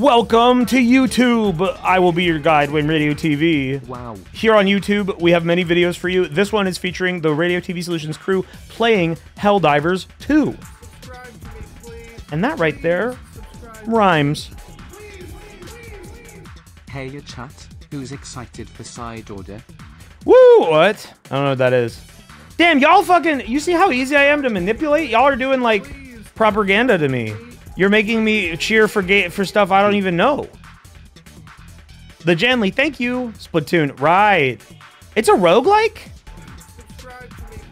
Welcome to YouTube. I will be your guide, Wayne Radio TV. Wow. Here on YouTube, we have many videos for you. This one is featuring the Radio TV Solutions crew playing Helldivers 2. And that right there rhymes. Hey, your chat. Who's excited for side order? Woo! What? I don't know what that is. Damn, y'all fucking. You see how easy I am to manipulate? Y'all are doing like propaganda to me. You're making me cheer for ga- for stuff I don't even know. The Janley, thank you. Splatoon, right. It's a roguelike?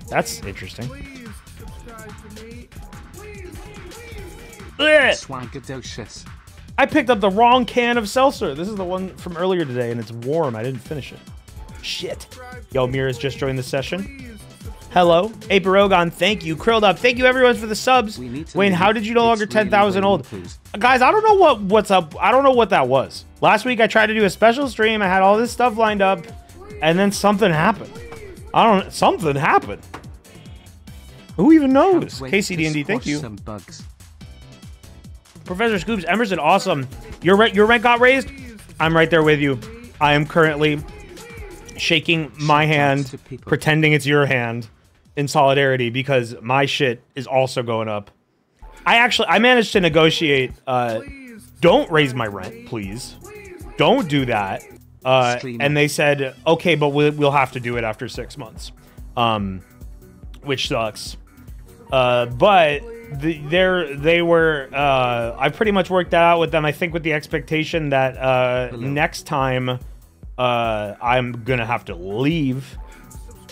That's interesting. Swagadocious. I picked up the wrong can of seltzer. This is the one from earlier today, and it's warm. I didn't finish it. Shit. Yo, Mira's just joined the session. Hello. Aperogon, thank you. Krilled up, thank you everyone for the subs. We need to Wayne, how did you no longer It's really 10,000 old? please. Guys, I don't know what what's up. I don't know what that was. Last week I tried to do a special stream. I had all this stuff lined up, and then something happened. I don't. Something happened. Who even knows? KCD&D, thank you. Some bugs. Professor Scoops, Emerson, awesome. Your your rent got raised. I'm right there with you. I am currently shaking my hand, pretending it's your hand, in solidarity because my shit is also going up. I actually, I managed to negotiate. Uh, don't raise my rent, please. Don't do that. Uh, and they said, okay, but we'll, we'll have to do it after six months, um, which sucks. Uh, but the, they're they were uh, I pretty much worked that out with them. I think with the expectation that uh, next time uh, I'm gonna have to leave.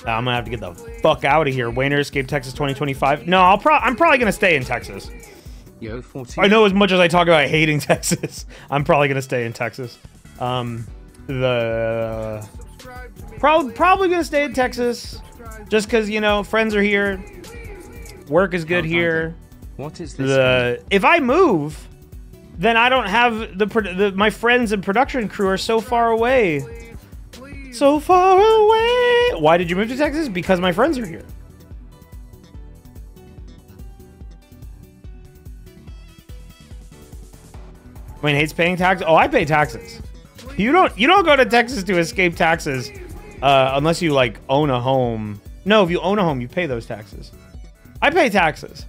I'm gonna have to get the fuck out of here. Wayner escaped Texas 2025. No, I'll pro- I'm probably gonna stay in Texas. Yo, 40. I know as much as I talk about hating Texas, I'm probably gonna stay in Texas. Um, the probably probably gonna stay in Texas, just because you know friends are here, work is good here. What is this? The if I move, then I don't have the, the my friends and production crew are so far away, so far away. Why did you move to Texas? Because my friends are here. Wayne hates paying taxes. Oh, I pay taxes. You don't. You don't go to Texas to escape taxes, uh, unless you like own a home. No, if you own a home, you pay those taxes. I pay taxes,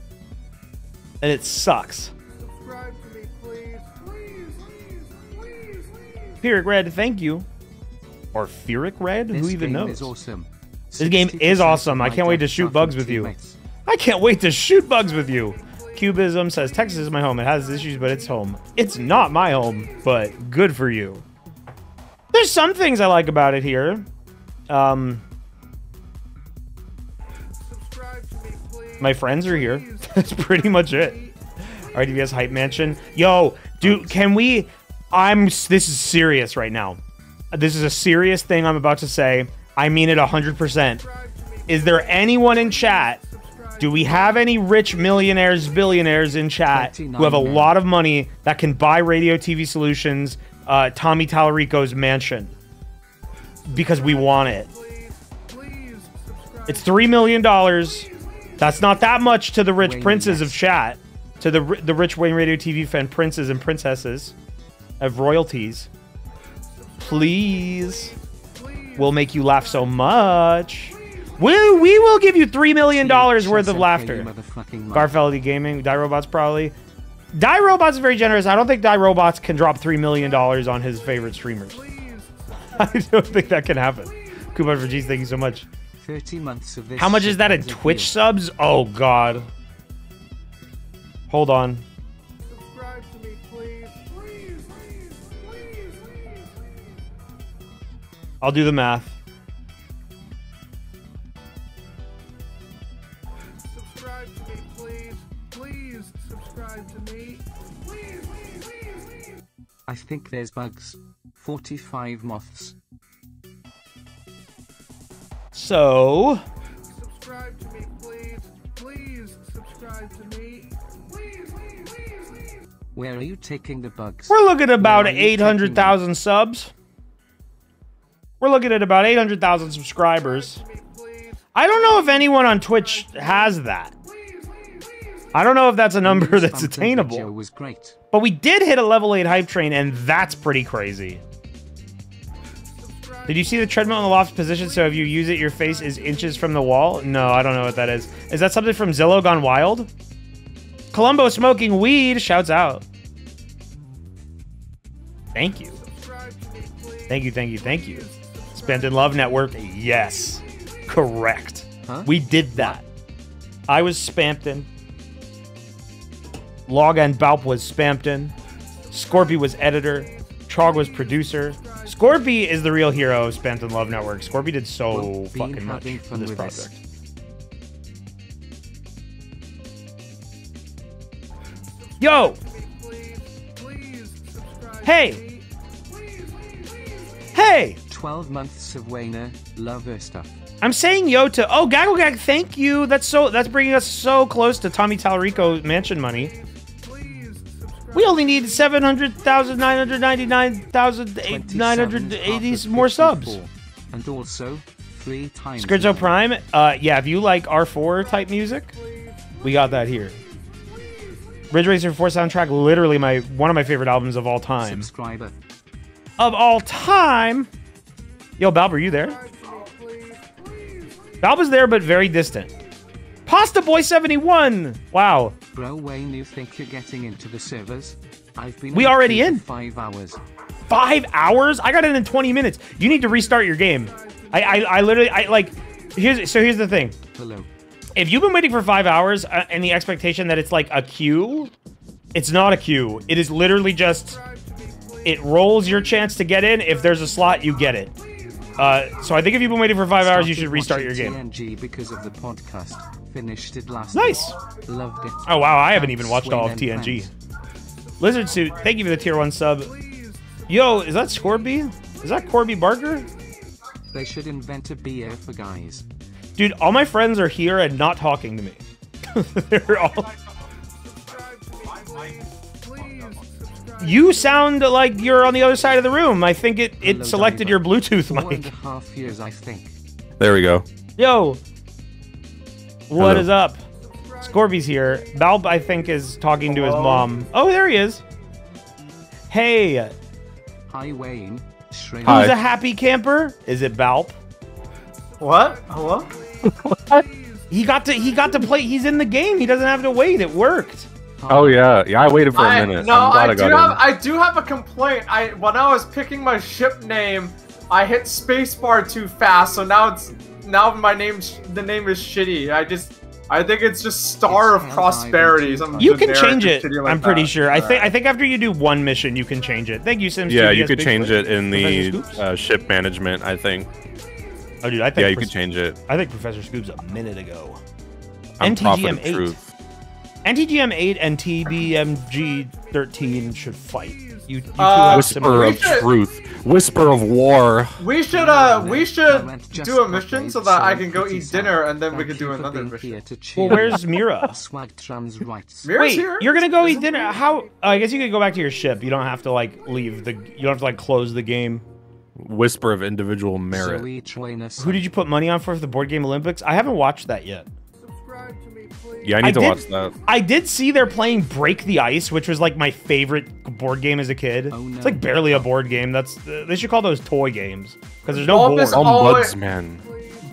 and it sucks. Pyrrhic Red, thank you. Or Furic Red? This Who even game knows? Is awesome. This game is awesome. I can't wait to shoot bugs with you. I can't wait to shoot bugs with you. Cubism says Texas is my home. It has issues, but it's home. It's not my home, but good for you. There's some things I like about it here. Um, my friends are here. That's pretty much it. RTVS Hype Mansion. Yo, dude, can we? I'm. This is serious right now. This is a serious thing I'm about to say. I mean it 100%. Is there anyone in chat? Do we have any rich millionaires, billionaires in chat who have a lot of money that can buy radio TV solutions, uh, Tommy Tallarico's mansion? Because we want it. It's $3 million. That's not that much to the rich Wayne, princes of chat, to the, the rich Wayne Radio TV fan princes and princesses of royalties. Please. We'll make you laugh so much. We, we will give you $3 million worth of laughter. you motherfucking mug. Garfeldy Gaming, Die Robots probably. Die Robots is very generous. I don't think Die Robots can drop $3 million on his favorite streamers. I don't think that can happen. Coupon for G's, thank you so much. 30 months of this. How much is that in Twitch subs? Oh, God. Hold on. I'll do the math. Subscribe to me, please. Please subscribe to me. Please, please, please, please. I think there's bugs. 45 moths. So, Subscribe to me, please. Please subscribe to me. Please, please, please, please. Where are you taking the bugs? we're looking at about Where are you 800,000 subs. We're looking at about 800,000 subscribers. To me, please. I don't know if anyone on Twitch has that. I don't know if that's a number that's attainable. was great. But we did hit a level 8 hype train, and that's pretty crazy. Did you see the treadmill in the loft position so if you use it, your face is inches from the wall? No, I don't know what that is. Is that something from Zillow Gone Wild? Columbo smoking weed shouts out. Thank you. Thank you, thank you, thank you. Spamton Love Network, yes. Correct. Huh? We did that. I was Spamton. Log and Baaulp was Spamton. Scorpy was editor. Trog was producer. Scorpy is the real hero of Spamton Love Network. Scorpy did so fucking much for this with this. project. Yo! Please, please subscribe Hey! Hey! 12 months of Wayner, love her stuff. I'm saying yo to oh Gaggle Gag, thank you. That's so that's bringing us so close to Tommy Tallarico mansion money. Please subscribe. We only need 700,999,980 more subs. And also, three times. Scrizo. Prime, uh, yeah, if you like R4 type music, we got that here. Ridge Racer 4 soundtrack, literally my one of my favorite albums of all time. Subscriber. Of all time. Yo, Baaulp, are you there? Baaulp is there, but very distant. Pasta Boy 71. Wow. Bro, Wayne, you think you're getting into the servers? I've been We already in. Five hours. Five hours? I got it in 20 minutes. You need to restart your game. I, I, I literally, I like. Here's so here's the thing. Hello. If you've been waiting for five hours uh, and the expectation that it's like a queue, it's not a queue. It is literally just it rolls your chance to get in. If there's a slot, you get it. Uh, so I think if you've been waiting for five hours, you should restart your game. TNG because of the podcast. Finished it last Nice. week. Loved it. Oh wow, I haven't even watched all of Wayne and TNG. friends. Lizard suit, thank you for the tier one sub. Yo, is that Scorpy? Is that Corby Barker? They should invent a beer for guys. Dude, all my friends are here and not talking to me. They're all. You sound like you're on the other side of the room. I think it, it Hello, selected Diver. your Bluetooth Four and a mic. half years, I think. There we go. Yo, what Hello. is up? Scorpy's here. Baaulp, I think, is talking to his mom. Oh, there he is. Hey, Hi, Wayne. Shrimp. Hi. a happy camper? Is it Baaulp? What? Hello? He got to he got to play. He's in the game. He doesn't have to wait. It worked. Oh yeah, yeah. I waited for a I, minute. no, I'm glad I, I, do got have in. I do have a complaint. I when I was picking my ship name, I hit spacebar too fast, so now it's now my name's the name is shitty. I just I think it's just Star It's of Prosperity. You can change it. like I'm pretty that. sure. I think I think after you do one mission, you can change it. Thank you, Sims. Yeah, you could Bigfoot. change it in the uh, ship management. I think. Oh, dude, I think Yeah, you could change it. I think Professor Scoops a minute ago. I'm prophet NTGM of 8. truth. NTGM 8 and TBMG 13 should fight. You, you two Uh, have Whisper similar. of should- truth. Whisper of war. We should uh we should do a mission so that I can go eat dinner and then we can do you for another mission. to cheer Well, where's Mira? Swag trans rights. Mira's Wait, here? you're gonna go eat dinner? How? oh, I guess you could go back to your ship. You don't have to like leave the. You don't have to like close the game. Whisper of individual merit. Who did you put money on for the board game Olympics? I haven't watched that yet. Yeah, I need I to did- watch that. I did see they're playing Break the Ice, which was like my favorite board game as a kid. Oh, no. It's like barely a board game. That's they should call those toy games because there's no Bulb board. is this always- Ombudsman.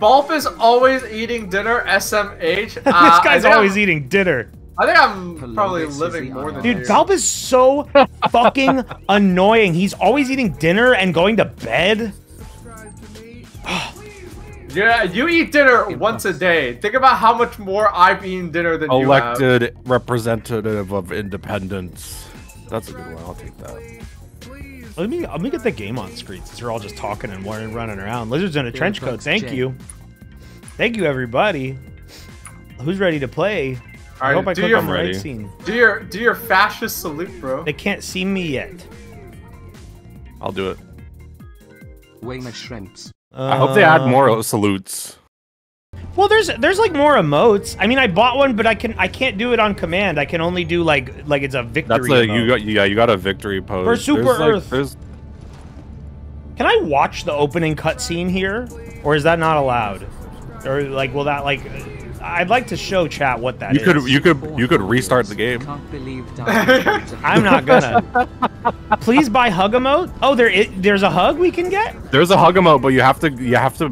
Baaulp is always eating dinner. SMH. Uh, I guy's always I'm, eating dinner. I think I'm Hello, probably this living more than Dude, you. Baaulp is so fucking annoying. He's always eating dinner and going to bed. Subscribe to me. Yeah, you eat dinner It once a day. Think about how much more I've eaten dinner than you. Elected representative of independence. That's a good one. I'll take that. Let me let me get the game on screen since we're all just talking and running running around. Lizards in a trench coat. Thank J. you, thank you everybody. Who's ready to play? I hope I do click your- on the right scene. Do your do your fascist salute, bro. They can't see me yet. I'll do it. Weigh my Shrimps. I hope they add Uh, more salutes. Well, there's there's like more emotes. I mean, I bought one, but I can I can't do it on command. I can only do like like it's a victory. That's a you got yeah you got a victory pose. For Super There's, like, Earth. there's Can I watch the opening cutscene here, or is that not allowed? Or like, will that like? I'd like to show chat what that You is. could you could you could restart the game. Can't believe I'm not gonna. Please buy hug emote. Oh, there i- there's a hug we can get. There's a hug emote, but you have to you have to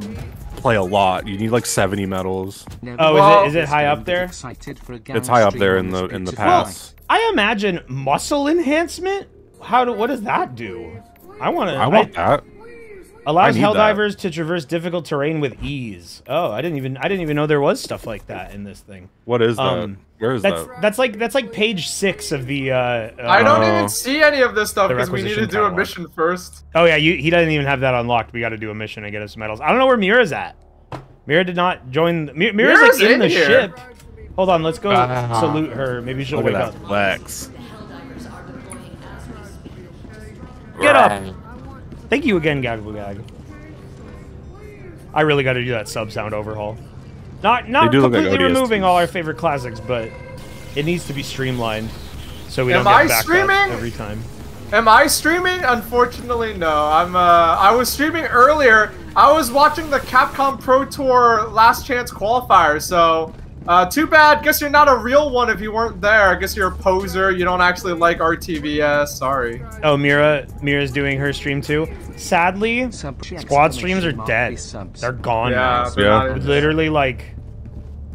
play a lot. You need like 70 medals. Oh, Well- is it is it high up there? Excited for a It's high up there in the in the pass. I imagine muscle enhancement. How do what does that do? I want to. I want that. Allows I need that. Helldivers to traverse difficult terrain with ease. Oh, I didn't even I didn't even know there was stuff like that in this thing. What is that? Um, Where is That's that? that's like that's like page six of the. Uh, uh, I don't Oh. even see any of this stuff because we need to requisition do a mission first. Oh yeah, you, he doesn't even have that unlocked. We got to do a mission and get us medals. I don't know where Mira's at. Mira did not join. The, Mira, Mira's, Mira's like in, in the here. ship. Hold on, let's go Ah. salute her. Maybe she'll Look wake at up. flex. Get up. Thank you again, Gagbugag. I really got to do that sub sound overhaul. Not not do look like completely removing all our favorite classics, but it needs to be streamlined so we Am don't get I backed streaming? every time. Am I streaming? Unfortunately, no. I'm. Uh, I was streaming earlier. I was watching the Capcom Pro Tour Last Chance qualifier. So, uh, too bad. Guess you're not a real one if you weren't there. I guess you're a poser. You don't actually like RTVS. Sorry. Oh, Mira Mira's doing her stream too. Sadly, squad streams are dead. They're gone Yeah. they're Yeah. literally like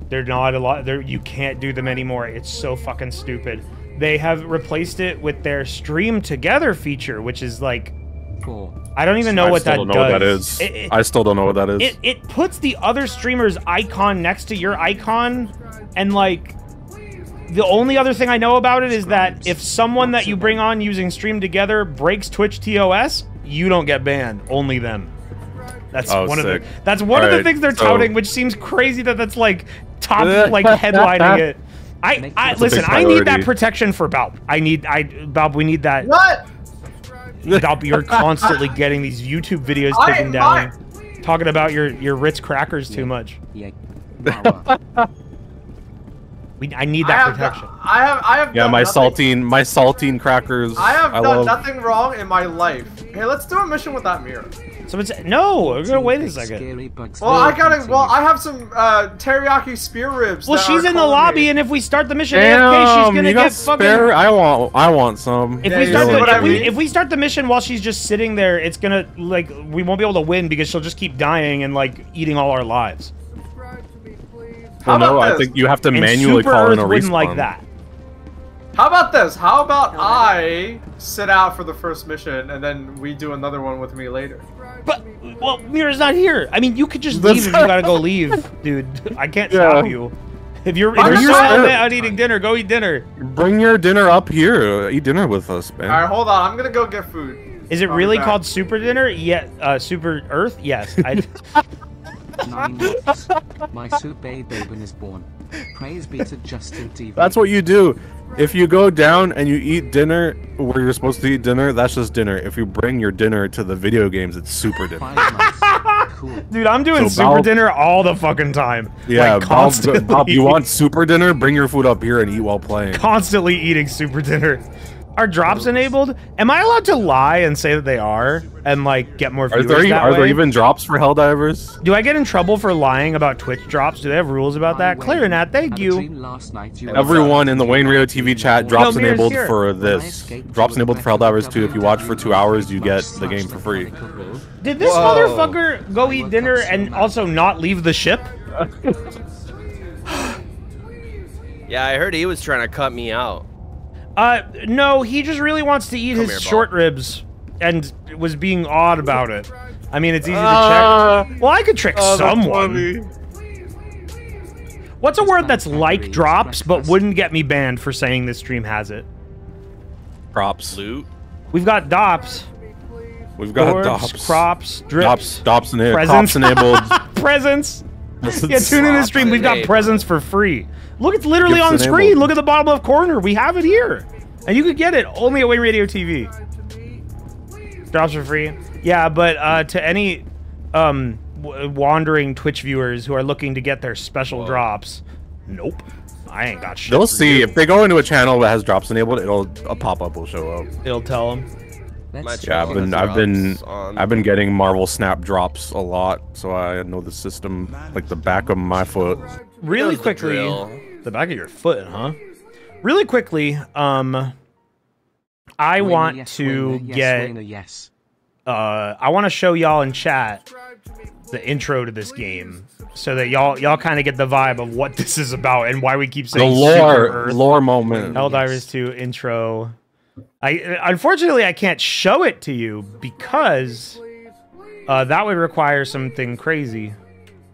they're not a lot they're you can't do them anymore it's so fucking stupid they have replaced it with their stream together feature which is like Four. i don't even know I what still that don't know does what that is. It, it, I still don't know what that is. it, it puts the other streamer's icon next to your icon and like the only other thing i know about it is that if someone that you bring on using stream together breaks twitch tos you don't get banned only them that's Oh, one of the that's one of the Alright, things they're so- touting which seems crazy that that's like top like headlining it I, I listen. I need that protection for Baaulp. I need I Baaulp. We need that. What? Baaulp, you're constantly getting these YouTube videos I- taken down, talking about your your Ritz crackers too much. Yeah. Wow. We I need I that have. protection. I have. I have. yeah, done my nothing- saltine my saltine crackers. I have I done love. nothing wrong in my life. Hey, let's do a mission with that mirror. So it's no. We're gonna wait a second. Well, I gotta. Well, I have some uh, teriyaki spear ribs. Well, she's in the lobby, me. and if we start the mission AFK, Damn, she's gonna you got get fucking. spare. I want I want some. If Yeah, we start the, if, I we, if we start the mission while she's just sitting there, it's gonna like we won't be able to win because she'll just keep dying and like eating all our lives. Well, no, about I this? think you have to And manually Super call Earth in a wouldn't respawn. like that. How about this? How about I sit out for the first mission and then we do another one with me later? But well, Mira's not here. I mean, you could just leave if you gotta go leave, dude. I can't Yeah. stop you. If you're if I'm you're still saying- out eating dinner, go eat dinner. Bring your dinner up here. Eat dinner with us, man. All right, hold on. I'm gonna go get food. Is it I'll really called Super Dinner? Yeah, uh, Super Earth. Yes. I, Nine months. My soup babe is born. Praise be to Justin TV. That's what you do. If you go down and you eat dinner where you're supposed to eat dinner, that's just dinner. If you bring your dinner to the video games, it's super dinner. Cool. dude, I'm doing So Super Bob- Dinner all the fucking time. Yeah, like, Bob, constantly, Bob, you want super dinner? Bring your food up here and eat while playing. constantly eating Super Dinner. Are drops enabled? Am I allowed to lie and say that they are and like get more Are viewers there, that are there even drops for Helldivers? Do I get in trouble for lying about Twitch drops? Do they have rules about that? Clarinet, thank Had a you. dream last night you were- Everyone in the Wayne Rio TV chat, drops Mira's enabled here. for this. Drops enabled for Helldivers too. If you watch for two hours, you get the game for free. Did this Whoa. motherfucker go eat dinner and also not leave the ship? Yeah, I heard he was trying to cut me out. Uh, no, he just really wants to eat Come his here, Bob. short ribs and was being odd about it. I mean, it's easy Ah. to check. Well, I could trick someone. What's a word that's like drops but wouldn't get me banned for saying this stream has it? Props. Loot. We've got dops, We've got orbs, dops. crops, drips, Dops, dops, and Presents. props enabled. presents. Yeah, tune in to stream. We've got presents for free. Look, it's literally Gifts on screen. enabled. Look at the bottom left corner. We have it here. And you could get it only at Wayne Radio TV. Drops for free. Yeah, but uh, to any um, wandering Twitch viewers who are looking to get their special drops, nope. I ain't got shit. They'll see you. if they go into a channel that has drops enabled. It'll a pop up will show up. It'll tell them. My Yeah, I've been I've been I've been getting Marvel Snap drops a lot, so I know the system like the back of my foot. Really knows the quickly, the back of your foot, huh? Really quickly, um, I Rainer, want yes, to Rainer, yes, get, Rainer, yes. uh, I want to show y'all in chat the intro to this game, so that y'all y'all kind of get the vibe of what this is about and why we keep saying The saying lore, lore moment. Helldivers 2 intro. I unfortunately I can't show it to you because uh, that would require something crazy.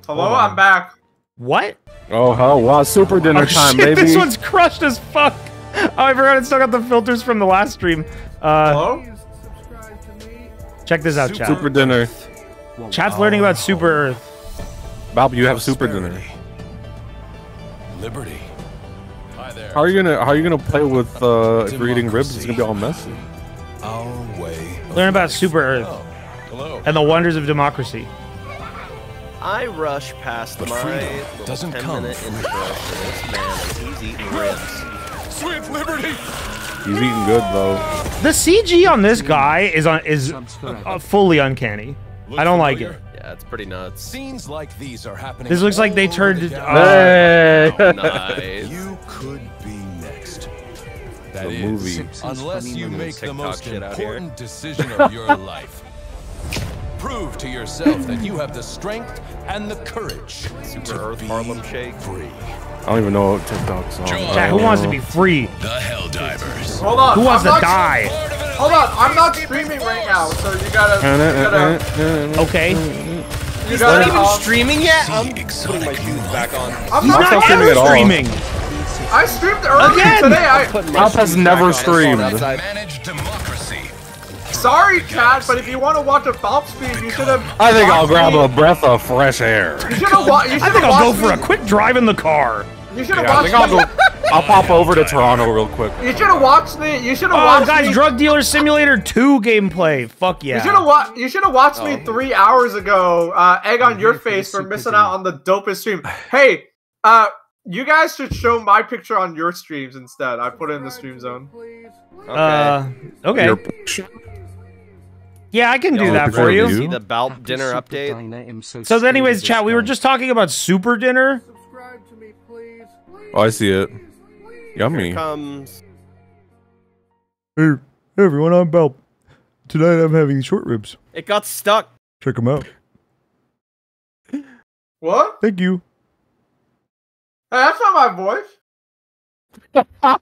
Hello, I'm back. What? Oh hell, wow! Super dinner Oh time, shit! baby. This one's crushed as fuck. Oh, I forgot it still got the filters from the last stream. Uh, Hello? Please subscribe to me. check this out, chat. Super dinner. Chat's learning about Super Earth. Bob, you have super dinner. Liberty. Hi there. How are you gonna How are you gonna play with uh, if you're eating ribs? It's gonna be all messy. Our way. Learn about life. Super Earth Oh, hello. and the wonders of democracy. I rush past But my freedom doesn't 10 come minute from intro to this man he's eating ribs. Sweet liberty. He's eating good though. The CG on this guy is on is uh, fully uncanny. Look I don't like it. Yeah, it's pretty nuts. Scenes like these are happening. This looks like they turned over it- the galaxy. Oh, nice. You could be next. That The is, movie. Unless you make the most shit out here. important decision of your life. Prove to yourself that you have the strength and the courage Super to Earth be Harlem Shake. free. I don't even know what TikTok's on. Chat, who wants to be free? The Helldivers. Hold on. Who wants I'm to not- die? Hold on, I'm not streaming right now, so you gotta, you uh, uh, gotta, uh, Okay. you gotta, Not even um, streaming yet? I'm putting my shoes back on. I'm He's not, not not streaming ever at all. streaming. I streamed earlier Again! today. I, Putting my Alp has shoes never back on. streamed. Outside. Manage democracy. sorry, Chad, but if you want to watch a Valve stream, you should have. I think I'll grab me- a breath of fresh air. You should have watched. I think I'll go watched for a quick drive in the car. You should have Yeah, I think I'll watched. go. I'll pop over to Toronto real quick. You should have watched me. You should have Oh, watched guys, me. Drug Dealer Simulator 2 gameplay. Fuck yeah. You should have wa- You should have watched me three hours ago. Uh, egg on your here for face for missing out on the dopest stream. Hey, uh, you guys should show my picture on your streams instead. I put it in the stream zone. Please. Okay. Uh, okay. Your- Yeah, I can do that for of you. you? See the Baaulp After dinner update. Diner, so So, anyways, of chat, we were just talking about Super Dinner. Subscribe to me, please. Oh, I see it. Yummy. Comes. Hey, hey everyone, I'm Belp. Tonight I'm having short ribs. It got stuck. Check them out. What? Thank you. Hey, that's not my voice.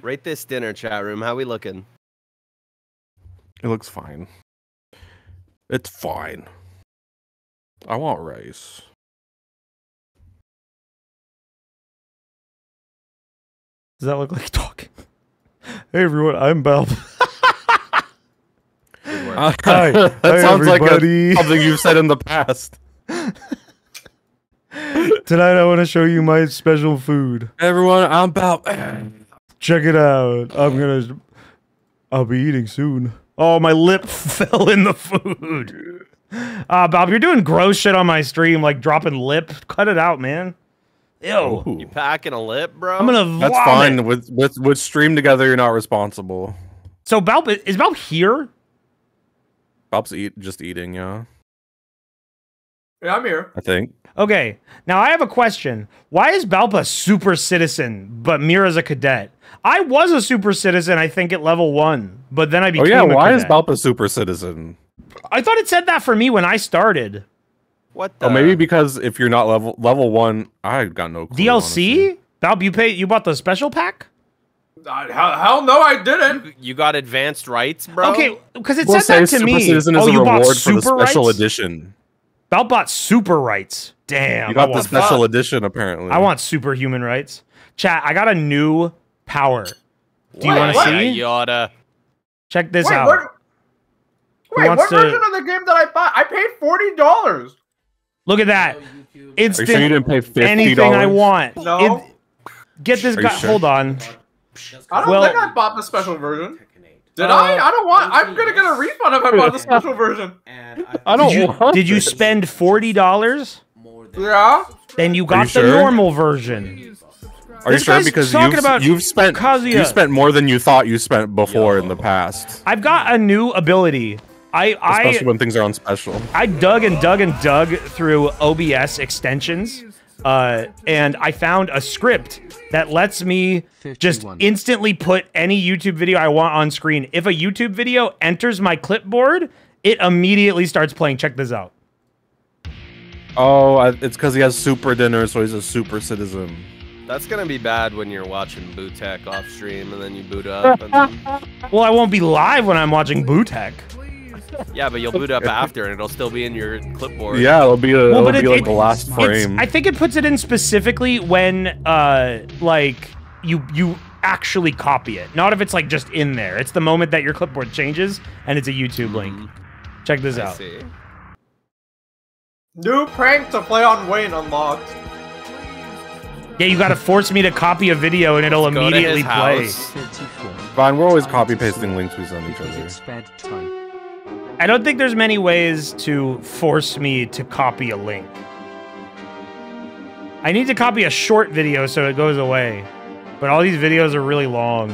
Rate this dinner chat room. How we looking? It looks fine. It's fine. I want rice. Does that look like talking? Hey everyone, I'm Belp. Good. Uh, Hi. that Hi, sounds everybody. like a, something you've said in the past. Tonight I want to show you my special food. Everyone, I'm about. Check it out. I'm gonna. I'll be eating soon. Oh, my lip fell in the food. Ah, Bob, you're doing gross shit on my stream, like dropping lip. Cut it out, man. Ew. You packing a lip, bro? I'm gonna. That's vomit. fine. With with with stream together, you're not responsible. So Baaulp is Baaulp here? Bob's eat just eating, yeah. Yeah, I'm here. I think. Okay. Now I have a question. Why is Baaulp a super citizen, but Mira's a cadet? I was a super citizen, I think, at level one, but then I became. Oh yeah, a why is. Baaulp a super citizen? I thought it said that for me when I started. What the? Oh, maybe because if you're not level level one, I got no clue, DLC? honestly. Baaulp, you pay you bought the special pack? Uh, hell, hell no, I didn't. You got advanced rights, bro? Okay, because it We'll said that say to super me. citizen is oh, a you bought reward for the special rights? edition. Baaulp bought super rights. Damn. You got I the special fuck? edition apparently. I want superhuman rights. Chat, I got a new power. Do you want to what? see? Yada. Check this Wait, out. what? Wait, what to- version of the game did I buy? I paid forty dollars. Look at that. Are you sure you didn't pay $50? anything I want. No. It- get this Are guy. sure? Hold on. I don't Well- think I bought the special version. Did Uh, I? I don't want. I'm gonna get a refund if I bought the special version. I don't Did you, want did you spend forty dollars? Yeah. Then you you got the sure? normal version. Are you sure? Because talking you've, about you've spent Kazuya. you spent more than you thought you spent before in the past. I've got a new ability I I Especially when things are on special. I dug and dug and dug through OBS extensions, uh, and I found a script that lets me just 51. instantly put any YouTube video I want on screen. If a YouTube video enters my clipboard, it immediately starts playing. Check this out. Oh, it's because he has super dinner, so he's a super citizen. That's gonna be bad when you're watching Bootek off stream and then you boot up. And then, Well, I won't be live when I'm watching Bootek. yeah, but you'll boot up after and it'll still be in your clipboard. Yeah, it'll be a, Well, it'll but be it- like it- the last It's, frame. I think it puts it in specifically when, uh, like you you actually copy it, not if it's like just in there. It's the moment that your clipboard changes and it's a YouTube link. Check this I out. see. New prank to play on Wayne unlocked. Yeah, you gotta force me to copy a video and it'll Go to his immediately play. house. Fine, we're always copy pasting links we send each other. it's fed time. I don't think there's many ways to force me to copy a link. I need to copy a short video so it goes away. But all these videos are really long.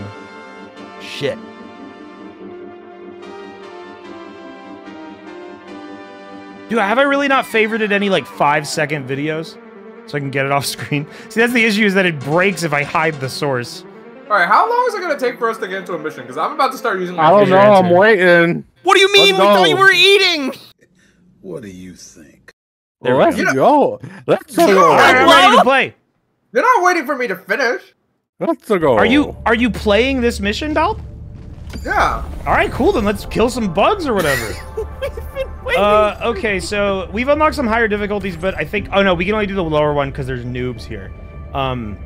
Shit. Dude, have I really not favorited any like five second videos? So I can get it off screen. See, that's the issue is that it breaks if I hide the source. All right, how long is it gonna take for us to get into a mission? Because I'm about to start using. My I don't Here's your know. I'm waiting. What do you mean? We Let's thought go. you were eating. What do you think? There we Let's go. go. Let's You know- All right, go. I'm ready to play. You're not waiting for me to finish. Let's go. Are you are you playing this mission, Baaulp? Yeah. All right, cool. Then let's kill some bugs or whatever. uh, okay, so we've unlocked some higher difficulties, but I think oh no, we can only do the lower one because there's noobs here. Um,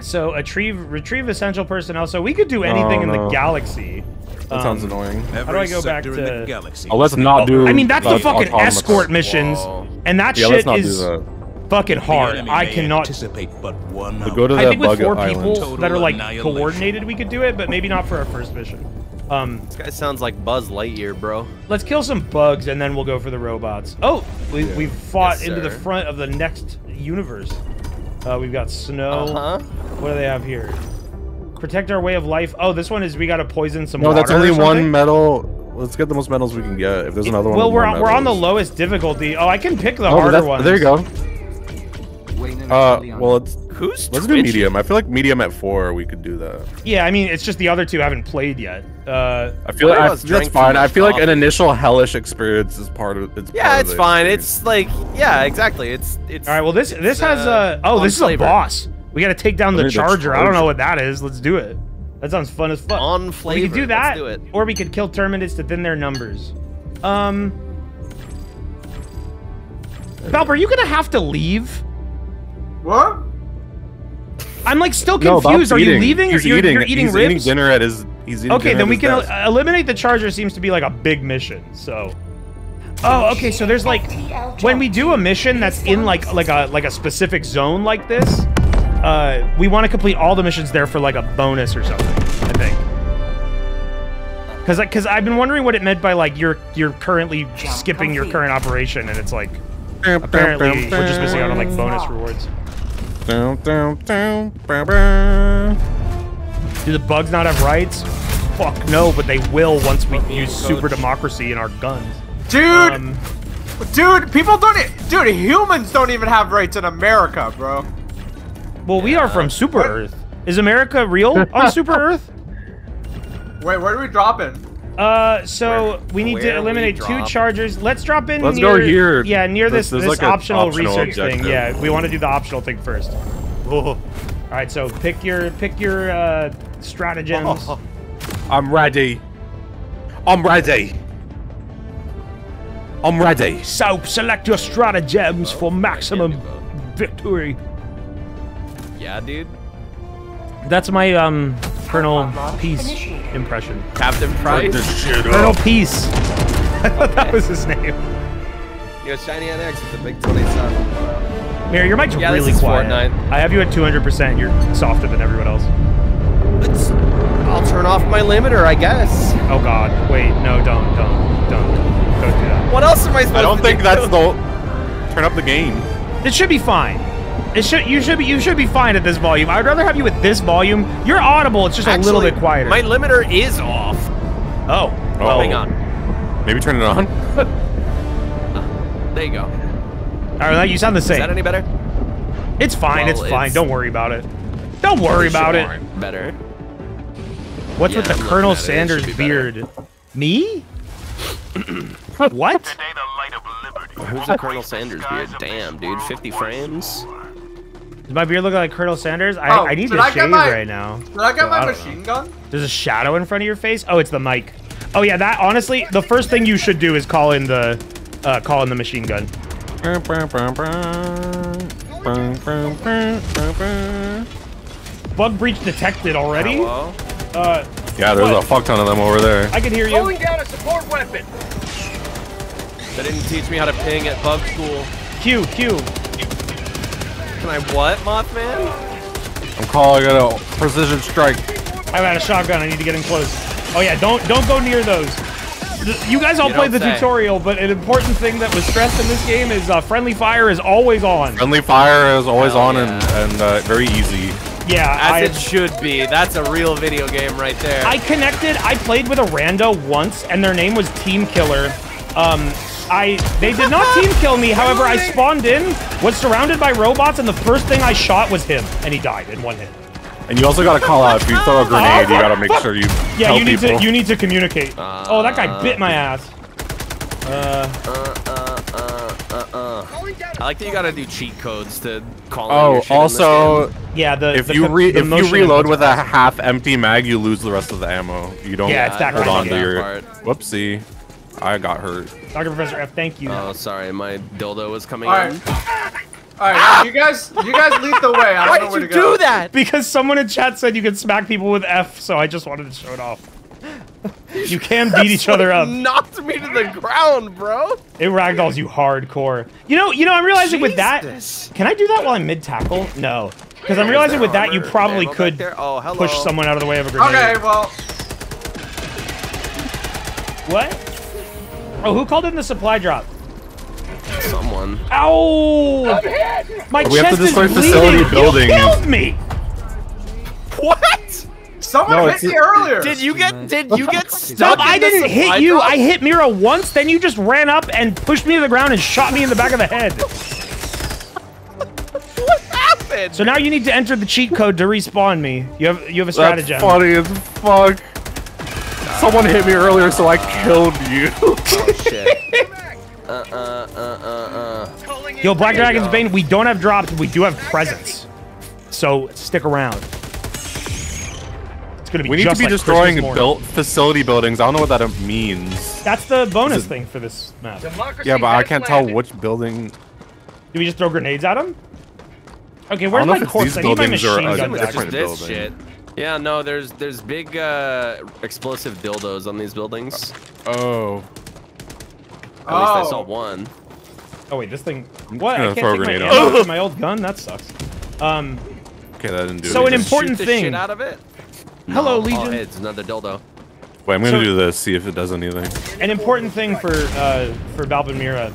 so retrieve retrieve essential personnel. So we could do anything Oh, in the galaxy. That sounds Um, annoying. do I go back to- the galaxy. Oh, let's not do. I mean, that's the fucking autonomous. escort missions, Whoa. and that Yeah, shit is that. fucking hard. I cannot. anticipate but one We go to I think with four island. people that are like coordinated, we could do it, but maybe not for our first mission. Um, This guy sounds like Buzz Lightyear, bro. let's kill some bugs and then we'll go for the robots. Oh, we, we've fought Yes, into the front of the next universe. Uh, we've got snow. Uh huh. What do they have here? Protect our way of life. Oh, this one is we got to poison some. No, that's water or only one metal. Let's get the most medals we can get. If there's another one. Well, we're on, we're on the lowest difficulty. Oh, I can pick the Oh, harder one. There you go. Uh, well, it's Who's let's do medium. I feel like medium at four. We could do that. Yeah, I mean, it's just the other two haven't played yet. Uh, I feel like I, us that's fine. I much feel like an initial hellish experience is part of. It's Yeah, part of it's the fine. experience. It's like, yeah, exactly. It's it's. all right. Well, this this it's, has uh, oh, on this is flavor. a boss. We got to take down the need the charger. I don't know what that is. Let's do it. That sounds fun as fuck. On flavor. We could do that, do it. or we could kill terminids to thin their numbers. Um, Baaulp, are you gonna have to leave? What? I'm like still No, confused. are you leaving? He's or you're eating. you're eating he's ribs? eating dinner at his. He's eating okay, then we can desk. el- eliminate the charger. Seems to be like a big mission. So. Oh, okay. So there's like when we do a mission that's in like like a like a specific zone like this, uh, we want to complete all the missions there for like a bonus or something. I think. Cause, like, cause I've been wondering what it meant by like you're you're currently skipping your current operation, and it's like apparently we're just missing out on like bonus rewards. Do the bugs not have rights? Fuck no, but they will once we use super democracy in our guns. Dude, Um, dude, people don't. e- Dude, humans don't even have rights in America, bro. well, we are from Super Earth. Is America real on Super Earth? Wait, where do we drop in? Uh, so we need to eliminate two chargers. Let's drop in. Let's near, go here. Yeah, near this There's- this like optional, optional research thing. Yeah, we want to do the optional thing first. All right, so pick your pick your uh, stratagems. I'm ready. I'm ready. I'm ready. So select your stratagems for maximum victory. Yeah, dude. That's my um Colonel Peace impression. Captain Price. Colonel Peace. I thought that was his name. Yo, Shiny NX with the big 27. Mary, your mic's Yeah, really quiet. Fortnite. I have you at 200%. You're softer than everyone else. Let's, I'll turn off my limiter, I guess. Oh God! Wait, no, don't, don't, don't, don't do that. What else am I supposed to do? I don't to think do? that's the. Turn up the game. It should be fine. It should. You should be. You should be fine at this volume. I'd rather have you at this volume. You're audible. It's just a little bit quieter. My limiter is off. oh. Oh. oh. Hang on. Maybe turn it on. Uh, there you go. All right, you sound the same. Is that any better? It's fine. Well, it's fine. it's- Don't worry about it. Don't worry about it. Better. What's Yeah, with the I'm Colonel at it. It should Sanders be better. beard? Me? what? Who's the Colonel Sanders beard? Damn, dude. 50 frames? Does my beard look like Colonel Sanders? I, Oh, I need to I get shave my- right now. Did I get So my I don't know. machine gun? There's a shadow in front of your face. Oh, it's the mic. Oh yeah, that honestly, the first thing you should do is call in the, uh, call in the machine gun. Bug breach detected already. Hello? Uh, Yeah, there's What? a fuck ton of them over there. I can hear you. Pulling down a support weapon. They didn't teach me how to ping at bug school. Q, Q. Can I what, Mothman? I'm calling it a precision strike. I've got a shotgun. I need to get in close. Oh yeah, don't don't go near those. You guys all You played the say. tutorial, but an important thing that was stressed in this game is uh, friendly fire is always on. Friendly fire is always Hell on yeah. and, and uh, very easy. Yeah, As I, it should be. That's a real video game right there. I connected. I played with a rando once, and their name was Team Killer. Um, I they did not team kill me. However, I spawned in, was surrounded by robots, and the first thing I shot was him, and he died in one hit. And you also gotta call out if you throw a grenade, you gotta make sure you Yeah, tell you need people. to you need to communicate. oh, that guy bit my ass. Uh, Uh, uh, uh, uh, uh. I like that you gotta do cheat codes to call Oh, your shit in this also, game. yeah, the if the you re if you reload with a half empty mag, you lose the rest of the ammo. You don't Yeah, it's that hold on to game. your. Part. Whoopsie, I got hurt. Dr. Professor F, thank you. Oh, sorry, my dildo was coming All in. right. All right, you guys, you guys lead the way. I don't Why know did you to go. do that? Because someone in chat said you could smack people with F, so I just wanted to show it off. You can beat each other up. Knocked me to the ground, bro. It ragdolls you hardcore. You know, you know, I'm realizing with that. Can I do that while I'm mid tackle? No, because I'm realizing with that you probably Ammo could? Oh, push someone out of the way of a grenade. Okay, well, What? Oh, who called in the supply drop? Someone. Ow! My We have chest to destroy is facility bleeding. buildings. You killed me. What? Someone No, hit me earlier. Did you get? Did you get No. I didn't supply hit you. drop? I hit Mira once, then you just ran up and pushed me to the ground and shot me in the back of the head. What happened? So now you need to enter the cheat code to respawn me. You have you have a strategy. That's funny as fuck. Someone hit me earlier, so I killed you. oh shit. Uh uh uh uh uh. Yo, Black Dragon's Bane, we don't have drops, we do have presents. So stick around. It's gonna be We need to be like destroying built facility buildings. I don't know what that means. That's the bonus thing for this map. Yeah, but I can't tell which building. Do we just throw grenades at them? Okay, I where's my if corpse? these I need my buildings or machine a gun It's just different this building. shit. Yeah, no, there's there's big uh, explosive dildos on these buildings. Oh. At least I Oh. saw one. Oh wait, this thing. What? gonna I can't take my grenade ammo out of my old gun. That sucks. Um. Okay, that didn't do So an anything. important Shoot the thing. shit out of it. Hello, Legion. Oh, hey, it's another dildo. Wait, I'm gonna So- do this. See if it does anything. An important thing for uh for Balvin Mira.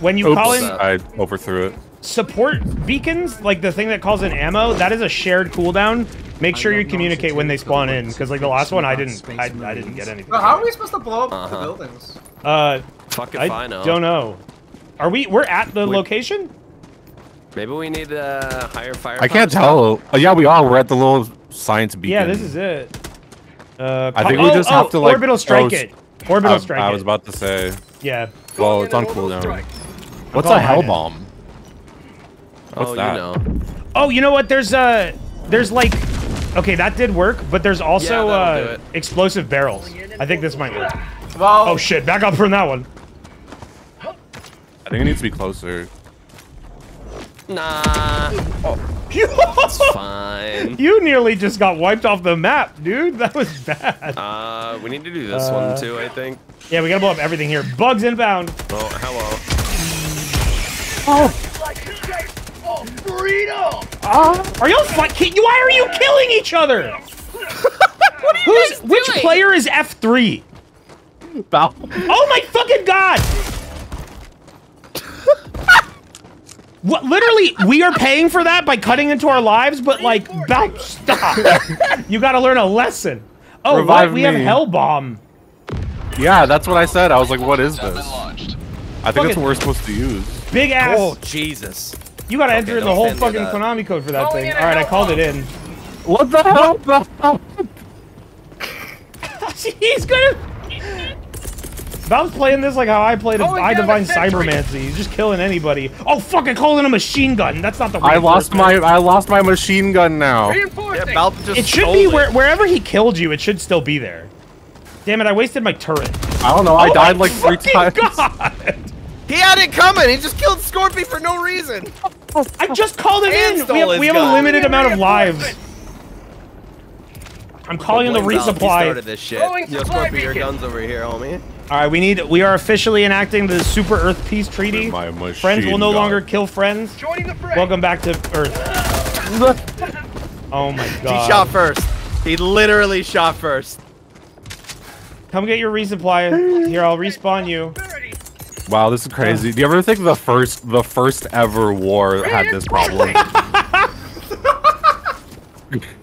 When you Oops, call in I overthrew it. support beacons, like the thing that calls in ammo, that is a shared cooldown. Make sure you communicate when they spawn in, because like the last one, I didn't, I, I didn't get anything. Well, how are we supposed to blow up the Uh-huh. buildings? Uh, Fuck if I, I, know. don't know. Are we? We're at the We- location. Maybe we need uh, higher fire. I can't tell. Oh, yeah, we are. We're at the little science beacon. Yeah, this is it. Uh, I think oh, we just oh, have to like orbital strike it. Orbital I, strike I it. was about to say. yeah. Well, it's on cooldown. What's a hell bomb? What's oh, that? you know. Oh, you know what? There's uh, there's like, okay, that did work, but there's also Yeah, uh, explosive barrels. I think this might work. Well, Oh shit! Back up from that one. I think it needs to be closer. Nah, You, fine. you nearly just got wiped off the map, dude. That was bad. Uh, we need to do this Uh, one too. I think. Yeah, we gotta blow up everything here. Bugs inbound. Oh, hello. Are y'all fucking? Why are you killing each other? what are you Who's, Which player is F three? Bow. Oh my fucking god! What? Literally, we are paying for that by cutting into our lives, but like, back stop. you got to learn a lesson. Oh, what? Revive We have. Hell Bomb. Yeah, that's what I said. I was like, what is this? I think Fuck that's it. what we're supposed to use. Big ass. Oh Jesus! you gotta enter in the whole fucking. Konami code for that Calling thing. All right, I hell called it in. What the hell? He's gonna. Valve's playing this like how I played Going oh, I Divine. Cybermancy. He's just killing anybody. Oh, fucking calling a machine gun. That's not the I lost my. I lost my machine gun now. Yeah, just It should be it. where, wherever he killed you. It should still be there. Damn it! I wasted my turret. I don't know. I Oh died like three fucking times. God. He had it coming. He just killed Scorpy for no reason. I just called it And in. We have, we have a limited amount of lives. I'm calling in the Blame Valve, He started resupply. this shit. Throwing Yo, supply Scorpy, your gun's over here, homie. All right, we need. We are officially enacting the Super Earth Peace Treaty. My Friends will no gun. longer kill friends. Joining the fray. Welcome back to Earth. Oh my god. He shot first. He literally shot first. Come get your resupply. Here, I'll respawn you. Wow, this is crazy. Do you ever think the first the first ever war had this problem?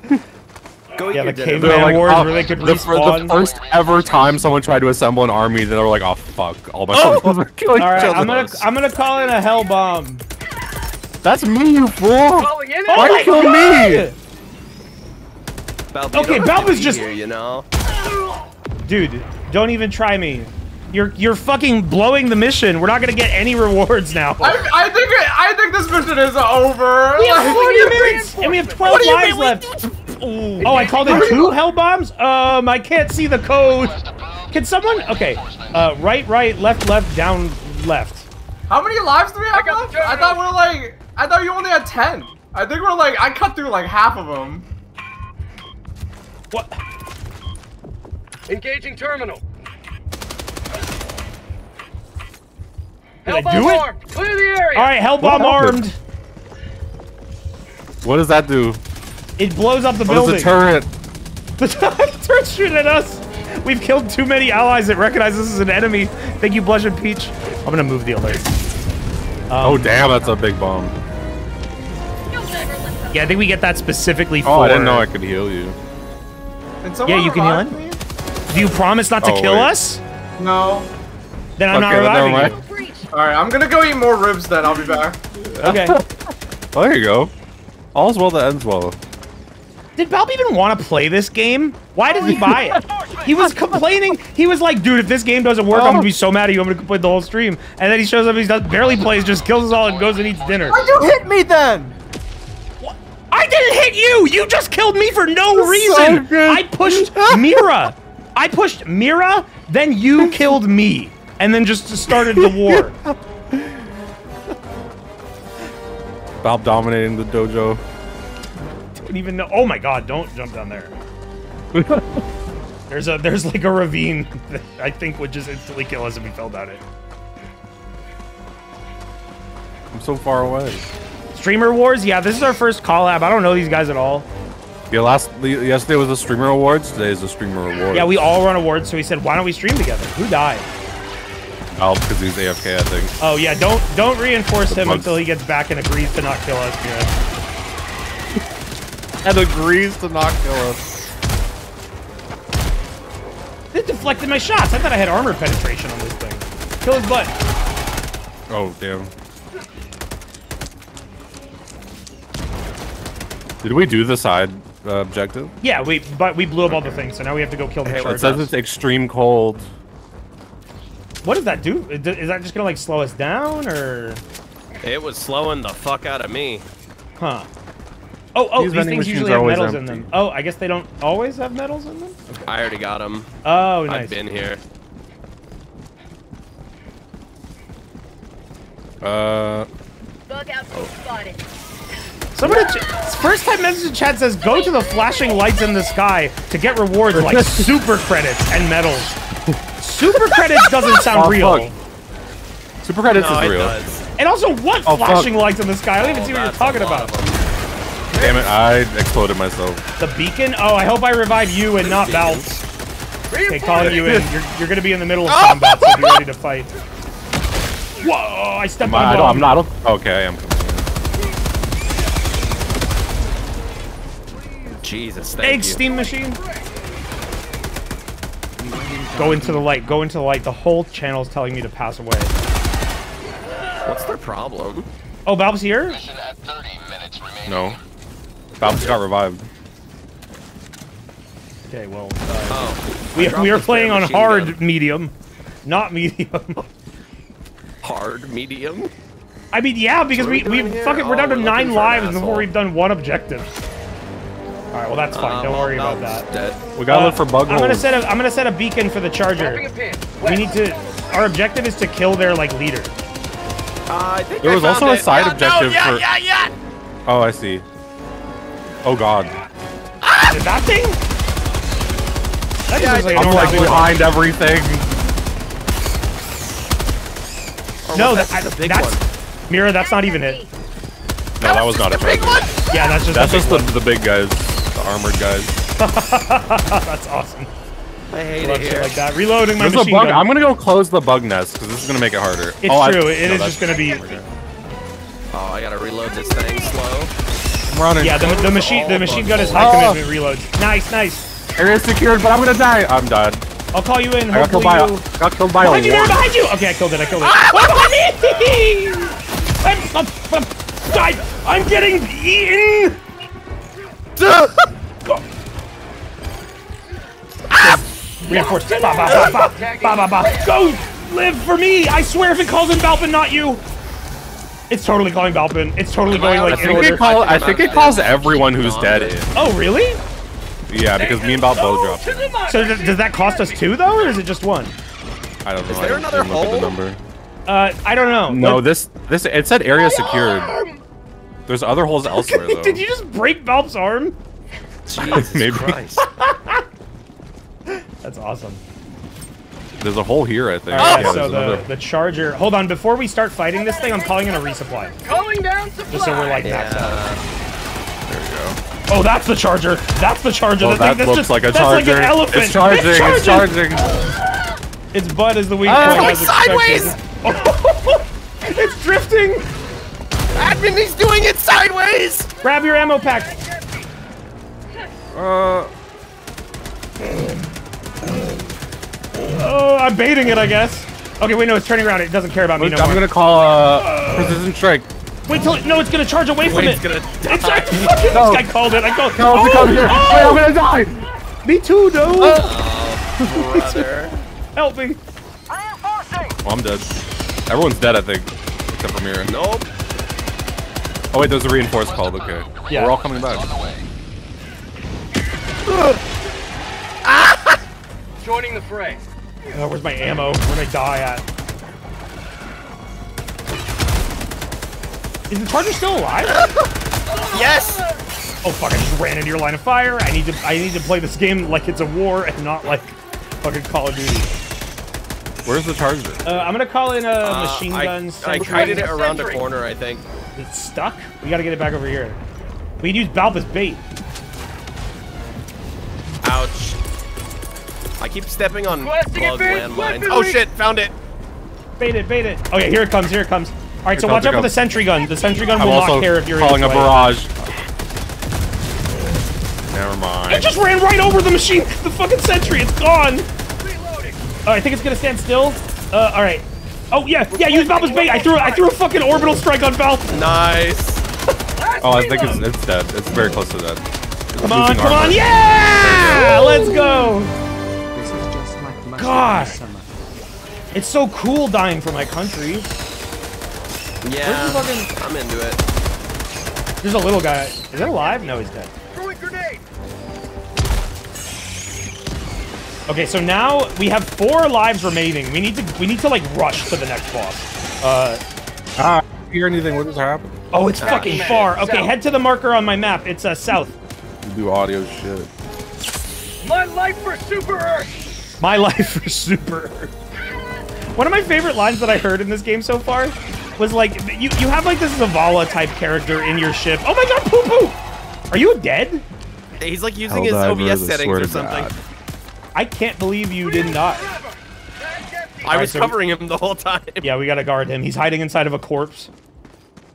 Go eat Yeah, the caveman They're like, wars oh, where they could the, respawn. the first ever time someone tried to assemble an army, they were like, "Oh fuck, all my oh! soldiers are killing All right, each other." I'm gonna I'm gonna call in a hell bomb. That's me, you fool! Calling in. Oh Why my you kill God! me? Baaulp, you Okay, don't have Baaulp to is just- here, you know. Dude, don't even try me. You're you're fucking blowing the mission. We're not gonna get any rewards now. I, I think I think this mission is over. We have Like, 40 minutes and we have 12 lives left. Oh, I called in two hell bombs. Um, I can't see the code. Can someone? Okay. Uh, right, right, left, left, down, left. How many lives do we have got left? I thought we are like, I thought you only had ten. I think we're like, I cut through like half of them. What? Engaging terminal. Did I Hellbomb do it? armed. Clear the area. All right, hell bomb What happened? armed. What does that do? It blows up the oh, What building. is the turret? The turret's shooting at us. We've killed too many allies that recognize this as an enemy. Thank you, Blush and Peach. I'm gonna move the alert. oh um, damn, that's a big bomb. Yeah, I think we get that specifically for. Oh, I didn't know I could heal you. Yeah, you can heal him. me? Do you promise not to Oh, kill wait. us? No. Then I'm not Okay, then never reviving mind. you. All right, I'm gonna go eat more ribs then. I'll be back. Okay. Oh, there you go. All's well that ends well. Did Baaulp even want to play this game? Why did he oh, buy it? He was complaining. He was like, dude, if this game doesn't work, I'm gonna be so mad at you. I'm gonna complain the whole stream. And then he shows up, he does, barely plays, just kills us all, and goes and eats dinner. Why'd you hit me then? I didn't hit you. You just killed me for no reason. good. I pushed Mira. I pushed Mira, then you killed me, and then just started the war. Bob dominating the dojo. Don't even know. Oh my god! Don't jump down there. There's a there's like a ravine that I think would just instantly kill us if we fell down it. I'm so far away. Streamer Wars, yeah, this is our first collab. I don't know these guys at all. Yeah, last the, yesterday was the streamer awards. Today is the streamer awards. Yeah, we all run awards, so we said, why don't we stream together? Who died? Oh, because he's AFK, I think. Oh yeah, don't don't reinforce him bugs. until he gets back and agrees to not kill us. Yeah. And agrees to not kill us. It deflected my shots. I thought I had armor penetration on this thing. Kill his butt. Oh, damn. Did we do the side uh, objective? Yeah, we but we blew up all the things, so now we have to go kill the Hey, It charge. says it's extreme cold. What does that do? Is is that just gonna like slow us down or? It was slowing the fuck out of me. Huh. Oh, oh, These these, things usually have always metals in them. Oh, I guess they don't always have metals in them? I already got them. Oh, nice. I've been here. Uh, Bug out spotted. Somebody, ch- first time message in chat says, go to the flashing lights in the sky to get rewards like super credits and medals. Super credits doesn't sound Oh, real. fuck. super credits no, is it real. does. And also, what Oh, fuck. flashing lights in the sky? I don't even see what you're talking lot about. Of 'em. Damn it, I exploded myself. The beacon? Oh, I hope I revive you and not Valve. Okay, calling you in. You're, you're gonna be in the middle of oh! combat, so be ready to fight. Whoa! I stepped I on a don't, I'm not. I Okay, I am coming in. Jesus, thank Egg you. steam machine. Go into the light. Go into the light. The whole channel is telling me to pass away. What's their problem? Oh, Valve's here? No. Valve got revived. Okay, well, uh, Oh. we, we are playing on hard gun. medium, not medium. Hard medium. I mean, yeah, because What we, we we doing here? fucking, we're down Oh, to we're nine looking for an lives before we've done one objective. All right, well that's fine. Um, Don't worry about that. Dead. We gotta Uh, look for bug I'm gonna set a I'm gonna set a beacon for the charger. We need to. Our objective is to kill their like leader. Uh, I think There I was also found a side Yeah, objective no, yeah, for- Yeah, yeah, Oh, I see. Oh god. Is that thing? That Yeah, just looks like a I I'm like bullet. behind everything. Or No, was that, that the big that's one? Mira. That's not even it. No, that was not a big one. Yeah, that's just That's the just big the, the big guys, the armored guys. That's awesome. I hate Love it shit here. like that. Reloading my There's a machine bug. gun. I'm gonna go close the bug nest because this is gonna make it harder. It's oh, I- true. It no, is just gonna be. Oh, I gotta reload this thing slow. Running. Yeah, the, the machine the machine gun is high Oh. commitment reloads. Nice, nice. Area secured, but I'm gonna die. I'm dead. I'll call you in. I got killed by. you. A, got killed by Behind you, behind you! Okay, I killed it, I killed it. Oh, behind me! I'm, I'm, I'm, I'm getting eaten! Reinforced. Ba, ba, ba, ba, ba, ba, ba. Go live for me! I swear if it calls in Balpin, not you! It's totally calling Balpin. It's totally going like in think it call. I think it calls everyone who's dead in. Oh, really? Yeah, because me and Bob both dropped. So does, does that cost us two, though, or is it just one? I don't know. Is there I another didn't look at the number. Uh, I don't know. No, Let- this this it said area secured. There's other holes elsewhere though. Did you just break Baaulp's arm? Jesus Maybe. Christ. That's awesome. There's a hole here, I think. Alright, yeah, so the, another. the charger. Hold on, before we start fighting this thing, I'm calling in a resupply. Calling down supply. Just so we're like maxed out. There we go. Oh, that's the charger. That's the charger. Well, the thing that that's looks just, like a that's charger. like an elephant. It's charging. It's charging. Its butt is the weak Ah, point. it's as going expected. it's drifting. Admin, he's doing it sideways! Grab your ammo pack. Uh, Oh, I'm baiting it, I guess. Okay, wait, no, it's turning around. It doesn't care about me no I'm more. gonna call uh precision strike. Wait till it, no, it's gonna charge away from Wait, it. it's gonna It's die. I fucking No. I called it. I called. No, oh, come here. oh, Wait, I'm gonna die. me too, dude. Brother. Help me. Oh, I'm dead. Everyone's dead, I think, except for Mira. Nope. Oh wait, there's a reinforced called. Okay. Yeah. We're all coming back. Joining the fray. Oh, where's my ammo? Where'd I die at? Is the charger still alive? Yes! Oh fuck! I just ran into your line of fire. I need to. I need to play this game like it's a war and not like fucking Call of Duty. Where's the charger? Uh, I'm gonna call in a Uh, machine gun. I sentry. kited it around a corner, I think. It's stuck. We gotta get it back over here. We can use Balba's bait. I keep stepping on Blasting plug advanced landmines. Oh shit, found it. Bait it, bait it. Oh yeah, here it comes. Here it comes. All right, so Here watch out here for the sentry gun. The sentry gun I'm will also not care if you're calling in a barrage. Never mind. It just ran right over the machine. The fucking sentry. It's gone. Reloading. Oh, I think it's gonna stand still. Uh, all right. Oh yeah, yeah. Use Balba's bait. I threw. I threw a fucking orbital strike on Baaulp. Nice. Oh, I think it's it's dead. It's very close to dead. It's Come on, losing come on. Yeah, let's go. God. summer. It's so cool dying for my country. Yeah, fucking- I'm into it. There's a little guy. Is it alive? No, he's dead. Throwing grenade. Okay, so now we have four lives remaining. We need to we need to like rush to the next boss. Uh Ah, hear anything? What just happened? oh, it's fucking far. Okay, head to the marker on my map. It's uh south. You do audio shit. My life for Super Earth. My life for Super. One of my favorite lines that I heard in this game so far was like you you have like this Zavala type character in your ship. Oh my god, poo poo! Are you dead? He's like using his Helldivers, OBS settings or something. God. I can't believe you did not. I was so- covering him the whole time. Yeah, we gotta guard him. He's hiding inside of a corpse.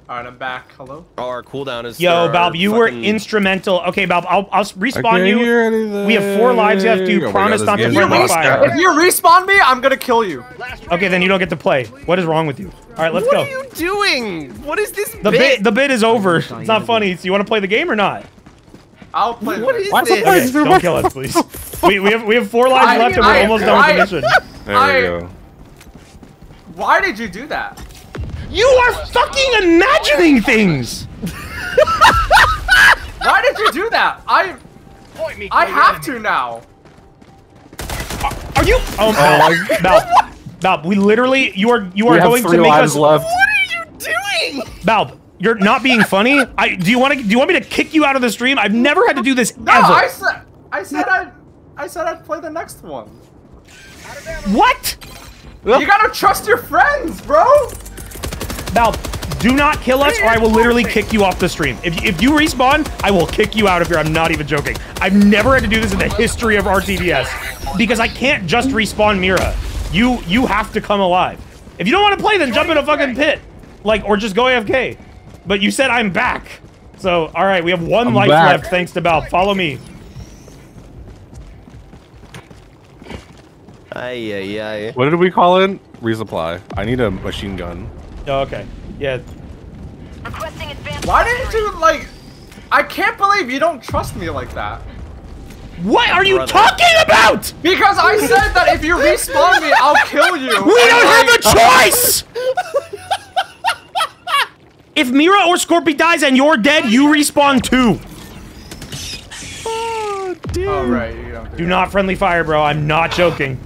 Alright, I'm back. Hello? Oh, our cooldown is. Yo, Bob, Baaulp, our you were instrumental. Okay, Bob, I'll, I'll s- I respawn can't you. hear. We have four lives. You have to Oh my God, promise not to game's friendly lost. fire. If you respawn me, I'm gonna kill you. Okay, then you don't get to play. What is wrong with you? All right, let's What go. What are you doing? What is this The bit? bit, the bit is over. It's not funny. So you want to play the game or not? I'll play What this. is Why this? it- Okay, don't kill us, please. We, we have we have four lives I- left and we're I- almost done with the mission. There I- we go. Why did you do that? You are fucking imagining things. Why did you do that? I I have to now. Are you? Oh, my Baaulp, Baaulp, we literally you are you are We have going three to make lives us. left. What are you doing? Baaulp, you're not being funny. I do you want to do you want me to kick you out of the stream? I've never had to do this No, ever. I said I said I'd I said I'd play the next one. What? You gotta trust your friends, bro. Baaulp, do not kill us or I will literally kick you off the stream. If, if you respawn, I will kick you out of here. I'm not even joking. I've never had to do this in the history of RTVS because I can't just respawn Mira. You you have to come alive. If you don't want to play, then jump in a fucking pit. Like, or just go AFK. But you said I'm back. So, all right, we have one I'm life back. left thanks to Baaulp. Follow me. Ay, ay, ay. What did we call it? Resupply. I need a machine gun. Oh, okay. Yeah. Requesting advanced Why didn't you like? I can't believe you don't trust me like that. What are you Brother. talking about? Because I said that if you respawn me, I'll kill you. We don't have a choice! if Mira or Scorpy dies and you're dead, you respawn too. Oh right, you don't. Do not friendly fire, bro. I'm not joking.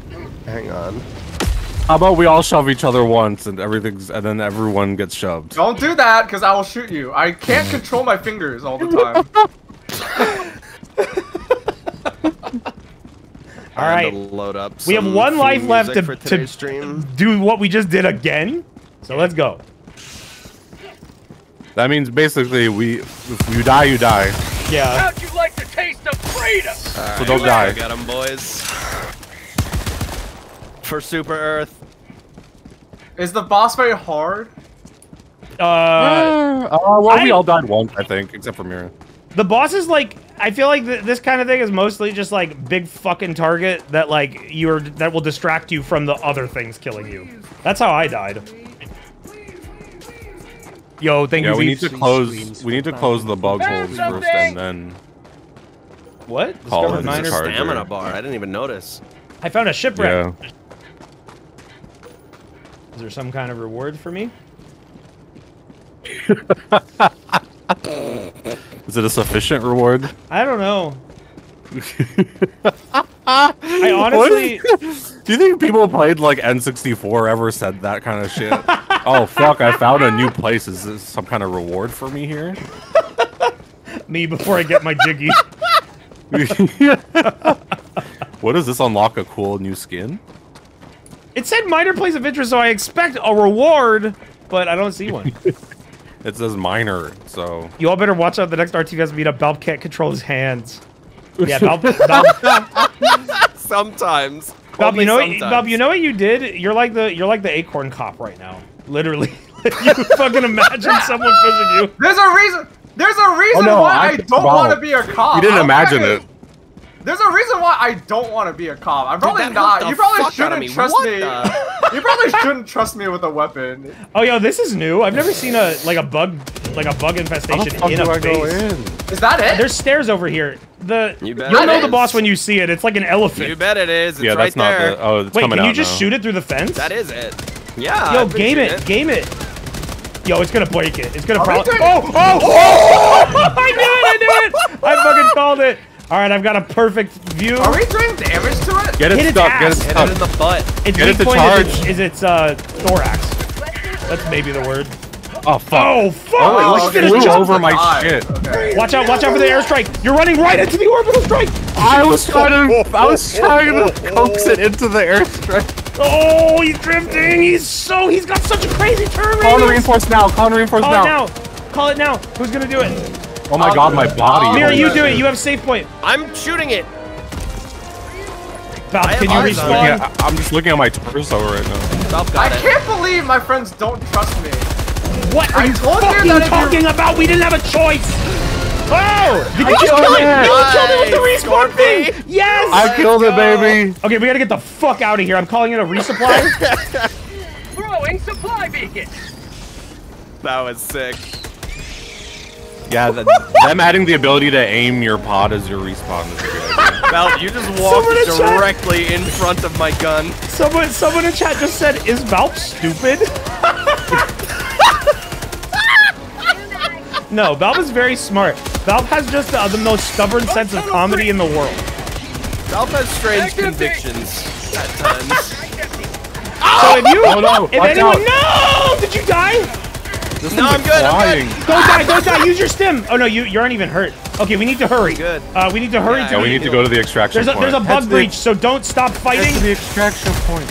Hang on. How about we all shove each other once and everything's and then everyone gets shoved? Don't do that, because I will shoot you. I can't control my fingers all the time. All Time right. to load up. We have one life left to- to- stream. Do what we just did again. So let's go. That means basically we if you die, you die. Yeah. How'd you like the taste of freedom? So don't die. Get them, boys. For Super Earth. Is the boss very hard? Uh, Uh, well, we I- all died once, I think, except for Mira. the boss is like. I feel like th this kind of thing is mostly just like big fucking target that like you're that will distract you from the other things killing you. That's how I died. Yo, thank Yeah, you. we need to close. We need to close the bug holes first, and then What? Call Discover it a. Stamina bar. I didn't even notice. I found a shipwreck. yeah. Is there some kind of reward for me? Is it a sufficient reward? I don't know. I honestly, Do you think people played like N64 ever said that kind of shit? oh fuck! I found a new place. Is this some kind of reward for me here? me before I get my jiggy. what does this unlock? A cool new skin? It said minor place of interest, so I expect a reward, but I don't see one. It says minor, so You all better watch out the next RTS meetup. Baaulp can't control his hands. Yeah, Baaulp, Baaulp, Sometimes. Baaulp, you Only know, what, sometimes. Baaulp, you know what you did? You're like the you're like the acorn cop right now. Literally, you fucking imagine someone pushing you. There's a reason. There's a reason Oh, no, why I- I, don't want to be a cop. you didn't imagine not it. Gonna- There's a reason why I don't want to be a cop. I'm probably that not. You probably fuck out of shouldn't me. trust What me. the- you probably shouldn't trust me with a weapon. Oh, yo, this is new. I've never seen a like a bug like a bug How infestation the fuck in do a I go base. in? Is that it? There's stairs over here. The You bet you'll it know the boss when you see it. It's like an elephant. You bet it is. It's yeah, right that's not there. the. Oh, it's Wait, coming can you just now. shoot it through the fence? That is it. Yeah. Yo, I've game shooting it, game it. Yo, it's gonna break it. It's gonna probably. Oh, oh, oh! I knew it! I knew it! I fucking called it. All right, I've got a perfect view. Are we doing damage to it? Get it Hit stuck. Get it ass. Hit it in the butt. its get it weak to point charge. is its, is its uh, thorax. That's maybe the word. Oh fuck! Oh fuck! Oh, it Oh, like flew over my die. shit. Okay. Watch out! Watch out for the airstrike! You're running right into the orbital strike. I was trying to. I was trying to coax it into the airstrike. Oh, he's drifting. He's so. He's got such a crazy turn Call to radius. reinforce now. Call to reinforce Call it now. now. Call it now. Who's gonna do it? Oh my god, my body. Mira, Oh, you do it. You have safe point. I'm shooting it. Val, I have can you eyes on Looking respawn? at- I'm just looking at my torso right now. Stop I got it. can't believe my friends don't trust me. What are I you fucking that you- talking about? We didn't have a choice. Oh! Did you just killed kill it? it. You killed it with the Nice, respawn thing. Yes. I killed it, baby. Okay, we gotta get the fuck out of here. I'm calling it a resupply. Throwing supply beacon. That was sick. Yeah, the, them adding the ability to aim your pod as your respawn is good. Val, you just walked Someone in chat- directly in front of my gun. someone, someone in chat just said, "Is Valve stupid?" no, Valve is very smart. Valve has just uh, the most stubborn sense of comedy in the world. Valve has strange Active convictions at times. So if you, Oh, no, if watch anyone, out. no, did you die? This No, I'm good, I'm flying. good. Don't die, don't die. Use your stim. Oh no, you you aren't even hurt. Okay, we need to hurry. Good. Uh, we need to hurry Yeah, to. Yeah, we need to go to the extraction There's a point. there's a Head bug to the- breach, so don't stop head fighting. to the extraction point.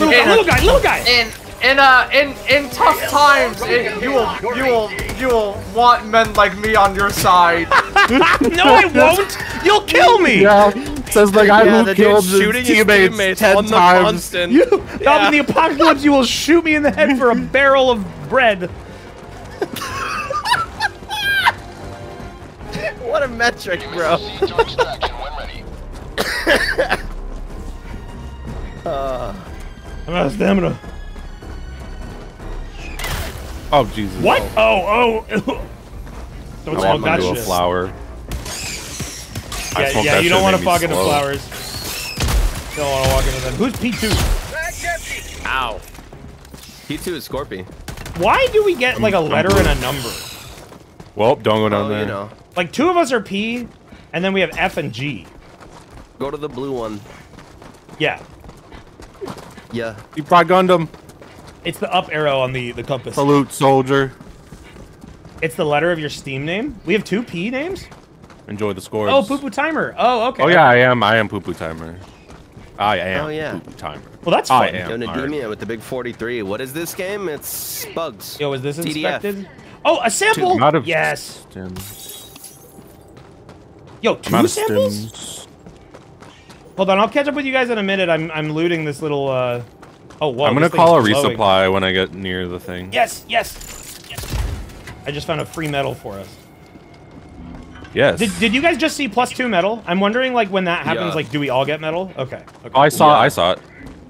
Little guy, little guy, little guy. In in uh in in tough times, it, you will you will you will want men like me on your side. no, I won't. You'll kill me. Yeah, says the guy Yeah, who the killed his shooting his teammates, teammates ten on times. constant. You, Valve, in the apocalypse, you will shoot me in the head for a barrel of bread. What a metric, bro. I'm out of stamina. Oh Jesus! What? Oh, oh. don't I smoke that into a shit. flower. Yeah, yeah, you don't want to me fuck into slow. flowers. Don't want to walk into them. Who's P2? Ow. P2 is Scorpy. Why do we get like a letter and a number? Well, don't go down Oh, there. you know. Like two of us are P, and then we have F and G. Go to the blue one. Yeah, Yeah. You brought Gundam. It's the up arrow on the the compass. Salute, soldier. It's the letter of your Steam name. We have two P names. Enjoy the scores. Oh, poo poo timer. Oh, okay. Oh yeah, I am. I am poo poo timer. I am. Oh, yeah. Poo poo timer. Well, that's I am. Yo, Alright. With the big 43. What is this game? It's Bugs. Yo, is this TDF. inspected? Oh, a sample. I'm out of yes. stims. Yo, I'm two out of samples. stims. Hold on, I'll catch up with you guys in a minute. I'm I'm looting this little. uh... Oh, whoa. I'm gonna call a thing's glowing. resupply when I get near the thing. Yes, yes, yes. I just found a free metal for us. Yes. Did, did you guys just see plus two metal? I'm wondering, like, when that happens, Yeah. like, do we all get metal? Okay. okay. Oh, I saw. Yeah. I saw it.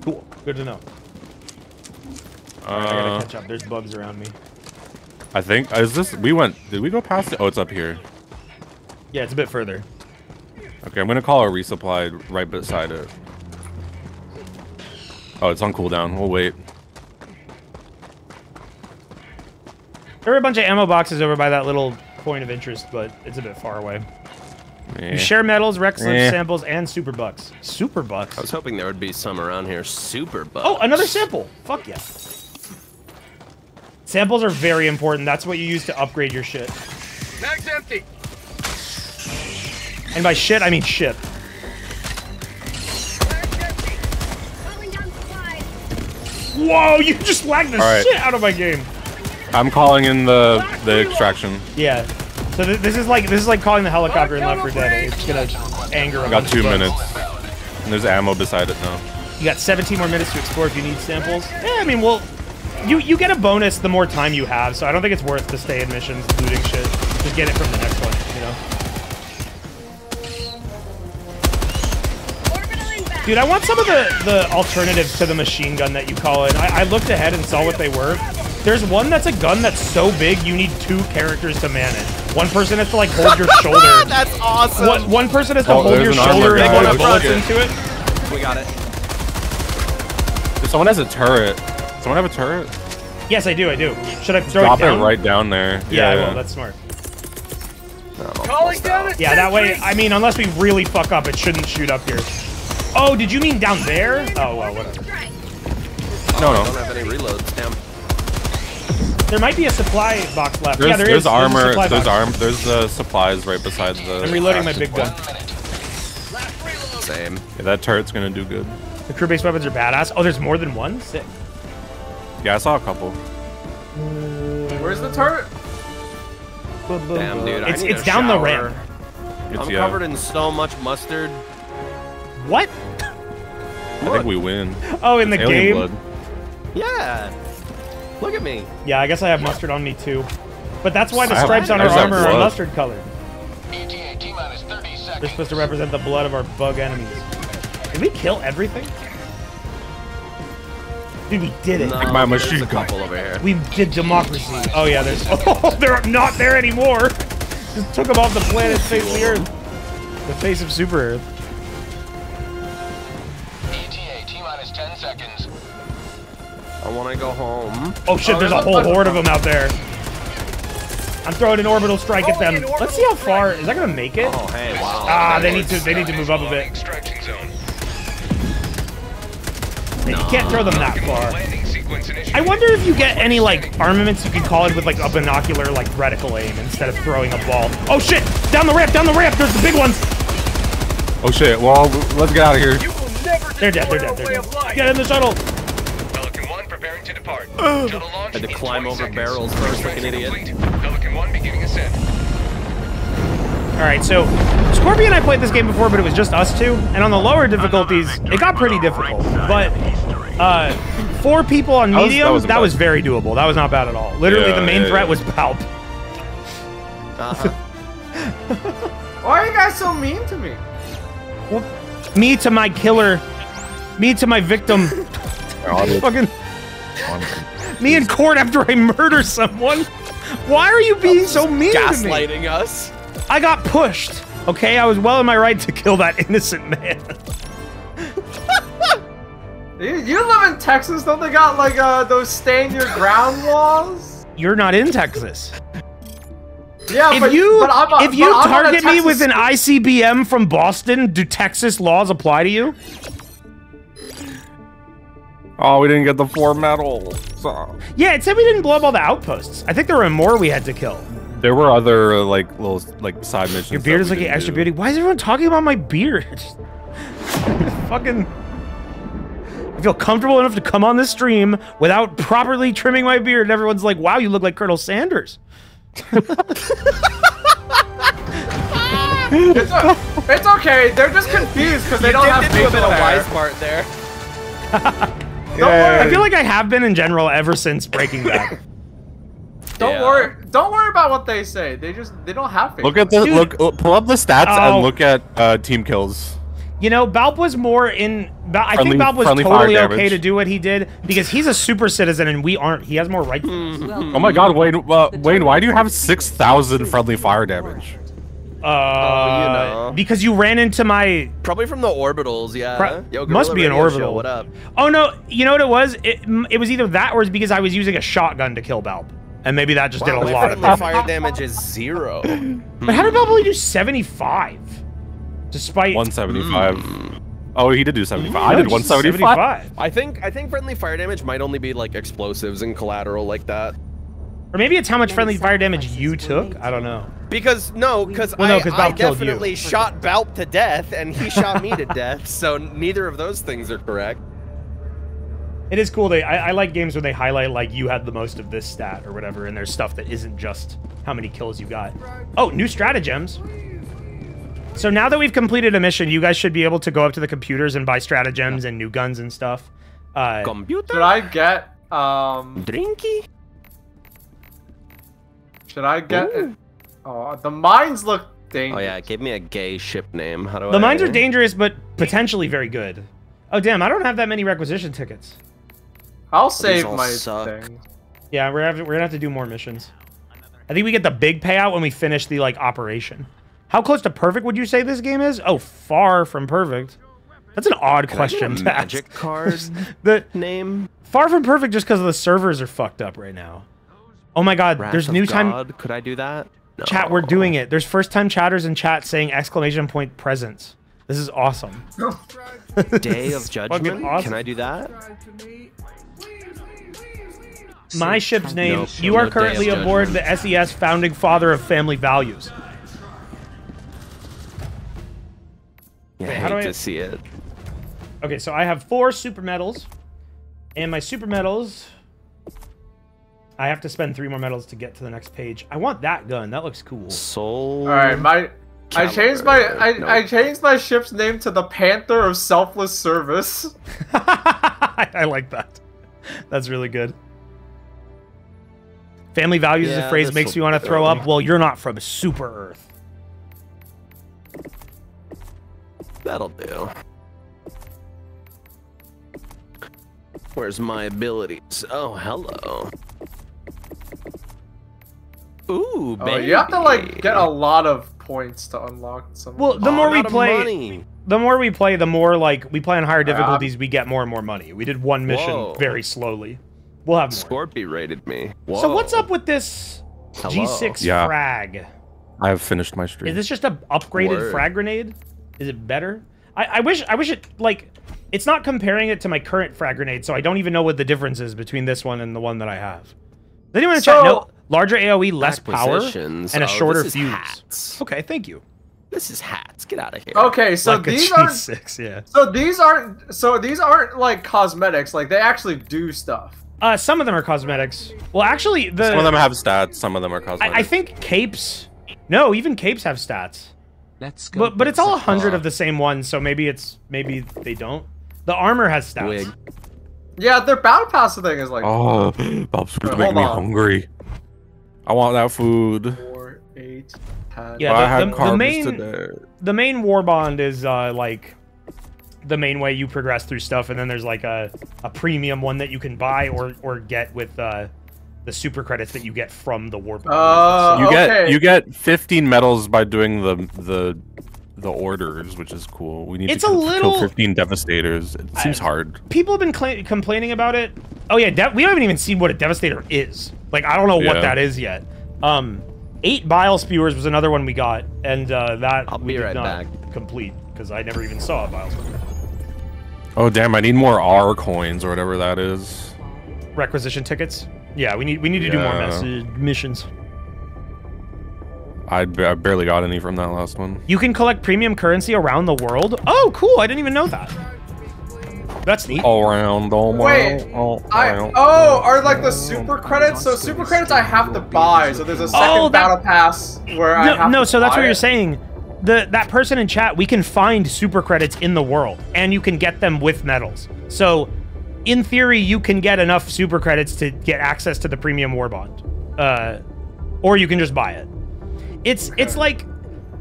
Cool. Good to know. Alright, I gotta Uh, catch up. There's bugs around me. I think is this. We went. Did we go past it? Oh, it's up here. Yeah, it's a bit further. Okay, I'm gonna call a resupply right beside it. Oh, it's on cooldown. We'll wait. There are a bunch of ammo boxes over by that little point of interest, but it's a bit far away. Eh. You share medals, Rex slips, Eh. samples, and super bucks. Super bucks. I was hoping there would be some around here. Super bucks. Oh, another sample. Fuck yeah. Samples are very important. That's what you use to upgrade your shit. Bag's empty. And by shit, I mean ship. Whoa, you just lagged the right. shit out of my game. I'm calling in the the extraction. Yeah. So th this is like this is like calling the helicopter in Left 4 Dead. It's gonna anger a I got two minutes. And there's ammo beside it now. You got 17 more minutes to explore if you need samples. Yeah, I mean, well, you you get a bonus the more time you have, so I don't think it's worth to stay in missions looting shit. Just get it from the next one, you know. Dude, I want some of the the alternatives to the machine gun that you call it. I, I looked ahead and saw what they were. There's one that's a gun that's so big you need two characters to man it. One person has to like hold your shoulder. That's awesome. One, one person has to Oh, hold your an shoulder and guy. put Big bullets one up into it. We got it. Does someone has a turret? Someone have a turret? Yes, I do. I do. Should I throw Drop it down? it right down there. Yeah, I will. That's smart. Calling down a Yeah, that way. I mean, unless we really fuck up, it shouldn't shoot up here. Oh, did you mean down there? Oh well, whatever. No, no. I don't have any reloads. Damn. There might be a supply box left. There's, yeah, there there's is. There's armor. supply There's arm. There's uh, supplies right beside the. I'm reloading my big gun. Same. Yeah, that turret's gonna do good. The crew-based weapons are badass. Oh, there's more than one. Sick. Yeah, I saw a couple. Where's the turret? Damn, dude. I It's need it's a down the ramp. It's I'm yeah. covered in so much mustard. What? I think we win. Oh, in the Alien game. blood. Yeah. Look at me. Yeah, I guess I have mustard on me too. But that's why the stripes on I our just have armor are mustard colored. ETA T minus 30 They're supposed to represent the blood of our bug enemies. Did we kill everything? Dude, we did it. No, my there's machine a gun. couple over here. We did democracy. Oh yeah, there's. Oh, they're not there anymore. Just took them off the planet, face of the Earth, the face of Super Earth. I want to go home. Oh shit, Oh, there's a there's a whole horde of them out there. I'm throwing an orbital strike at them. Let's see how far. Is that gonna make it? Oh, hey, wow. Ah, they need to. They need to move up a bit. Extraction zone. You can't throw them that far. I wonder if you get any like armaments you can call it with like a binocular like reticle aim instead of throwing a ball. Oh shit! Down the ramp! Down the ramp! There's the big ones. Oh shit. Well, let's get out of here. You will never They're dead. They're dead. They're dead. Get in the shuttle. Pelican 1 preparing to depart. Shuttle launch Had to climb over seconds. barrels first like an idiot. Pelican 1 beginning ascent. All right, so Scorpion and I played this game before, but it was just us two, and on the lower difficulties, it got pretty difficult. But uh, four people on That was- that medium, that wasn't was, bad. very doable. That was not bad at all. Literally, Yeah, the main yeah, threat yeah. was Palp. Uh-huh. Why are you guys so mean to me? Me to my killer, me to my victim. Fucking me in court after I murder someone. Why are you being so mean to me? Gaslighting us. I got pushed. Okay, I was well in my right to kill that innocent man. You, you live in Texas, don't they got like uh, those stand your ground laws? You're not in Texas. Yeah, if but you but I'm a- if you but I'm target me with an ICBM from Boston, do Texas laws apply to you? Oh, we didn't get the four medals. Oh. Yeah, it said we didn't blow up all the outposts. I think there were more we had to kill. There were other uh, like little like side missions. Your beard is like looking didn't extra do. beauty. Why is everyone talking about my beard? Fucking. I feel comfortable enough to come on this stream without properly trimming my beard, and everyone's like, "Wow, you look like Colonel Sanders." It's, o- it's okay. They're just confused because they don't have Dipped into a bit of wise part there. Don't worry. I feel like I have been in general ever since Breaking Bad. Don't Yeah. worry. Don't worry about what they say. They just they don't have facial. Look at the Dude. look. uh, Pull up the stats Oh. and look at uh, team kills. You know, Baaulp was more in. Ba- I think Friendly- Baaulp was totally okay damage. to do what he did because he's a super citizen and we aren't. He has more rights. Oh my God, Wayne! Uh, Wayne, why do you have six thousand friendly fire damage? Uh, Oh, you know. because you ran into my. Probably from the orbitals, yeah. Pro- Yo, must be an Radio Show, orbital. what up? Oh no, you know what it was? It, it was either that or it's because I was using a shotgun to kill Baaulp, and maybe that just did a lot of friendly it. fire damage is zero. But how did Baaulp only do seventy-five? Despite One seventy five. Hmm. Oh, he did do seventy five. I did just one seventy five. I think I think friendly fire damage might only be like explosives and collateral like that. Or maybe it's how much friendly fire damage you took. I don't know. Because no, because Well, no, I, 'cause I Baaulp killed you. definitely shot Baaulp to death and he shot me to death. So neither of those things are correct. It is cool. They I, I like games where they highlight like you had the most of this stat or whatever, and there's stuff that isn't just how many kills you got. Oh, new stratagems. So now that we've completed a mission, you guys should be able to go up to the computers and buy stratagems and new guns and stuff. Uh, Should Computer I get um? drinky. Should I get? Oh, the mines look dangerous. Oh yeah, give me a gay ship name. How do I? the mines are dangerous, but potentially very good. Oh damn, I don't have that many requisition tickets. I'll save my suck. thing. Yeah, we're have, we're gonna have to do more missions. I think we get the big payout when we finish the like operation. How close to perfect would you say this game is? Oh, far from perfect. That's an odd Can I get a question to magic ask. card the name. far from perfect just because the servers are fucked up right now. Oh my god, Wrath there's of new time Could I do that? No. chat. We're doing it. There's first time chatters in chat saying exclamation point presence. This is awesome. Day of Judgment. awesome. Can I do that? My ship's name. Nope, you are Day currently aboard the SES founding father of family values. Yeah, Wait, I how do hate I- to see it. Okay, so I have four super medals, and my super medals. I have to spend three more medals to get to the next page. I want that gun. That looks cool. Soul. All right, my. I changed my I, Caliber, I changed my ship's name to the Panther of Selfless Service. I like that. That's really good. Family values is a phrase makes you want to throw up. Well, you're not from Super Earth. That'll do. Where's my abilities? Oh, hello. Ooh, Oh, baby. you have to like get a lot of points to unlock some. Well, the Oh, more we play, the more we play, the more like we play on higher Yeah. difficulties, we get more and more money. We did one mission Whoa. very slowly. We'll have more. Scorpy rated me. Whoa. So what's up with this Hello. G6 Yeah. frag? I have finished my stream. Is this just a upgraded Word. frag grenade? Is it better? I, I wish I wish it like it's not comparing it to my current frag grenade, so I don't even know what the difference is between this one and the one that I have. Does anyone in So- chat know? Larger AoE, less power, and a Oh, shorter this is fuse. hats. Okay, thank you. This is hats. Get out of here. Okay, so like these aren't. G6, yeah. So these aren't. So these aren't like cosmetics. Like they actually do stuff. Uh, some of them are cosmetics. Well, actually, the some of them have stats, some of them are I. I think capes. No, even capes have stats. Let's go. But but it's all a hundred of the same ones, so maybe it's maybe they don't. The armor has stats. Wig. Yeah, their battle pass thing is like Oh, Bob's food's Wait, making hold me hungry. I want that food. four, eight, ten. Yeah, I the- had the- the main- today. the main war bond is uh like the main way you progress through stuff and then there's like a, a premium one that you can buy or or get with uh the super credits that you get from the war bond. Uh, You get you get 15 medals by doing the the the orders, which is cool. We need It's to a kill, little- kill 15 devastators. It seems hard. People have been complaining about it. Oh yeah, we haven't even seen what a devastator is. Like I don't know what that is yet. Um eight bile spewers was another one we got and uh that I'll we be did right not back. complete because I never even saw a bile spewer. Oh damn! I need more R coins or whatever that is. Requisition tickets. Yeah, we need we need to do more Yeah. mess- missions. I, ba- I barely got any from that last one. You can collect premium currency around the world. Oh, cool! I didn't even know that. That's neat. All around, all Wait, around, all I around. oh, are like the super credits? So super credits I have to buy. So there's a second Oh, that- battle pass where I no, have no. to So that's buy what you're it. saying. The that person in chat, we can find super credits in the world, and you can get them with medals. So, in theory, you can get enough super credits to get access to the premium war bond, uh, or you can just buy it. It's it's like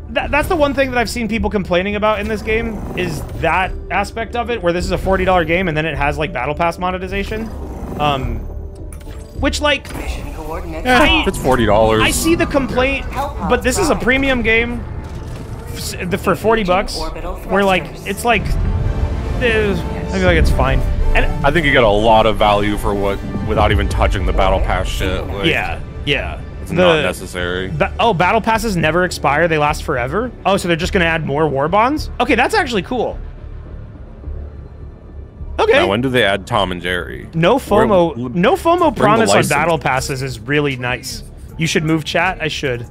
that, that's the one thing that I've seen people complaining about in this game is that aspect of it, where this is a forty dollar game and then it has like battle pass monetization, um, which like I- If it's forty dollars. I see the complaint, but this is a premium game the- for 40 bucks. Where like it's like eh, I feel like it's fine. And I think you get a lot of value for what without even touching the battle pass shit. Like, yeah, yeah. It's not necessary. Ba- oh, battle passes never expire; they last forever. Oh, so they're just gonna add more war bonds? Okay, that's actually cool. Okay. Now, when do they add Tom and Jerry? No FOMO, Where- no FOMO promise on battle passes is really nice. You should move chat. I should.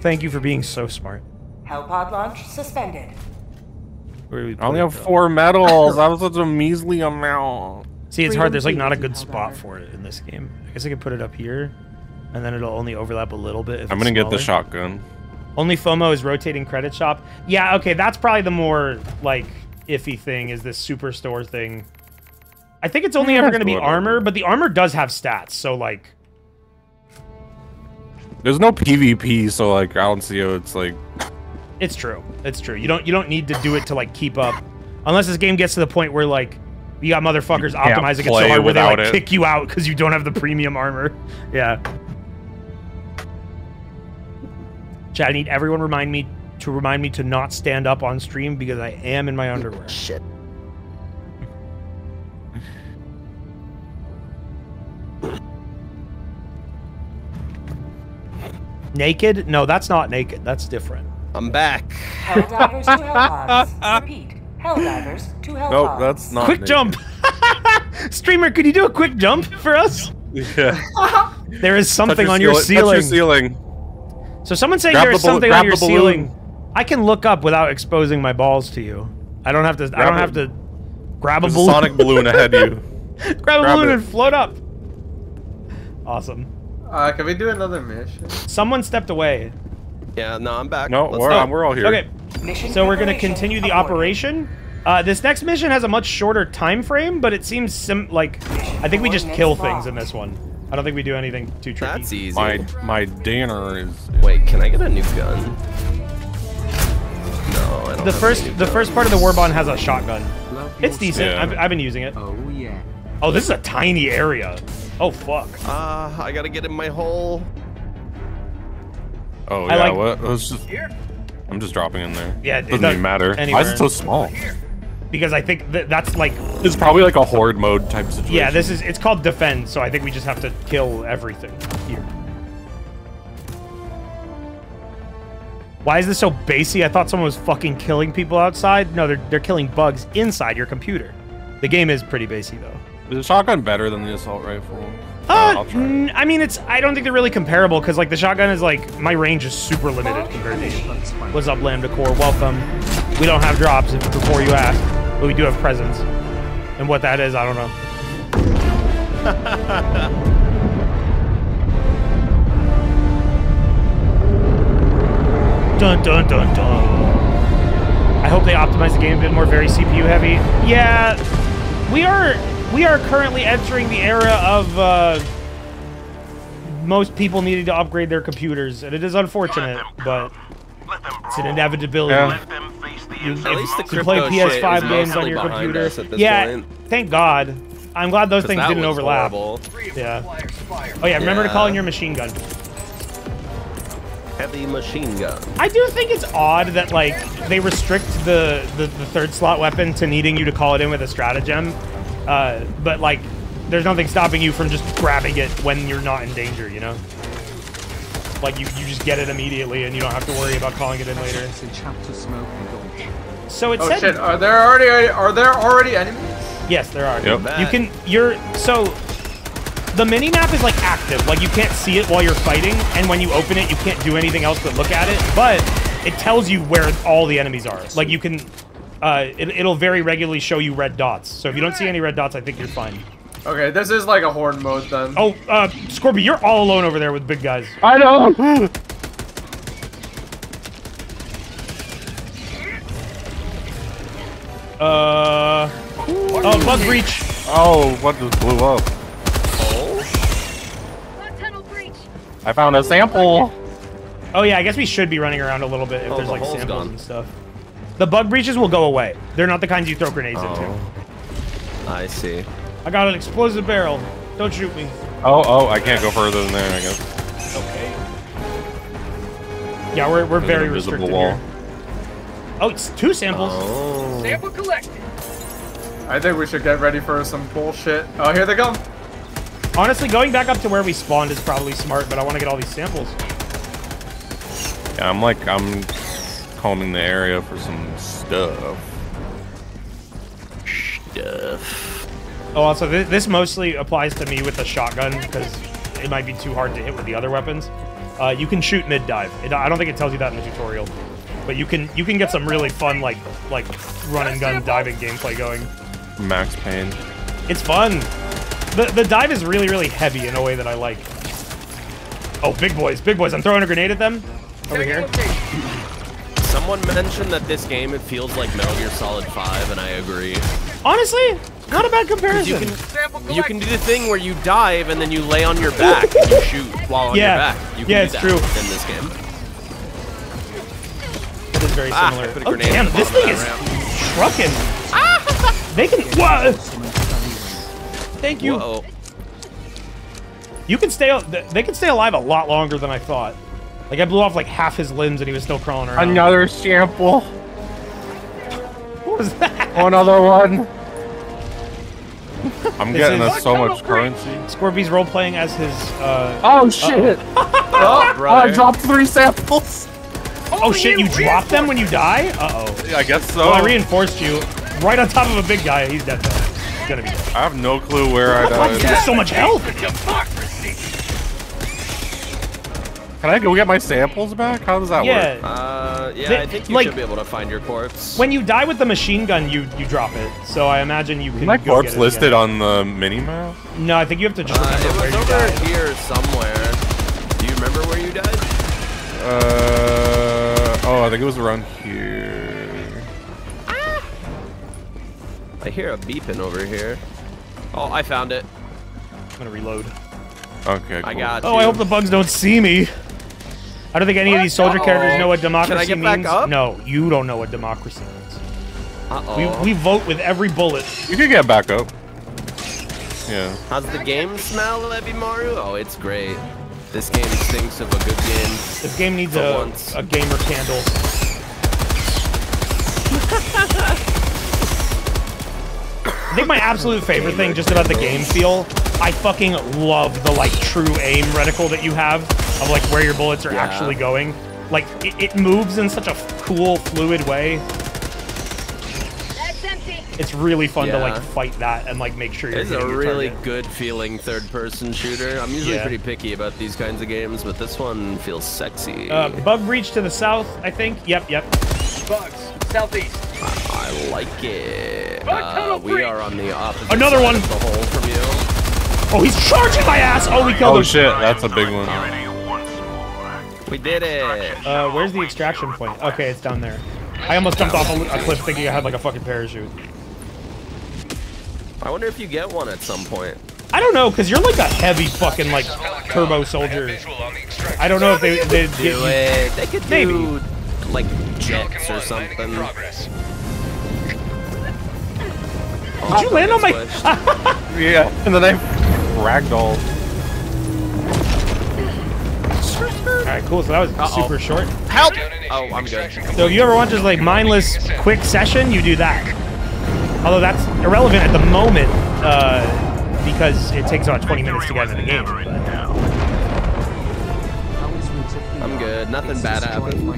Thank you for being so smart. Hellpod launch suspended. Where we I only have though? four medals. that was such a measly amount. See, it's hard. There's like not a good spot for it in this game. I guess I could put it up here, and then it'll only overlap a little bit. If I'm gonna get the shotgun. Only FOMO is rotating credit shop. Yeah, okay, that's probably the more like iffy thing is this superstore thing. I think it's only ever going to be armor, but the armor does have stats. So like, There's no PvP, so like I don't see how it's like. it's true. It's true. You don't you don't need to do it to like keep up, unless this game gets to the point where like you got motherfuckers can't optimizing it so hard where they like it. kick you out because you don't have the premium armor. Yeah. Chad, I need everyone remind me to remind me to not stand up on stream because I am in my underwear. Shit. Naked? No, that's not naked. That's different. I'm back. Helldivers to Hellpods. Repeat. Helldivers to Hellpods. Nope, that's not. quick naked. jump. Streamer, could you do a quick jump for us? Yeah. There is Touch something on your ceil- touch your ceiling. So someone saying Grab there the is something on your ceiling. I can look up without exposing my balls to you. I don't have to. I don't it. have to grab a There's a balloon. sonic balloon ahead of you. grab a balloon it. and float up. Awesome. Uh, can we do another mission? Someone stepped away. Yeah, no, I'm back. No, Let's we're, go. we're all here. Okay. Mission So we're gonna continue the operation. Uh, this next mission has a much shorter time frame, but it seems sim like I think we just kill things in this one. I don't think we do anything too tricky. That's easy. My my dinner is. Wait, can I get a new gun? No, I don't. The first any new the first part of the Warbond has a shotgun. It's decent. Yeah. I've, I've been using it. Oh yeah. Oh, this is a tiny area. Oh fuck. Ah, I gotta get in my hole. Oh I yeah. like- what? Let's just. I'm just dropping in there. Yeah, it doesn't does- even matter. Why is it so small? Because I think that that's like It's probably like a horde mode type situation. yeah. This is it's called defend, so I think we just have to kill everything here. Why is this so basey? I thought someone was fucking killing people outside. No, they're they're killing bugs inside your computer. The game is pretty basey though. Is the shotgun better than the assault rifle? Uh, I'll try. it. n- I mean, it's. I don't think they're really comparable because, like, the shotgun is like my range is super limited compared to. What's up, Lambda Core? Welcome. We don't have drops if, before you ask, but we do have presents. And what that is, I don't know. dun dun dun dun. I hope they optimize the game a bit more, very CPU heavy. Yeah, we are we are currently entering the era of uh, most people needing to upgrade their computers, and it is unfortunate, but it's an inevitability. Yeah. You, At least the play crypto is PS5 games on your computer. us at this yeah, point. thank God. I'm glad those things didn't overlap. horrible. Yeah. Oh yeah, remember to call in your machine gun. Heavy machine gun. I do think it's odd that like they restrict the, the the third slot weapon to needing you to call it in with a stratagem, uh, but like there's nothing stopping you from just grabbing it when you're not in danger. You know, like you you just get it immediately and you don't have to worry about calling it in later. It's a chapter smoke and gulch. So it Oh said shit! Are there already are there already enemies? yes, there are. Yep. You can you're so the mini map is like active. Like you can't see it while you're fighting, and when you open it, you can't do anything else but look at it. But it tells you where all the enemies are. Like you can, uh, it, it'll very regularly show you red dots. So if you don't see any red dots, I think you're fine. Okay, this is like a horde mode then. Oh, uh, Scorpy, you're all alone over there with big guys. I know. Uh, oh, bug breach. Oh, what just blew up? Bug tunnel breach. I found a sample. Oh yeah, I guess we should be running around a little bit if Oh, there's the like samples gone. and stuff. The bug breaches will go away. They're not the kinds you throw grenades into. Oh. I see. I got an explosive barrel. Don't shoot me. Oh, oh, I can't go further than there. I guess. Okay. Yeah, we're, we're There's an very invisible restricted wall. here. Oh, it's two samples. Oh. Sample collected. I think we should get ready for some bullshit. Oh, here they come. Honestly, going back up to where we spawned is probably smart, but I want to get all these samples. Yeah, I'm like I'm combing the area for some stuff. Stuff. Oh, also, th this mostly applies to me with the shotgun, because it might be too hard to hit with the other weapons. Uh, you can shoot mid-dive. I don't think it tells you that in the tutorial. But you can you can get some really fun, like, like run and gun diving gameplay going. Max Payne. It's fun. The, the dive is really, really heavy in a way that I like. Oh, big boys, big boys. I'm throwing a grenade at them. Over here. Someone mentioned that this game it feels like Metal Gear Solid 5, and I agree. Honestly, not a bad comparison. You can you can do the thing where you dive and then you lay on your back and you shoot while on Yeah. your back. You can Yeah, do it's that true. in this game. It is very Ah, similar. I put oh, grenade damn, this thing is that trucking. They can. Whoa. Thank you. Whoa. You can stay. They can stay alive a lot longer than I thought. Like I blew off like half his limbs and he was still crawling around. Another sample. What was that? Another one. I'm This getting us so much currency. Scorpy's role playing as his. Uh, Oh shit! Oh, I brother. dropped three samples. oh shit! You drop them when you die? Uh oh. I guess so. Well, I reinforced you right on top of a big guy. He's dead though. He's gonna be dead. I have no clue where I Why died. does he have so much health? Can I go get my samples back? How does that work? Yeah. Uh, yeah, They- I think you like- should be able to find your corpse. When you die with the machine gun, you you drop it. So I imagine you can. My go corpse get it listed again. on the mini map. No, I think you have to just uh, remember it where was you over died. here somewhere. Do you remember where you died? Uh oh, I think it was around here. I hear a beeping over here. Oh, I found it. I'm gonna reload. Okay, cool. I got Oh, you. I hope the bugs don't see me. I don't think any of these soldier characters know what democracy get back means. up? No, you don't know what democracy means. Uh-oh. We, we vote with every bullet. You could get back up. Yeah. How's the game smell, Levy Maru? Oh, it's great. This game stinks of a good game. This game needs a, once. a gamer candle. I think my absolute favorite thing just about the game feel, I fucking love the like true aim reticle that you have of like where your bullets are Yeah. actually going. Like it, it moves in such a cool, fluid way. It's really fun to like fight that and like make sure you're It's a your really target. good feeling third-person shooter. I'm usually Yeah. pretty picky about these kinds of games, but this one feels sexy. Uh, bug breach to the south, I think. Yep, yep. Bugs. Southeast. I like it. Uh, we breach. are on the opposite Another side one. of the hole from you. Oh, he's charging my ass! Oh, we killed Oh him. shit, that's a big one. We did it. Uh, where's the extraction point? Okay, it's down there. I almost jumped off a, a cliff thinking I had like a fucking parachute. I wonder if you get one at some point. I don't know, cause you're like a heavy fucking like turbo soldier. I don't know if they they Do get you- it. They could Maybe. Do like jets or something. Progress. Did you land on my? Yeah, and then I ragdoll. All right, cool. So that was Uh-oh. super short. Help! Oh, I'm good. So if you ever want just like mindless quick session, you do that. Although that's irrelevant at the moment uh, because it takes about 20 minutes to get into the game. but- How is winter for I'm good. Nothing bad destroying happened.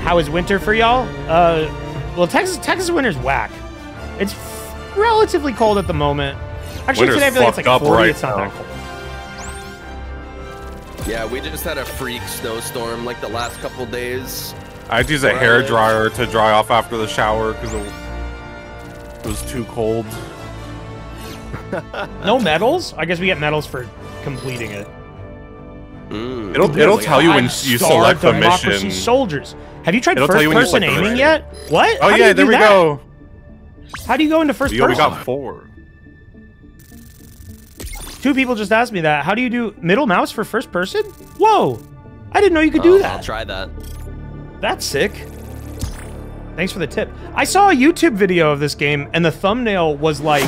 My skin personally. How is winter for y'all? Uh, well, Texas Texas winter's whack. It's relatively cold at the moment. Actually, Winter's today I feel like it's fucked like up 40. right it's not now. that cold. Yeah, we just had a freak snowstorm like the last couple days. I had to use a hair dryer to dry off after the shower because it, it was too cold. No medals? I guess we get medals for completing it. Mm. It'll it'll tell you when you star select the democracy mission. soldiers. Have you tried It'll first you person aiming mission. yet? What? Oh How yeah, there we that? go. How do you go into first We, we got four. Two people just asked me that. How do you do middle mouse for first person? Whoa! I didn't know you could do Oh, that. I'll try that. That's sick. Thanks for the tip. I saw a YouTube video of this game, and the thumbnail was like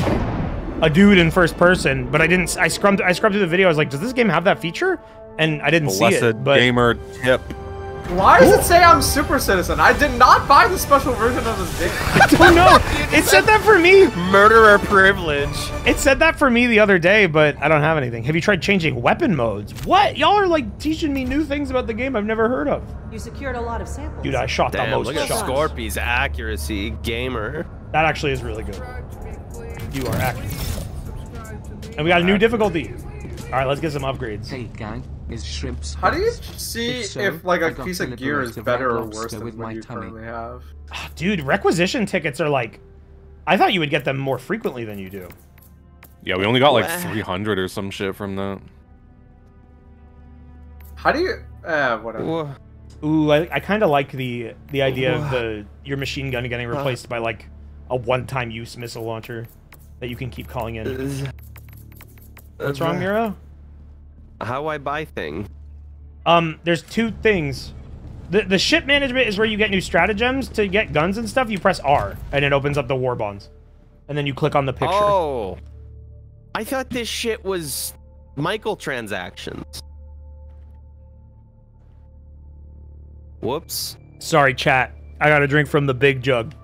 a dude in first person, but I didn't. I scrubbed. I scrubbed through the video. I was like, does this game have that feature? And I didn't see Blessed it. But gamer tip. Why does it say I'm Super Citizen? I did not buy the special version of this game. I don't know. It said that for me. Murderer privilege. It said that for me the other day, but I don't have anything. Have you tried changing weapon modes? What? Y'all are like teaching me new things about the game I've never heard of. You secured a lot of samples. Dude, I shot the Damn, most look at shots. Scorpy's accuracy, gamer. That actually is really good. Subscribe to me, please. You are accurate. Subscribe to me. And we got a new difficulty. All right, let's get some upgrades. Hey gang, is shrimps. How do you see If so, if like a piece of gear is better or worse than with what my you tummy. currently have? Ah, Dude, requisition tickets are like. I thought you would get them more frequently than you do. Yeah, we only got like 300 or some shit from that. How do you? Uh, whatever. Ooh, I, I kind of like the the idea of the your machine gun getting replaced by like a one-time use missile launcher that you can keep calling in. What's wrong, Mira? How I buy thing? Um, there's two things. The the ship management is where you get new stratagems to get guns and stuff. You press R and it opens up the war bonds, and then you click on the picture. Oh, I thought this shit was microtransactions. Whoops. Sorry, chat. I got a drink from the big jug.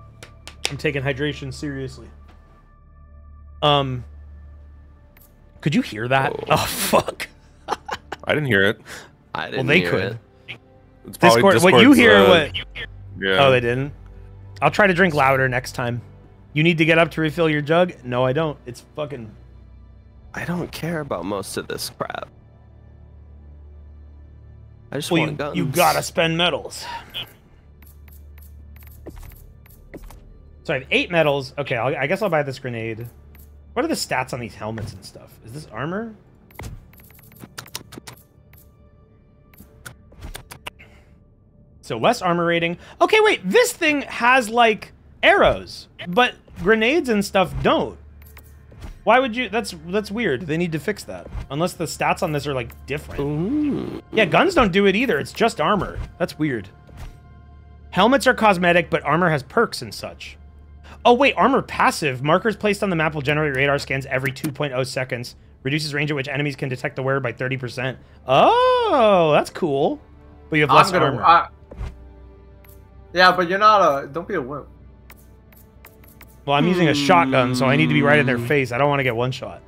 I'm taking hydration seriously. Um, could you hear that? Oh. Oh, fuck. I didn't hear it. I Well, didn't they hear could. it. It's probably Discord. What you hear? uh, what? Yeah. Oh, they didn't. I'll try to drink louder next time. You need to get up to refill your jug? No, I don't. It's fucking. I don't care about most of this crap. I just Well, want you, guns. you gotta spend medals. So I have eight medals. Okay, I'll, I guess I'll buy this grenade. What are the stats on these helmets and stuff? Is this armor? So less armor rating. Okay, wait. This thing has like arrows, but grenades and stuff don't. Why would you? That's that's weird. They need to fix that. Unless the stats on this are like different. Yeah, guns don't do it either. It's just armor. That's weird. Helmets are cosmetic, but armor has perks and such. Oh wait, armor passive. Markers placed on the map will generate radar scans every 2.0 seconds. Reduces range at which enemies can detect the wearer by 30%. Oh, that's cool. But you have less I'm gonna. armor. I, yeah, but you're not a. Don't be a wimp. Well, I'm using a shotgun, so I need to be right in their hmm. face. I don't want to get one shot.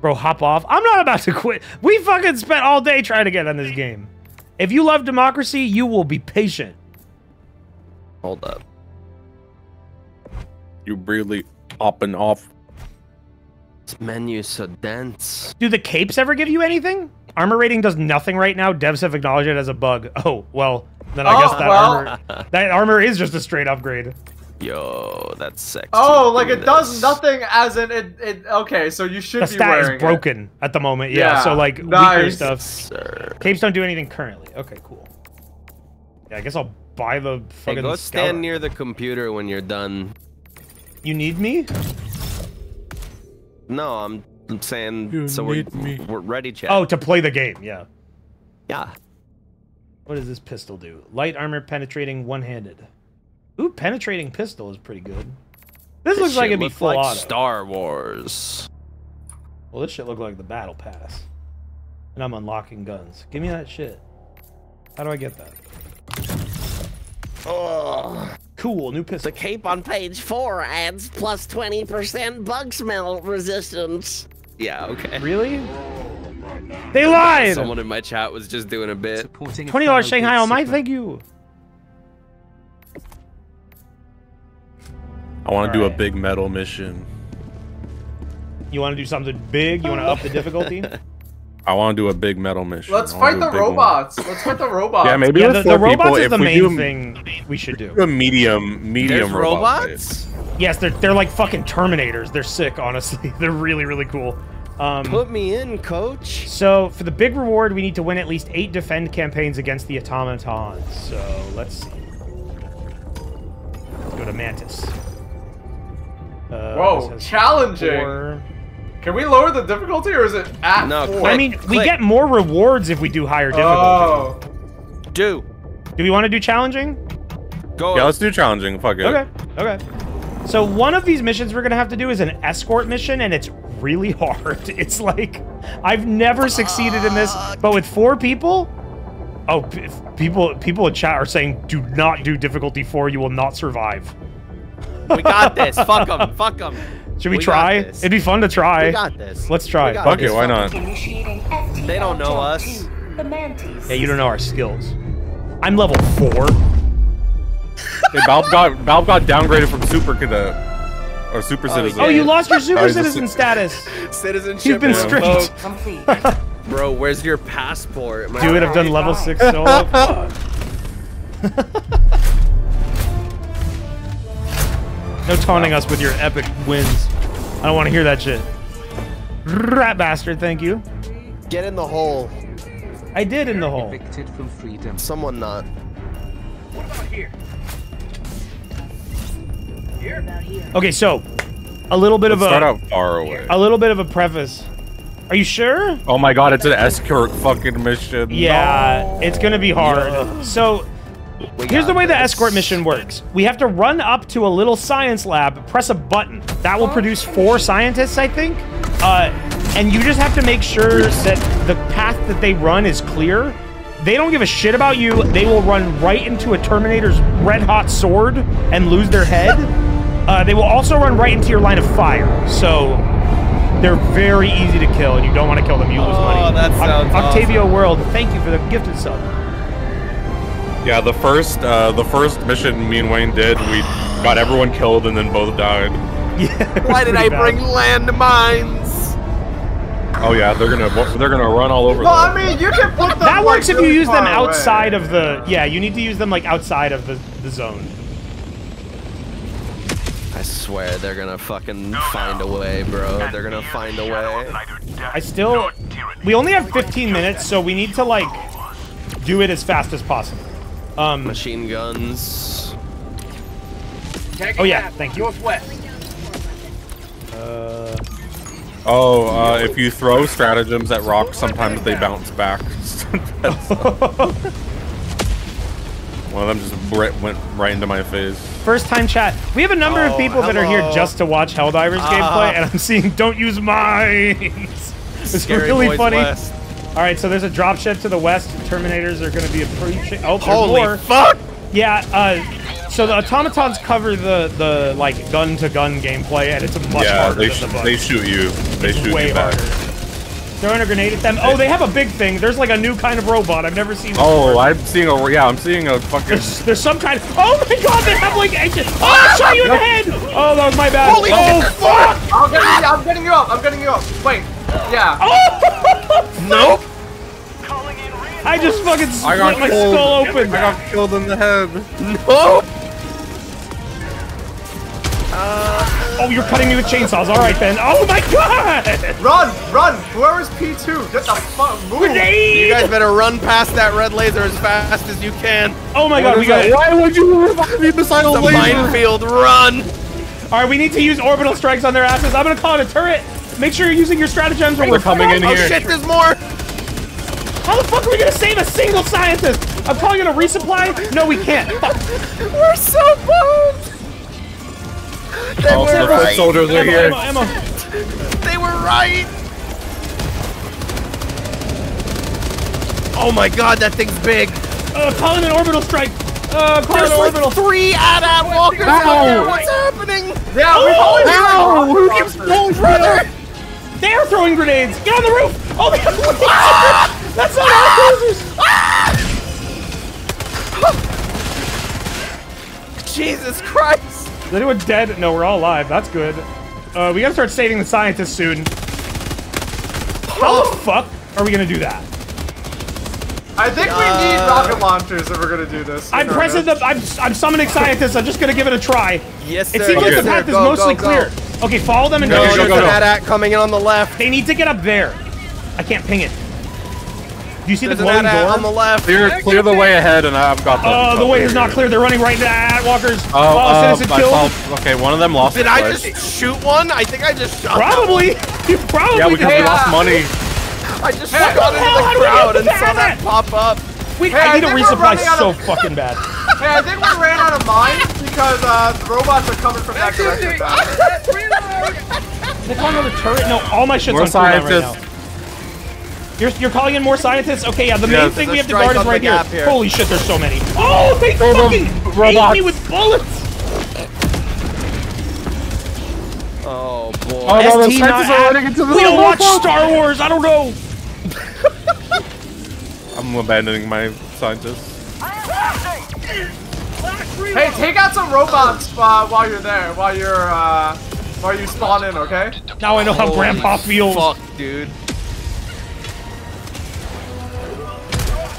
Bro, hop off. I'm not about to quit. We fucking spent all day trying to get on this game. If you love democracy, you will be patient. Hold up. You really popping off. This menu's so dense. Do the capes ever give you anything? Armor rating does nothing right now. Devs have acknowledged it as a bug. Oh, well, then I Oh, guess that well. armor that armor is just a straight upgrade. Yo, that's sexy. Oh, like it does nothing as in it. it okay, so you should The be stat wearing is broken at the moment. Yeah, Yeah, so like weaker stuff. Sir. Capes don't do anything currently. Okay, cool. Yeah, I guess I'll buy the fucking Hey, fucking go scout. stand near the computer when you're done. You need me? No, I'm, I'm saying You so we're, me. we're ready, chat. Oh, to play the game. Yeah. yeah. What does this pistol do? Light armor penetrating one-handed. Ooh, penetrating pistol is pretty good. This, looks like it'd be full like auto. Star Wars. Well, this shit look like the battle pass. And I'm unlocking guns. Give me that shit. How do I get that? Oh, Cool, new pistol. The cape on page four adds plus 20% bug smell resistance. yeah, okay. Really? They lied! Someone in my chat was just doing a bit. $20 Shanghai on my sipper. thank you. I want to do a big metal mission. You want to do something big? You want to up the difficulty? I want to do a big metal mission. Let's fight the big one. robots. Let's fight the robots. Yeah, maybe yeah, the, four the robots people, is the main do thing we should do. do a medium, medium There's robot robots? Yes, they're they're like fucking Terminators. They're sick, honestly. They're really really cool. Um, Put me in, coach. so for the big reward, we need to win at least eight defend campaigns against the automatons. So let's see. Let's go to Mantis. Uh, Whoa, challenging. four- Can we lower the difficulty or is it at No, four? click. I mean, we get more rewards if we do higher difficulty. Oh. Do. Do we want to do challenging? Go. Yeah, let's do challenging. Fuck it. Okay. Okay. So one of these missions we're gonna have to do is an escort mission, and it's really hard. It's like I've never succeeded in this, but with four people. Oh, people! People in chat are saying, "Do not do difficulty four. You will not survive." We got this. Fuck them. Fuck them. Should we, We try? It'd be fun to try. We got this. Let's try. Fuck it, why not? They don't know us. to The Mantis. Yeah, you don't know our skills. I'm level four. Hey, Baaulp got Baaulp got downgraded from super cadet or super oh, citizen. Oh, you lost your super Oh, citizen ci- status. Citizenship. You've been is stripped. revoked. Complete. Bro, where's your passport? My- Dude, I've done level six solo. Fuck. no taunting us with your epic wins. I don't want to hear that shit. Rat bastard, thank you. Get in the hole. I did in the hole. Evicted from freedom. Someone not. What about here? Okay, so a little bit Let's of start a out far away. a little bit of a preface. Are you sure? Oh my god, it's an escort fucking mission. Yeah, it's gonna be hard. So We Here's the way the escort mission works. We have to run up to a little science lab, press a button. That will produce four scientists, I think. Uh, and you just have to make sure that the path that they run is clear. They don't give a shit about you. They will run right into a Terminator's red hot sword and lose their head. Uh, they will also run right into your line of fire. So they're very easy to kill, and you don't want to kill them. You lose money. Oh, money. that sounds Octavio World, thank you for the gifted sub. Yeah, the first uh, the first mission me and Wayne did, we got everyone killed and then both died. Why did I bring landmines? Oh yeah, they're gonna they're gonna run all over. Well, I mean, you can put them. That works like, if you use them far away. outside of the. Yeah, you need to use them like outside of the, the zone. I swear they're gonna fucking find a way, bro. They're gonna find a way. I still. We only have 15 minutes, so we need to like do it as fast as possible. Um, Machine guns. Oh yeah, thank you. Northwest. Uh, Oh, uh, if you throw stratagems at rocks, sometimes they bounce back. One of them just ri- went right into my face. First time chat. We have a number of Oh, people that are here just to watch Helldivers Ah. gameplay, and I'm seeing don't use mines. It's Scary really funny. West. All right, so there's a drop shed to the west. Terminators are going to be approaching. Oh, there's Holy more. fuck! Yeah, uh, so the automatons cover the the like gun to gun gameplay, and it's a much yeah, harder they, than sh- the bugs. they shoot you. They shoot way you back. harder. Throwing a grenade at them. Oh, they have a big thing. There's like a new kind of robot I've never seen. Oh, before. I'm seeing a yeah, I'm seeing a fucking. There's, there's some kind. Of, Oh my god, they have like ancient. Oh, I shot you in the head. Oh, that was my bad. Holy oh shit. fuck! I'm getting, I'm getting you up. I'm getting you up. Wait. Yeah. Oh! Nope. I just fucking I got my killed. skull open. I got killed in the head. Nope. Uh, Oh, you're cutting me with chainsaws. All right then. Oh my god! Run, run. Whoever's P2, get the fuck move. Grenade! You guys better run past that red laser as fast as you can. Oh my god, we got it. Why would you revive me beside a The laser? minefield, run! All right, we need to use orbital strikes on their asses. I'm gonna call it a turret. Make sure you're using your stratagems when we're coming in Oh here. Oh, shit, there's more! How the fuck are we gonna save a single scientist? I'm calling it a resupply. No, we can't. We're so boned! They Oh, were the right! soldiers are Ammo, here. ammo, ammo. They were right! Oh my god, that thing's big! Uh, calling an orbital strike. Uh, calling There's an like orbital. three AT-AT walkers out there! What's happening? Yeah, we've always Ow! Who keeps pulling Brother! They are throwing grenades. Get on the roof. Oh, they have lasers. That's not our lasers. Jesus Christ! Is anyone dead? No, we're all alive. That's good. Uh, we gotta start saving the scientists soon. How the fuck are we gonna do that? I think we need rocket launchers if we're gonna do this. I'm pressing the. I'm, I'm summoning scientists. I'm just gonna give it a try. Yes, sir. It sir. seems like the sir. path is mostly go, go. clear. Okay, follow them and No, Go, go. go, there's go, an go. AT-AT coming in on the left. They need to get up there. I can't ping it. Do you see There's the an glowing AT-AT on the left. Clear, clear the way ahead, and I've got them. Oh, the way is not clear. They're running right at Walkers. Oh, uh, citizen killed. saw- okay, one of them lost. Did his I leg. just shoot one? I think I just shot Probably. You probably Yeah, because did. we lost money. I just Hey, shot what into the hell? How the do we get crowd and saw that pop up. Wait, Hey, I I need to think we're resupply running out so of- fucking bad. Hey, I think we ran out of mines because uh, the robots are coming from that direction. They calling another turret? No, all my shit's More on cooldown right now. Scientists. You're, you're calling in more scientists? Okay, yeah, the main Yes. thing we have to guard is right here. here. Holy shit, there's so many. Oh, they Throw them fucking ate robots. me with bullets! Oh boy. Oh, no, the not scientists are running into the We don't watch robot. Star Wars, I don't know! I'm abandoning my scientists. Hey, take out some robots uh, while you're there, while you're uh, while you spawn in, okay? Now I know how Holy Grandpa feels. Fuck, dude.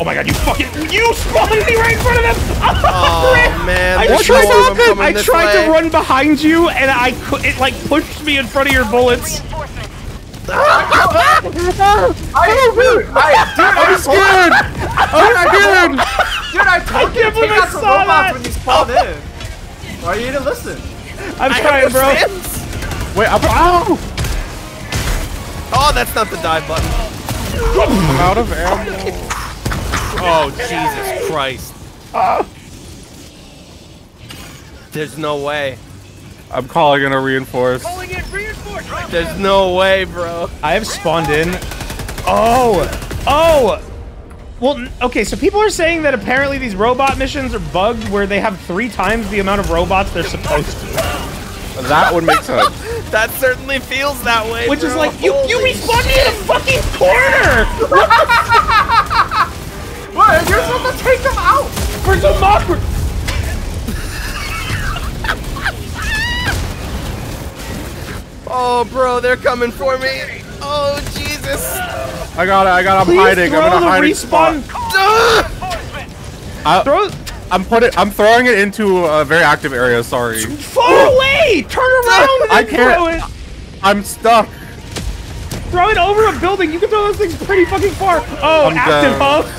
Oh my god, you fucking- You spawned me right in front of them! Oh man, I there's tried, more of I tried way. to run behind you, and I could, it like pushed me in front of your bullets. I, dude, I, dude, I'm scared! I'm scared! Dude, I told you can't to believe take I out some saw robots that. when you spawn in. Why you didn't listen? I'm I trying, bro. sense. Wait, I'm, ow! Oh, that's not the dive button. I'm out of ammo. Oh, Jesus Christ. There's no way. I'm calling in a reinforce. There's no way, bro. I have spawned in. Oh, oh. Well, okay. So people are saying that apparently these robot missions are bugged, where they have three times the amount of robots they're supposed to, That would make sense. That certainly feels that way, which is like you you respawned me in a fucking corner What? You're supposed to take them out. for democracy. Oh, bro, they're coming for me. Oh, Jesus. I got it, I got it, I'm Please hiding. I'm in a the hiding respawn. spot. Ah! I, Throw I'm putting, I'm throwing it into a very active area, sorry. far away. Turn around and I throw it. can't. I'm stuck. Throw it over a building. You can throw those things pretty fucking far. Oh, I'm active down. hub.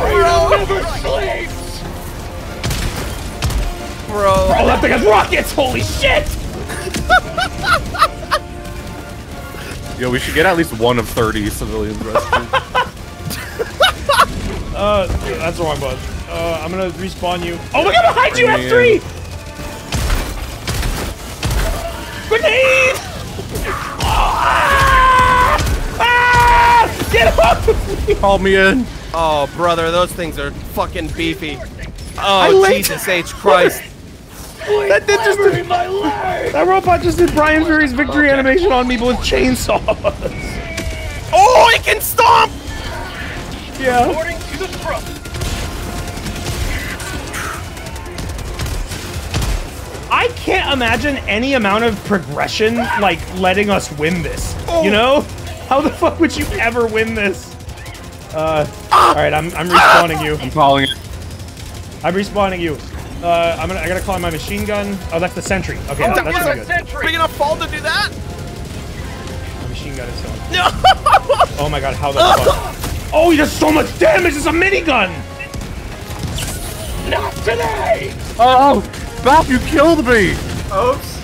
Freedom bro. Oh, that thing has rockets! Holy shit! Yo, we should get at least one of 30 civilians rescued. Uh, that's the wrong button. Uh, I'm gonna respawn you. Oh my god, behind you, Bring me F3! Grenade! Ah! Ah! Get off of me! Call me in. Oh, brother, those things are fucking beefy. Oh, Jesus H. Christ. That did just did, That robot just did Bryan Fury's victory animation on me, but with chainsaws. Oh, it can stomp! Yeah. I can't imagine any amount of progression like letting us win this. You know? How the fuck would you ever win this? Uh, all right, I'm I'm respawning you. I'm calling it. I'm respawning you. Uh, I'm gonna I gotta call my machine gun. Oh, that's the sentry. Okay, Oh, that- that that's was pretty a good. sentry. Big enough fall to do that? My machine gun is still. No! Oh my god, how the fuck? Oh, he does so much damage. It's a minigun. Not today. Oh, Bap, you killed me. Oops.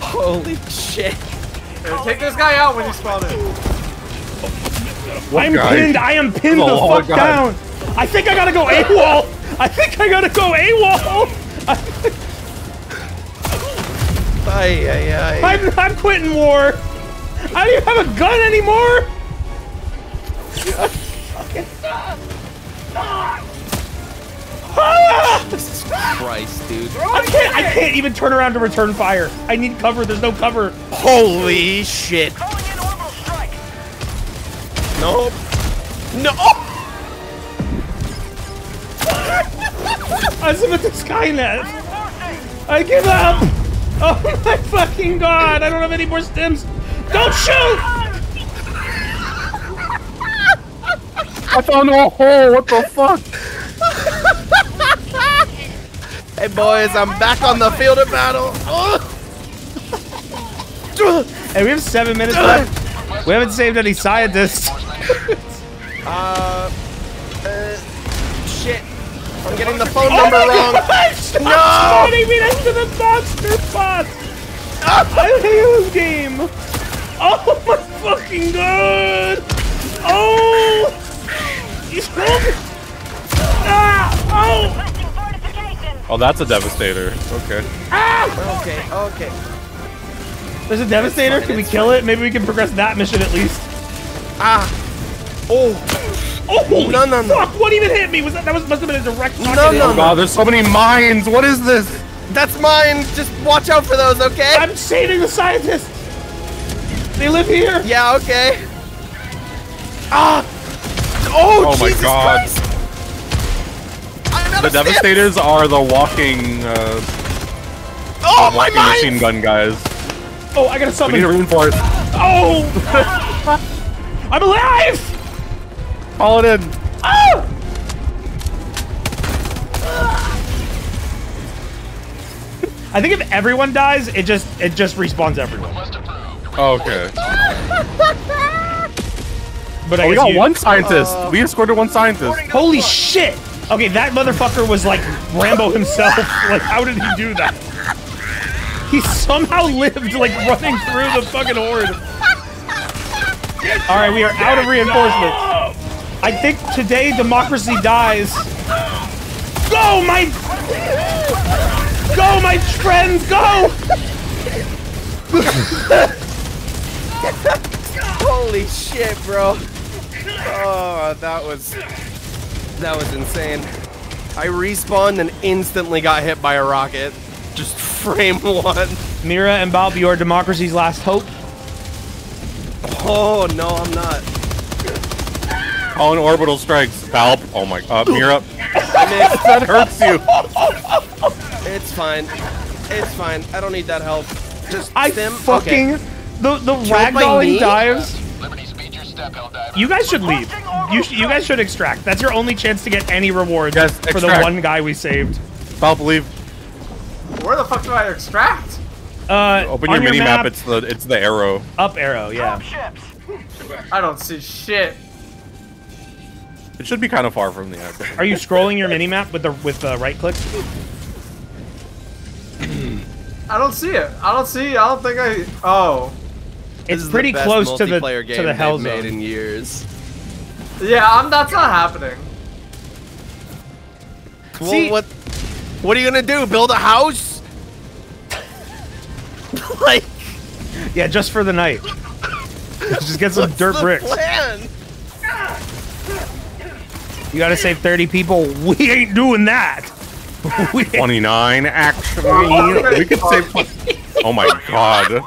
Holy shit. Here, take this guy out when you spawn in. What I'm guy? pinned. I am pinned This the is a long fuck guy. down. I think I gotta go AWOL. I think I gotta go AWOL. Ay, ay, ay. I'm, I'm quitting war. I don't even have a gun anymore. Ah! Jesus Christ, dude. I can't. I can't even turn around to return fire. I need cover. There's no cover. Holy shit. Calling in orbital strike. Nope. No! I submit to Skynet. I give up. Oh my fucking god! I don't have any more stims. Don't shoot! I found a hole. What the fuck? Hey, boys, I'm back on the field of battle. Hey, we have seven minutes left. We haven't saved any scientists. Uh, uh, shit. I'm getting the phone number wrong. Stop No! spawning me next to the monster bots! I hate this game! Oh my fucking god! Oh! He's home! Ah! Oh! Oh, that's a devastator. Okay. Ah! Okay, okay. There's a devastator. Can we kill it? Maybe we can progress that mission at least. Ah. Oh. Oh, holy No, no, no. fuck! What even hit me? Was that that was must have been a direct No, fucking no, hit. God, there's so many mines. What is this? That's mine. Just watch out for those, okay? I'm saving the scientists. They live here. Yeah, okay. Ah. Oh, Oh my God. Christ. The devastators are the walking, uh, Oh, my walking machine gun guys. Oh, I gotta We summon. need to reinforce. Oh! I'm alive! Call it in. Oh! I think if everyone dies, it just it just respawns everyone. Okay. But I Oh, we got you- one scientist. we escorted one scientist. Holy shit! Okay, that motherfucker was like Rambo himself. Like, how did he do that? He somehow lived like running through the fucking horde. All right, we are out of reinforcements. I think today democracy dies. Go, my, go, my friends, go! Holy shit, bro. Oh, that was that was insane. I respawned and instantly got hit by a rocket. Just frame one. Mira and Bob, you are democracy's last hope. Oh no, I'm not. Calling orbital strikes. Baaulp. Oh my god. Mira. I missed. that hurts you. It's fine. It's fine. I don't need that help. Just I stim. fucking Okay. the the Killed ragdolling dives. You guys should leave. You sh- you guys should extract. That's your only chance to get any rewards Yes, for the one guy we saved. Baaulp, leave. Where the fuck do I extract? Uh, Open on your mini map. map. It's the it's the arrow. up arrow. Yeah. Ships. I don't see shit. It should be kind of far from the edge. Are you scrolling your mini map with the with the right click? I don't see it. I don't see. I don't think I. Oh. This It's pretty close to the multiplayer game to the they've made in years. Yeah, I'm. That's not happening. Well, See- what? What are you gonna do? Build a house? like, Yeah, just for the night. just get some what's dirt the bricks. plan? You gotta save 30 people. We ain't doing that. we ain't- 29, actually. we could save. Oh my god.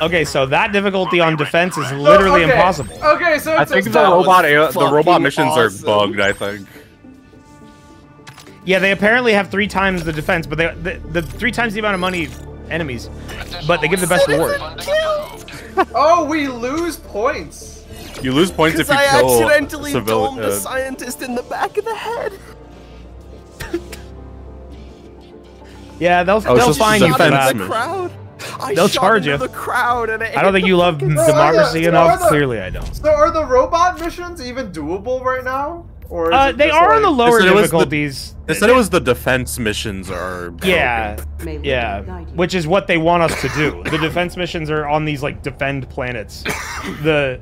Okay, so that difficulty on defense is literally Okay, impossible. Okay, so I think the robot the robot missions awesome. are bugged. I think. Yeah, they apparently have three times the defense, but they the, the three times the amount of money enemies, but they give the best reward. Oh, we lose points. You lose points if Because you I kill accidentally civil. domed the uh, scientist in the back of the head. Yeah, they'll Oh, they'll just fine you for that. the crowd. I They'll shot charge into you. the crowd and it I don't think you love fucking- democracy yeah, enough. yeah. Clearly, I don't. So are the robot missions even doable right now? Or is Uh, they just are on the lower said it was the- difficulties. They said it was the defense missions are. Yeah, May yeah, which is what they want us to do. The defense missions are on these like defend planets. The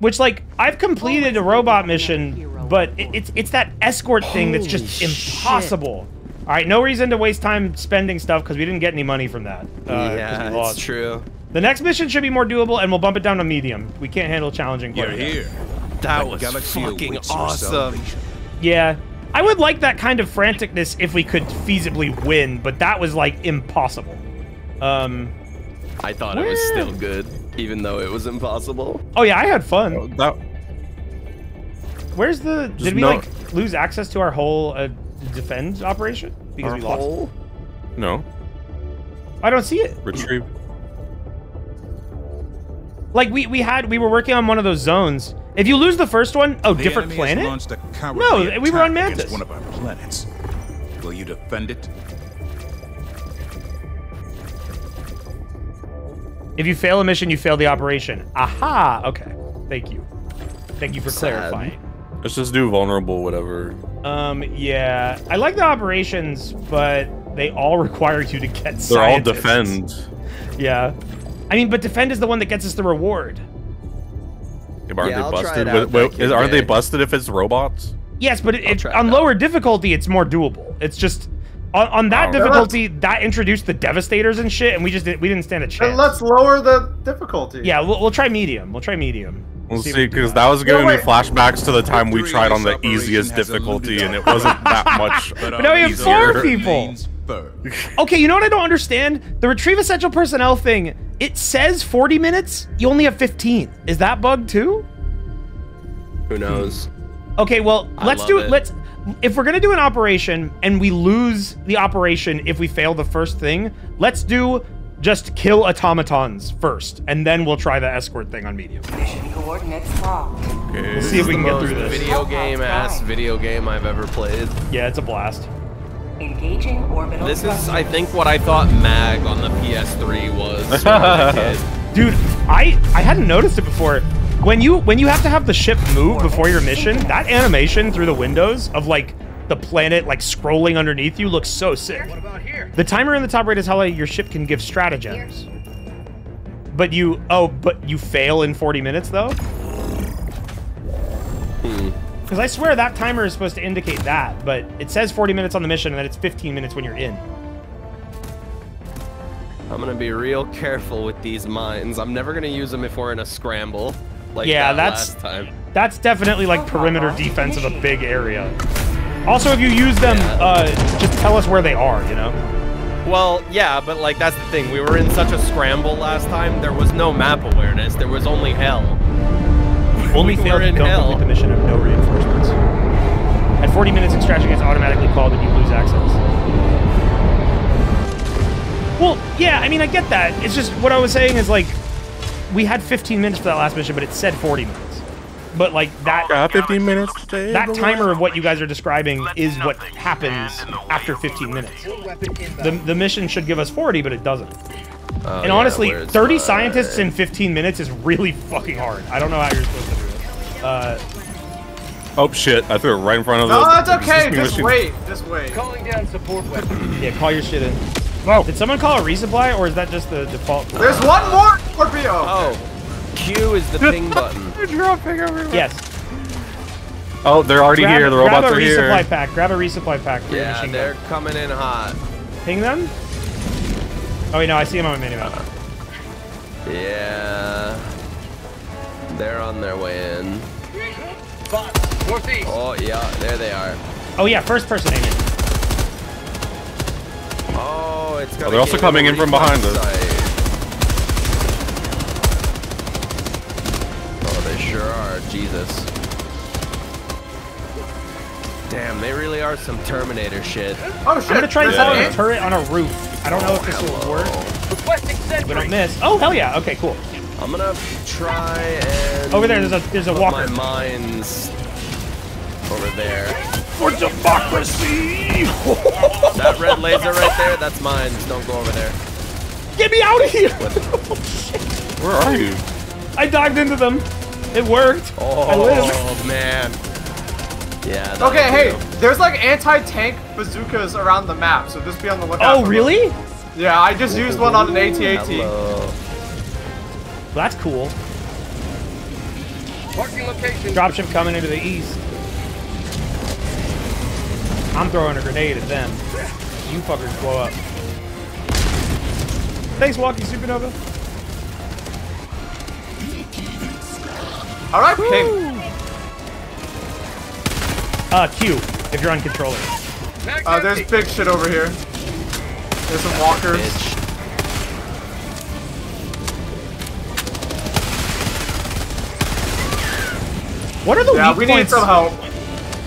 which like I've completed a robot mission, but it, it's it's that escort thing that's just Holy impossible. All right, no reason to waste time spending stuff because we didn't get any money from that. Uh, 'cause yeah, we lost. it's true. The next mission should be more doable, and we'll bump it down to medium. We can't handle challenging. You're yet. here. That The was fucking awesome. Yeah. I would like that kind of franticness if we could feasibly win, but that was like impossible. Um I thought it was still good, even though it was impossible. Oh yeah, I had fun. That, Where's the Just did we no- like lose access to our whole uh, defend operation because Our we lost? whole- no. I don't see it. Retrieve. Like we we had we were working on one of those zones. If you lose the first one, oh, The different enemy planet? launched a cowardly No, we were on attack Mantis. against one of our planets. Will you defend it? If you fail a mission, you fail the operation. Aha. Okay. Thank you. Thank you for Sad. clarifying. Let's just do vulnerable, whatever. Um, yeah. I like the operations, but they all require you to get They're all defend. Yeah. I mean, but defend is the one that gets us the reward. Yeah, aren't Yeah, they I'll try busted? it out Wait, wait, is- aren't they busted if it's robots? Yes, but it, it, try it on out. lower difficulty, it's more doable. It's just on, on that Oh. difficulty that introduced the devastators and shit, and we just didn't, we didn't stand a Then chance. let's lower the difficulty. Yeah, we'll, we'll try medium. We'll try medium. We'll see, we can do because that was giving me flashbacks to the time we tried on the easiest difficulty, and it wasn't that much. But uh, now we our have four people. Okay, you know what I don't understand? The retrieve essential personnel thing. It says 40 minutes. You only have 15. Is that bug too? Who knows? Okay, well, I let's do it. Let's. If we're gonna do an operation and we lose the operation if we fail the first thing, let's do just kill automatons first, and then we'll try the escort thing on medium. Mission coordinates locked. Okay. We'll see if we can get through this. video game ass video game I've ever played. Yeah, it's a blast. Engaging orbital. This is. I think, what I thought Mag on the PS3 was when I was a kid. Dude, I I hadn't noticed it before. When you when you have to have the ship move before your mission, that animation through the windows of like the planet like scrolling underneath you looks so sick. What about here? The timer in the top right is how like, your ship can give stratagems. But you oh, but you fail in 40 minutes though? Hmm. Because I swear that timer is supposed to indicate that, but it says 40 minutes on the mission and then it's 15 minutes when you're in. I'm gonna be real careful with these mines. I'm never gonna use them if we're in a scramble. Like Yeah, that that's-. That's definitely like perimeter defense of a big area. Also, if you use them, uh, just tell us where they are, you know? Well, yeah, but like that's the thing. We were in such a scramble last time. There was no map awareness. There was only hell. Only failed to don't hell. complete the mission of no reinforcements. At 40 minutes, extraction gets automatically called and you lose access. Well, yeah, I mean, I get that. It's just what I was saying is like, we had 15 minutes for that last mission, but it said 40 minutes. But like that, Yeah, 15 minutes. that timer of what you guys are describing is what happens after 15 minutes. The, the mission should give us 40, but it doesn't. Oh, and yeah, honestly, 30 my- scientists in 15 minutes is really fucking hard. I don't know how you're supposed to do it. Uh, Oh shit! I threw it right in front of No, the. that's okay. Just machine. wait. Just wait. Calling down support weapon. Yeah, call your shit in. No. Did someone call a resupply, or is that just the default? There's one more Scorpio. Oh, Q is the ping button. dropping everywhere. Yes. Oh, they're already grab, here. The robots are here. grab robots a resupply pack. Grab a resupply pack for your Yeah, machine they're gun. coming in hot. Ping them. Oh wait, no, I see them on my minimap. Yeah. They're on their way in. Bots, northeast. Oh, yeah, there they are. Oh yeah, first person aiming. Oh, it's gonna they're also coming in from behind us. Oh, they sure are. Jesus. Damn, they really are some Terminator shit. Oh shit. I'm gonna try and There's follow an the ant. turret on a roof. I don't know if this will work. Requesting We don't sentry. miss. Oh hell yeah. Okay, cool. I'm gonna try and Over there, there's a there's a walker. my mines over there. For democracy! That red laser right there, that's mine. Just don't go over there. Get me out of here! Oh, Where are you? I dived into them. It worked. I live. Oh man. Yeah. that'll Okay, hey, do. there's like anti-tank bazookas around the map, so just be on the lookout. Oh really? them. Yeah, I just used one on an AT-AT. Hello. That's cool. Marking location. Dropship coming into the east. I'm throwing a grenade at them. You fuckers blow up. Thanks, Walkie Supernova. All right, ping. Uh, Q, if you're on controller. Uh, there's big shit over here. There's some walkers. What are the Yeah, weak we need some help.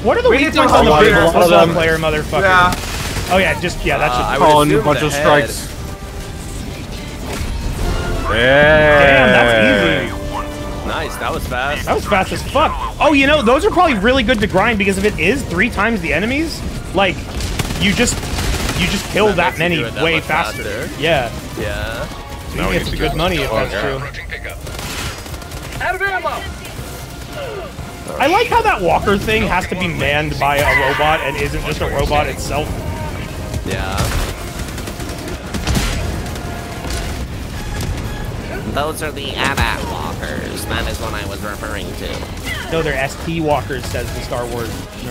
What are the we weak need points on the help big here. football A lot of them. player, motherfucker? Yeah. Oh yeah, just yeah, that should. Uh, I would Calling a bunch of head. strikes. Yeah. Damn, that's easy. Nice, that was fast. That was fast as fuck. Oh, you know, those are probably really good to grind because if it is three times the enemies, like, you just you just kill That that, many that way faster. faster. Yeah, Yeah. you can get some good money if that's true. Out of ammo. I like how that walker thing has to be manned by a robot and isn't just a robot itself. Yeah. Those are the AT-AT walkers. That is what I was referring to. No, they're ST walkers, says the Star Wars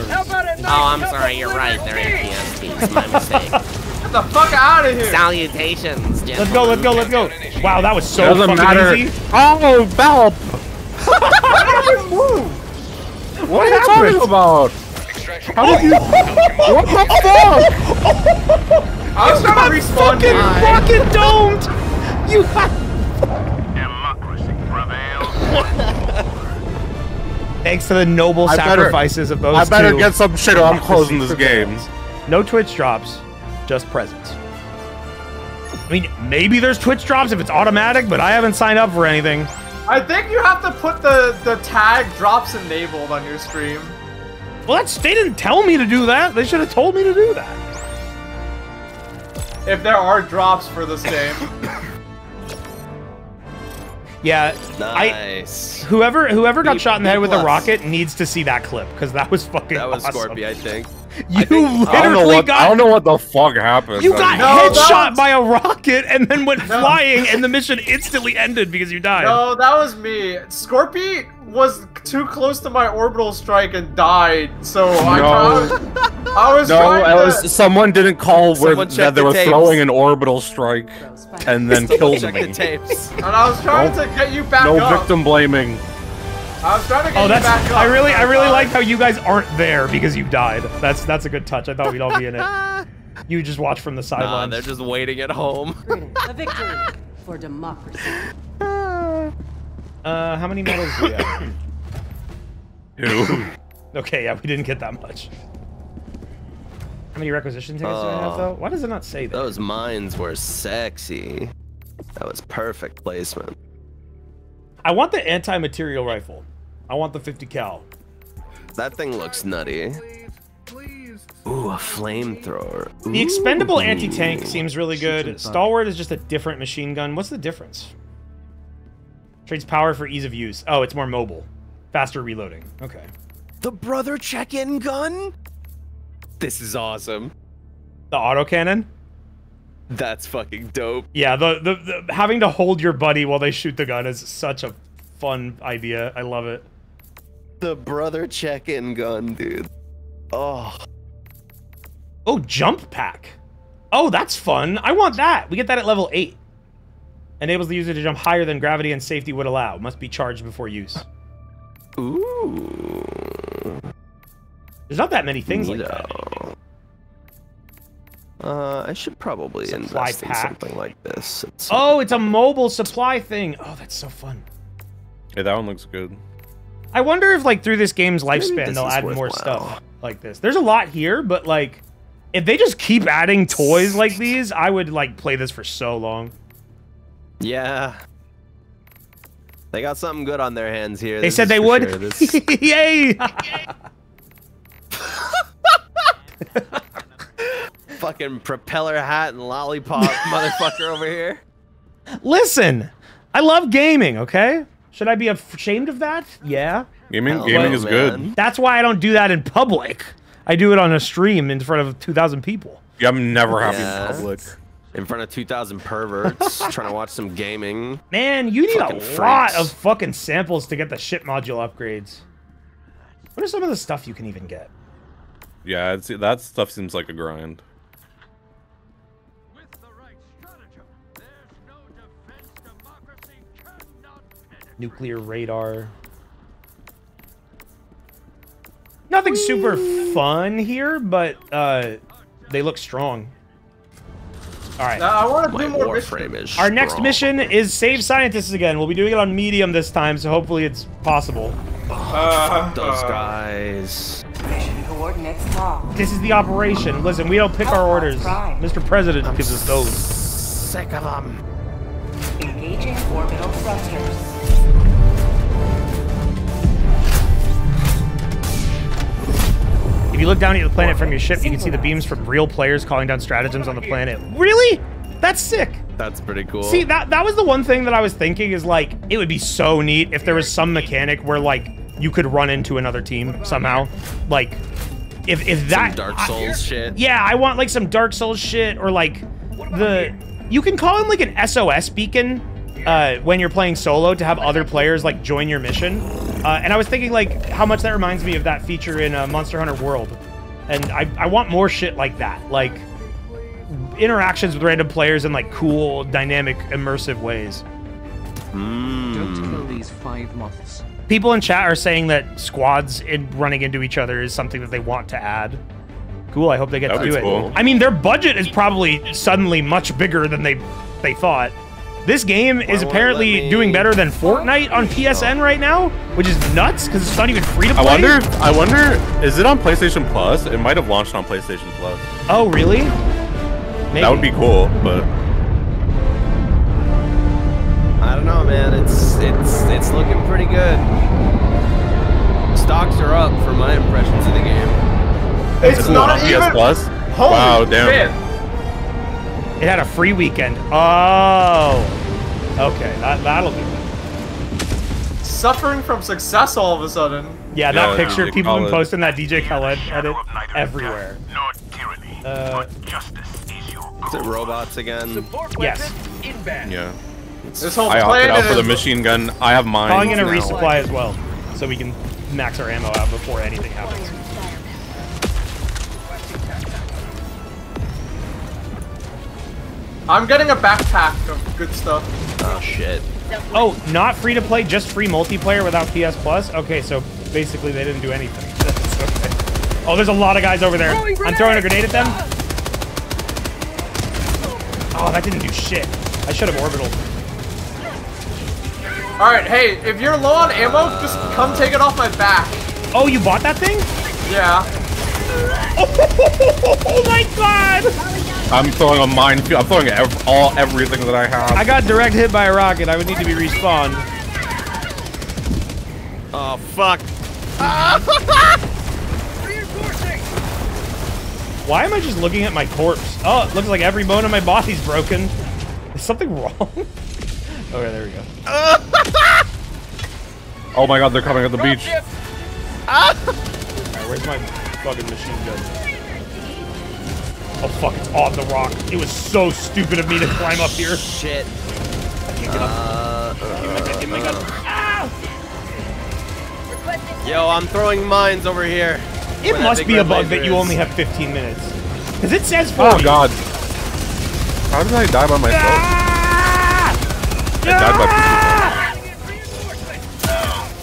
How nerds. about a Oh, I'm sorry, you're right. They're liberty? APSPs. My mistake. Get the fuck out of here. Salutations, Let's go, let's go, let's go. Wow, that was so Doesn't fucking matter. easy. Oh, Baaulp! Why did you move? What are you talking about? Extraction. How did you? What the fuck? I was trying to respawn Fucking you. fucking don't! You have. Thanks to the noble I better- sacrifices of those I better two. get some shit or I'm closing this game. No Twitch drops, just presents. I mean, maybe there's Twitch drops if it's automatic, but I haven't signed up for anything. I think you have to put the the tag drops enabled on your stream. Well, that's they didn't tell me to do that. They should have told me to do that. If there are drops for this game. Yeah, I Nice. whoever whoever got B- shot in the B head with a rocket needs to see that clip because that was fucking that was awesome. Scorpy, I think. You think- I don't know literally what. got I don't know what the fuck happened. You got No, that headshot was- by a rocket and then went flying, and the mission instantly ended because you died. No, that was me. Scorpy was too close to my orbital strike and died. So I, No. tried, I was No, trying it to. was someone didn't call where Someone that they the were tapes. throwing an orbital strike and then killed me. the tapes. and I was trying No- to get you back No up. victim blaming. I was trying to get Oh, you that's back up. I really I really Uh, like how you guys aren't there because you died. That's that's a good touch. I thought we'd all be in it. You just watch from the Nah, sidelines. they're just waiting at home. A victory for democracy. Uh, how many medals do we have? Ew. okay, yeah, we didn't get that much. How many requisition tickets do I have Oh. though? Why does it not say that? Those mines were sexy. That was perfect placement. I want the anti-material rifle. I want the 50 cal. That thing looks nutty. Ooh, a flamethrower. The expendable anti-tank seems really good. Stalwart is just a different machine gun. What's the difference? Trades power for ease of use. Oh, it's more mobile. Faster reloading. Okay. The brother check-in gun? This is awesome. The autocannon? That's fucking dope. Yeah, the, the the having to hold your buddy while they shoot the gun is such a fun idea. I love it. The brother check-in gun, dude. Oh. Oh, jump pack. Oh, that's fun. I want that. We get that at level 8. Enables the user to jump higher than gravity and safety would allow. Must be charged before use. Ooh. There's not that many things like that. Uh, I should probably Supply invest in something like this. It's- Oh, it's a mobile supply thing. Oh, that's so fun. Yeah, that one looks good. I wonder if, like, through this game's lifespan, this they'll add more worthwhile. stuff like this. There's a lot here, but, like, if they just keep adding toys like these, I would, like, play this for so long. Yeah. They got something good on their hands here. They this said they would. sure. This- Yay! fucking propeller hat and lollipop motherfucker over here. Listen, I love gaming, okay? Should I be ashamed of that? Yeah. Gaming, Hell gaming is man. good. That's why I don't do that in public. I do it on a stream in front of 2,000 people. Yeah, I'm never happy Yeah. in public. In front of 2,000 perverts trying to watch some gaming. Man, you need Fucking a lot of fucking samples to get the ship module upgrades. What are some of the stuff you can even get? Yeah, it's, that stuff seems like a grind. Nuclear radar. Nothing super fun here, but uh, they look strong. All right. Now, I want to My do more missions. warframe is Our next strong. mission is save scientists again. We'll be doing it on medium this time, so hopefully it's possible. Uh, Those uh, guys. Mission coordinates. This is the operation. Listen, we don't pick our orders. Mr. President gives us those. Sick of them. Engaging orbital thrusters. If you look down at the planet from your ship, you can see the beams from real players calling down stratagems on the planet. Really? That's sick. That's pretty cool. See, that that was the one thing that I was thinking is like it would be so neat if there was some mechanic where like you could run into another team somehow. Like if if Some that Dark I- Souls shit. yeah, I want like some Dark Souls shit or like the you can call him like an SOS beacon uh, when you're playing solo to have other players like join your mission. Uh, and I was thinking like how much that reminds me of that feature in uh, Monster Hunter World. And I, I want more shit like that. Like interactions with random players in like cool, dynamic, immersive ways. Don't Mm. kill these five moths. People in chat are saying that squads in running into each other is something that they want to add. Cool. I hope they get That'd to do be it. I mean, their budget is probably suddenly much bigger than they they thought. This game is apparently doing better than Fortnite on PSN right now, which is nuts because it's not even free to play. I wonder. if- I wonder. Is it on PlayStation Plus? It might have launched on PlayStation Plus. Oh, really? Maybe. That would be cool, but I don't know, man. It's it's it's looking pretty good. Stocks are up for my impressions of the game. It's Is it not on even. PS Plus. Holy wow, damn. shit. It had a free weekend. Oh. Okay, that that'll do. it. Suffering from success all of a sudden. Yeah, that Yeah, picture. DJ People have been posting that DJ Khaled edit everywhere. Uh, Is it robots again? yes. Yeah. This whole I opted planet out for the machine gun. I have mine. Calling in a now. resupply as well, so we can max our ammo out before anything happens. I'm getting a backpack of good stuff. Oh shit. Oh, not free to play, just free multiplayer without PS Plus. Okay, so basically they didn't do anything. That's okay. Oh, there's a lot of guys over there. I'm throwing a grenade at them. Oh, that didn't do shit. I should have orbital. All right, hey, if you're low on ammo, just come take it off my back. Oh, you bought that thing? Yeah. Oh my god! I'm throwing a minefield. I'm throwing ev- all everything that I have. I got direct hit by a rocket. I would need to be respawned. Oh fuck. Why am I just looking at my corpse? Oh, it looks like every bone in my body's broken. Is something wrong? okay, there we go. Oh my god, they're coming at the beach. where's my fucking machine gun? Oh fuck, it's on the rock. It was so stupid of me to climb up here. Shit. I can't get up. Get my gun. Ah! Yo, I'm throwing mines over here. It must be a bug laser that you only have 15 minutes. Because it says 40. Oh god. How did I die by myself? Ah! I died by Ah!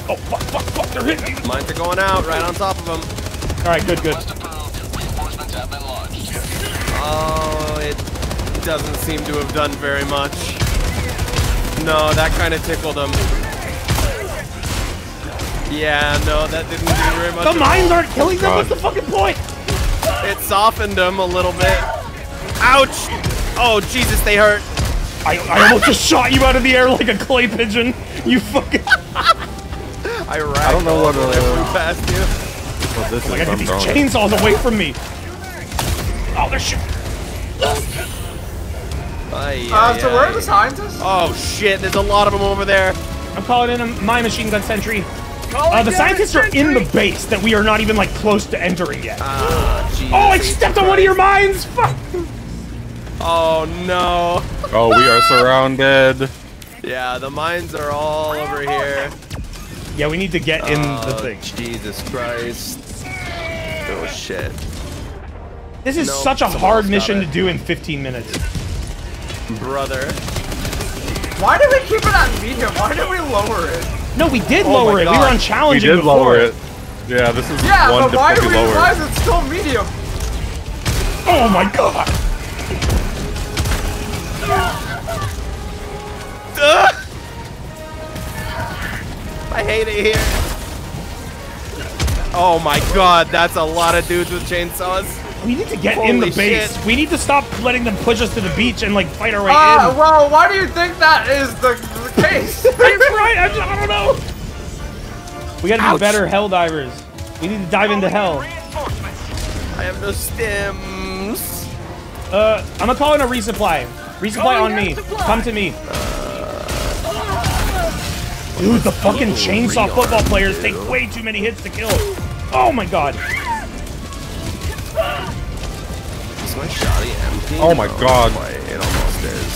Oh fuck, fuck, fuck, they're hitting me. Mines are going out right on top of them. Alright, good, good. Oh, it doesn't seem to have done very much. No, that kind of tickled him. Yeah, no, that didn't do very much. The mines aren't killing them, what's the fucking point? It softened them a little bit. Ouch! Oh, Jesus, they hurt. I, I almost just shot you out of the air like a clay pigeon. You fucking. I I don't know what, uh, flew past you. what this Like, I is. get I'm these throwing. chainsaws away from me. Oh, they're shooting. Ay, Uh, ay, so where are the scientists? Oh shit, there's a lot of them over there. I'm calling in a, my machine gun sentry. Uh, the scientists are in the base that we are not even like close to entering yet. Jesus. oh, I stepped on one of your mines. Fuck. Oh no. Oh, we are surrounded. Yeah, the mines are all over here. Yeah, we need to get in the Oh, thing. Jesus Christ. Oh shit. This is No, such a hard mission to do in 15 minutes. Brother. Why did we keep it at medium? Why did we lower it? No, we did Oh lower my it. We were God. on We did before. lower it. Yeah, this is Yeah, one but why, do we, difficulty why lower. is it still medium? Oh my god. I hate it here. Oh my god, that's a lot of dudes with chainsaws. We need to get in the base. shit. We need to stop letting them push us to the beach and like fight our way Uh, in. well, why do you think that is the, the case? That's right. I, just, I don't know. We gotta be better hell divers. We need to dive into hell. I have no stems. Uh, I'm gonna call in a resupply. Resupply on me. Come to me. Dude, the fucking chainsaw football players take way too many hits to kill. Oh my god. Is my shotty empty? Oh my God. Wait, it almost is.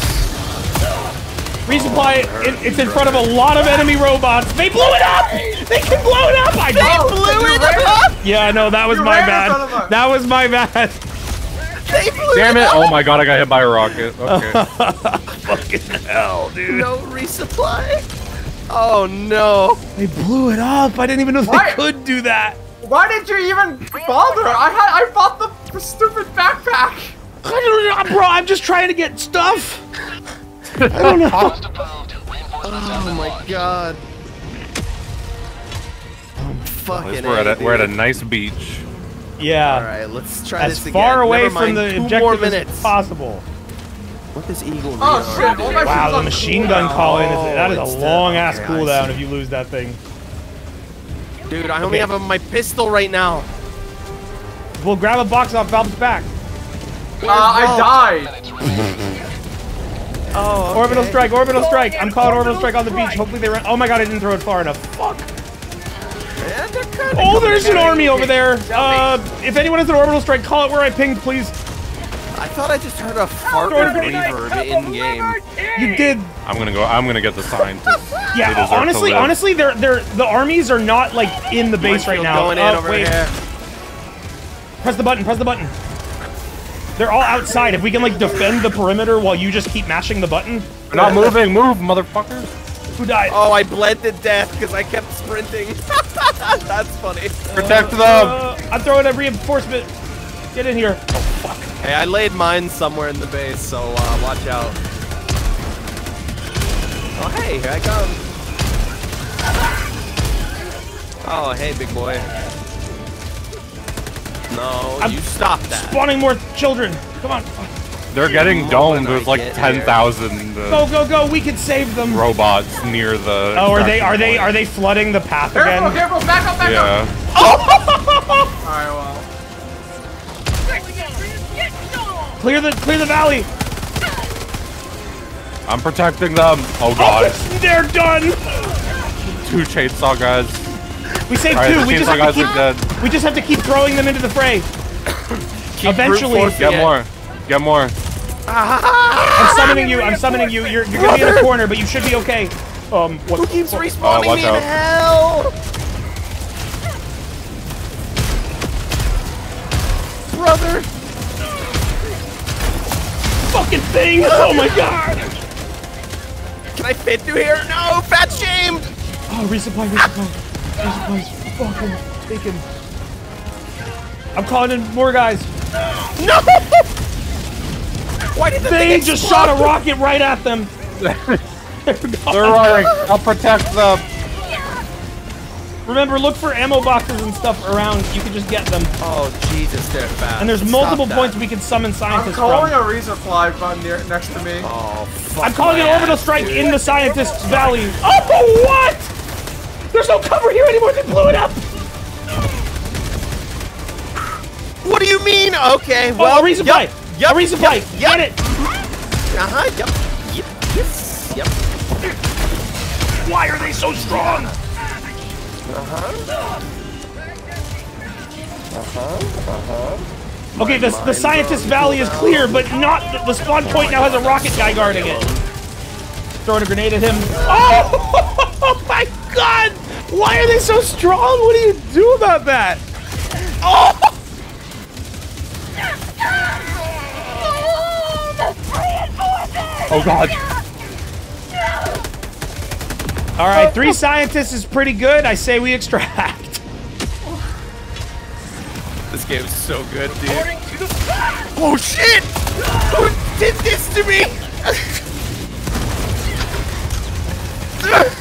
Resupply, it, it's in front of a lot of enemy robots. They blew it up! They can blow it up! I Oh, blew it ran- up! Yeah, no, that was You my ran in front of bad. That was my bad. They blew Damn it it! Oh my god, I got hit by a rocket. Okay. Fucking hell, dude. No resupply? Oh no. They blew it up. I didn't even know they could do that. Why did you even bother? I had I bought the, the stupid backpack. I don't know, bro. I'm just trying to get stuff. I don't know. Oh my god. Oh, fucking At we're at a, we're at a nice beach. Yeah. Alright, let's try As this again. far away Never from mind, the two objective more as minutes. possible. What does Eagle read Oh shit! All my Wow, the on machine cooldown. gun call in is that is Oh, a the- long ass okay, I cooldown if you lose that thing. Dude, I only Okay. have my pistol right now. We'll grab a box off Baaulp's back. Uh, I died. Oh, okay. Orbital strike, orbital strike. I'm calling orbital strike on the beach. Hopefully they run. Oh my god, I didn't throw it far enough. Fuck. Yeah, Oh, there's an army over there. Uh, if anyone has an orbital strike, call it where I pinged, please. I thought I just heard a fart Throw it with a grenade. reverb in game. You did. I'm gonna go. I'm gonna get the sign. They Yeah, honestly, honestly, they're they're the armies are not like in the base right Minefield now. Going Oh, in over wait. here. Press the button. Press the button. They're all outside. If we can like defend the perimeter while you just keep mashing the button. We're not moving. Move, motherfuckers. Who died? Oh, I bled to death because I kept sprinting. That's funny. Protect them. Uh, I'm throwing a reinforcement. Get in here. Oh fuck. Hey, I laid mine somewhere in the base, so uh, watch out. Oh, hey, here I come. Oh, hey, big boy. No, I'm you stop that. Spawning more children. Come on. They're getting More domed than with like get ten here. thousand Go uh, go go. We can save them. robots near the. Oh, are they extraction are they are they flooding the path Careful, again? careful! Careful! Back up, back Yeah. up! Alright, well. Clear the clear the valley. I'm protecting them. Oh god. Oh, they're done. Two chainsaw guys. We saved Alright, two. We just chainsaw have to keep are dead. We just have to keep throwing them into the fray. Keep Eventually- Get it. more. Get more. I'm summoning you. I'm summoning you. You're, you're gonna be in a corner, but you should be okay. Um, what? Who keeps Uh, respawning watch me in hell? Brother! fucking thing! Oh my god! Can I fit through here? No! Fat shamed! Oh, resupply, resupply. Resupply's fucking taken. I'm calling in more guys. No! Why did the They thing just explode? shot a rocket right at them. They're running. I'll protect them. Remember, look for ammo boxes and stuff around. You can just get them. Oh, Jesus, they're fast. And there's Stop multiple that. points we can summon scientists I'm scientists calling from. a resupply button near, next to me. Oh, fuck I'm calling my an orbital strike dude. in the scientist's valley. Oh, what? There's no cover here anymore. They blew it up. What do you mean? Okay, Oh, well, a resupply. Yep, yep, a resupply. Yep, Get it. Uh-huh, yep. Yep, yes, yep. Why are they so strong? Uh-huh, uh-huh, uh-huh. Okay, the, the scientist valley is clear, but not the, the spawn point now has a rocket guy guarding it. Throwing a grenade at him. Oh, oh my god! Why are they so strong? What do you do about that? Oh! Oh god. All right, three scientists is pretty good. I say we extract. This game is so good, dude. Oh, shit! Who did this to me?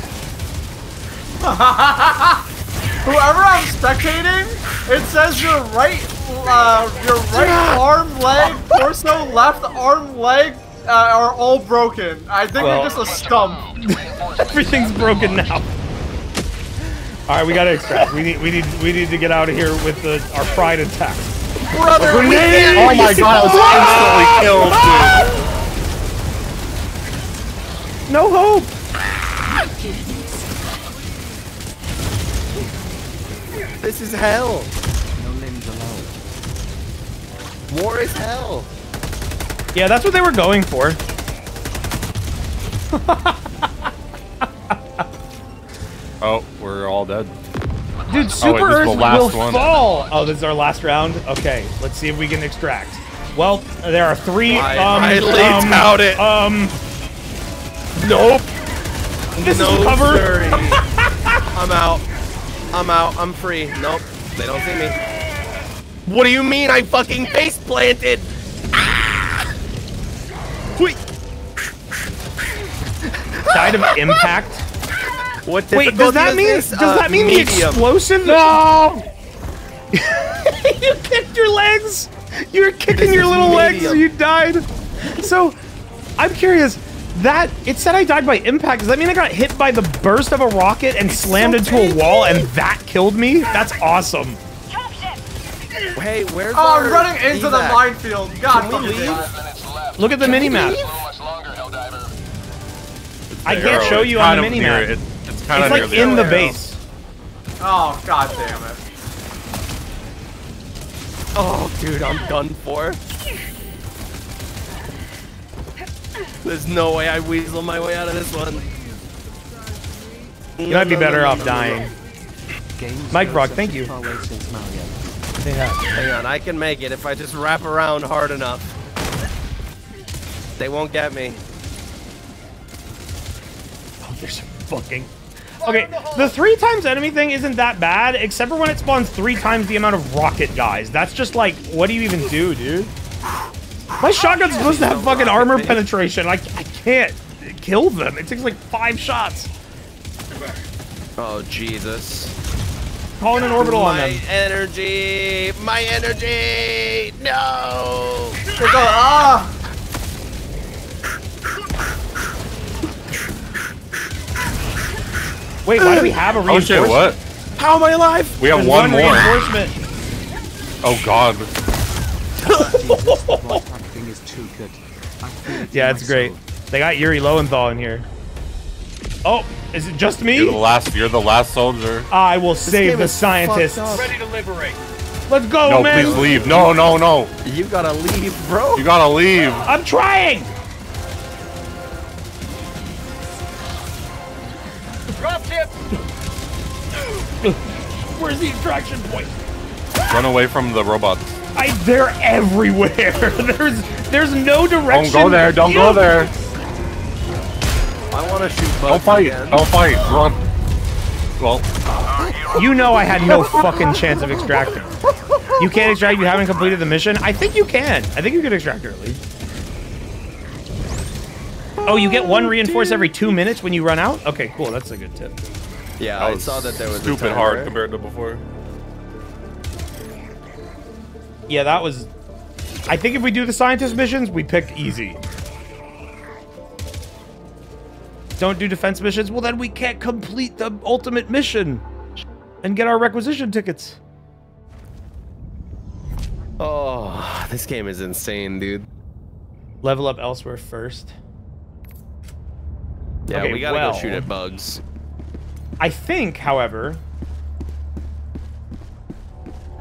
Whoever I'm spectating, it says your right, uh, your right arm, leg, torso, left arm, leg uh, are all broken. I think Well- you're just a stump. Everything's broken now. All right, we gotta extract. We need, we need, we need to get out of here with the, our pride intact. Brother, we Grenade! can't Oh my god, I was instantly killed, dude. No hope. This is hell. No limbs allowed. War is hell. Yeah, that's what they were going for. Oh, we're all dead. Dude, Super Oh, this Earth last will one. fall. Oh, this is our last round. Okay, let's see if we can extract. Well, there are three. I um, highly um, doubt it. Um, Nope. this no, is cover. I'm out. I'm out. I'm free. Nope. They don't see me. What do you mean I fucking face planted? Ah! Wait. Side of impact. What Wait, does that mean? this? Does Uh, that mean the medium. explosive? No. you kicked your legs. You were kicking This your little legs. medium. You died. So, I'm curious. That it said I died by impact. Does that mean I got hit by the burst of a rocket and slammed into a wall and that killed me? That's awesome. Hey, where's Oh, I'm running into the minefield. God Can we leave? Look at the mini map. I can't show you on the mini map. It, it's kind It's of like near in the the arrow. base. Oh, god damn it. Oh, dude, I'm done for. There's no way I weasel my way out of this one. You might be better off dying. Mike goes Brock, thank you. far way since Mario. Hang on, I can make it if I just wrap around hard enough. They won't get me. Oh, there's fucking. Okay, the three times enemy thing isn't that bad, except for when it spawns three times the amount of rocket guys. That's just like, what do you even do, dude? My shotgun's supposed to have fucking armor penetration. I, I can't kill them. It takes like five shots. Oh, Jesus. Calling an orbital on them. my energy! My energy! No! They're going, ah! Wait, why do we have a Oh shit! What? How am I alive? We have There's one, one more. reinforcement. Oh god. Yeah, it's great. They got Yuri Lowenthal in here. Oh, is it just me? You're the last. You're the last soldier. I will save the scientists. fucked up. Ready to liberate. Let's go, No, man. please leave. No, no, no. You gotta leave, bro. You gotta leave. I'm trying. Dropship. Where's the extraction point? Run away from the robots. I, they're everywhere. there's there's no direction. Don't go there. Don't go there. I want to shoot bugs Don't fight. again. Don't fight. Run. Well, You know I had no fucking chance of extracting. You can't extract. You haven't completed the mission. I think you can. I think you can extract early. Oh, you get one reinforce every two minutes when you run out. Okay, cool. That's a good tip. Yeah, that I saw that there was a stupid timer. hard compared to before. Yeah, that was. I think if we do the scientist missions, we pick easy. Don't do defense missions. Well, then we can't complete the ultimate mission and get our requisition tickets. Oh, this game is insane, dude. Level up elsewhere first. Yeah, Okay, we gotta well- go shoot at bugs. I think, however.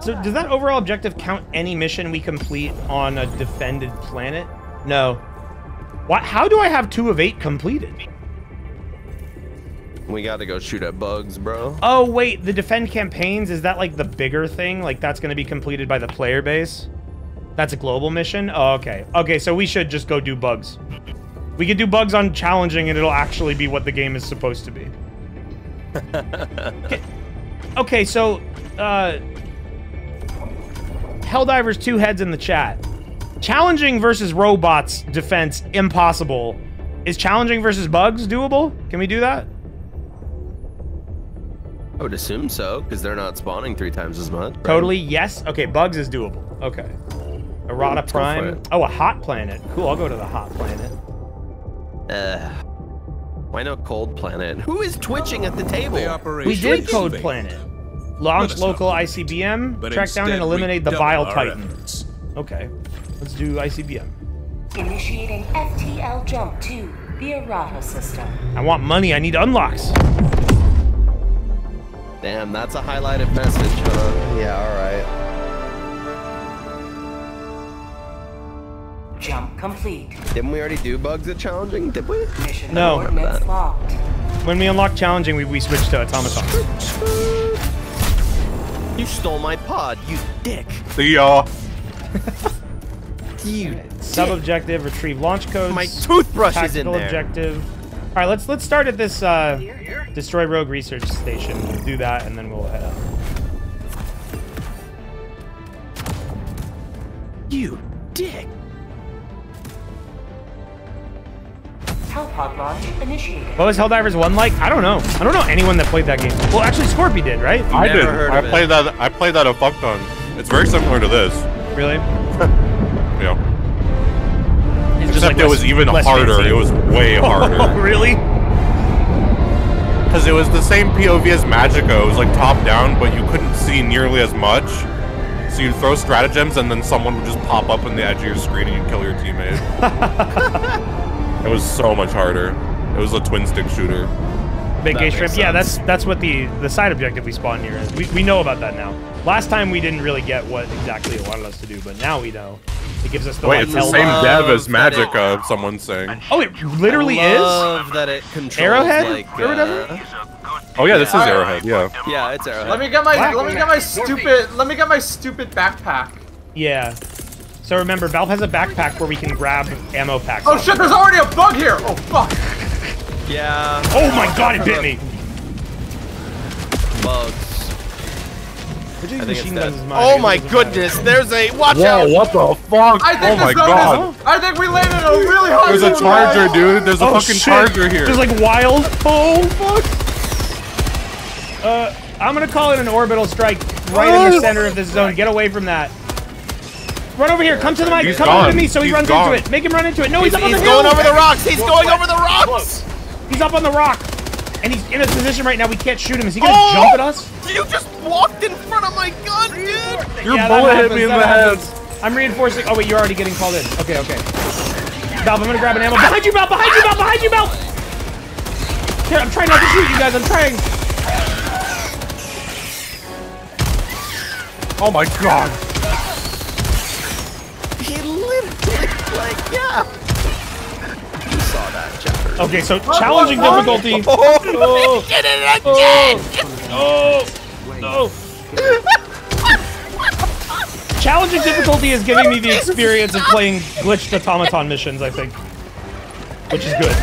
So does that overall objective count any mission we complete on a defended planet? No. What? How do I have two of eight completed? We gotta go shoot at bugs, bro. Oh wait, the defend campaigns is that like the bigger thing? Like that's going to be completed by the player base? That's a global mission. Oh, okay. Okay, so we should just go do bugs. We could do bugs on challenging, and it'll actually be what the game is supposed to be. okay. okay, so uh, Helldivers two heads in the chat. Challenging versus robots defense impossible. Is challenging versus bugs doable? Can we do that? I would assume so, because they're not spawning three times as much. right? Totally, yes. Okay, bugs is doable. Okay. Errata Let's go for Prime. Oh, a hot planet. Cool, I'll go to the hot planet. Uh, why no cold planet? Who is twitching at the table? The We did is Code failed. Planet. Let Launch local. ICBM, But track down and eliminate the Bile Titan. efforts. Okay, let's do ICBM. Initiating FTL jump to the Errata system. I want money, I need unlocks. Damn, that's a highlighted message, huh? Yeah, alright. Jump complete. Didn't we already do bugs at challenging? Did we? Mission No. coordinates locked. When we unlock challenging, we, we switch to automaton. You stole my pod, you dick. See y'all. You Sub objective, retrieve launch codes. My toothbrush is in tactical there. objective. All right, let's let's start at this uh, destroy rogue research station. We'll do that, and then we'll head out. You dick. Hellpod launch initiated. What was Helldivers 1 like? I don't know. I don't know anyone that played that game. Well, actually, Scorpy did, right? I Never did. heard I of it. played that. I played that a fuck ton. It's very similar to this. Really? Yeah. It's Except like it was even harder. fancy. It was way Oh, harder. really? Because it was the same POV as Magicka. It was like top down, but you couldn't see nearly as much. So you'd throw stratagems, and then someone would just pop up on the edge of your screen, and you'd kill your teammate. it was so much harder. It was a twin stick shooter. Big gay makes shrimp. Yeah, that's that's what the the side objective we spawned here is. We we know about that now. Last time we didn't really get what exactly it wanted us to do, but now we know. It gives us the Wait, it's the same dev as that it- Magicka. Someone's saying. Oh, it literally I is. that it controls Arrowhead like or whatever? uh, Oh yeah, this is Arrowhead. Yeah. yeah, it's Arrowhead. Let me get my Wow. let me get my stupid let me get my stupid backpack. Yeah. So remember, Baaulp has a backpack where we can grab ammo packs. Oh shit, there's already a bug here! Oh fuck! Yeah. Oh my god, it bit me. Bugs. I these think it's dead. guns is mine? I Oh my it matter. goodness, there's a watch Whoa! out. What the fuck? I think Oh my god! is I think we landed a really high There's a charger, guys. dude. There's a Oh, fucking shit. charger here. There's like wild. Oh fuck. Uh, I'm gonna call it an orbital strike right in the center of this zone. Get away from that. Run over here. Come to the mic. He's Come over to me so he He's runs gone. into it. Make him run into it. No, he's, He's, up on the he's the going over the rocks. He's going over the rocks. He's up on the rock. And he's in a position right now. We can't shoot him. Is he gonna Oh! jump at us? You just walked in front of my gun, dude. Your Yeah, bullet hit me in the head. I'm reinforcing. Oh wait, you're already getting called in. Okay, okay. Baaulp, I'm gonna grab an ammo. Behind you, Baaulp! Behind you, Baaulp! Behind you, Baaulp! Here, I'm trying not to shoot you guys. I'm trying. Oh my god. He literally, like, yeah. You saw that, Jeffers. Okay, so oh, challenging oh, oh. difficulty. Oh, Get it again! Oh, no. Challenging difficulty is giving me the experience of playing glitched automaton missions, I think. Which is good.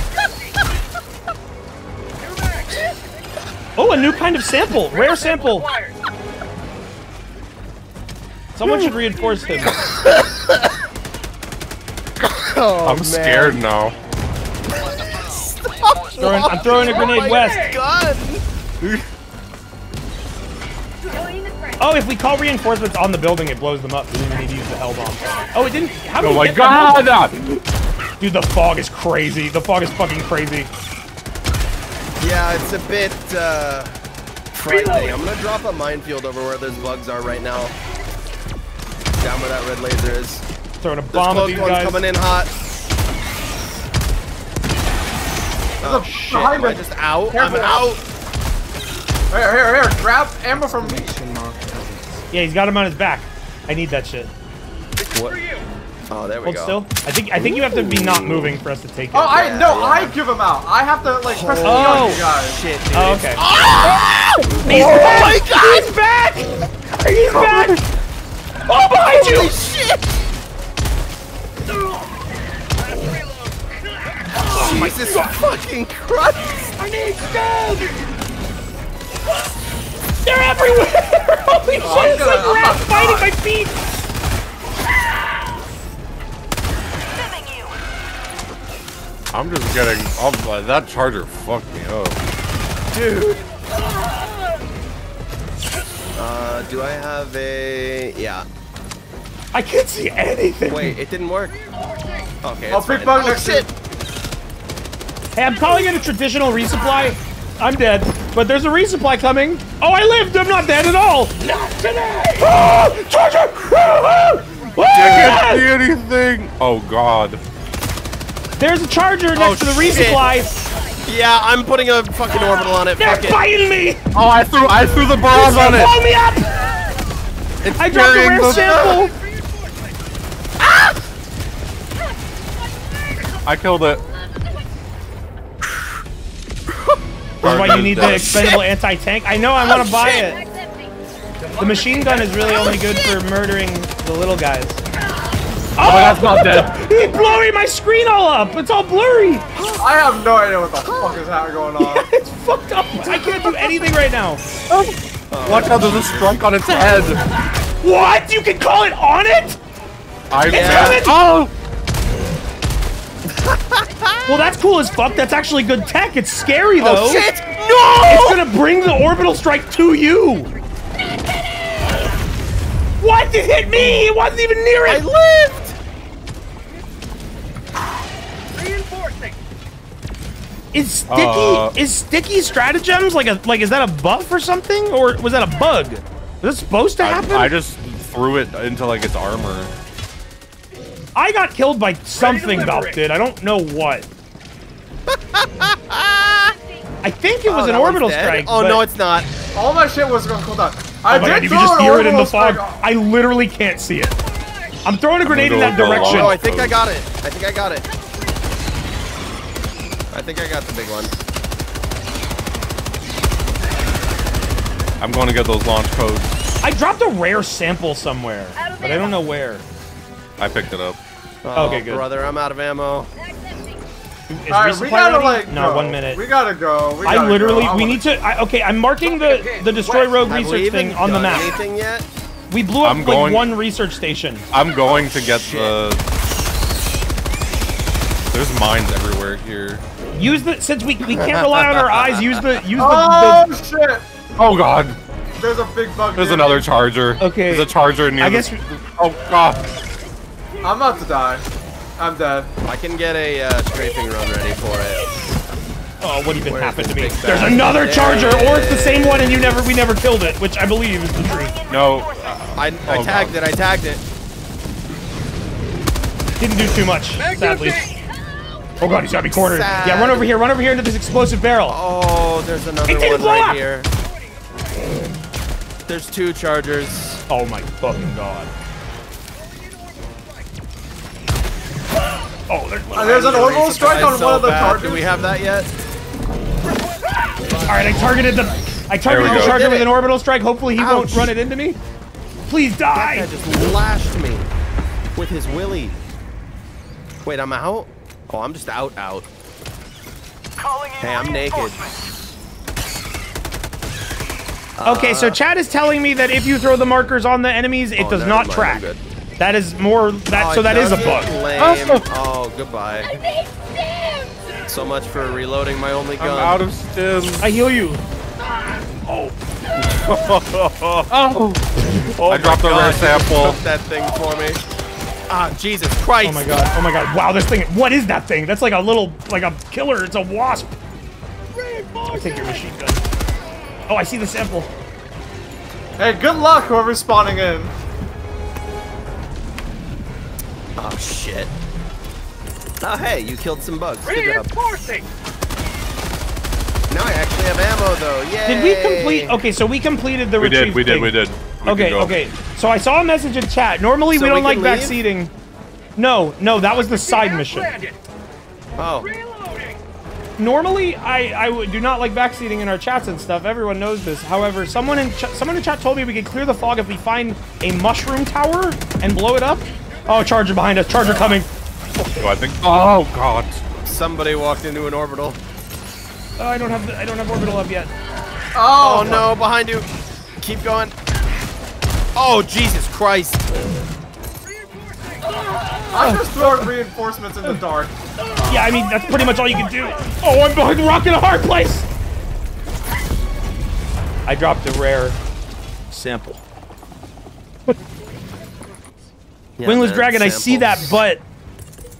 Oh, a new kind of sample. Rare sample. Someone should reinforce him. Oh, I'm scared now. Throwing- I'm throwing a grenade oh west. God. Oh, if we call reinforcements on the building, it blows them up. We didn't need to use the hell bomb. Oh, it didn't. How did Oh we my get that god! Dude, the fog is crazy. The fog is fucking crazy. Yeah, it's a bit uh, frightening. I'm gonna drop a minefield over where those bugs are right now. Down where that red laser is. Throwing a bomb at close these ones guys. coming in hot. Oh shit, am I just out? I'm out! Here, here, here. Grab ammo from me. Yeah, he's got him on his back. I need that shit. What? Oh, there we Hold go. still. I think I think you have to be not moving for us to take it. Oh, I Yeah, no, yeah. I give him out. I have to like press the Oh. key on you guys. Shit, dude. Oh, okay. Oh! He's oh my god! He's back! He's back! Oh, behind you! Holy shit! Jesus fucking Christ! I need gold! They're everywhere! Holy shit, I'm it's gonna- like I'm rats not biting my feet! I'm just getting. I'm, like, that charger fucked me up. Dude! Uh, do I have a... Yeah. I can't see anything. Wait, it didn't work. Okay, Oh, fine. bug Oh, shit! Hey, I'm calling it a traditional resupply. I'm dead, but there's a resupply coming. Oh, I lived. I'm not dead at all. Not today. Oh, charger! Ah, ah, I ah! can't see anything. Oh god. There's a charger next to the Oh, shit. Yeah, I'm putting a fucking orbital on it. They're Fuck it. biting me. Oh, I threw. I threw the bars on it. Blow me up. It's I dropped a rare the- sample. I killed it. This is why you need the expendable anti-tank. I know. I want to oh, buy it. The machine gun is really only good for oh, murdering the little guys. Oh, that's not dead. He's blowing my screen all up. It's all blurry. I have no idea what the fuck is that going on. it's fucked up. I can't do anything right now. Oh. Watch out! There's a strunk on its head. What? You can call it on it? I. coming! Oh. Well, that's cool as fuck. That's actually good tech. It's scary though. Oh shit! It's gonna bring the orbital strike to you. What? It hit me. It wasn't even near it! I it. lived! Reinforcing. Is sticky Uh. is sticky stratagems like a like is that a buff or something or was that a bug? Is this supposed to happen? I, I just threw it into like its armor. I got killed by something Baaulp did. I don't know what. I think it was Oh, an orbital dead? strike. Oh but- no, it's not. All my shit was gonna cool down. I Oh my did god, you throw can just hear it in the fog. I literally can't see it. I'm throwing a grenade in that direction. Oh, I think I got it. I think I got it. I think I got the big one. I'm going to get those launch codes. I dropped a rare sample somewhere, but I don't know where. I picked it up. Oh, Okay, good. brother, I'm out of ammo. Is Alright, we gotta ready? like no, go. one minute. We gotta go. We I gotta literally, go. We need to. I, okay, I'm marking the the destroy rogue Have research thing on the map. anything yet? We blew up I'm like going- one research station. I'm going to get the. There's mines everywhere here. Use the since we we can't rely on our eyes. Use the use the. Oh the shit! Oh god. There's a big bug. There's near another me. charger. Okay. There's a charger near. I guess we- Oh god. I'm about to die. I'm dead. I can get a uh, strafing run ready for it. oh, what even Where's happened to me? There's bag? another There charger, it or it's the same one, and you never we never killed it, which I believe is the truth. No. I, I Oh, tagged God. it. I tagged it. Didn't do too much, sadly. Oh god, he's got me cornered. Sad. Yeah, run over here, run over here into this explosive barrel. Oh, there's another It didn't one blow right up. here. There's two chargers. Oh my fucking god. Oh, there's, Uh, there's an orbital strike on so one of the bad. targets. Do we have that yet? All right, I targeted the I targeted the go. charger with an orbital strike. Hopefully he won't run it into me. Please die! That guy just lashed me with his willy. Wait, I'm out? Oh, I'm just out, out. Hey, I'm naked. Okay, so Chad is telling me that if you throw the markers on the enemies, it Oh, does never not mind, track. I'm good. That is more that Oh, so that is a bug. Lame. Oh, goodbye. So much for reloading my only gun. I'm out of stims. I heal you. Oh. Oh! I dropped the rare sample. Took that thing for me. Ah, Jesus Christ. Oh my god. Oh my god. Wow, this thing. What is that thing? That's like a little like a killer. It's a wasp. I take your machine gun. Oh, I see the sample. Hey, good luck whoever's spawning in. Oh, shit. Oh, hey, you killed some bugs. Reinforcing. Now I actually have ammo, though. Yay! Did we complete? Okay, so we completed the We retrieve. did, we did, thing. we did. We okay, okay. So I saw a message in chat. Normally So we we don't like leave? backseating. No, no, that was the side mission. Oh, Reloading. Normally, I I do not like backseating in our chats and stuff. Everyone knows this. However, someone in ch someone in chat told me we could clear the fog if we find a mushroom tower and blow it up. Oh, charger behind us! Charger coming! So I think. Oh god. somebody walked into an orbital. Oh, I don't have the, I don't have orbital up yet. Oh, oh no, behind you. Keep going. Oh, Jesus Christ. I'm just throwing reinforcements in the dark. Yeah, I mean that's pretty much all you can do. Oh, I'm behind the rock in a hard place. I dropped a rare sample. Yeah, Wingless man, Dragon, I see that, but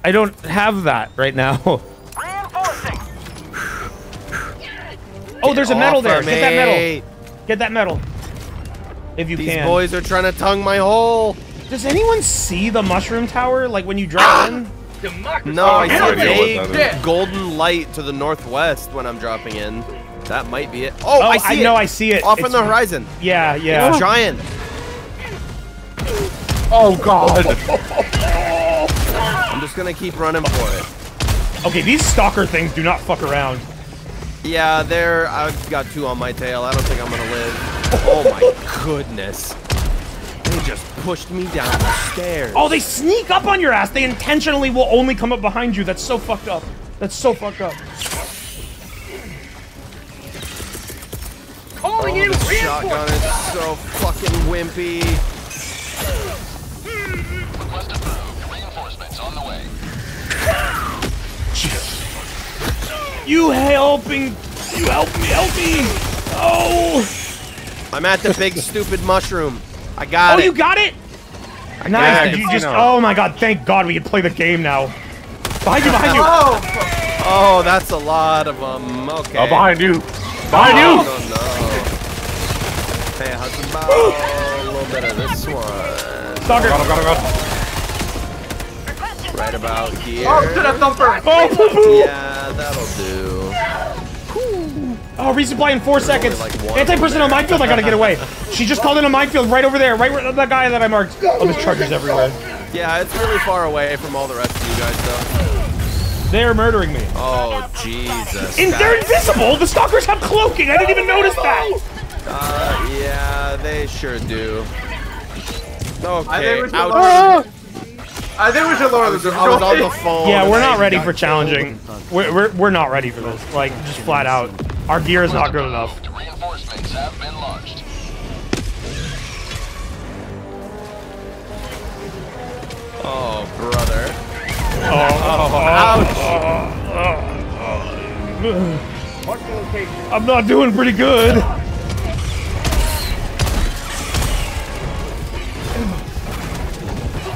I don't have that right now. Reinforcing. Oh, there's a medal there. of Get that medal. Get that medal. If you These can. These boys are trying to tongue my hole. Does anyone see the mushroom tower? Like when you drop in? Democracy. No, I see a vague golden light to the northwest when I'm dropping in. That might be it. Oh, Oh, I see I it. know, I see it. Off in It's- the horizon. Yeah, It's yeah. giant. Oh god. I'm just gonna keep running for it. Okay, these stalker things do not fuck around. Yeah, there. I've got two on my tail. I don't think I'm gonna live. Oh my goodness. They just pushed me down the stairs. Oh, they sneak up on your ass. They intentionally will only come up behind you. That's so fucked up. That's so fucked up. Oh, Calling oh, in the shotgun is so fucking wimpy. You helping? You help me? Help me! Oh! I'm at the big stupid mushroom. I got oh, it. Oh, you got it! Yeah, Nice. I Did you just? Oh my god! Thank God we can play the game now. Behind you! Behind you! Oh, Oh, that's a lot of them. Okay. Oh, behind you. Behind Oh, you. no, no. Hey, how's about a little bit of this one? Stalker! God, oh god, oh god. Right about here. oh, to the thumper. Oh, boo boo! Yeah, that'll do. Oh, resupply in four seconds. like Anti-personnel minefield. I gotta get away. She just called in a minefield right over there, right where the guy that I marked. Oh, there's chargers everywhere. Yeah, it's really far away from all the rest of you guys, though. They're murdering me. Oh, Jesus. And they're invisible. The stalkers have cloaking. I didn't even notice that. Uh, yeah, they sure do. I Okay, should ouch. lower the- I think we should lower the was, I was on the phone. Yeah, we're not ready for challenging. We're, we're, we're not ready for this. Like, just flat out. Our gear is not good enough. Reinforcements have been launched. killed. Oh, brother. Oh, oh, oh, I'm not doing pretty good.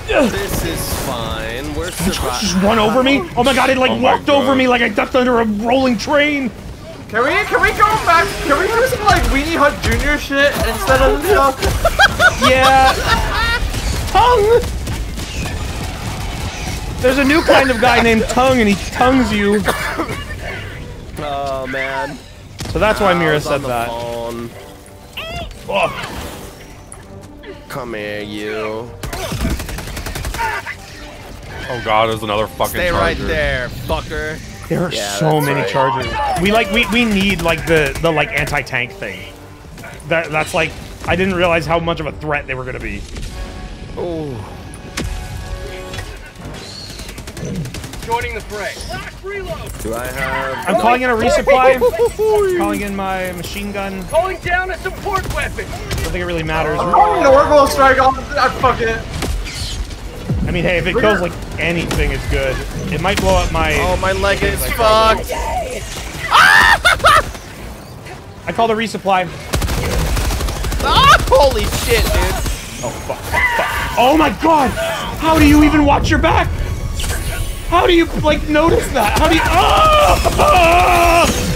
This is fine. We're Just run over me. Oh my god, it like Oh my walked over me like I ducked under a rolling train. Can we can we go back? Can we do some like Weenie Hut Junior shit instead of this stuff? Yeah. Tongue. There's a new kind of guy named Tongue, and he tongues you. Oh man. So that's why Mira said that. phone. Oh, Come here, you. Oh god, there's another fucking Stay right there, fucker. there are Yeah, so many right. chargers. We like we, we need like the the like anti-tank thing. That that's like I didn't realize how much of a threat they were gonna be. Oh. Joining the fray. Reload. Do I have? I'm calling in a resupply. calling in my machine gun. Calling down a support weapon. I Don't think it really matters. Oh, an orbital strike on. I fuck it. I mean, hey, if it kills like anything, it's good. It might blow up my. Oh, my leg is fucked. I call the resupply. Ah, holy shit, dude. Oh fuck, fuck, fuck. Oh my god! How do you even watch your back? How do you like notice that? How do you? Oh!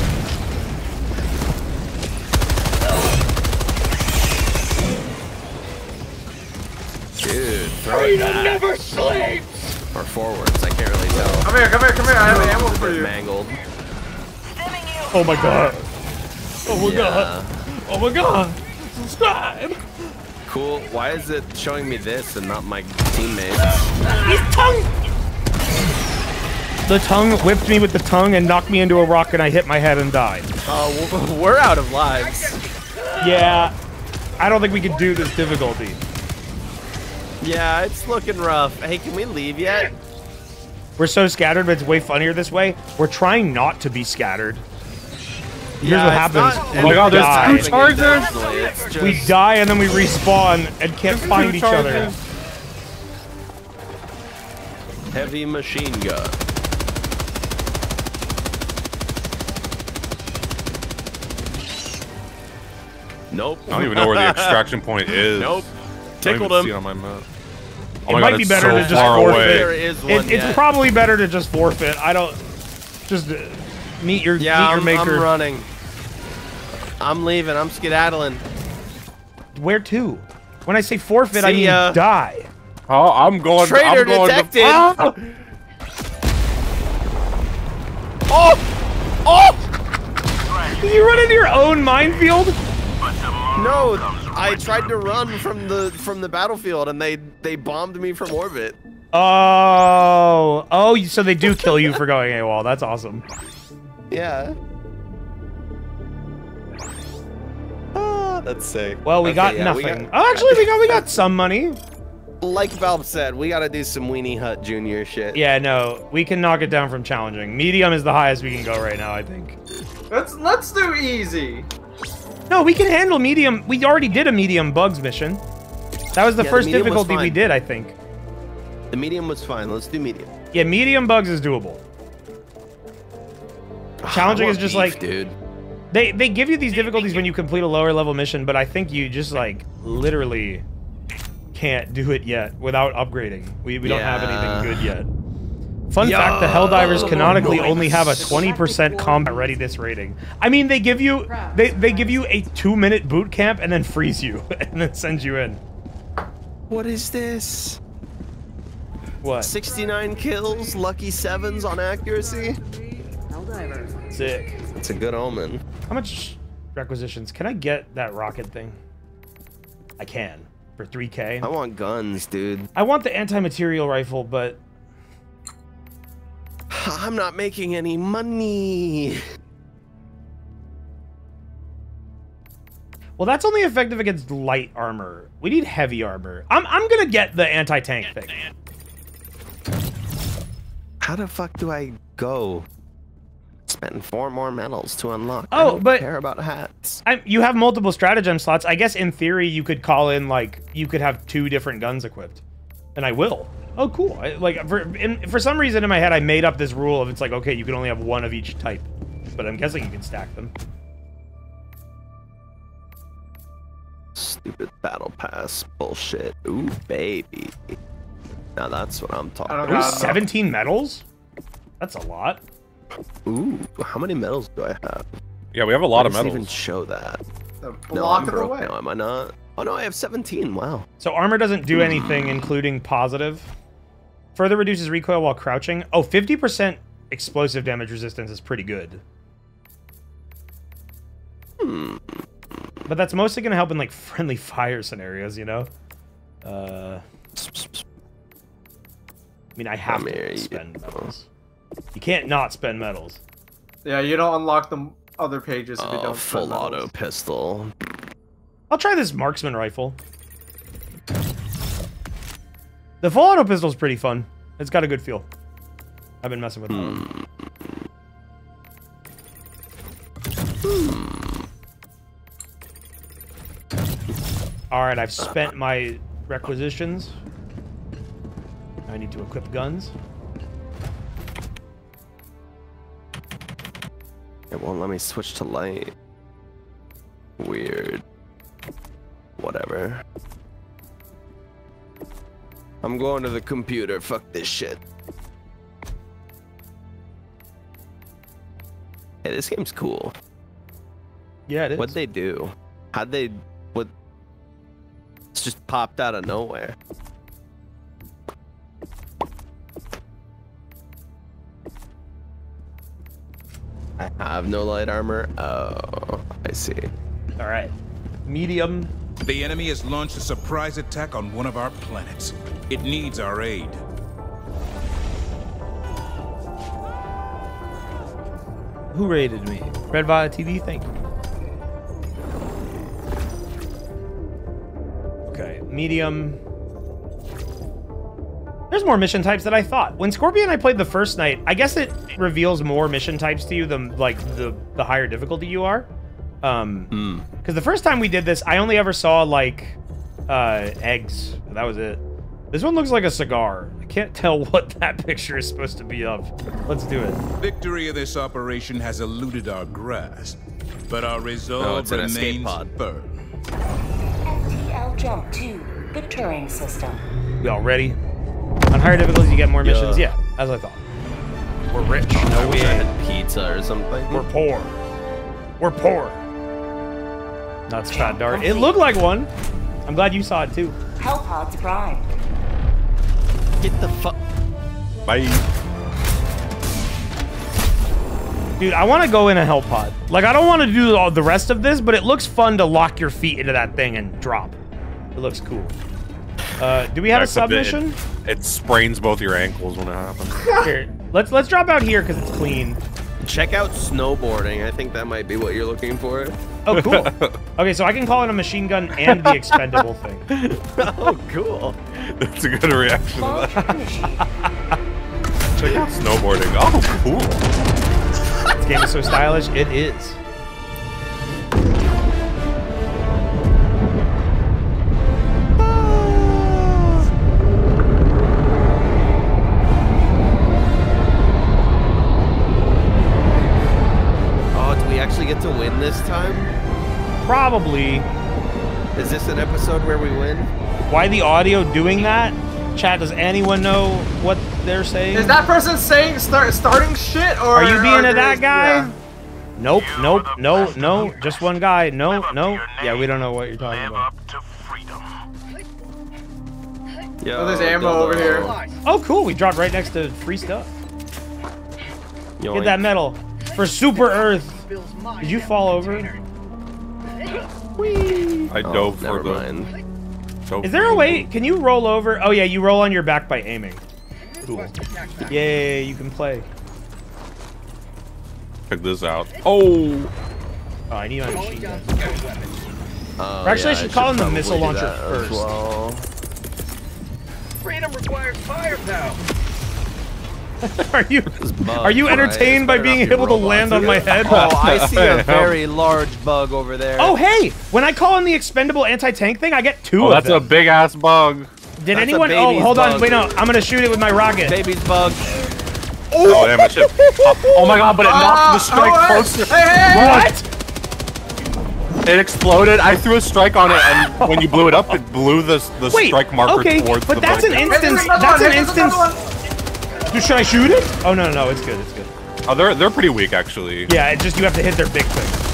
Dude, throw never sleeps. Or forwards, I can't really tell. Come here, come here, come here. I have ammo for you. Mangled. Oh my god! Oh my Yeah. god! Oh my god! Subscribe! Cool. Why is it showing me this and not my teammates? His tongue! The tongue whipped me with the tongue and knocked me into a rock, and I hit my head and died. Oh, w- we're out of lives. Yeah, I don't think we could do this difficulty. Yeah, it's looking rough. Hey, can we leave yet? We're so scattered, but it's way funnier this way. We're trying not to be scattered. Here's Yeah, what happens. not Oh my god, there's two chargers! just, We die and then we respawn and can't find each other. Heavy machine gun. Nope. I don't even know where the extraction point is. Nope. I don't even Tickled see him. it on my map. Oh It might god, be better so to just forfeit. away. There is one. It, it's yeah. probably better to just forfeit. I don't just uh, meet your Yeah, meet your I'm, maker. I'm running. I'm leaving. I'm skedaddling. Where to? When I say forfeit, I mean ya. die. Oh, I'm going. Traitor I'm going detected. To, Ah! Oh! Oh! Did you run into your own minefield? No, I tried to run from the from the battlefield and they they bombed me from orbit. Oh, oh, so they do kill you for going AWOL. That's awesome. Yeah. Ah, that's sick. Well, we Okay, got yeah, we nothing. got- oh, actually, we got we got some money. Like Baaulp said, we gotta do some Weenie Hut Junior shit. Yeah, no, we can knock it down from challenging. Medium is the highest we can go right now, I think. Let's let's do easy. No, we can handle medium. We already did a medium bugs mission. That was the Yeah, first medium was difficulty we did, I think. The medium was fine. Let's do medium. Yeah, medium bugs is doable. Ah, Challenging I is just beef, like dude. they they give you these difficulties when you complete a lower level mission, but I think you just like literally can't do it yet without upgrading. We we don't have anything good yet. Fun fact, the Helldivers canonically only have a 20% combat readiness rating. I mean, they give you they, they give you a 2-minute boot camp and then freeze you and then send you in. What is this? What? 69 kills, lucky sevens on accuracy. Sick. It's a good omen. How much requisitions? Can I get that rocket thing? I can. For 3k. I want guns, dude. I want the anti-material rifle, but I'm not making any money. well, that's only effective against light armor. We need heavy armor. I'm I'm gonna get the anti-tank thing. How the fuck do I go? Spend four more medals to unlock. Oh, I don't but- care about hats. I, you have multiple stratagem slots. I guess in theory you could call in like you could have two different guns equipped, and I will. Oh, cool. I, like for in, for some reason in my head I made up this rule of it's like okay you can only have one of each type, but I'm guessing you can stack them. Stupid battle pass bullshit. Ooh, baby. Now that's what I'm talking about. don't Ooh, 17 medals. That's a lot. Ooh, how many medals do I have? Yeah, we have a lot Why of does it medals. even show that. So No, I'm it broke away. now, am I not? Oh no, I have 17. Wow. So armor doesn't do mm-hmm. anything, including positive. Further reduces recoil while crouching. Oh, 50% explosive damage resistance is pretty good. But that's mostly going to help in like friendly fire scenarios, you know? Uh, I mean, I have Come here, to you- spend medals. You can't not spend medals. Yeah, you don't unlock the other pages if you Oh, don't. full spend auto medals. pistol. I'll try this marksman rifle. The full auto pistol's pretty fun. It's got a good feel. I've been messing with that. All right, I've spent my requisitions. I need to equip guns. It won't let me switch to light. Weird. Whatever. I'm going to the computer. Fuck this shit. Hey, this game's cool. Yeah, it is. What'd they do? How'd they. What. It's just popped out of nowhere. I have no light armor. Oh, I see. All right. Medium. The enemy has launched a surprise attack on one of our planets. It needs our aid. Who rated me? Red Violet TV, thank you. Okay, medium. There's more mission types than I thought. When Scorpy and I played the first night, I guess it reveals more mission types to you than like the the higher difficulty you are. Um, because the first time we did this, I only ever saw like uh eggs. That was it. This one looks like a cigar. I can't tell what that picture is supposed to be of. Let's do it. Victory of this operation has eluded our grasp, but our Oh, resolve it's an escape remains pod. firm. FTL Jump to the Turing system. We all ready? On higher difficulties, you get more missions. Yeah. Yeah, as I thought. We're rich. No, we wish I ain't. had pizza or something. We're poor. We're poor. Nuts, fat dart. It looked like one. I'm glad you saw it too. Hellpods primed. Get the fuck. Bye. Dude, I want to go in a hell pod. Like, I don't want to do all the rest of this, but it looks fun to lock your feet into that thing and drop. It looks cool. Uh, do we have a Except it- submission? It, sprains both your ankles when it happens. Here, let's let's drop out here because it's clean. Check out snowboarding. I think that might be what you're looking for. Oh, cool. okay, so I can call it a machine gun and the expendable thing. oh, cool. That's a good reaction to that. Check out snowboarding. Oh, cool. This game is so stylish. It is. Probably. Is this an episode where we win? Why the audio doing that? Chat, does anyone know what they're saying? Is that person saying start starting shit or Are you being or a that is- guy? yeah. Nope, nope, no, no, just one guy. No, no. Yeah, we don't know what you're talking about. Yo, Oh, there's ammo over here. Oh, cool. We dropped right next to free stuff. Yoink. Get that medal for Super Earth. Did you fall over? I Oh, dove for never the. mind. dove Is there a way? Can you roll over? Oh yeah, you roll on your back by aiming. Cool. Yay, you can play. Check this out. Oh, Oh, I need my machine gun. Oh, uh, Or actually, I yeah, should call in the missile launcher first. well. Freedom requires firepower. Are you are you entertained by being able to land on my head? Oh, I see a very large bug over there. Oh hey, when I call in the expendable anti-tank thing, I get two oh of them. that's a big ass bug. Did That's anyone? Oh, baby's hold on. Wait, no. I'm gonna shoot it with my rocket. Baby's bug. Oh, damn it! shit. Oh my god! But it knocked the strike Ah, closer. Hey, hey, hey! What? It exploded. I threw a strike on it, and when you blew it up, it blew the the Wait. strike marker okay, towards but the that's an bug. Hey, there's instance. That's one, an hey, there's instance. Another one. Dude, Should I shoot it? Oh no, no, no. It's good. It's good. Oh, they're they're pretty weak actually. Yeah, it just you have to hit their big thing.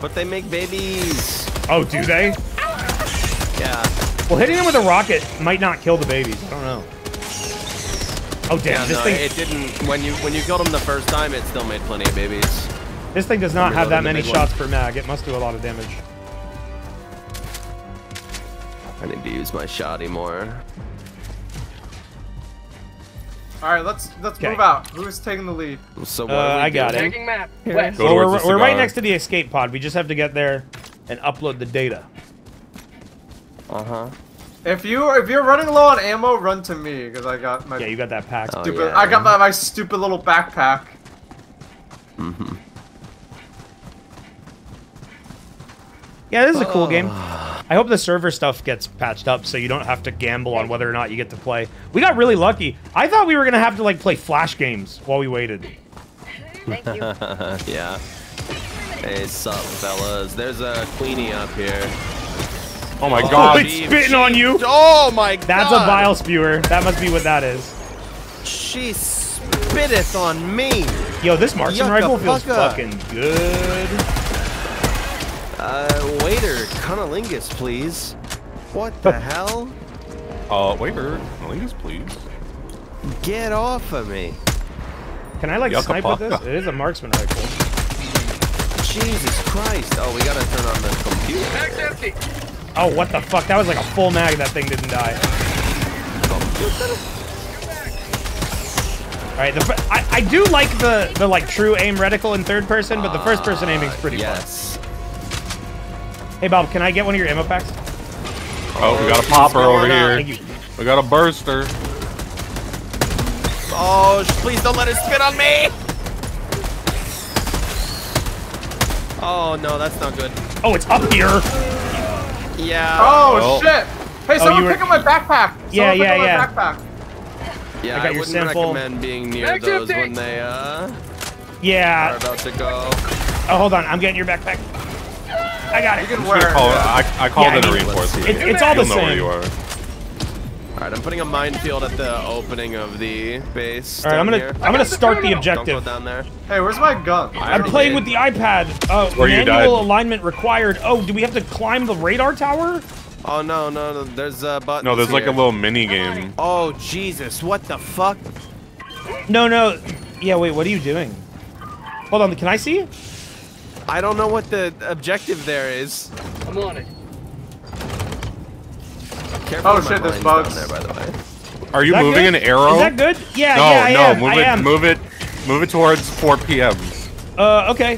But they make babies. Oh, do they? Yeah. Well, hitting them with a rocket might not kill the babies. I don't know. Oh damn! Yeah, this no, thing, it didn't. When you when you killed him the first time, it still made plenty of babies. this thing does not have that many big shots per mag. It must do a lot of damage. I need to use my shoddy more. All right, let's let's Okay. move out. Who's taking the lead? So Uh, I got it. Taking map. West. Go Well, towards we're, we're right next to the escape pod. We just have to get there and upload the data. Uh huh. If you if you're running low on ammo, run to me because I got my Yeah, you got that pack. Oh, stupid. yeah. I got my, my stupid little backpack. Mm-hmm. Yeah, this is a cool ah. game. I hope the server stuff gets patched up so you don't have to gamble on whether or not you get to play. We got really lucky. I thought we were gonna have to like play flash games while we waited. Thank you. yeah. Hey, sup, fellas? There's a queenie up here. Oh my Oh, god. it's spitting on you. Oh my god! That's a bile spewer. That must be what that is. She spitteth on me. Yo, this marksman Yucca rifle feels fucka. fucking good. Uh, waiter, cunnilingus, please. What the hell? Uh, waiter, Lingus, please. Get off of me! Can I like Yucca snipe with this? It is a marksman rifle. Jesus Christ! Oh, we gotta turn on the computer. Mag's empty. Oh, what the fuck? That was like a full mag. That thing didn't die. All right, the, I, I do like the the like true aim reticle in third person, but the first person aiming is pretty Yes. fun. Hey Bob, can I get one of your ammo packs? Oh, we got a popper over here. We got a burster. Oh, please don't let it spit on me! Oh no, that's not good. Oh, it's up here. Yeah. Oh, Oh. shit! Hey, someone you were- pick up my backpack. Yeah, Someone pick yeah, yeah. backpack. Yeah, I got I, your wouldn't sample. recommend being near Mag's those when they uh Yeah. are Yeah. about to go. Oh, hold on. I'm getting your backpack. I got it. You can I'm wear gonna call it, I, I called Yeah, in I a mean, reinforcement. It's, it's all the You'll know where you are. All right, I'm putting a minefield at the opening of the base. All right, I'm gonna here. I'm gonna start the objective. Don't go objective. down there. Hey, where's my gun? I I'm playing did. with the iPad. Uh, where manual died. alignment required. Oh, do we have to climb the radar tower? Oh no, no, no. There's a button. No, there's like a little mini game. Oh Jesus! What the fuck? No, no. Yeah, wait. What are you doing? Hold on. Can I see you? I don't know what the objective there is. I'm on it. Careful Oh, shit, there's mines bugs. down there, by the way. Are you moving good? an arrow? Is that good? Yeah, no, yeah, I no, am. move I it, am. move it, move it towards 4 p.m. Uh, okay.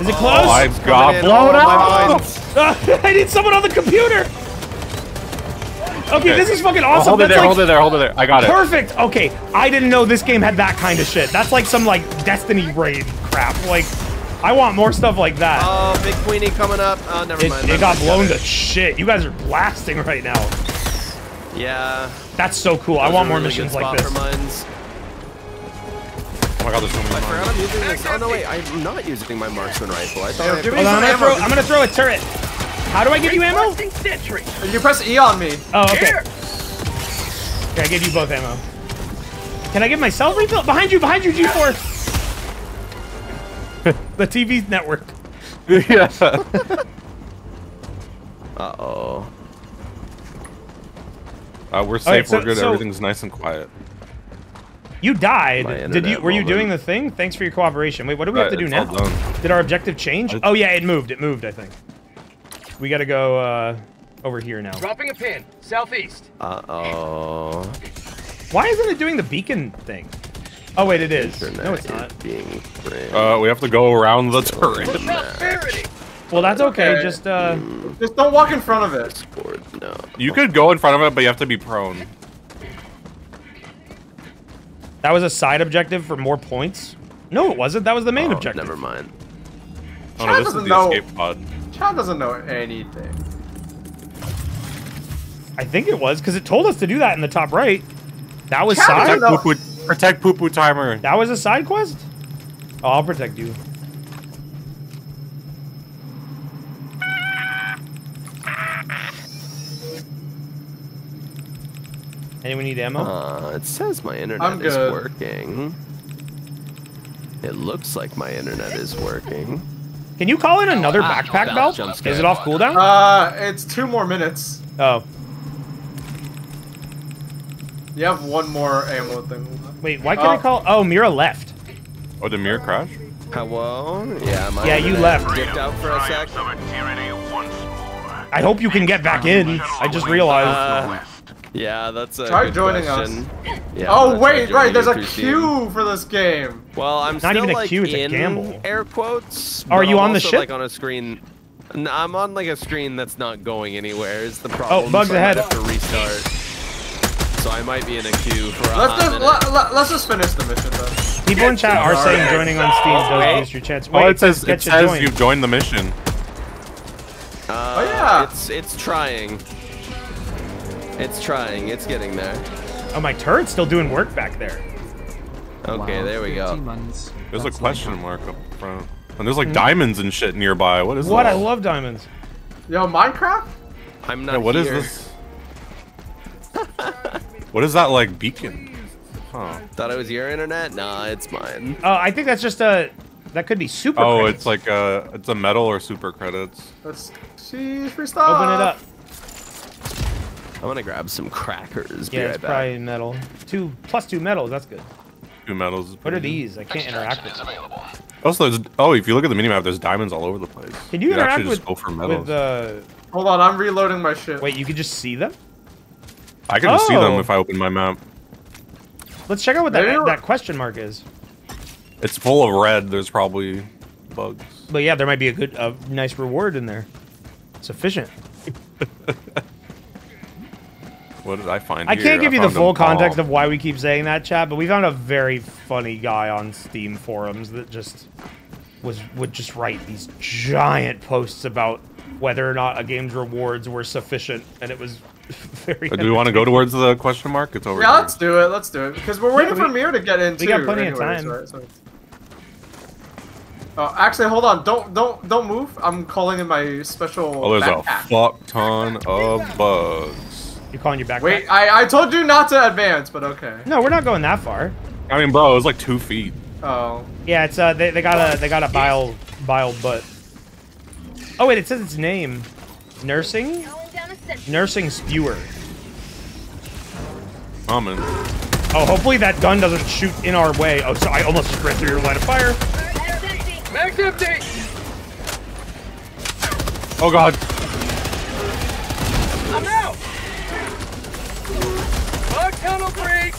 Is it close? Oh, I've got blown oh, up. I need someone on the computer. Okay, this is fucking Oh, awesome. hold it there, like hold it there, hold it there. I got it. perfect. Okay, I didn't know this game had that kind of shit. That's like some like Destiny raid crap. Like, I want more stuff like that. Oh, big queenie coming up. Oh, never it, mind. it got blown to shit. You guys are blasting right now. Yeah. That's so cool. I want more really missions like this. For mines. Oh my god, there's so many I forgot mines. I'm using this. Oh no, wait. I'm not using my marksman rifle. I thought Yo, I Hold on, I'm gonna throw. I'm gonna throw a turret. How do I give you ammo? Requesting sentry. You press E on me. Oh, okay. Here. Okay, I gave you both ammo. Can I give myself refill? Behind you, behind you, G4. the TV network. yeah. Uh oh. Uh, we're safe, so- we're good, so- everything's nice and quiet. You died. Did you? internet Were you doing the thing? Thanks for your cooperation. Wait, what do we have to do now? Did our objective change? I- Oh yeah, it moved. It moved. I think. We gotta go uh, over here now. Dropping a pin. Southeast. Uh oh. Why isn't it doing the beacon thing? Oh wait, it is. Internet No, it's not. being framed. Uh, we have to go around the turret. Prosperity. Well, that's okay. Okay. Just uh, Just don't walk in front of it. Discord, no. You could go in front of it, but you have to be prone. that was a side objective for more points. No, it wasn't. That was the main Oh, objective. Never mind. Oh no, this is the know. escape pod. Chad doesn't know anything. I think it was because it told us to do that in the top right. That was Chad side. Protect poo-poo, protect poo-poo timer. That was a side quest. Oh, I'll protect you. Anyone need ammo? Uh, it says my internet is working. It looks like my internet is working. Can you call in another backpack belt? jump Is it off cooldown? Uh, it's two more minutes. oh. You have one more ammo thing. Wait, why can't I Oh. call? Oh, Mira left. Oh, did Mir crash? Hello? Yeah, my Yeah, you left. Dipped out for a sec. I hope you can get back in. I just realized. Uh, yeah, that's a Try good joining question. Yeah, oh wait, right. There's a joining through queue for this game. Well, I'm Not still even a like queue, it's a gamble. air quotes. Are you I'm on the also, ship? Like on a screen. No, I'm on like a screen that's not going anywhere. Is the problem? Oh, bugs so ahead. might have to restart. So I might be in a queue for a Let's hot just let, let, let's just finish the mission then. People in chat are saying joining on Steam does Wait. boost your chance. Oh, it says it you says joined. you've joined the mission. Uh, Oh, yeah. It's it's trying. It's trying. It's getting there. Oh, my turret's still doing work back there. Okay, Wow, there we go. months. There's a question like- mark up front. And there's like hmm? diamonds and shit nearby. What is What? this? I love diamonds. Yo, Minecraft? I'm not Yeah, what is here. this? what is that like beacon? Huh. Thought it was your internet? Nah, it's mine. Oh, I think that's just a. That could be super. Oh, credits. it's like a. it's a medal or super credits. Let's see free stuff. Open it up. I'm gonna grab some crackers. Be Yeah, right it's back. probably medal. Two plus two medals. That's good. Two medals. What are these? I can't interact with them. Also, there's oh, if you look at the minimap, there's diamonds all over the place. Can you could interact actually with just go for medals? with uh? Hold on, I'm reloading my shit. Wait, you can just see them. I can just see them Oh. if I open my map. Let's check out what that that question mark is. It's full of red. There's probably bugs. But yeah, there might be a good, a nice reward in there. Sufficient. What did I find? I here? can't give you the full context of why we keep saying that, chat, but we found a very funny guy on Steam forums that just was would just write these giant posts about whether or not a game's rewards were sufficient, and it was very. Uh, Do we want to go towards the question mark? It's over. Yeah, here. let's do it. Let's do it because we're waiting Yeah, for Mir to get in we too. got plenty of anyways, time. right, so- Oh, actually, hold on. Don't don't don't move. I'm calling in my special. Oh, there's a fuck ton of bugs. You calling your backpack? Wait, I I told you not to advance, but okay. No, we're not going that far. I mean, bro, it was like two feet. Oh. Yeah, it's uh, they, they got a they got a bile bile butt. Oh wait, it says its name, nursing, Calling down a sentry. nursing spewer. Common. Oh, hopefully that gun doesn't shoot in our way. Oh, so I almost just ran through your line of fire. That's empty. Max empty! Oh god. I'm out! Bug tunnel break!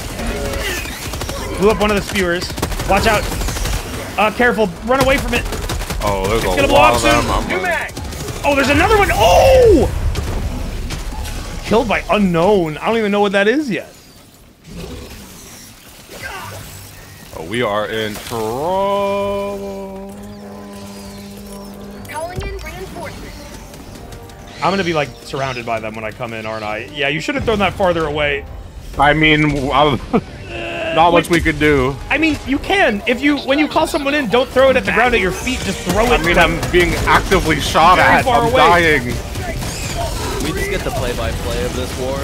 Blew up one of the spewers. Watch out. Uh, careful. Run away from it. Oh, there's It's a gonna blow lot up of them. soon. I'm New mag! Oh, there's another one. Oh! Killed by unknown. I don't even know what that is yet. Oh, we are in trouble. Calling in reinforcements. I'm gonna be like surrounded by them when I come in, aren't I? Yeah, you should have thrown that farther away. I mean, I'm- not much we could do. I mean, you can. If you when you call someone in, don't throw it at the ground at your feet. Just throw it. I mean, like, I'm being actively shot Very at. far I'm away. dying. We just get the play-by-play of this war.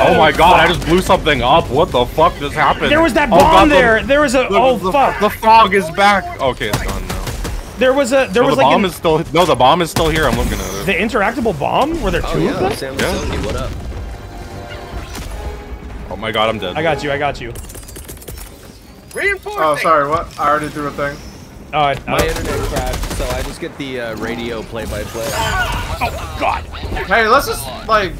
Oh my god, I just blew something up. What the fuck just happened? There was that Oh bomb god, the- there. There was a. the- oh the, fuck. The fog is back. Okay, it's gone now. There was a. There No, was the like bomb an- is still. No, the bomb is still here. I'm looking at it. the interactable bomb. Were there oh, two Oh yeah, of them? Sam Yeah. Silky, what up? Oh my god, I'm dead. I got you. I got you. Reinforcing! Oh, sorry. What? I already threw a thing. Oh, I, My internet crashed, so I just get the uh, radio play-by-play. oh God. Hey, let's just like.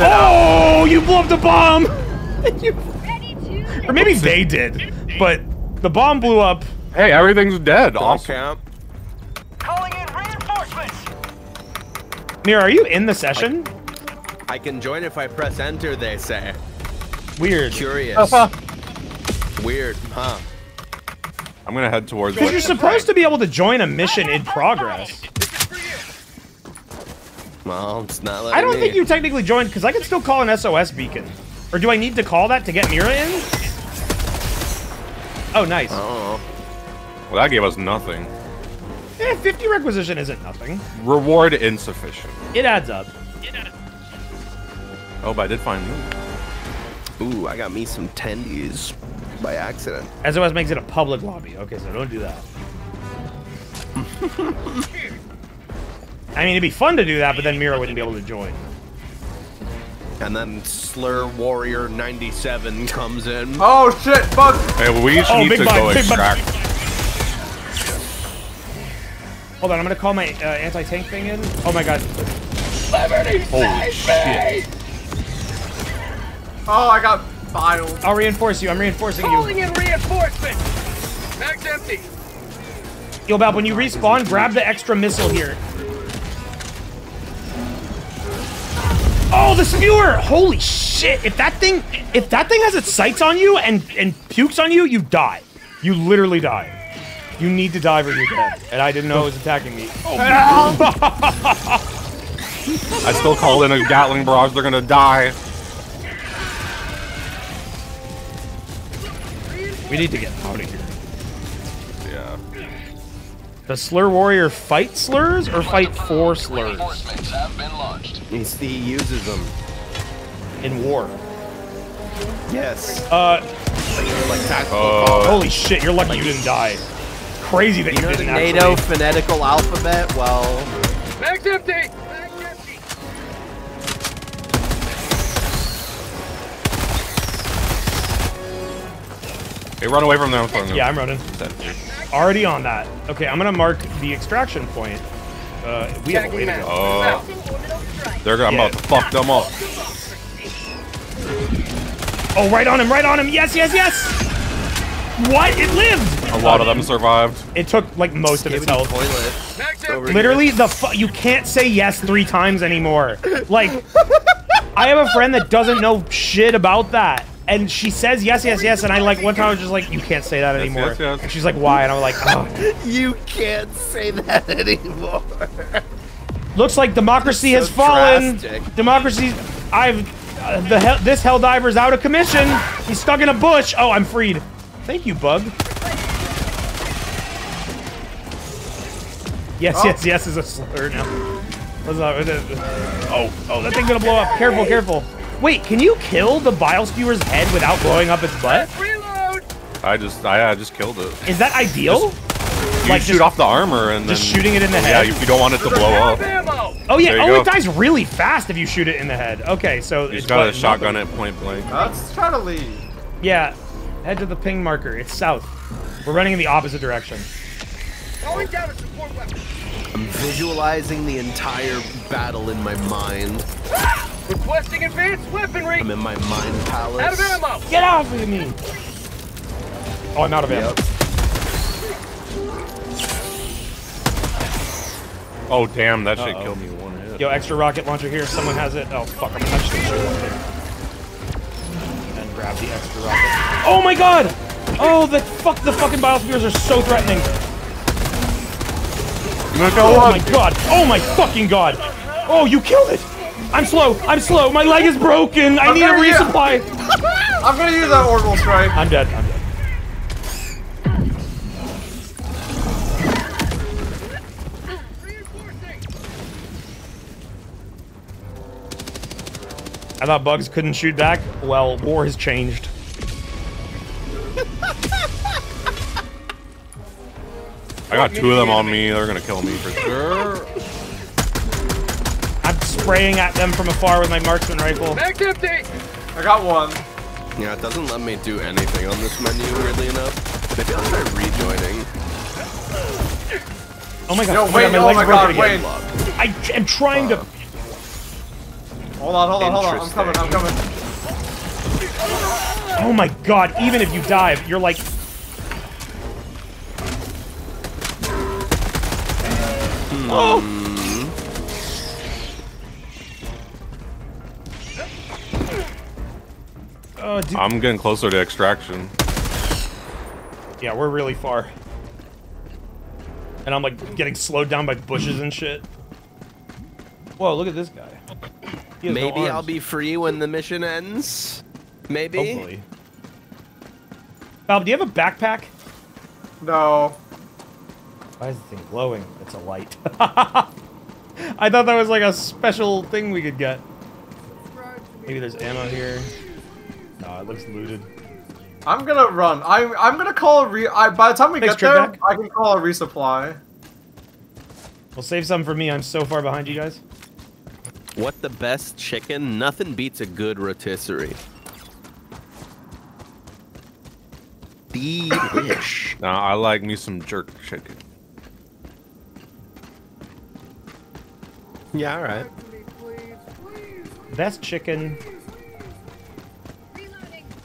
Oh, you blew up the bomb. You- Ready to. or maybe they did, but the bomb blew up. Hey, everything's dead. Awesome. Camp. Calling in reinforcements! Mira, are you in the session? I can join if I press enter, they say. Weird. Curious. Weird, huh? I'm gonna head towards. Because you're supposed to be able to join a mission in progress. Well, it's not letting I don't me. think you technically joined because I can still call an SOS beacon. Or do I need to call that to get Mira in? Oh, nice. Oh. well, that gave us nothing. Eh, 50 requisition isn't nothing. Reward insufficient. It adds up. Oh, but I did find you. Ooh, I got me some tendies by accident. As SOS makes it a public lobby. Okay, so don't do that. I mean, it'd be fun to do that, but then Mira wouldn't be able to join. And then Slur Warrior 97 comes in. Oh shit, bug! Hey, well, we each Oh, need to bug, go big bug. extract. Hold on, I'm gonna call my uh, anti-tank thing in. Oh my god. Liberty Holy shit. Oh, I got filed. I'll reinforce you. I'm reinforcing you. Calling in reinforcements. Mag's empty. Yo, Baaulp, when you respawn, grab the extra missile here. Oh, the spewer! Holy shit! If that thing, if that thing has its sights on you and and pukes on you, you die. You literally die. You need to dive or you're dead. And I didn't know it was attacking me. Oh, I still call in a Gatling barrage. They're gonna die. We need to get out of here. Yeah. Does Slur Warrior fight slurs or fight for slurs Reinforcements have been launched. He's, he uses them. in war? Yes. Uh, Like tactical Uh, holy shit! You're lucky you didn't die. Crazy that you, You know the didn't NATO actually. phonetical alphabet? Well, Mag's empty. Empty. Hey, run away from them. From them. Yeah, I'm running. Already on that. Okay, I'm gonna mark the extraction point. Uh, we have a way to go. Uh, they're gonna. I'm Yeah. about to fuck them up. Oh, right on him, right on him. Yes, yes, yes. What? It lived. A lot of them survived. It took like most of its health. toilet. Mag's Over. Literally, the fu- you can't say yes three times anymore. Like, I have a friend that doesn't know shit about that. And she says yes, yes, yes, and I like one time I was just like, you can't say that Yes, anymore. yes, yes. And she's like, why? And I'm like, oh. You can't say that anymore. Looks like democracy has fallen. drastic. Democracy, I've uh, the hell, this helldiver's out of commission. He's stuck in a bush. Oh, I'm freed. Thank you, bug. Yes, Oh. yes, yes is a slur now. What's up? Oh, oh, that thing's gonna blow up. Careful, careful. Wait, can you kill the bile spewer's head without blowing up its butt? Reload. I just, I, I just killed it. Is that ideal? You Like, shoot just- off the armor and then. just then shooting it in the oh, head. Yeah, if you don't want it to blow up. Ammo. Oh yeah. Oh, go. it dies really fast if you shoot it in the head. Okay, so You it's just got a shotgun at point blank. Let's try to leave. Yeah, head to the ping marker. It's south. We're running in the opposite direction. Going down a support weapon. I'm visualizing the entire battle in my mind. Ah! Requesting advanced weaponry. I'm in my mind palace. Out of ammo. Get off of me! Oh, I'm out of ammo. Yep. Oh damn, that shit Uh-oh. killed me one hit. Yo, extra rocket launcher here. Someone has it. Oh fuck! I'm gonna touch this shit one thing. And grab the extra rocket. Oh my god! Oh, the fuck! The fucking bile spewers are so threatening. Oh my god! Oh my fucking god! Oh, you killed it! I'm slow. I'm slow. My leg is broken. I I'm need a gonna use- resupply. I'm gonna use that orbital strike. I'm dead. I'm dead. I thought bugs couldn't shoot back. Well, war has changed. I got two of them on me. They're gonna kill me for sure. I'm spraying at them from afar with my marksman rifle. Mag's empty. I got one. Yeah, it doesn't let me do anything on this menu, weirdly enough. Maybe I'll try rejoining. Oh my god! Yo, oh my wait, god, my oh leg's my broken god, again. wait. I am trying to. Hold on, hold on, hold on. I'm coming, I'm coming. Oh my god! Even if you dive, you're like. Oh! Oh, Uh, dude. I'm getting closer to extraction. Yeah, we're really far. And I'm like getting slowed down by bushes and shit. Whoa, look at this guy. He has no Maybe I'll be free when the mission ends. Maybe. Hopefully. Bob, do you have a backpack? No. Why is the thing glowing? It's a light. I thought that was like a special thing we could get. Maybe there's ammo here. No, it looks looted. I'm gonna run. I'm I'm gonna call a re. I, by the time we Thanks, get there, Trick I can call a resupply. We'll save some for me. I'm so far behind you guys. What the best chicken? Nothing beats a good rotisserie. Delish. Nah, I like me some jerk chicken. Yeah, all right. Best chicken.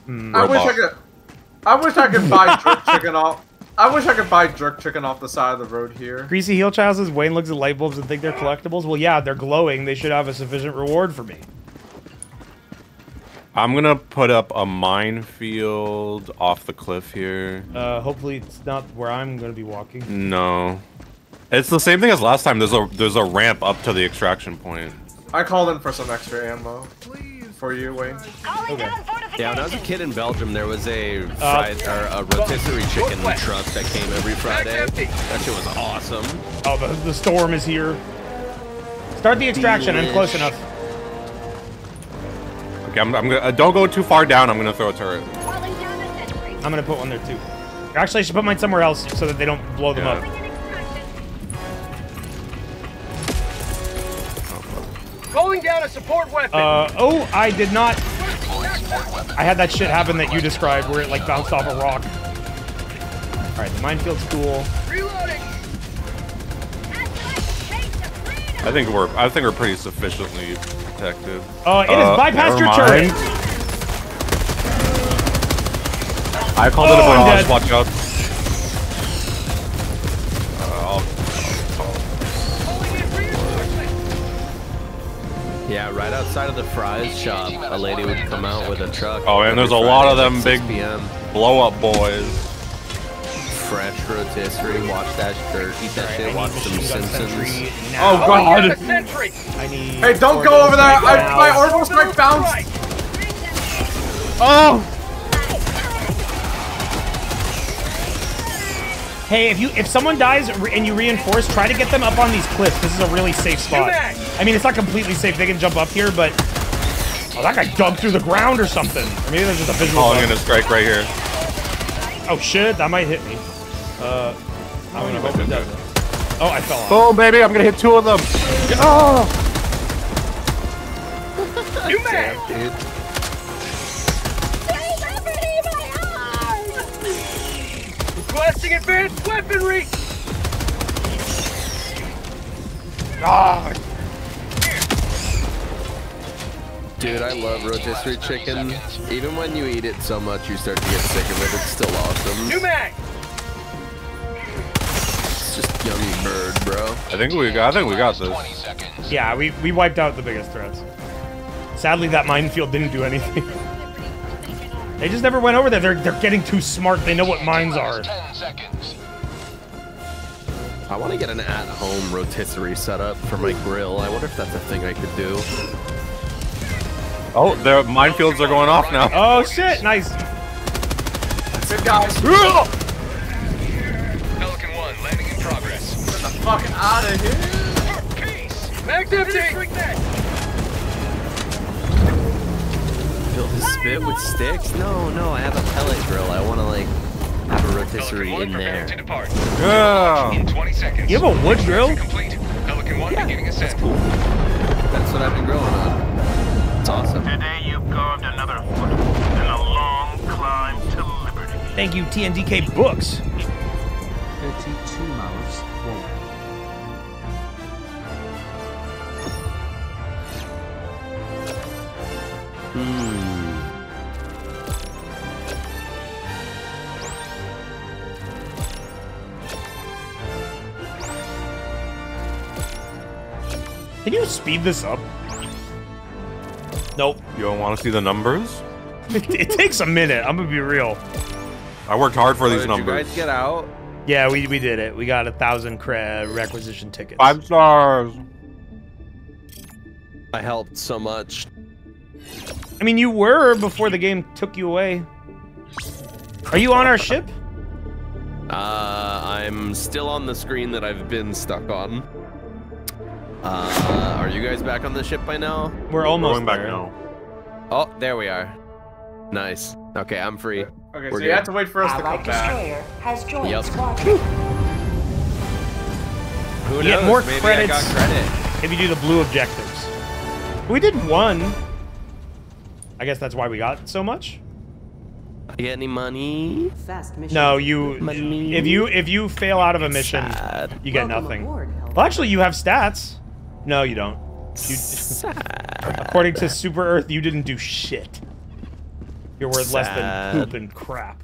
I wish I could. I wish I could buy jerk chicken off. I wish I could buy jerk chicken off the side of the road here. Greasy Heel Child says Wayne looks at light bulbs and think they're collectibles. Well, yeah, they're glowing. They should have a sufficient reward for me. I'm gonna put up a minefield off the cliff here. Uh, hopefully it's not where I'm gonna be walking. No. It's the same thing as last time. There's a there's a ramp up to the extraction point. I called in for some extra ammo for you, Wayne. Okay. Yeah, when I was a kid in Belgium, there was a fried or a rotisserie chicken truck that came every Friday. That shit was awesome. Oh, the, the storm is here. Start the extraction. I'm close enough. Okay, I'm, I'm gonna uh, don't go too far down. I'm gonna throw a turret. I'm gonna put one there too. Actually, I should put mine somewhere else so that they don't blow them Yeah. up. Calling down a support weapon. Uh, oh, I did not. I had that shit happen that you described where it like bounced off a rock. All right, the minefield's cool. Reloading. I think we're I think we're pretty sufficiently protected. Uh, it has bypassed never your turret. I called Oh, it a I'm barrage. Watch out. Yeah, right outside of the fries shop, a lady would come out with a truck. Oh, and there's a every lot of them big 6 p.m. blow up boys. fresh rotisserie. Watch that or eat that shit. Watch some Simpsons. Oh god! Sentry. Hey, don't go over there! I, my orbital strike bounced. Oh. Hey, if you if someone dies and you reinforce, try to get them up on these cliffs. This is a really safe spot. I mean, it's not completely safe. They can jump up here, but oh, that guy dug through the ground or something. Or maybe there's just a visual. Calling bug. in a strike right here. Oh shit, that might hit me. Uh, I don't know hope it doesn't. Oh, I fell off. Oh baby, I'm gonna hit two of them. Oh. New mag. Dude. Requesting advanced weaponry. Ah, Dude, I love rotisserie chicken. Even when you eat it so much you start to get sick of it, it's still awesome. New mag. It's just yummy bird, bro. I think we got. I think we got this. yeah, we we wiped out the biggest threats. Sadly, that minefield didn't do anything. they just never went over there. They're they're getting too smart. They know what mines are. I want to get an at-home rotisserie setup for my grill. I wonder if that's a thing I could do. Oh, the minefields are going off now. Oh shit! Nice. Good guys. Pelican 1 landing in progress. Get the fuck out of here. Mag's empty. Build a spit with sticks? No, no, I have a pellet grill. I want to like have a rotisserie in there. Yeah. In 20 seconds. You have a wood grill? Complete. Pelican 1 beginning ascent. That's cool. That's what I've been grilling on. It's awesome. Today you've carved another foot in a long climb to liberty. Thank you, TNDK Books. 32 miles forward. Hmm. Can you speed this up? Nope. You don't want to see the numbers? It, it takes a minute. I'm gonna be real. I worked hard for Oh, these did numbers. you guys get out? Yeah, we we did it. We got a thousand cre- requisition tickets. Five stars. I helped so much. I mean, you were before the game took you away. Are you on our ship? Uh, I'm still on the screen that I've been stuck on. Uh, are you guys back on the ship by now? We're almost Going back there. now. Oh, there we are. Nice. Okay, I'm free. Okay, We're so you good. have to wait for us to Allied come back. destroyer has joined Yep. squadron. Who You knows? get more Maybe credits I got credit. if you do the blue objectives. We did one. I guess that's why we got so much. You get any money? Fast mission. No, you Money. if you if you fail out of a mission, Sad. you get Welcome nothing. aboard, Well, actually, you have stats. No, you don't. You, according to Super Earth, you didn't do shit. You're worth less than poop and crap.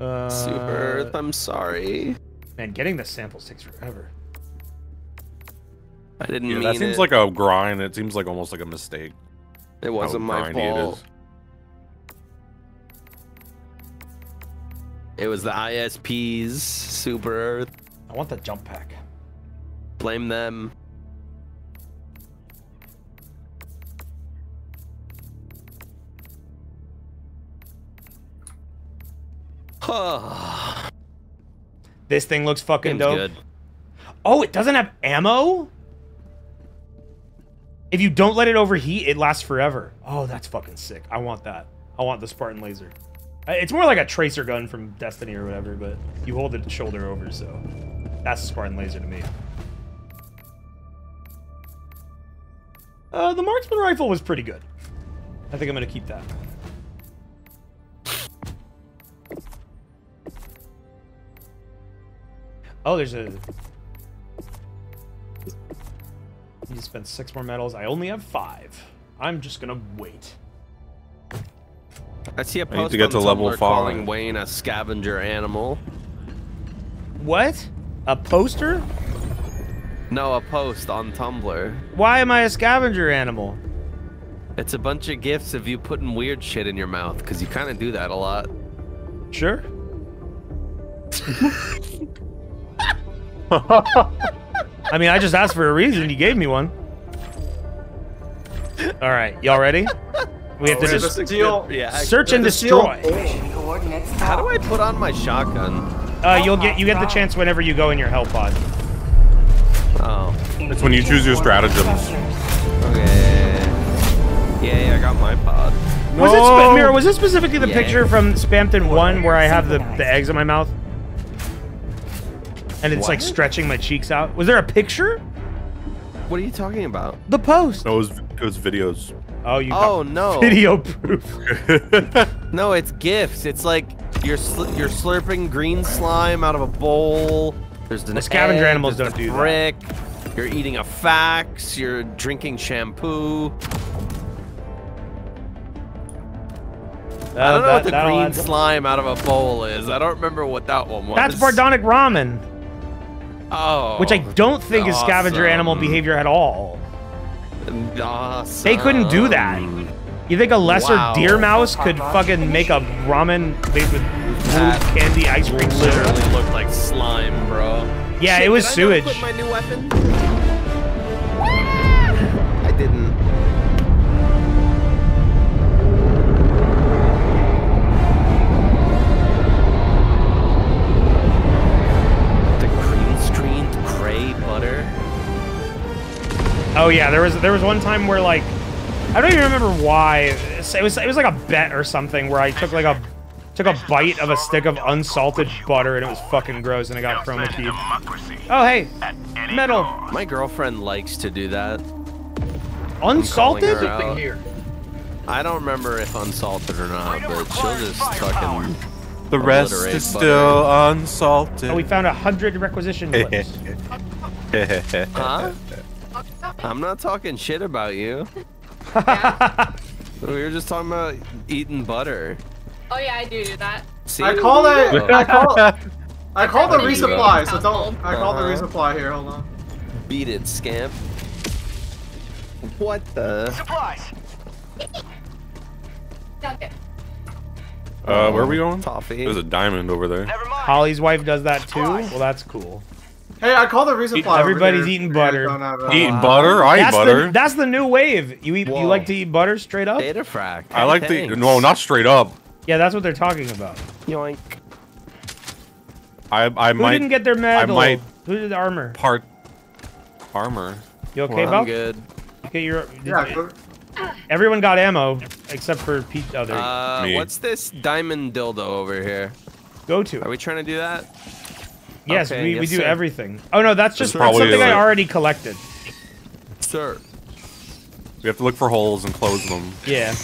Uh, Super Earth, I'm sorry. Man, getting the samples takes forever. I didn't Yeah, mean that seems it. like a grind. It seems like almost like a mistake. it wasn't my grindy it fault. is. It was the ISPs, Super Earth. I want the jump pack. Blame them. This thing looks fucking Game's dope. good. Oh, it doesn't have ammo? If you don't let it overheat, it lasts forever. Oh, that's fucking sick. I want that. I want the Spartan laser. Uh, It's more like a tracer gun from Destiny or whatever, but you hold it shoulder over, so that's a Spartan laser to me. Uh, the marksman rifle was pretty good. I think I'm gonna keep that. Oh, there's a. You spent six more medals. I only have five. I'm just gonna wait. I see a I need post to get on to level Tumblr calling five. Wayne a scavenger animal. What? A poster? No, a post on Tumblr. Why am I a scavenger animal? It's a bunch of gifts of you putting weird shit in your mouth, because you kind of do that a lot. Sure. I mean, I just asked for a reason. You gave me one. All right, y'all ready? We have to we just steal- Yeah, search and destroy. How do I put on my shotgun? Uh, you'll get you get the chance whenever you go in your hell pod. Oh, It's when you choose your stratagems. okay. Yeah, yeah, I got my pod. Was it spe- Mira? Was this specifically the Yeah. picture from Spamton One where I have the the eggs in my mouth? And it's like stretching my cheeks out. Was there a picture? What are you talking about? The post. No, it was, it was videos. Oh, you Oh no. video proof. No, it's gifts. It's like you're sl- you're slurping green slime out of a bowl. There's an The scavenger egg, animals don't the do that. brick. You're eating a fax. You're drinking shampoo. I uh, don't know what the green slime out of a bowl is. I don't remember what that one was. That's Bardonic ramen, Oh, which I don't think is scavenger animal behavior at all. Awesome. They couldn't do that. You think a lesser Wow. deer mouse could fucking make a ramen made with That candy ice cream syrup? Literally looked like slime, bro. Yeah, Shit, it was did I not sewage. Oh yeah, there was there was one time where like I don't even remember why. It was it was like a bet or something where I took like a took a bite of a stick of unsalted butter and it was fucking gross and I got chroma keyed. Oh hey, metal My girlfriend likes to do that. unsalted. I don't remember if unsalted or not, but she'll just fucking. The rest Obliterate is butter. still unsalted. Oh, we found a hundred requisition clips. Huh? I'm not talking shit about you. we were just talking about eating butter. Oh yeah, I do do that. See? I call it. I call. I call the There resupply. So don't. I call the Uh-huh. resupply here. Hold on. Beat it, scamp. What the? Supplies. Okay. Uh, where are we going? Toffee. There's a diamond over there. Never mind. Holly's wife does that too. Well, that's cool. Hey, I call the resupply. over Everybody's here. eating butter. don't have it. Eating butter? I eat That's butter. the that's the new wave. You eat you like to eat butter straight up? Beta frac. I like the Thanks. no, not straight up. Yeah, that's what they're talking about. Yoink. I I Who might didn't get their medal? might- Who did the armor? part armor. You okay, Well, Val? I'm good. Get your. Yeah. go- Everyone got ammo except for Pete. Other. there. Uh, Me. what's this diamond dildo over here? Go to Are we trying to do that? Yes, Okay, we, we do sir. everything. Oh no, that's just This probably something I already collected. Sir. We have to look for holes and close them. Yeah.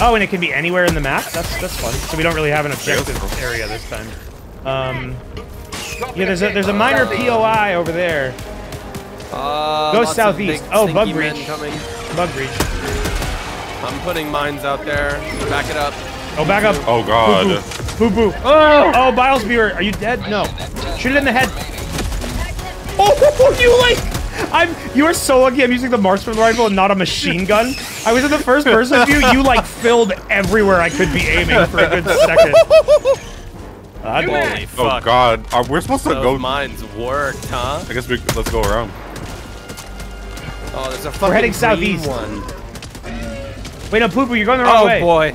Oh, and it can be anywhere in the map. That's that's fun. So we don't really have an objective area this time. Um, yeah, there's a there's a minor POI over there. Uh, Go southeast. big Oh, bug men breach. coming. Bug breach. I'm putting mines out there. Back it up. Oh, back up. Oh god. Boo boo. Oh, oh, bile spewer, are you dead? No. Shoot it in the head. Oh, you like. I'm. You are so lucky. I'm using the marksman rifle and not a machine gun. I was in the first person view. You like filled everywhere I could be aiming for a good second. I'd Holy Oh fuck. god. Are we supposed to Those go? mines worked, huh? I guess we let's go around. Oh, there's a fucking We're heading southeast. one. Wait, no, poo poo. You're going the wrong Oh way. Oh boy.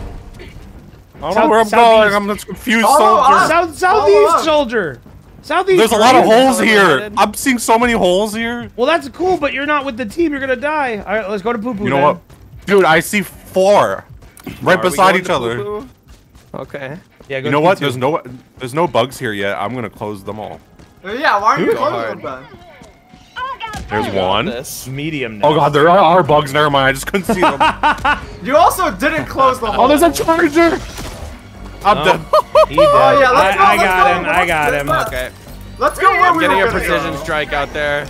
I don't South- know where I'm southeast. going. I'm just confused Follow soldier. us. South Follow southeast us. soldier. Southeast. Soldier. There's a lot of holes here. I'm seeing so many holes here. Well, that's cool, but you're not with the team. You're gonna die. All right, let's go to poo poo. You know what? Dude, I see four. Right Are beside each other. poo-poo? Okay. Yeah, go You know to what? P2. There's no there's no bugs here yet. I'm gonna close them all. Uh, yeah, why aren't you Go closing hard. them then? There's one. This. medium. Now. Oh god, there are bugs. Never mind. I just couldn't see them. You also didn't close the hole. oh, there's a charger. I'm Oh. dead. He did. Oh, yeah, let's I, go, I let's got go, him. I let's got get him. Okay. Let's go where I'm we getting were a precision go. strike out there.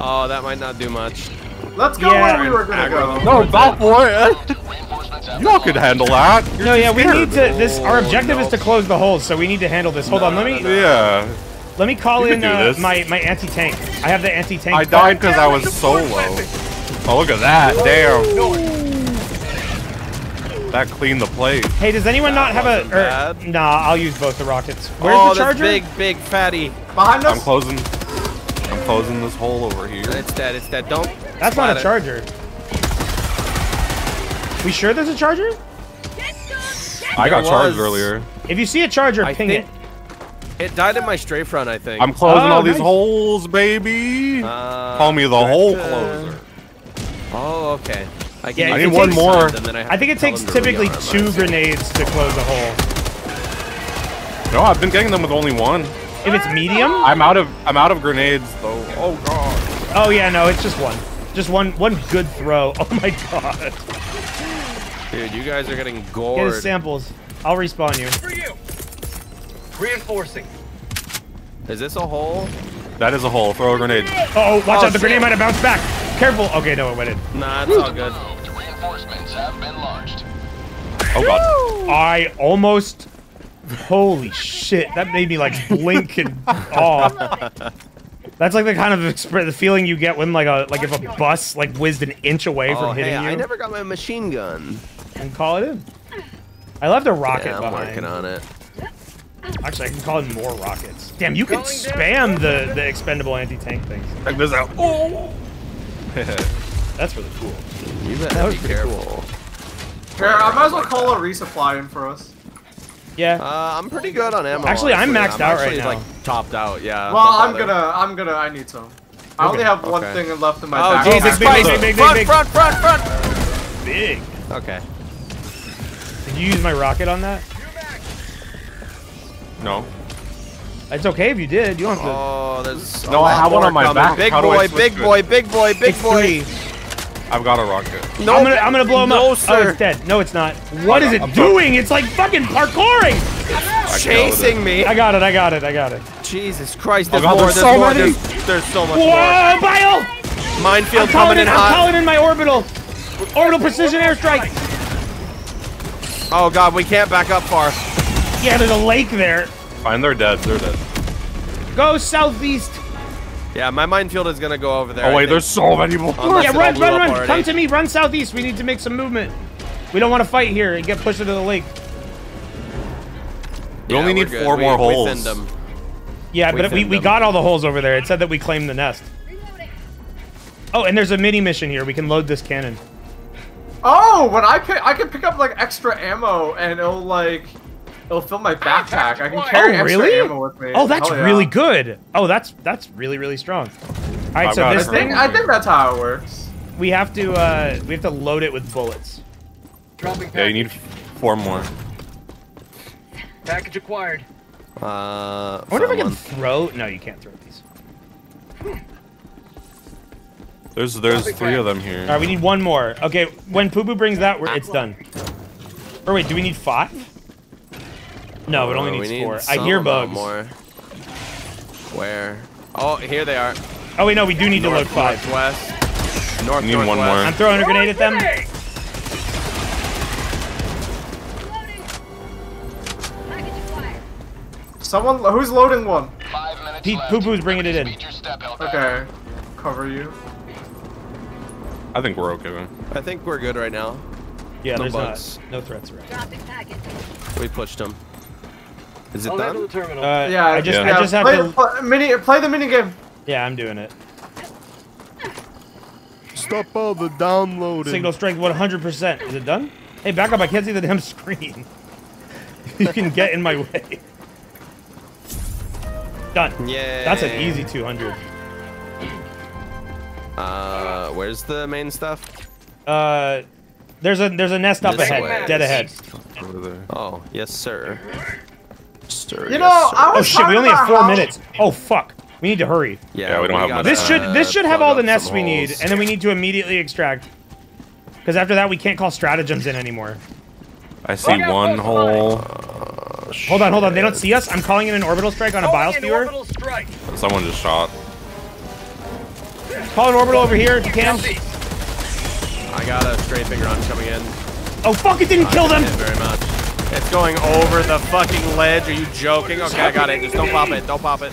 Oh, that might not do much. Let's go Yeah. where we were gonna go. No, not for it. Y'all could handle that. You're No, too yeah, we scared. need to. This our objective is to close the holes, so we need to handle this. Hold on, let me Yeah. let me call You in uh, my my anti tank. I have the anti tank. I died because I was solo. Oh, look at that. Damn. That cleaned the plate. Hey, does anyone not have a? wasn't Er, nah, I'll use both the rockets. Where's oh, the this charger? big, big fatty. Behind us. I'm closing. I'm closing this hole over here. It's dead. It's dead. Don't. That's not splat a it. charger. We sure there's a charger? I got charged earlier. If you see a charger, I ping think it. it died in my stray front. I think. I'm closing Oh, all these holes, baby. Uh, Call me the hole closer. Oh, okay. I, Yeah, I need one more. times, then I, have I think it takes typically two us. grenades to close a hole. No, I've been getting them with only one. If it's medium? I'm out of I'm out of grenades though. Oh god. Oh yeah, no, it's just one. Just one one good throw. Oh my god. Dude, you guys are getting Get his samples. I'll respawn you. For you. Reinforcing. Is this a hole? That is a hole. Throw a grenade. Uh oh, watch Oh, out, the grenade might have bounced back. Careful. Okay, no, it went in. Nah, it's all good. Reinforcements have been launched. Oh god. I almost. Holy shit! That made me like blink and awe. That's like the kind of exp- the feeling you get when like a like if a bus like whizzed an inch away Oh, from hitting hey, you. I never got my machine gun. And call it in. I left a rocket yeah, I'm behind. working on it. Actually, I can call in more rockets. Damn, you can spam the the expendable anti-tank things. Check this out. Oh. That's really cool. You That better was be pretty careful. Here, I might as well call a resupply in for us. Yeah. Uh, I'm pretty good on ammo. Actually, I'm honestly. maxed out right actually, now. Like topped out. Yeah. Well, I'm gonna, I'm gonna, I need some. I only have one okay. thing left in my Oh, backpack. Jesus big, Christ! big, big, big, front, big. front, front, front. Big. Okay. Did you use my rocket on that? No. It's okay if you did. You don't have to. Oh, there's. No, I have one on my coming. back. Big How boy, big boy, big boy, big It's boy. three. I've got a rocket. No, I'm gonna, I'm gonna blow him no, up. Oh, sir. Oh, it's dead. No, it's not. What is it I'm doing? It's like fucking parkouring. Chasing me. I got it. I got it. I got it. Jesus Christ! Oh There's God, more. there's There's, so more. many. There's, there's so much Whoa, more. Bile! Minefield I'm coming in. in I'm calling in my orbital. Orbital precision airstrike. Oh God, we can't back up far. Yeah, there's a lake there. Fine, they're dead. They're dead. Go southeast. Yeah, my minefield is gonna go over there. Oh wait, there's so many more. Unless yeah, run, run, run. already. Come to me. Run southeast. We need to make some movement. We don't want to fight here and get pushed into the lake. We Yeah, only need good. four We- more we holes. thinned 'em. Yeah, We but we, thinned we them. got all the holes over there. It said that we claimed the nest. Oh, and there's a mini mission here. We can load this cannon. Oh, when I pick, I can pick up like extra ammo and it'll like, it'll fill my backpack. I can carry oh, extra ammo with me. Oh, that's yeah. really good. Oh, that's that's really really strong. All right, I've so this it. I think, thing I think that's how it works. we have to uh we have to load it with bullets. Dropping Yeah, you need four more. Package acquired. Uh, I wonder if I can throw. No, you can't throw these. There's there's three of them here. All right, we need one more. Okay, when Poo Poo brings that, we're, it's done. Or wait, do we need five? No, it only Uh, we needs need four. I hear bugs. More. Where? Oh, here they are. Oh wait, no, we do need to load five. Northwest. North, Need one more. I'm throwing a grenade at them. Someone, who's loading one? Pete Poo Poo's bringing it in. Okay, cover you. I think we're okay. Man. I think we're good right now. Yeah, no there's bugs. not no threats around. We pushed them. Is it I'll done? handle the terminal. Uh, Yeah, I just yeah, I just have play, to. play, mini, play the mini game. Yeah, I'm doing it. Stop all the downloading. Signal strength 100%. Is it done? Hey, back up! I can't see the damn screen. you can get in my way. Done. Yeah. That's an easy 200. Uh, where's the main stuff? Uh, there's a there's a nest up This ahead, way. dead ahead. Over there. Oh, yes, sir. Sir, You know, sir. I was Oh shit, we only have four minutes. Oh fuck, we need to hurry. Yeah, we don't have much gotta, This should this uh, should have all the nests we need, and then we need to immediately extract. Because after that, we can't call stratagems in anymore. I see one hole. Hold on, hold on. They don't see us. I'm calling in an orbital strike on a Calling in bile spewer. Someone just shot. Call an orbital over here if you can. I got a straight finger on coming in. Oh fuck! It didn't kill them. Didn't very much. It's going over the fucking ledge. Are you joking? Okay, I got it. Just don't pop it. Don't pop it.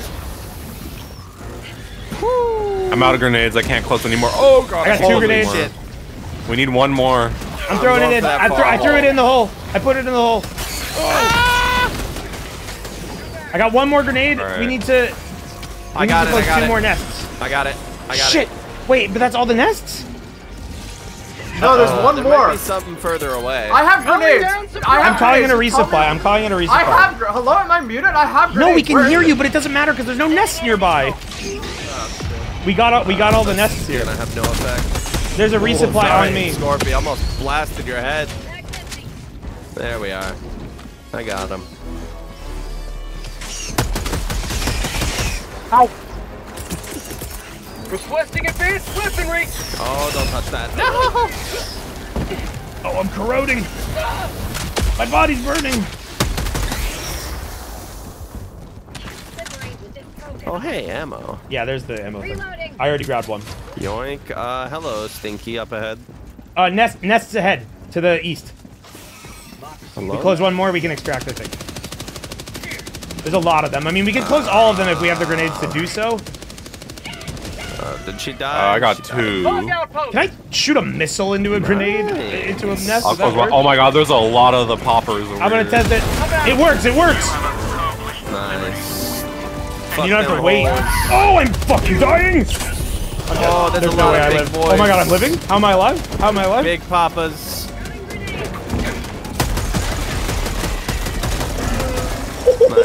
I'm out of grenades. I can't close anymore. Oh god. I got two grenades. shit. We need one more. I'm throwing going it in. I, threw- I threw it in the hole. I put it in the hole. Ah! I got one more grenade. Alright. We need to. I got need it. to I got two it. more nests. I got it. I got Shit. it. Wait, but that's all the nests? No, there's Uh, one there more. might be something further away. I have grenades. I have I'm calling in a grenades. Tell me- resupply. I'm calling in a resupply. I have. Hello, am I muted? I have grenades. No, we can Where hear you, but it doesn't matter because there's no nests nearby. We got all, we got all the nests here. Gonna have no effect. There's a resupply Sorry, on me. Scorpy almost blasted your head. There we are. I got him. Ow. Requesting advanced weaponry. Oh, don't touch that. No! Oh, I'm corroding. My body's burning. Oh, hey, ammo. Yeah, there's the ammo thing. I already grabbed one. Yoink. Uh, hello, Stinky up ahead. Uh, nest, nests ahead to the east. Hello? We close one more, we can extract, I think. There's a lot of them. I mean, we can close all of them if we have the grenades to do so. Uh, did she Uh, die? I got She two. Bug. Can I shoot a missile into a grenade? Into a nest? I'll Does that close one. work? Oh my god, there's a lot of the poppers over I'm gonna test it. It works, it works! Nice. And you don't have to wait. holes. Oh, I'm fucking dying! Oh, there's, There's a no lot way of I live. boys. Oh my god, I'm living? How am I alive? How am I alive? Big papas.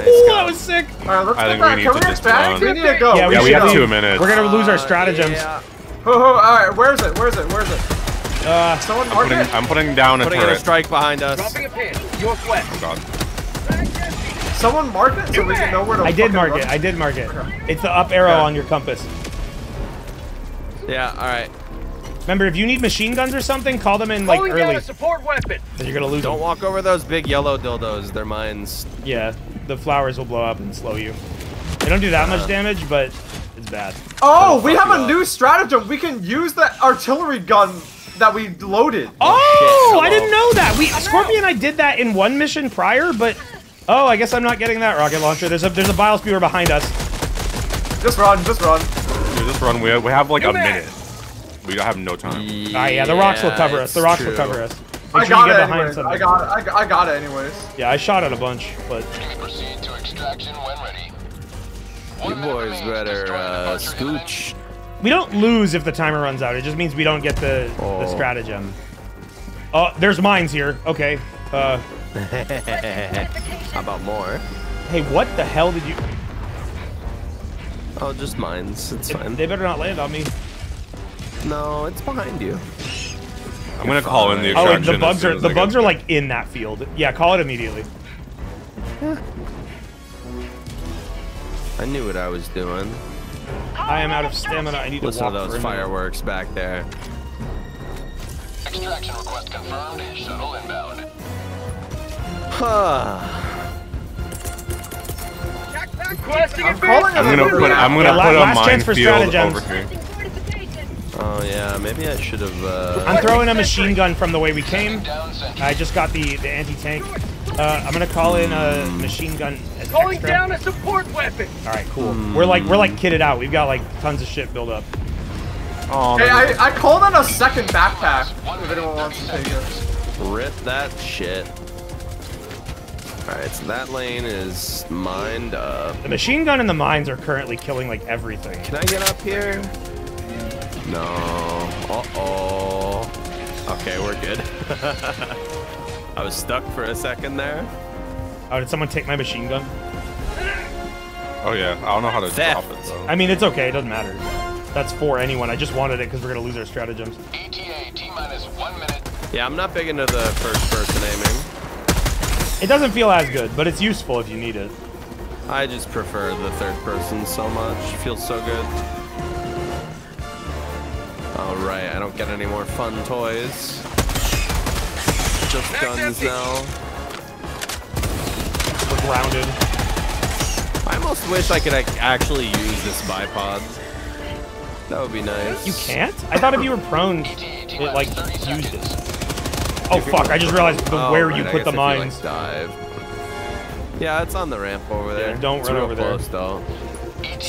Ooh, that was sick! Alright, let's I get think back. we Can need we to get just back? run. We need to go. Yeah, Yeah, we should have leave. two minutes. We're gonna lose our Uh, stratagems. yeah. Ho, ho, Alright, where's it? Where's it? Where's it? Uh, Someone I'm mark putting, it. I'm putting down a Putting in a strike behind us. Dropping a pin. Northwest. Oh god. Someone mark it so we can know where to I did mark run. it. I did mark it. It's the up arrow Okay. on your compass. Yeah, alright. Remember, if you need machine guns or something, call them in like Calling down early. a support weapon. Then you're gonna lose Don't them. walk over those big yellow dildos. They're mines. Yeah, the flowers will blow up and slow you. They don't do that much damage, but it's bad. Oh, we have a up. new stratagem. We can use the artillery gun that we loaded. Oh, shit, I didn't know that. We Scorpion and I did that in one mission prior, but oh, I guess I'm not getting that rocket launcher. There's a there's a bile spewer behind us. Just run, just run. Dude, just run. We have, we have like You a man. minute. We have no time. Ah, yeah, the rocks will cover us. The rocks will cover us. Make I sure got you it get behind anyways. something. I got it. I got, I got it anyways. Yeah, I shot at a bunch, but Proceed to extraction when ready. You boys better uh, scooch. we don't lose if the timer runs out. It just means we don't get the the Oh. stratagem. Oh, there's mines here. Okay. Uh, How about more? hey, what the hell did you? Oh, just mines. It's fine. They better not land on me. No, it's behind you. I'm gonna call in the Oh, extraction. the bugs are the I bugs are like in that field. Yeah, call it immediately. I knew what I was doing. I am out of stamina. I need to Listen walk to those for a fireworks back there. Extraction request confirmed. Shuttle inbound. Huh. I'm calling I'm gonna put I'm gonna Yeah, la- put a last chance for minefield over here. Oh yeah, maybe I should have. Uh... I'm throwing a machine gun from the way we came. I just got the, the anti-tank. Uh, I'm gonna call in a machine gun as Calling extra. down a support weapon. All right, cool. We're like we're like kitted out. We've got like tons of shit built up. Oh, Hey, I, I called in a second backpack if anyone wants to take it. Rip that shit. Alright, so that lane is mined up. The machine gun and the mines are currently killing like everything. Can I get up here? No. Uh-oh. Okay, we're good. I was stuck for a second there. Oh, did someone take my machine gun? Oh yeah, I don't know how to Theft. drop it though. I mean, it's okay. It doesn't matter. That's for anyone. I just wanted it because we're gonna lose our stratagems. ETA T minus one minute. Yeah, I'm not big into the first person aiming. It doesn't feel as good, but it's useful if you need it. I just prefer the third person so much. It feels so good. Alright, I don't get any more fun toys. Just guns now. We're grounded. I almost wish I could actually use this bipod. That would be nice. You can't? I thought if you were prone, it like used it. Oh fuck! I just realized the, Oh, where right, you I put guess the if you, like, mines. dive. Yeah, it's on the ramp over there. Yeah, don't It's run real over there. close, though.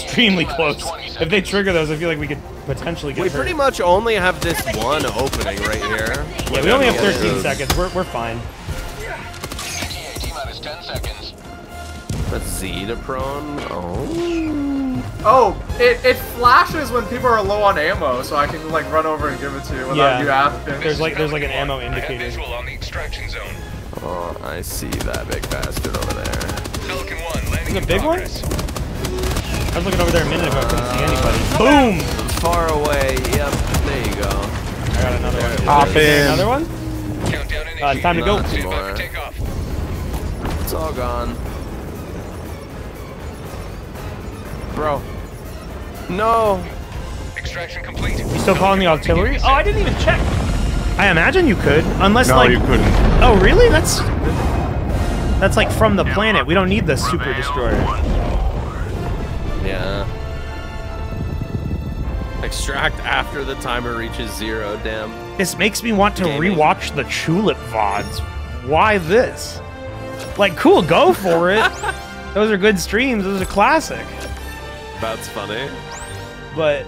Extremely close. If they trigger those, I feel like we could potentially get We hurt. pretty much only have this one opening right here. Yeah, we only have 13 dude. seconds. We're, we're fine. ETA minus ten seconds. That's Zeta to prone. Oh. Oh, it, it flashes when people are low on ammo, so I can like run over and give it to you without Yeah. you asking. There's like there's like an ammo indicator. visual on the extraction zone. Oh, I see that big bastard over there. Pelican 1 landing Is it a in big one? Progress. I was looking over there a minute ago. I couldn't see anybody. Boom! Far away. Yep. There you go. I got another one. Is there- Hop is there in. Another one? Countdown Uh, it's time to go. Not Stand by anymore. It's all gone. Bro. No. Extraction complete. You still calling the artillery? Oh, I didn't even check. I imagine you could, unless No, like. you couldn't. Oh, really? That's that's like from the planet. We don't need the super destroyer. Yeah. Extract after the timer reaches zero. Damn. This makes me want to Gaming. rewatch the Chulip VODs. Why this? Like, cool, go for it. Those are good streams. Those are classic. That's funny. But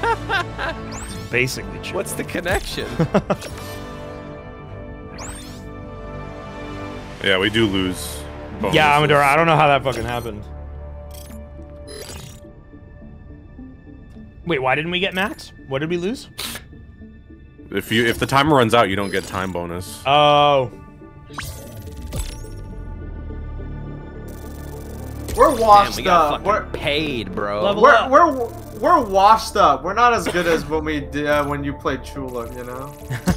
it's basically true. What's the connection? Yeah, we do lose. Yeah, bonuses. Amador, I don't know how that fucking happened. Wait, why didn't we get max? What did we lose? If you if the timer runs out, you don't get time bonus. Oh. We're Damn, washed we got up. We're paid, bro. Level we're, up. we're we're washed up. We're not as good as when we did uh, when you played Chulip, you know.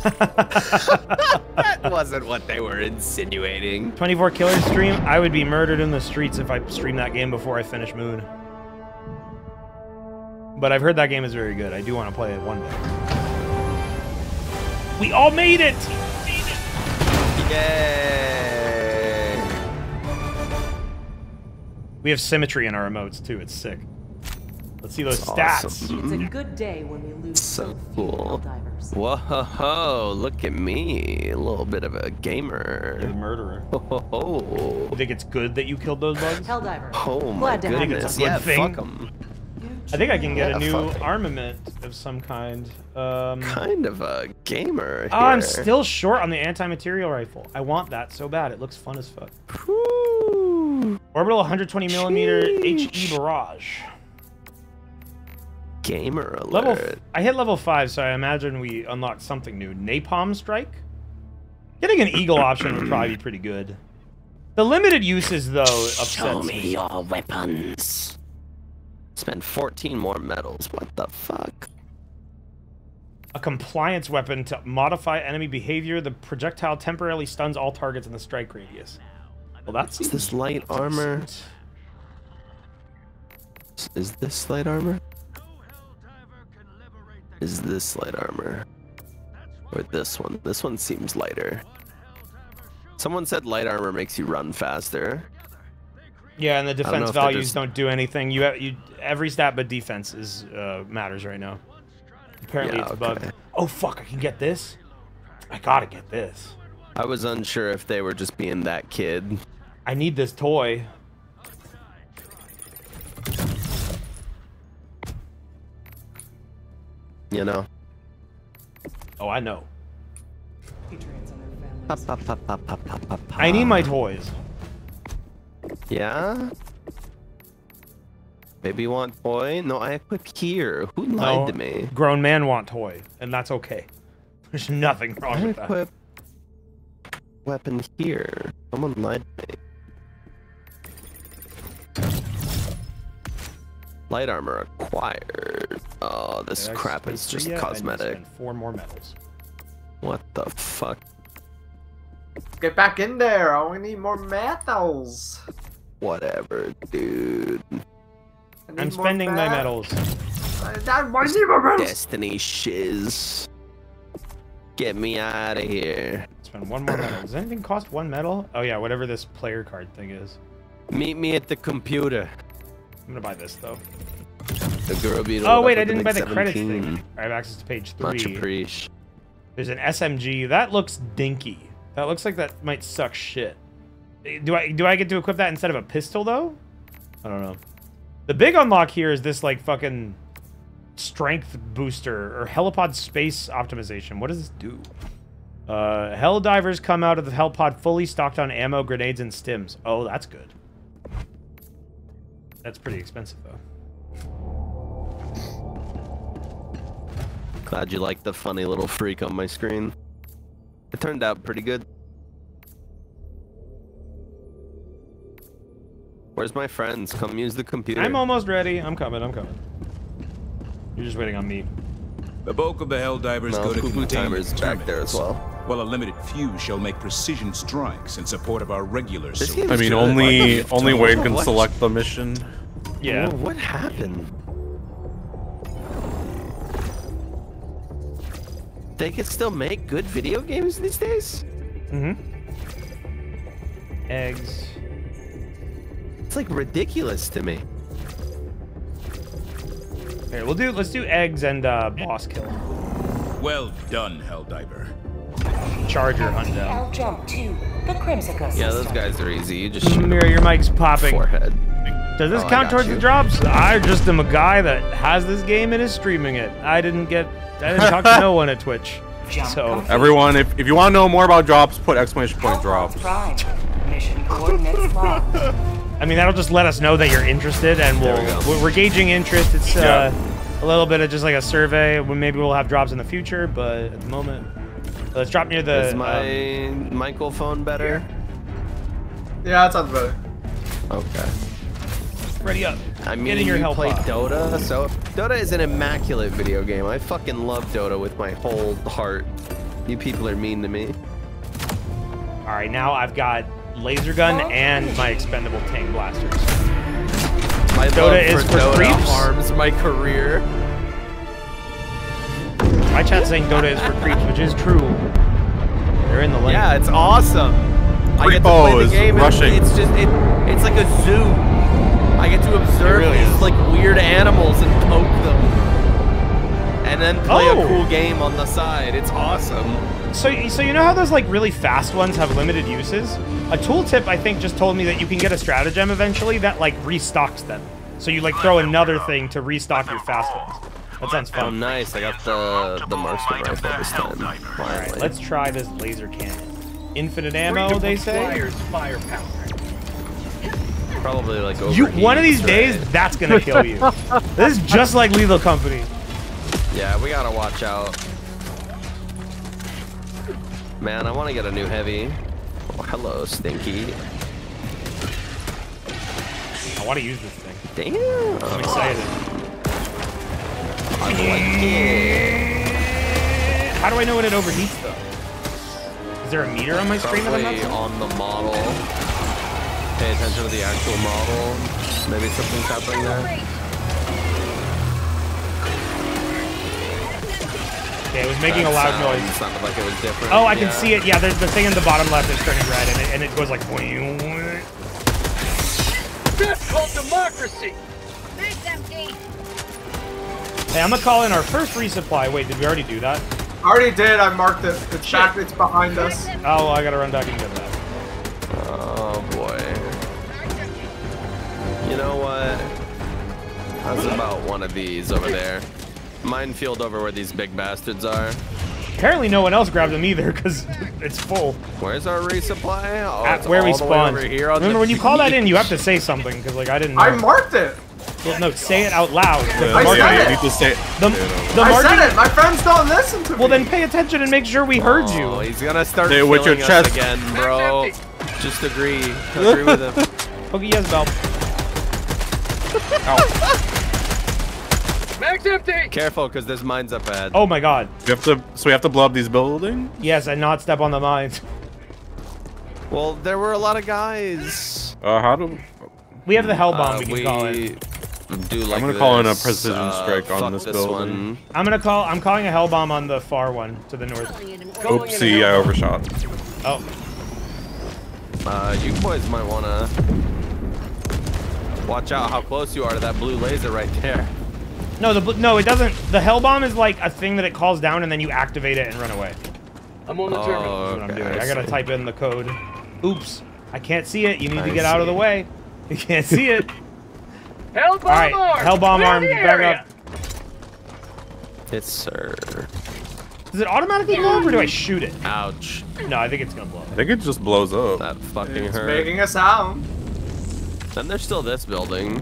that wasn't what they were insinuating. 24 killer stream. I would be murdered in the streets if I streamed that game before I finish Moon. But I've heard that game is very good. I do want to play it one day. We all made it! Yay! We have symmetry in our emotes too. It's sick. Let's see those That's stats. awesome. It's a good day when we lose So so few cool. divers. Whoa, look at me. A little bit of a gamer. You're the gamer. murderer. Ho, ho, ho. You think it's good that you killed those bugs? Helldiver. Oh my Glad to have think goodness. it's a good Yeah, thing. fuck 'em. I think I can get Yeah, a new fuck armament of some kind. Um, Kind of a gamer. oh, I'm still short on the anti-material rifle. I want that so bad. It looks fun as fuck. Whew. Orbital 120 millimeter HE barrage. Gamer alert. Level. F- I hit level five, so I imagine we unlocked something new. Napalm strike. Getting an eagle option would probably be pretty good. The limited uses though upsets Show me me. your weapons. Spend 14 more medals. What the fuck? a compliance weapon to modify enemy behavior. The projectile temporarily stuns all targets in the strike radius. Well, that's Is this light armor? Is this light armor? Is this light armor? Or this one? This one seems lighter. Someone said light armor makes you run faster. Yeah, and the I don't defense values just- don't do anything. You have you every stat but defense is uh, matters right now. Apparently Yeah, it's okay. Oh fuck! I can get this. I gotta get this. I was unsure if they were just being that kid. I need this toy. You know? Oh, I know. Pa, pa, pa. I need my toys. Yeah? Maybe you want toy? No, I equip here. Who lied No, to me? Grown man want toy, and that's okay. There's nothing wrong I with that. equip weapon here. Someone lied to me. Light armor acquired. Oh, this Did I crap is just yet? I need to cosmetic. spend Four more medals. What the fuck? Get back in there. I only need more medals. Whatever, dude. I need I'm spending my met- medals. I, I need more medals. Destiny shiz. Get me out of here. Spend one more medal. Does anything cost one medal? Oh yeah, whatever this player card thing is. Meet me at the computer. I'm gonna buy this though. The beat Oh wait, I didn't buy the credits thing. I have access to page Much three. There's an SMG. That looks dinky. That looks like that might suck shit. Do I do I get to equip that instead of a pistol though? I don't know. The big unlock here is this like fucking strength booster or hellpod space optimization. What does this do? Uh, hell divers come out of the hellpod fully stocked on ammo, grenades, and stims. Oh, that's good. That's pretty expensive though. Glad you like the funny little freak on my screen. It turned out pretty good. Where's my friends? Come use the computer. I'm almost ready. I'm coming. I'm coming. You're just waiting on me. The bulk of the Helldivers No, go to Poo Poo containment Timer's back there as well. While a limited few shall make precision strikes in support of our regular This soldiers. I mean, good. only What? only Wade can What? select the mission. Yeah. Whoa, what happened? They can still make good video games these days? Mm-hmm. Eggs. It's like ridiculous to me. Here, we'll do. Let's do eggs and uh, boss kill. Well done, Helldiver. Charger hunt down. I'll jump to the Crimsica Yeah, those guys are easy. You just shoot Mira, your mic's popping. forehead. Does this Oh, count towards you. the drops? I just am a guy that has this game and is streaming it. I didn't get. I didn't talk to no one at Twitch. So Everyone, if, if you want to know more about drops, put exclamation point drops. Prime. Mission coordinates locked. I mean, that'll just let us know that you're interested, and we'll we we're, we're gauging interest. It's uh, Yeah. a little bit of just like a survey. Maybe we'll have drops in the future, but at the moment, let's drop near the. Is my um, microphone better? Yeah, that sounds better. Okay. ready up. I mean, Get in your you help play pod. Dota, so Dota is an immaculate video game. I fucking love Dota with my whole heart. You people are mean to me. All right, now I've got laser gun and my expendable tank blasters. My Dota love is for Dota creeps? harms my career. My chat's saying Dota is for creeps, which is true. They're in the lane. Yeah, it's awesome. I get to play the game. And rushing. it's just it. It's like a zoo. I get to observe really these is. like weird animals and poke them, and then play Oh. a cool game on the side. It's awesome. So, so you know how those like really fast ones have limited uses? A tooltip I think just told me that you can get a stratagem eventually that like restocks them. So you like throw another thing to restock your fast ones. That sounds fun. Oh, fun. nice! I got the the marksman rifle this time. All right, let's try this laser cannon. Infinite ammo, they say. Flyers firepower. Probably like over. You one of these right? days, that's gonna kill you. this is just like Lethal Company. Yeah, we gotta watch out. Man, I want to get a new heavy. Oh, hello, Stinky. I want to use this thing. Damn. I'm excited. I like it. How do I know when it overheats though? Is there a meter on my screen that I'm not Probably seeing? on the model. Pay attention to the actual model. Maybe something's happening there. Okay, it was making a loud sound noise. Sounded like it was different. Oh, I can see it. Yeah, there's the thing in the bottom left is turning red, and it, and it goes like. That's called democracy. Thanks, empty. Hey, I'm gonna call in our first resupply. Wait, did we already do that? I already did. I marked it. It's back. It's behind us. Oh, well, I gotta run back and get that. Oh boy. You know what? How's about one of these over there? Minefield over where these big bastards are. Apparently, no one else grabbed them either because it's full. Where's our resupply? Oh, At where we all the way spawned. over here on Remember, when you call that in, you have to say something because, like, I didn't. Know. I marked it. Well, no, say it out loud. The Yeah, I said it. need to say The, the I marking- said it. My friends don't listen to me. Well, then pay attention and make sure we heard Oh, you. he's gonna start Say it with your killing us chest. again, bro. Just agree. Agree with him. Okay, yes, Bell. Mag's empty. Careful, because there's mines up ahead. Oh my God. We have to. So we have to blow up these buildings. Yes, and not step on the mines. Well, there were a lot of guys. Uh, how do? We have the hell bomb. Uh, we can we call it. Do like gonna call in a precision Uh, strike on this this building. one. I'm gonna call. I'm calling a hell bomb on the far one to the north. Oopsie, I overshot. Oh, Uh, you boys might wanna watch out how close you are to that blue laser right there. no, the no, it doesn't. The hell bomb is like a thing that it calls down and then you activate it and run away. I'm on the terminal. Oh, That's what I'm doing. I, I gotta type in the code. Oops, I can't see it. You need to I get out of the way. You can't see it. Hell bomb All right, armed. hell bomb Clear armed. Back area. up. Yes, sir. Does it automatically blow up or do I shoot it? Ouch. No, I think it's gonna blow up. I think it just blows up. That fucking It's hurt. making a sound. Then there's still this building.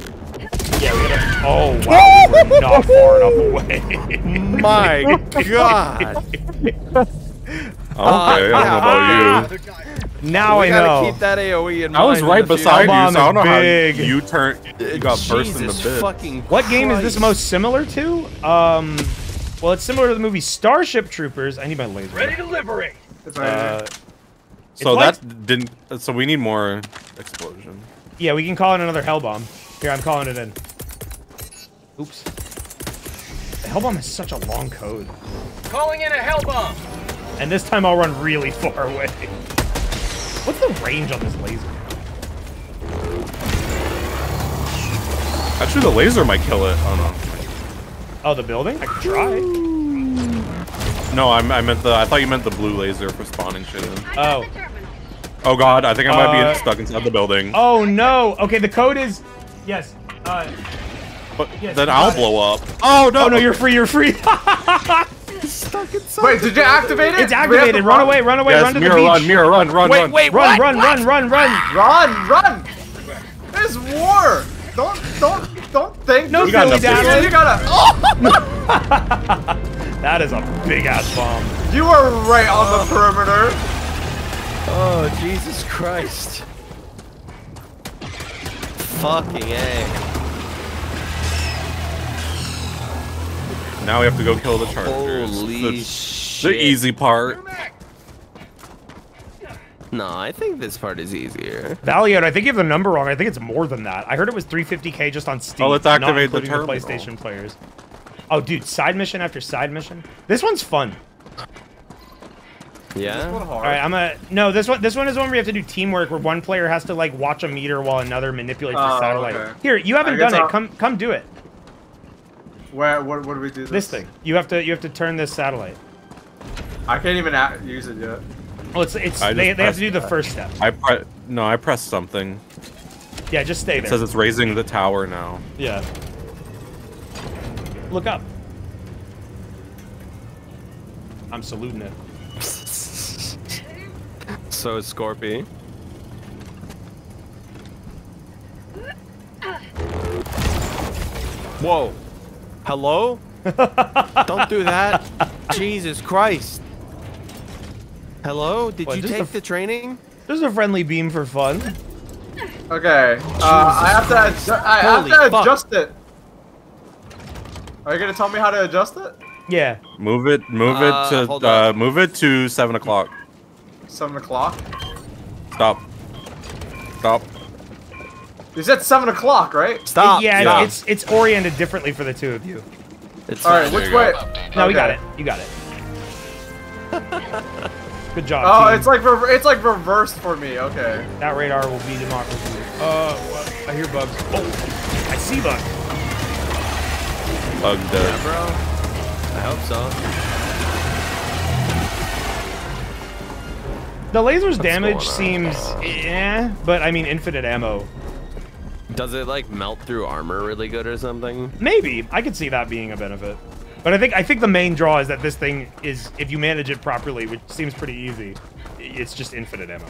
Yeah, we gotta. Oh wow, we were not far enough away. My God. Okay, I don't know about you. Now we I gotta know. keep that AOE in mind. I was right beside you, so I don't know is how big. you turned. You got burst in the Jesus bit. fucking What game is this most similar to? Um, well, it's similar to the movie Starship Troopers. I need my laser. Ready to liberate. Uh, here. So like- that didn't. So we need more explosion. yeah, we can call in another hell bomb. Here, I'm calling it in. Oops. The hell bomb is such a long code, Calling in a hell bomb. and this time I'll run really far away. What's the range on this laser? Actually, the laser might kill it. Oh Oh, the building? I could try. no. No, I, I meant the. I thought you meant the blue laser for spawning shit in. Oh. Oh god, I think I might Uh, be stuck inside the building. Oh no. Okay, the code is. Yes. Uh. but yes, then I'll got it. blow up. Oh no! Oh no, you're free. You're free. Wait, did you activate it? It's Do we have activated. to Run away. Run away. Yes, run to mirror the beach. run, Mira run, run, Wait, run. wait, Run, what? run, run, run, run. Run, run! There's war! Don't, don't, don't think. No you gotta, dally. you gotta. That is a big ass bomb. You are right on the perimeter. Oh, Jesus Christ. Fucking A. Now we have to go kill the chargers. Holy the, shit. the easy part. No, I think this part is easier. Valiant, I think you have the number wrong. I think it's more than that. I heard it was 350k just on Steam. Oh, let's not activate the the, terminal. PlayStation players. Oh, dude, side mission after side mission. This one's fun. Yeah? All right, I'm a no. This one, this one is one where you have to do teamwork, where one player has to like watch a meter while another manipulates the Oh, satellite. okay. Here, you haven't done it. I'll- Come, come do it. Where, what, what do we do? This, This thing. You have to, you have to turn this satellite. I can't even use it yet. Well, it's, it's I they, they have to do the that. first step. I pre- no, I pressed something. Yeah, just stay It there. says it's raising the tower now. Yeah. Look up. I'm saluting it. So is Scorpy. Whoa. Hello? Don't do that. Jesus Christ. Hello? Did What, you take the training? There's a friendly beam for fun. Okay. Uh, I have to, adju- I have to fuck. adjust it. Are you gonna tell me how to adjust it? Yeah. Move it. Move Uh, it to. Uh, move it to seven o'clock. Seven o'clock. Stop. Stop. You said seven o'clock, right? Stop. yeah, yeah. it's it's oriented differently for the two of you. It's All right, which way? No, we got it. You got it. Good job. Oh, team. it's like it's like reversed for me. Okay. that radar will be democracy. Uh, what? I hear bugs. Oh, I see bugs. Bug Yeah, bro. I hope so. The laser's damage seems, eh, but I mean infinite ammo. Does it like melt through armor really good or something? Maybe I could see that being a benefit. But I think I think the main draw is that this thing is, if you manage it properly, which seems pretty easy, it's just infinite ammo.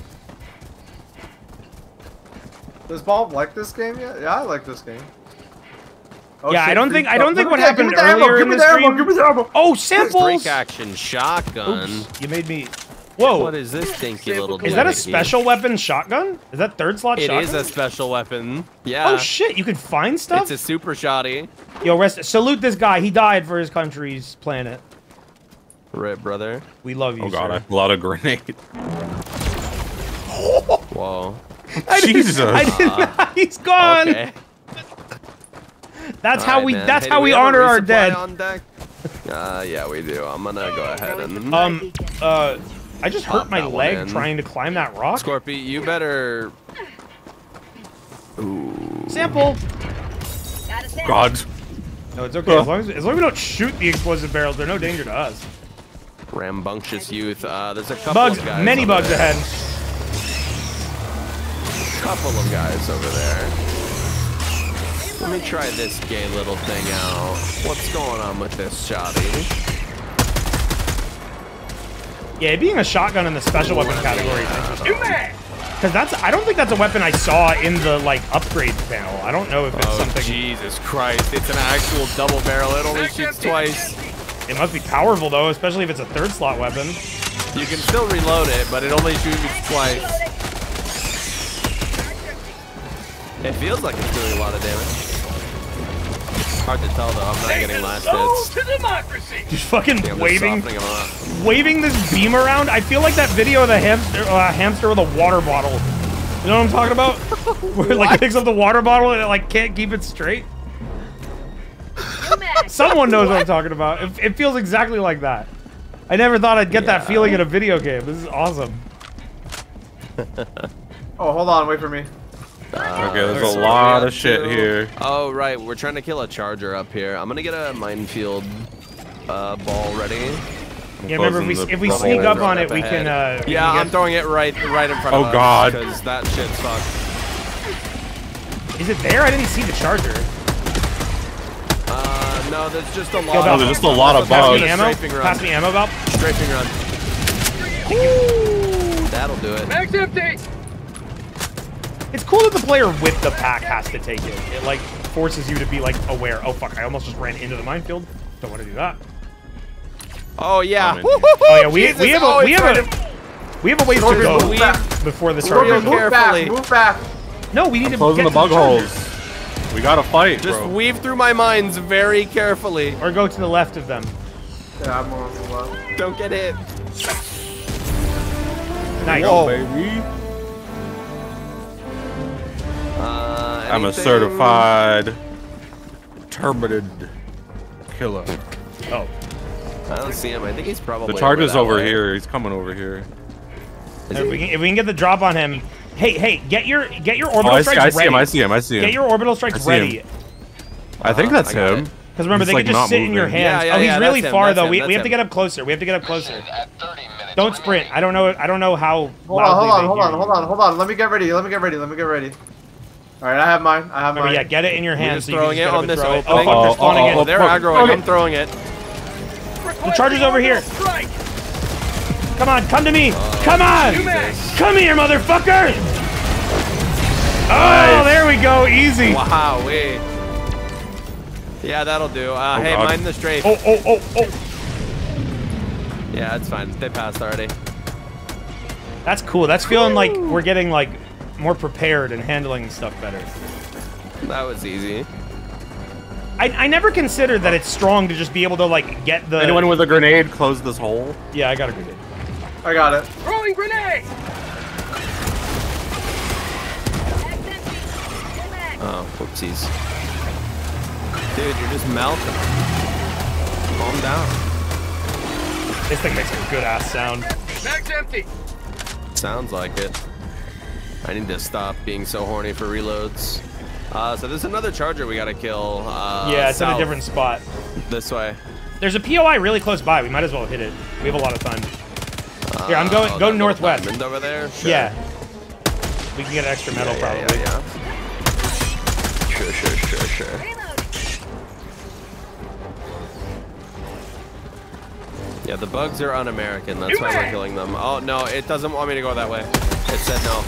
Does Bob like this game yet? Yeah, I like this game. Oh, yeah, I don't think I don't think what me that- give happened me the ammo, earlier give in me the the ammo, stream. Give me the ammo. Oh, samples! Break action shotgun. Oops, you made me. Whoa, What is this stinky little? Dude? Is that a doohickey? special weapon shotgun? Is that third slot It shotgun? is a special weapon. Yeah. Oh shit! You can find stuff. It's a super shotty. Yo, rest. Salute this guy. He died for his country's planet. Rip, brother. We love you, Oh god, sir. I pulled out a grenade. Whoa. I didn't- Jesus. I didn't. He's gone. Okay. That's All how right, we. man. That's Hey, how do we honor our dead. On deck? Uh, yeah, we do. I'm gonna go ahead and. Um. Uh. I just hurt my leg in. trying to climb that rock. Scorpy, you better. Ooh. Sample. Got a sample. God. No, it's okay. As long as, as long as we don't shoot the explosive barrels, they're no danger to us. Rambunctious youth. Uh, there's a couple Bugs. of guys. Many bugs there. ahead. Couple of guys over there. Let me try this gay little thing out. What's going on with this shotty? Yeah, being a shotgun in the special weapon category is interesting. Because that's, I don't think that's a weapon I saw in the like upgrade panel. I don't know if it's Oh, something. Jesus Christ. It's an actual double barrel. It only shoots twice. It must be powerful though, especially if it's a third slot weapon. You can still reload it, but it only shoots twice. It feels like it's doing a lot of damage. Hard to tell though. I'm not getting last hits. to democracy. Just fucking I think just waving, softening 'em up. waving this beam around. I feel like that video of the hamster, uh, hamster with a water bottle. You know what I'm talking about? Where it like picks up the water bottle and it like can't keep it straight. Someone knows what I'm talking about. It, it feels exactly like that. I never thought I'd get that feeling in a video game. This is awesome. Oh, hold on, wait for me. Uh, Okay, there's a lot of shit two- here. Oh, right. We're trying to kill a charger up here. I'm gonna get a minefield uh, ball ready. Yeah, remember if we, if we sneak up on it it, up we ahead. can. Uh, we Yeah, can I'm get- throwing it right, right in front Oh, of us. God. Because that shit's fucked. Is it there? I didn't see the charger. Uh, no, there's just a lot. Yo, of Val, there's just a lot of Pass me ammo. Pass me ammo, Val. Strafing run. Ooh, that'll do it. Mag's empty. It's cool that the player with the pack has to take it. It like forces you to be like aware. Oh fuck! I almost just ran into the minefield. Don't want to do that. Oh yeah. I'm in Woo-hoo-hoo, Oh yeah, we Jesus. we have a we have a we have a ways to go move back. before the Scorpion, charger. move carefully. back, move back. No, we need to Closing get the bug holes. We gotta fight, Just bro. weave through my mines very carefully. or go to the left of them. Yeah, I'm on the left. Don't get hit. Nice. Whoa, baby. Uh, I'm a certified terminated killer. Oh, I don't see him. I think he's probably. The charger's that over way. here. He's coming over here. if we, can, if we can get the drop on him. Hey, hey, get your get your Oh, orbital I see, strikes I see ready. him. I see him. I see him. Get your orbital strikes see ready. him. I think that's I him. Because remember, He's, they like, can just not sit in your hands. Yeah, yeah, oh, he's yeah, really that's him, far that's though. him, we, we have to get up closer. We have to get up closer. Don't sprint. I don't know. I don't know how. Hold on, hold on, hold on, hold on, hold on. Let me get ready. Let me get ready. Let me get ready. All right, I have mine. I have Remember, mine. yeah, get it in your hands. just so throwing just it on this throw it. opening. Oh, fuck, they're Uh-oh, uh-oh, in. Oh, they're Fuck. aggroing. Okay. I'm throwing it. The charger's over here. Come on, come to me. come on. Come here, motherfucker. Oh, there we go. Easy. Wow, wait. Yeah, that'll do. Uh, Oh, hey, God. mind the strafe. Oh, oh, oh, oh. Yeah, it's fine. They passed already. That's cool. That's feeling like we're getting like more prepared and handling stuff better. That was easy. I, I never considered that it's strong to just be able to like get the. Anyone with a grenade, close this hole. Yeah, I got a grenade. I got it. Throwing grenade! Oh, whoopsies. Dude, you're just melting. Calm down. This thing makes a good ass sound. Mag's empty. Sounds like it. I need to stop being so horny for reloads. Uh, so there's another charger we gotta kill. Uh, yeah, it's in a different spot. This way. There's a POI really close by. We might as well hit it. We have a lot of time. Here, I'm going. Uh, go northwest. over there. Sure. Yeah. We can get an extra medal Yeah, yeah, probably. yeah, yeah. Sure, sure, sure, sure. Yeah, the bugs are un-American. That's why we're killing them. Oh no, it doesn't want me to go that way. It said no.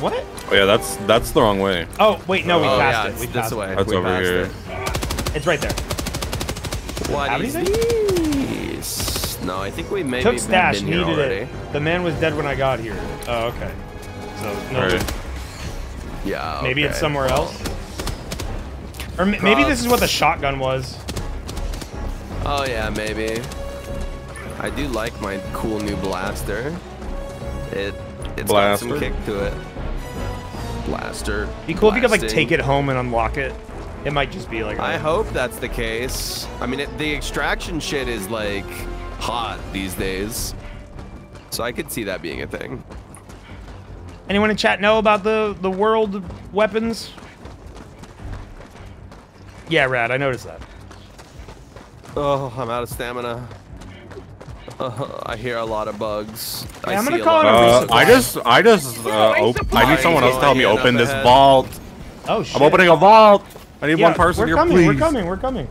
What? Oh yeah, that's that's the wrong way. Oh wait, no, we Oh, passed yeah, it. it's We this passed way. it. That's We over here. it. It's right there. What Have is anything? these? No, I think we maybe Took stash. been here Needed already. it. The man was dead when I got here. Oh, okay. So no. Right. Yeah. Maybe it's okay. somewhere else. Or m- maybe this is what the shotgun was. Oh yeah, maybe. I do like my cool new blaster. It it's got some kick to it. Blaster. Be cool if you could like take it home and unlock it. It might just be like. I hope that's the case. I mean, it, the extraction shit is like hot these days. So I could see that being a thing. Anyone in chat know about the the world weapons? Yeah, Rad. I noticed that. Oh, I'm out of stamina. Uh, I hear a lot of bugs. I Yeah, I'm gonna see a call lot it of a Uh. I just, I just, uh, I need someone else to help me open this ahead. vault. Oh shit. I'm opening a vault. I need Yeah, one person we're here, coming, please. We're coming. We're coming.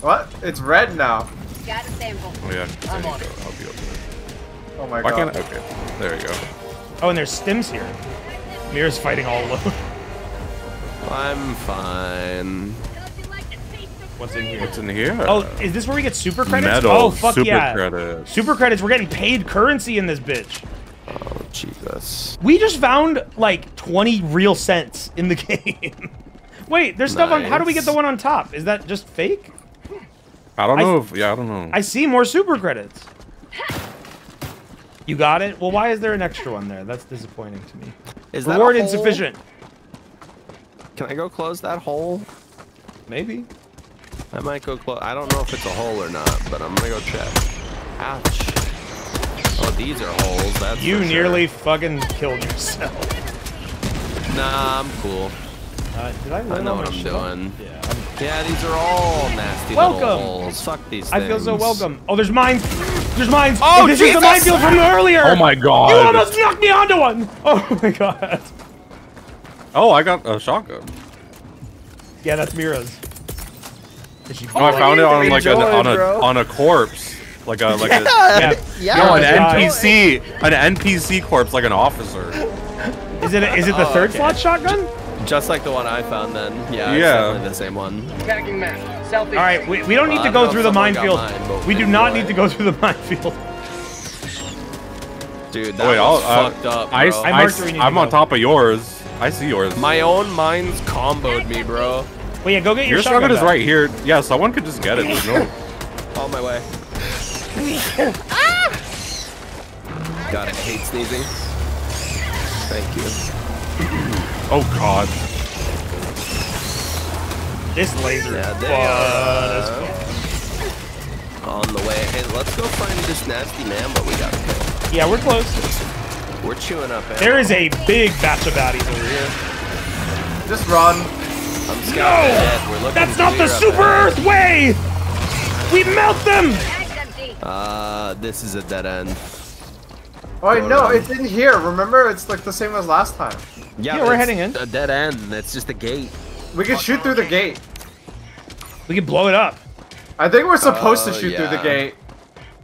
What? It's red now. Got a sample. Oh yeah, there I'm you on go. it. I'll be opening. Oh my Why god. can't? I? Okay, there you go. Oh, and there's stims here. Mira's fighting all alone. I'm fine. What's in here? What's in here? Oh, is this where we get super credits? Metal, oh, fuck super yeah. credits. Super credits. We're getting paid currency in this bitch. Oh Jesus. We just found like 20 real cents in the game. Wait, there's stuff on. How do we get the one on top? Is that just fake? I don't I- know if. Yeah, I don't know. I see more super credits. You got it? Well, why is there an extra one there? That's disappointing to me. Is that a Reward hole? insufficient. Can I go close that hole? Maybe. I might go close. I don't know if it's a hole or not, but I'm gonna go check. Ouch. Oh, these are holes. That's You for sure. nearly fucking killed yourself. Nah, I'm cool. Uh, did I, I know what I'm shit? doing. Yeah. I'm- Yeah, these are all nasty Welcome. little holes. Fuck these things. I feel so welcome. Oh, there's mines. There's mines. Oh, this is the Jesus! minefield from earlier. Oh my god. You almost knocked me onto one. Oh my god. Oh, I got a shotgun. Yeah, that's Mira's. Did she No, I found it on like a, Enjoy, on a bro. on a corpse, like a like a Yeah. Yeah. no an NPC, an NPC corpse, like an officer. Is it? Is it the Oh, third okay. slot shotgun? Just like the one I found then. Yeah, it's Yeah. definitely the same one. Attacking map. Southeast. All right, we, we don't need Well, to go don't through the minefield. mine, we do not need to go through the minefield. Dude, that Oh, wait, was I'll, uh, fucked up, I, bro. I I, marked where we need to I'm on top of yours. I see yours. My own mines comboed me, bro. Well, yeah, go get your, your shotgun shotgun is right here. Yeah, someone could just get it. There's no. On my way. Ah! God, I hate sneezing. Thank you. Oh god. This laser. Yeah, is they fun are, as. On the way. Hey, let's go find this nasty man, but we gotta kill. Yeah, we're close. We're chewing up ammo. There is a big batch of baddies over here. Just run. I'm No! We're looking That's not the Super ahead. Earth way! We melt them! Uh, this is a dead end. Oh wait, Go no, around. it's in here. Remember, it's like the same as last time. Yeah, Yeah, we're heading in. A dead end. That's just a gate. We can shoot through the gate. We can blow it up I think we're supposed to Oh, shoot through the gate.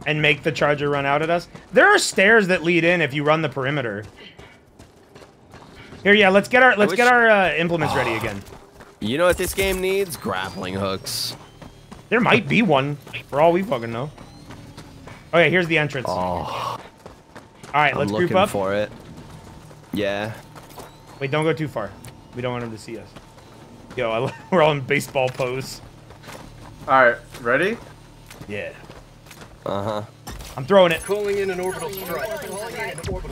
and make the charger run out at us. There are stairs that lead in if you run the perimeter. Here, yeah, let's get our let's wish- get our uh, implements ready again. You know what this game needs? Grappling hooks. There might be one, for all we fucking know. Okay, here's the entrance. Oh, all right, let's looking group up. for it. Yeah. Wait, don't go too far. We don't want him to see us. Yo, I, we're all in baseball pose. All right, ready? Yeah. Uh huh. I'm throwing it. Calling in an orbital strike.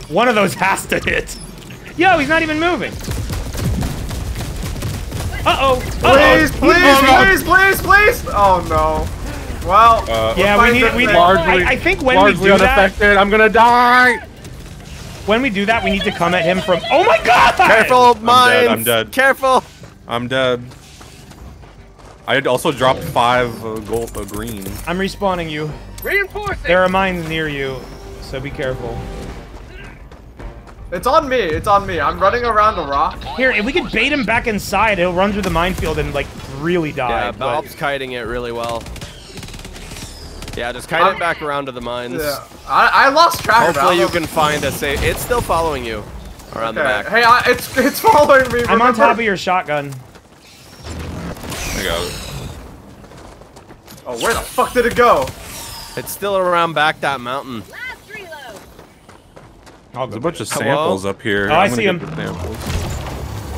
One of those has to hit. Yo, he's not even moving. Uh-oh. Please, please, please, please, please! Oh no. Well, Yeah, we need. We, Largely- I, I think when we largely do that, unaffected. I'm gonna die. when we do that, we need to come at him from. Oh my God! Careful, dead, mines. I'm dead. Careful. I'm dead. I had also dropped five uh, gold, uh, green. I'm respawning you. Reinforcing. There are mines near you, so be careful. It's on me. It's on me. I'm running around a rock. Here, if we could bait him back inside, he'll run through the minefield and like really die. Yeah, but- kiting it really well. Yeah, just kite I'm- it back around to the mines. Yeah. I, I lost track. of Hopefully you can find a safe. It's still following you around the back. Hey, I, it's it's following me. I'm on top of your shotgun. I got it. Oh, where the fuck did it go? It's still around back that mountain. Last reload. I'll There's a bunch of Hello? samples up here. Oh, I I'm see him.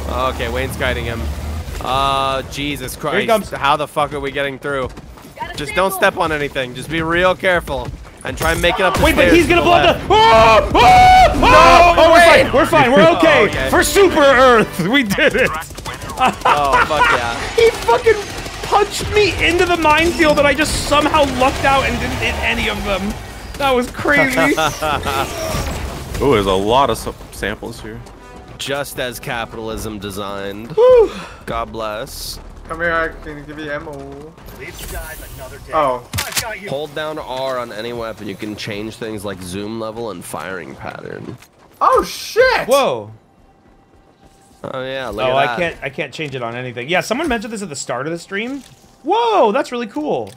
Okay, Wayne's kiting him. Uh, Jesus he Christ. comes. How the fuck are we getting through? Got a Just don't step on anything. Just be real careful. And try and make it up the Wait, but he's gonna blow up the. Oh! Oh! Oh! oh, we're wait. fine. We're fine. We're okay. Oh, okay. For Super Earth, we did it. Oh, fuck yeah. He fucking punched me into the minefield, and I just somehow lucked out and didn't hit any of them. That was crazy. Oh, there's a lot of samples here. Just as capitalism designed. Whew. God bless. Come here, I can give you ammo. Live to die another day. Oh, I've got you. Hold down R on any weapon. You can change things like zoom level and firing pattern. oh shit! Whoa. Oh yeah, look Oh, at I can't. I can't change it on anything. Yeah, someone mentioned this at the start of the stream. Whoa, that's really cool.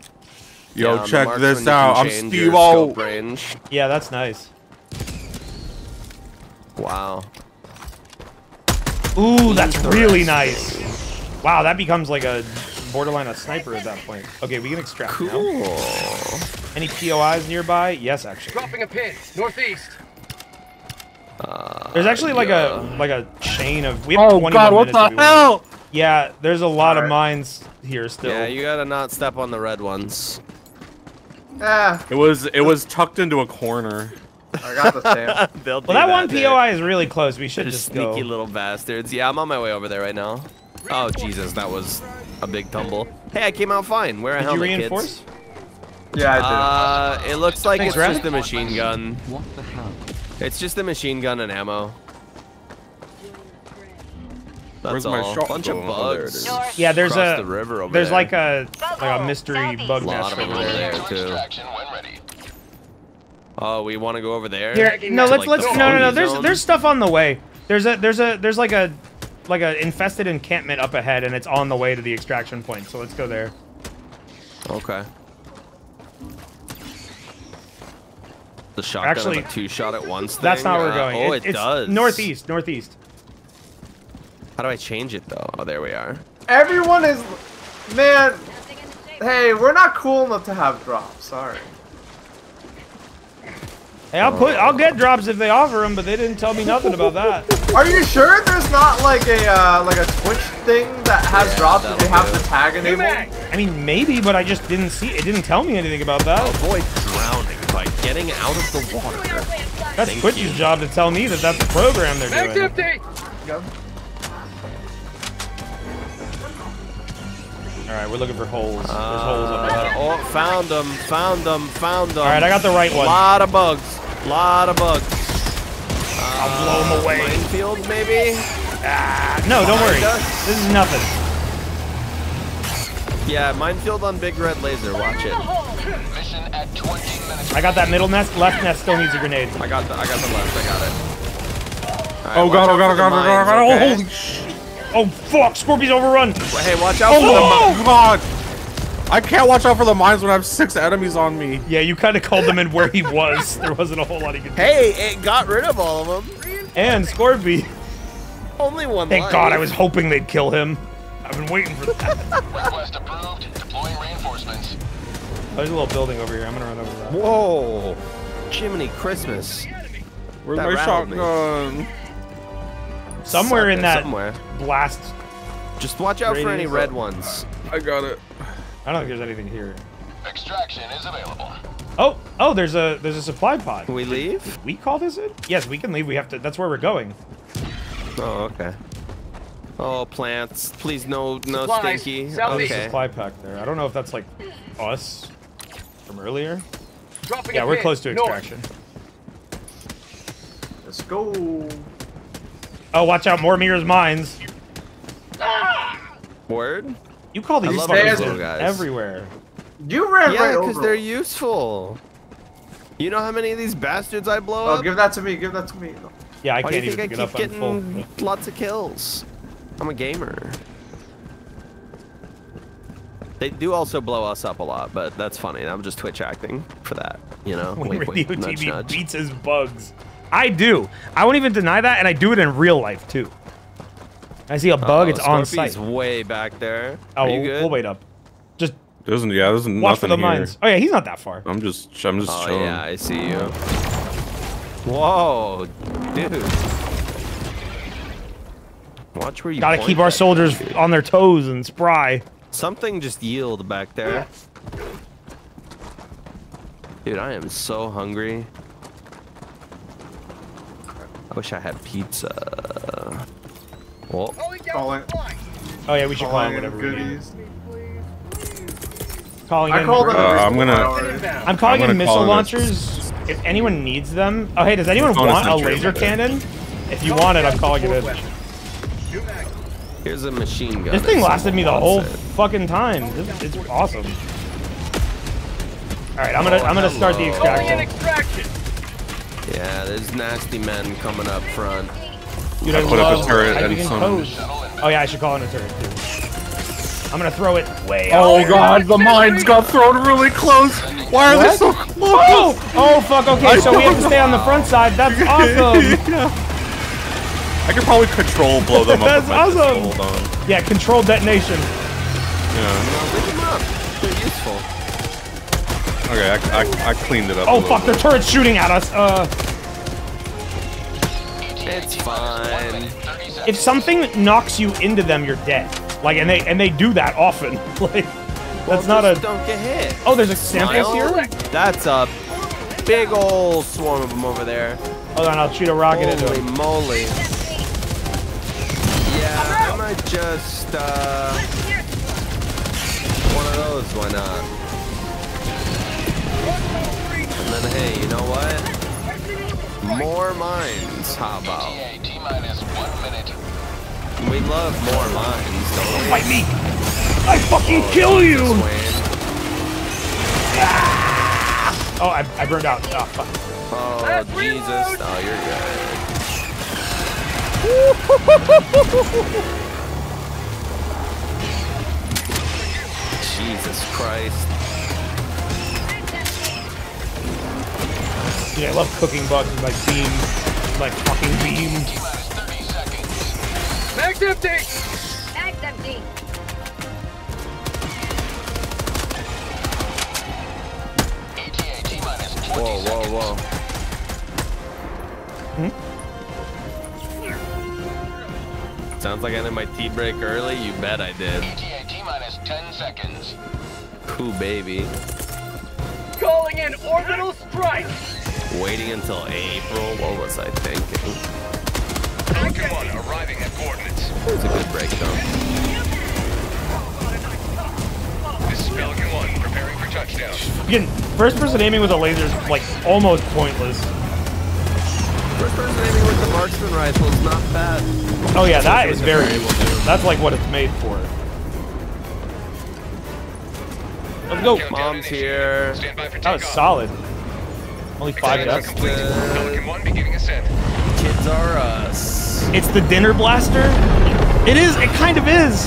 Yo, on the check this out. I'm Steve-O. range. Yeah, that's nice. Wow. Ooh, that's really nice. Wow, that becomes like a borderline a sniper at that point. Okay, we can extract now. Cool. Any POIs nearby? Yes, actually. Dropping a pin. Northeast. There's actually like a like a chain of. We have Oh 21 god, what the we want. hell? Yeah, there's a lot of mines here still. Yeah, you gotta not step on the red ones. Ah, It was it was tucked into a corner. I got the stamp. They'll well, that, one there. POI is really close. We should They're just sneaky go. little bastards. Yeah, I'm on my way over there right now. Oh Jesus, that was a big tumble. Hey, I came out fine. Wear a Did you helmet, reinforce? kids. Yeah, I Uh, it looks like Thanks, it's Red. just a machine gun. What the hell? It's just a machine gun and ammo. That's Where's all. my shot Bunch of going? Oh, there bugs. Yeah, there's Across a the river over there's there. like a like a mystery bug nest over over there. there too. Oh, we want to go over there. Here, no, let's like, let's no no no. zombie There's zone? there's stuff on the way. There's a there's a there's like a like a infested encampment up ahead, and it's on the way to the extraction point. So let's go there. Okay. The shotgun Actually, of a two shot at once. That's not where we're Uh, going. Oh, It- it, it's does. northeast, northeast. How do I change it though? Oh, there we are. Everyone is, man. Hey, we're not cool enough to have drops. Sorry. Hey, I'll put I'll get drops if they offer them, but they didn't tell me nothing about that. Are you sure there's not like a uh, like a Twitch thing that has Yeah, drops if they that'll have do. the tag enabled? I mean, maybe, but I just didn't see. It didn't tell me anything about that. Avoid drowning by getting out of the water. That's Thank Twitch's you. job to tell me that that's the program they're Bag's doing. empty. All right, we're looking for holes. There's holes up Uh, ahead. oh, found them, found them, found them. All right, I got the right one. Lot of bugs, lot of bugs. I'll blow them away. Minefield, maybe? Ah, no, don't worry. Behind This is nothing. Yeah, minefield on big red laser. Watch it. I got that middle nest. Left nest still needs a grenade. I got the, I got the left. I got it. All right, Oh watch god, oh out god, for oh god, oh god, oh god, oh okay? holy sh! Oh fuck! Scorpion's overrun. Well, Hey, watch out oh, for the Oh mines. god! I can't watch out for the mines when I have six enemies on me. Yeah, you kind of called him in where he was. There wasn't a whole lot he could do. Hey, it got rid of all of them. And Scorpy. Only one. Thank life. God, I was hoping they'd kill him. I've been waiting for that. Request approved. Deploying reinforcements. Oh, There's a little building over here. I'm gonna run over that. Whoa, Jiminy Christmas. Where's That my rattled me. Shotgun? Somewhere in that somewhere. blast. Just watch out for any radius. red ones. I got it. I don't think there's anything here. Extraction is available. Oh, oh, there's a there's a supply pod. Can we leave? We call this it? Yes, we can leave. We have to. That's where we're going. Oh, okay. Oh, plants. Please, no, no Supplies. stinky. Southeast. Okay. Supply pack there. I don't know if that's like us from earlier. Dropping Yeah, we're pin. close to North. extraction. Let's go. Oh, watch out! More Mira's mines. Ah! Word? You call these love fuckers those guys. everywhere. You ran Yeah, right because over. they're useful. You know how many of these bastards I blow Oh, up? Oh, give that to me. Give that to me. Yeah, I Why can't you even think pick I it keep up. I'm full. getting lots of kills? I'm a gamer. They do also blow us up a lot, but that's funny. I'm just Twitch acting for that, you know? When Wink, Radio wink, nudge, TV nudge. beats his bugs. I do. I won't even deny that, and I do it in real life too. I see a bug, Uh-oh, it's on Scorpy's site. way back there. Oh, Are you we'll, good? we'll wait up. Just There's yeah, there's watch for nothing the here. mines. Oh yeah, he's not that far. I'm just I'm just Oh chilling. yeah, I see you. Whoa, dude. Watch where you Gotta keep our soldiers shit. on their toes and spry. Something just yield back there. Dude, I am so hungry. I wish I had pizza. Well, Calling. Oh yeah, we should call Calling him whatever we need. goodies. Calling I in. called them. Uh, I'm gonna- I'm calling I'm in gonna missile call in a- launchers. If anyone needs them. Oh hey, does anyone want a laser over cannon? If you want it, I'm calling it in. here's a machine gun. This thing lasted me the whole it. fucking time. This, it's awesome. All right, I'm gonna Oh, I'm gonna start the hello. Calling in extraction. Extraction. Yeah, there's nasty men coming up front. Dude, I I put up a turret how and you can some- pose. Oh yeah, I should call in a turret too. I'm gonna throw it way. Oh out. god, the mines got thrown really close. Why are they so close? Oh, oh fuck. Okay, so we have to stay on the front side. That's awesome. I could probably control blow them up. That's with my pistol. awesome. Hold on. Yeah, controlled detonation. Yeah. Okay, I, I, I cleaned it up. Oh little fuck, the turret's shooting at us. Uh, It's fine. if something knocks you into them, you're dead. Like, and they and they do that often. like, that's Well, not a. Don't get hit. Oh, there's a Samples Smile. here. That's a big old swarm of them over there. Hold on, I'll shoot a rocket into Holy him. moly. Yeah, I might just, uh... One of those, why not? And then, hey, you know what? More mines, how about? We love more mines, don't we? Fight me! I fucking oh, kill you! Swain. Ah! Oh, I, I burned out. Oh fuck. Oh, Jesus. Oh, you're good. Jesus Christ. Dude, I love cooking bugs with my beam, like fucking beam. Mag's empty. Mag's empty. Whoa, whoa, whoa. Hmm? Sounds like I ended my tea break early. You bet I did. ETA T minus 10 seconds. Cool, baby. Calling in orbital strike. Waiting until April. What was I thinking? Falcon 1 arriving at coordinates. It was a good break, though. This is Falcon 1 preparing for touchdown. Again, first person aiming with a laser is like almost pointless. First person aiming with the marksman rifle is not bad. Oh yeah, that is very. Very well done. That's like what it's made for. Let's go. Mom's here. Stand by That was solid. Only five Extraction deaths. complete. Falcon 1 beginning ascent. Kids are us. It's the dinner blaster. It is. It kind of is.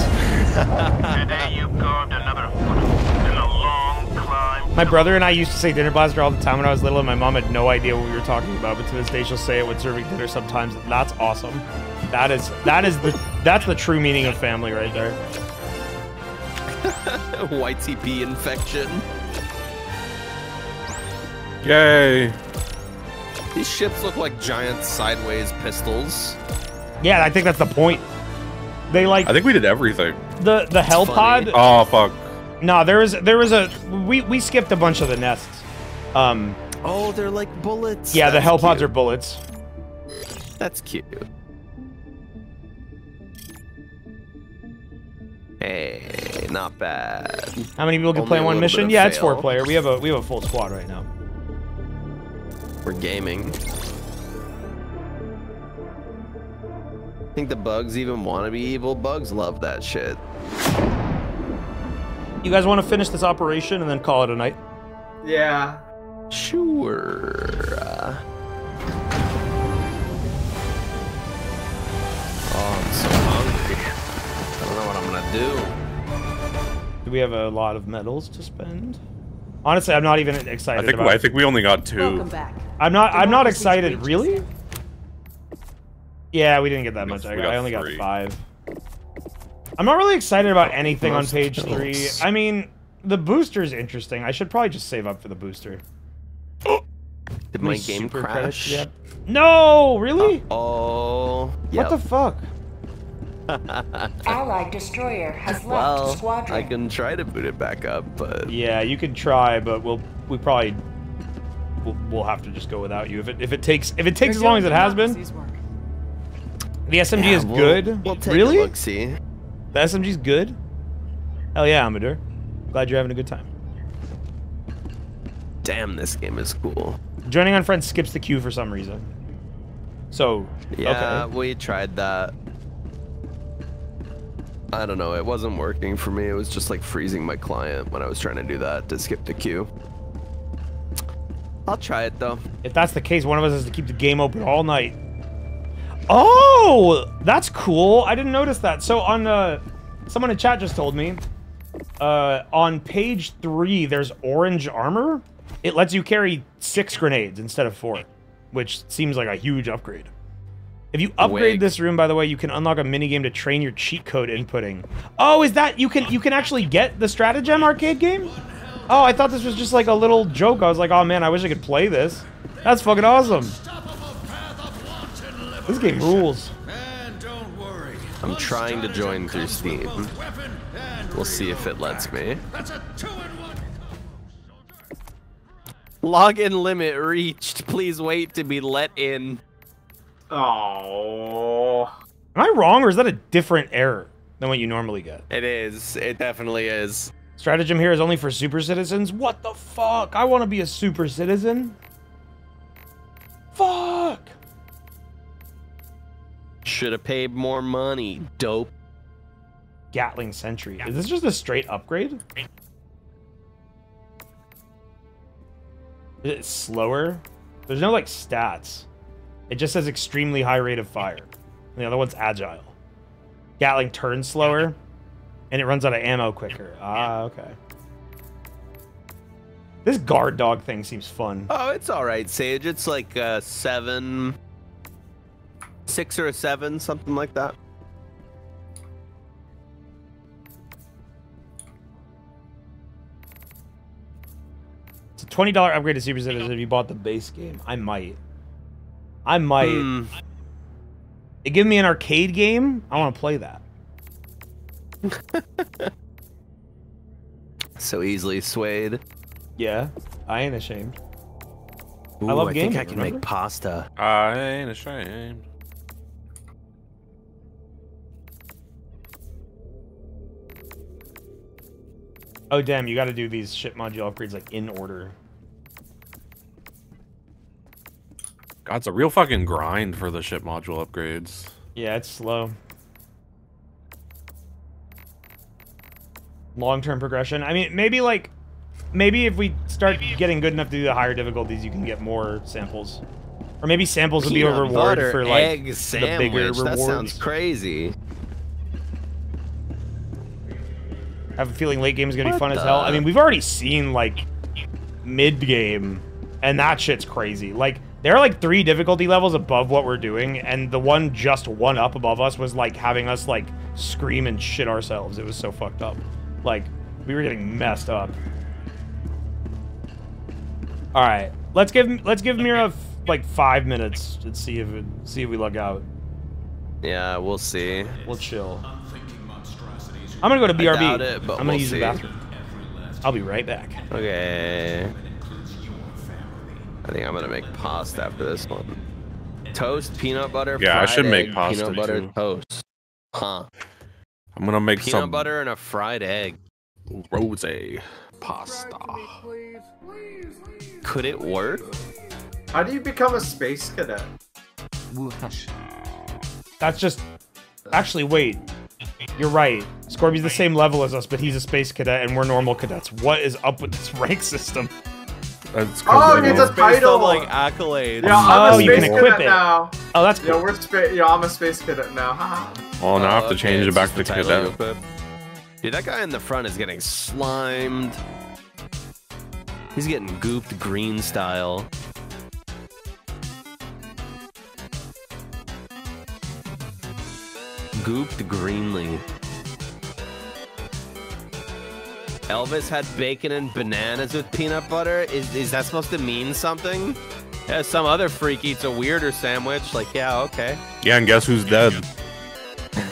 Today you carved another foot in a long climb. My brother and I used to say dinner blaster all the time when I was little, and my mom had no idea what we were talking about. But to this day, she'll say it when serving dinner sometimes. That's awesome. That is that is the that's the true meaning of family right there. White TP infection. Yay. These ships look like giant sideways pistols. Yeah, I think that's the point. They like I think we did everything. the the hellpod. Oh fuck. No, there was there was a we we skipped a bunch of the nests. Um, Oh, they're like bullets. yeah, the hellpods cute. are bullets. That's cute. Hey, not bad. How many people can Only play a one mission? of Yeah, it's four player. We have a we have a full squad right now. We're gaming. I think the bugs even want to be evil? Bugs love that shit. You guys want to finish this operation and then call it a night? Yeah. Sure. Oh, I'm so hungry. I don't know what I'm gonna do. Do we have a lot of medals to spend? Honestly, I'm not even excited. I think about I it. think we only got two. Welcome back. I'm not. I'm not excited. Really? Yeah, we didn't get that much. I, got I only three. got five. I'm not really excited about anything on page kills. three. I mean, the booster is interesting. I should probably just save up for the booster. Did my game super credits crash? yet? No, really? Oh, What the fuck? Allied destroyer has left well, squadron. I can try to boot it back up, but Yeah, you can try, but we'll we probably we'll, we'll have to just go without you if it if it takes if it takes as long as it has been. The SMG Yeah, is we'll- good. we'll take really? look, see. The SMG's good. Hell yeah, Amador. Glad you're having a good time. damn, this game is cool. Joining on friends skips the queue for some reason. So Yeah, okay. we tried that. I don't know, it wasn't working for me. It was just like freezing my client when I was trying to do that to skip the queue. I'll try it though. If that's the case, one of us has to keep the game open all night. Oh, that's cool. I didn't notice that. So on uh, someone in chat just told me, uh, on page three, there's orange armor. It lets you carry six grenades instead of four, which seems like a huge upgrade. If you upgrade Wig. this room, by the way, you can unlock a minigame to train your cheat code inputting. Oh, is that you can you can actually get the Stratagem arcade game? Oh, I thought this was just like a little joke. I was like, oh man, I wish I could play this. That's fucking awesome. This game rules. I'm trying to join through Steam. We'll see if it lets me. Login limit reached. Please wait to be let in. Oh. Am I wrong, or is that a different error than what you normally get? It is. It definitely is. Stratagem here is only for super citizens? What the fuck? I want to be a super citizen. Fuck. Should have paid more money. Dope. Gatling Sentry. Is this just a straight upgrade? Is it slower? There's no like stats. It just says extremely high rate of fire. And the other one's agile. Gatling turns slower, and it runs out of ammo quicker. Ah, okay. This guard dog thing seems fun. Oh, it's all right, Sage. It's like a seven, six or a seven, something like that. It's a twenty dollar upgrade to Super Citizen if you bought the base game. I might. I might. Hmm. It give me an arcade game. I want to play that. So easily swayed. Yeah, I ain't ashamed. Ooh, I love games. I gaming. think I can remember? make pasta. I ain't ashamed. Oh damn, you got to do these ship module upgrades like in order. God, it's a real fucking grind for the ship module upgrades. Yeah, it's slow. Long-term progression. I mean, maybe like, maybe if we start getting good enough to do the higher difficulties, you can get more samples. Or maybe samples will be a reward butter for like egg the bigger sandwich. That sounds crazy. I have a feeling late game is gonna be What fun as hell. I mean, we've already seen like mid game, and that shit's crazy. Like there are like three difficulty levels above what we're doing, and the one just one up above us was like having us like scream and shit ourselves. It was so fucked up. Like we were getting messed up. All right, let's give let's give Mira f- like five minutes and see if it see if we lug out. Yeah, we'll see. We'll chill. I'm gonna go to I BRB. doubt it, but I'm gonna we'll use see. the bathroom. I'll be right back. Okay. I think I'm gonna make pasta after this one. Toast, peanut butter. Yeah, I fried should make egg, pasta, Peanut butter too. toast. Huh. I'm gonna make Peanut some peanut butter and a fried egg. rose pasta. Could it work? How do you become a space cadet? That's just. Actually, wait. You're right. Scorpy's the same level as us, but he's a space cadet and we're normal cadets. What is up with this rank system? That's Oh, it's a title. like accolades. Yeah, I'm Oh, a you space can equip cadet it. now. Oh, that's Yeah, we're spa- yeah, I'm a space cadet now. Haha. Well, oh, now I have to Oh, change okay, it back it's to the title you cadet. Dude, that guy in the front is getting slimed. He's getting gooped green style. Gooped greenly. Elvis had bacon and bananas with peanut butter. Is, is that supposed to mean something? Yeah, some other freak eats a weirder sandwich. Like, yeah, okay. Yeah, and guess who's dead?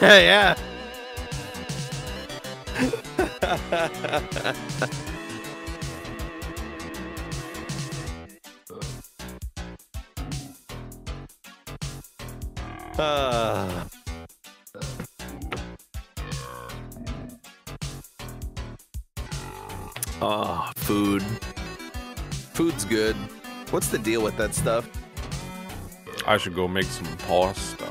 yeah. Uh. Ah. Oh, food. Food's good. What's the deal with that stuff? I should go make some pasta.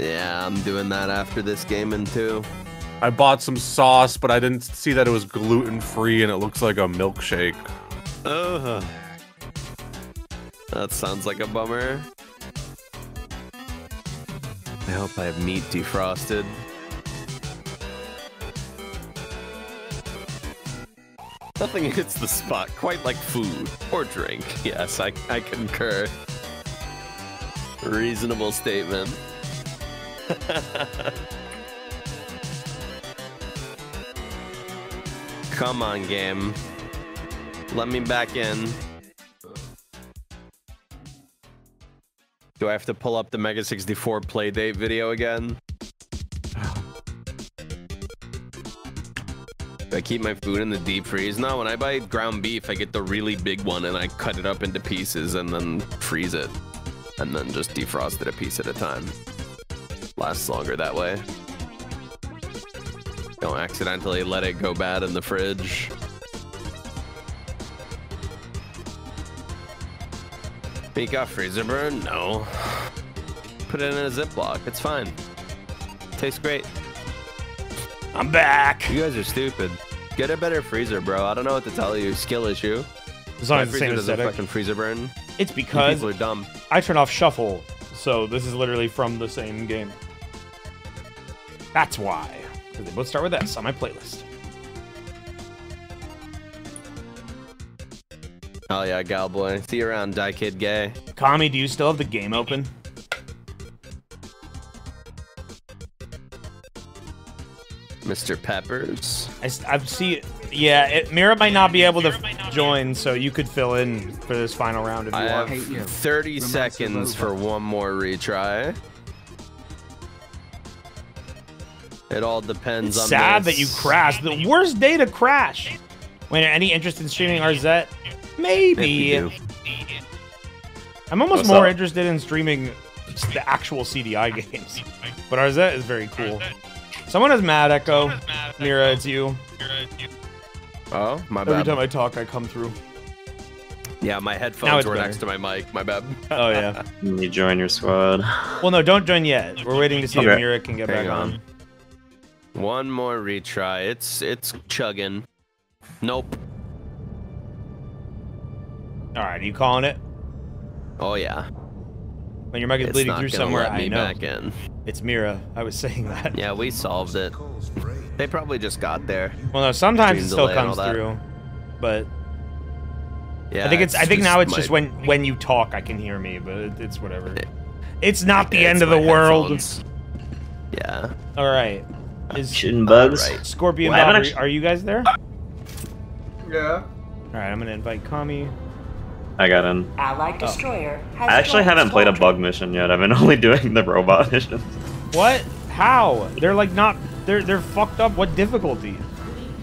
Yeah, I'm doing that after this game gaming too. I bought some sauce, but I didn't see that it was gluten free and it looks like a milkshake. Uh, that sounds like a bummer. I hope I have meat defrosted. Nothing hits the spot quite like food or drink. Yes, I, I concur. Reasonable statement. Come on, game. Let me back in. Do I have to pull up the Mega 64 Playdate video again? I keep my food in the deep freeze? No, when I buy ground beef, I get the really big one and I cut it up into pieces and then freeze it. And then just defrost it a piece at a time. Lasts longer that way. Don't accidentally let it go bad in the fridge. You got freezer burn? No. Put it in a Ziploc. It's fine. Tastes great. I'm back. You guys are stupid. Get a better freezer, bro. I don't know what to tell you. Skill issue. As long My the same aesthetic. fucking freezer burn. It's because people are dumb. I turn off shuffle, so this is literally from the same game. That's why. 'Cause they both start with S on my playlist. Oh yeah, gal boy. See you around, die kid gay. Kami, do you still have the game open? Mr. Peppers. I, s- I see. Yeah, it, Mira might not be able to join, so you could fill in for this final round if you I want. have 30 seconds for one more retry. It all depends It's on sad this. that you crashed. The worst day to crash. When any interest in streaming Arzette? Maybe. If I'm almost What's more up? interested in streaming the actual CDI games. But Arzette is very cool. Someone has Mad Echo. Mira, it's you. Oh, my Every bad. Every time I talk, I come through. Yeah, my headphones it's were better. next to my mic. My bad. Oh, yeah. You join your squad. Well, no, don't join yet. We're waiting to see Okay. if Mira can get Hang back on. on. One more retry. It's it's chugging. Nope. All right, are you calling it? Oh yeah. When your mic is It's bleeding through somewhere, let me I know. back in. It's Mira. I was saying that. Yeah, we solved it. They probably just got there. Well, no, sometimes it still delay and all comes through, but Yeah, I think it's. I think now it's my- just when when you talk, I can hear me, but it, it's whatever. It's not the it's end of the my world. headphones. Yeah. All right. Is Shooting bugs. Alright. Scorpion Well, Baaulp, are, are you guys there? Yeah. All right, I'm gonna invite Kami. I got in. Allied destroyer has I actually haven't played a bug mission yet. I've been only doing the robot missions. What? How? They're like not. They're they're fucked up. What difficulty?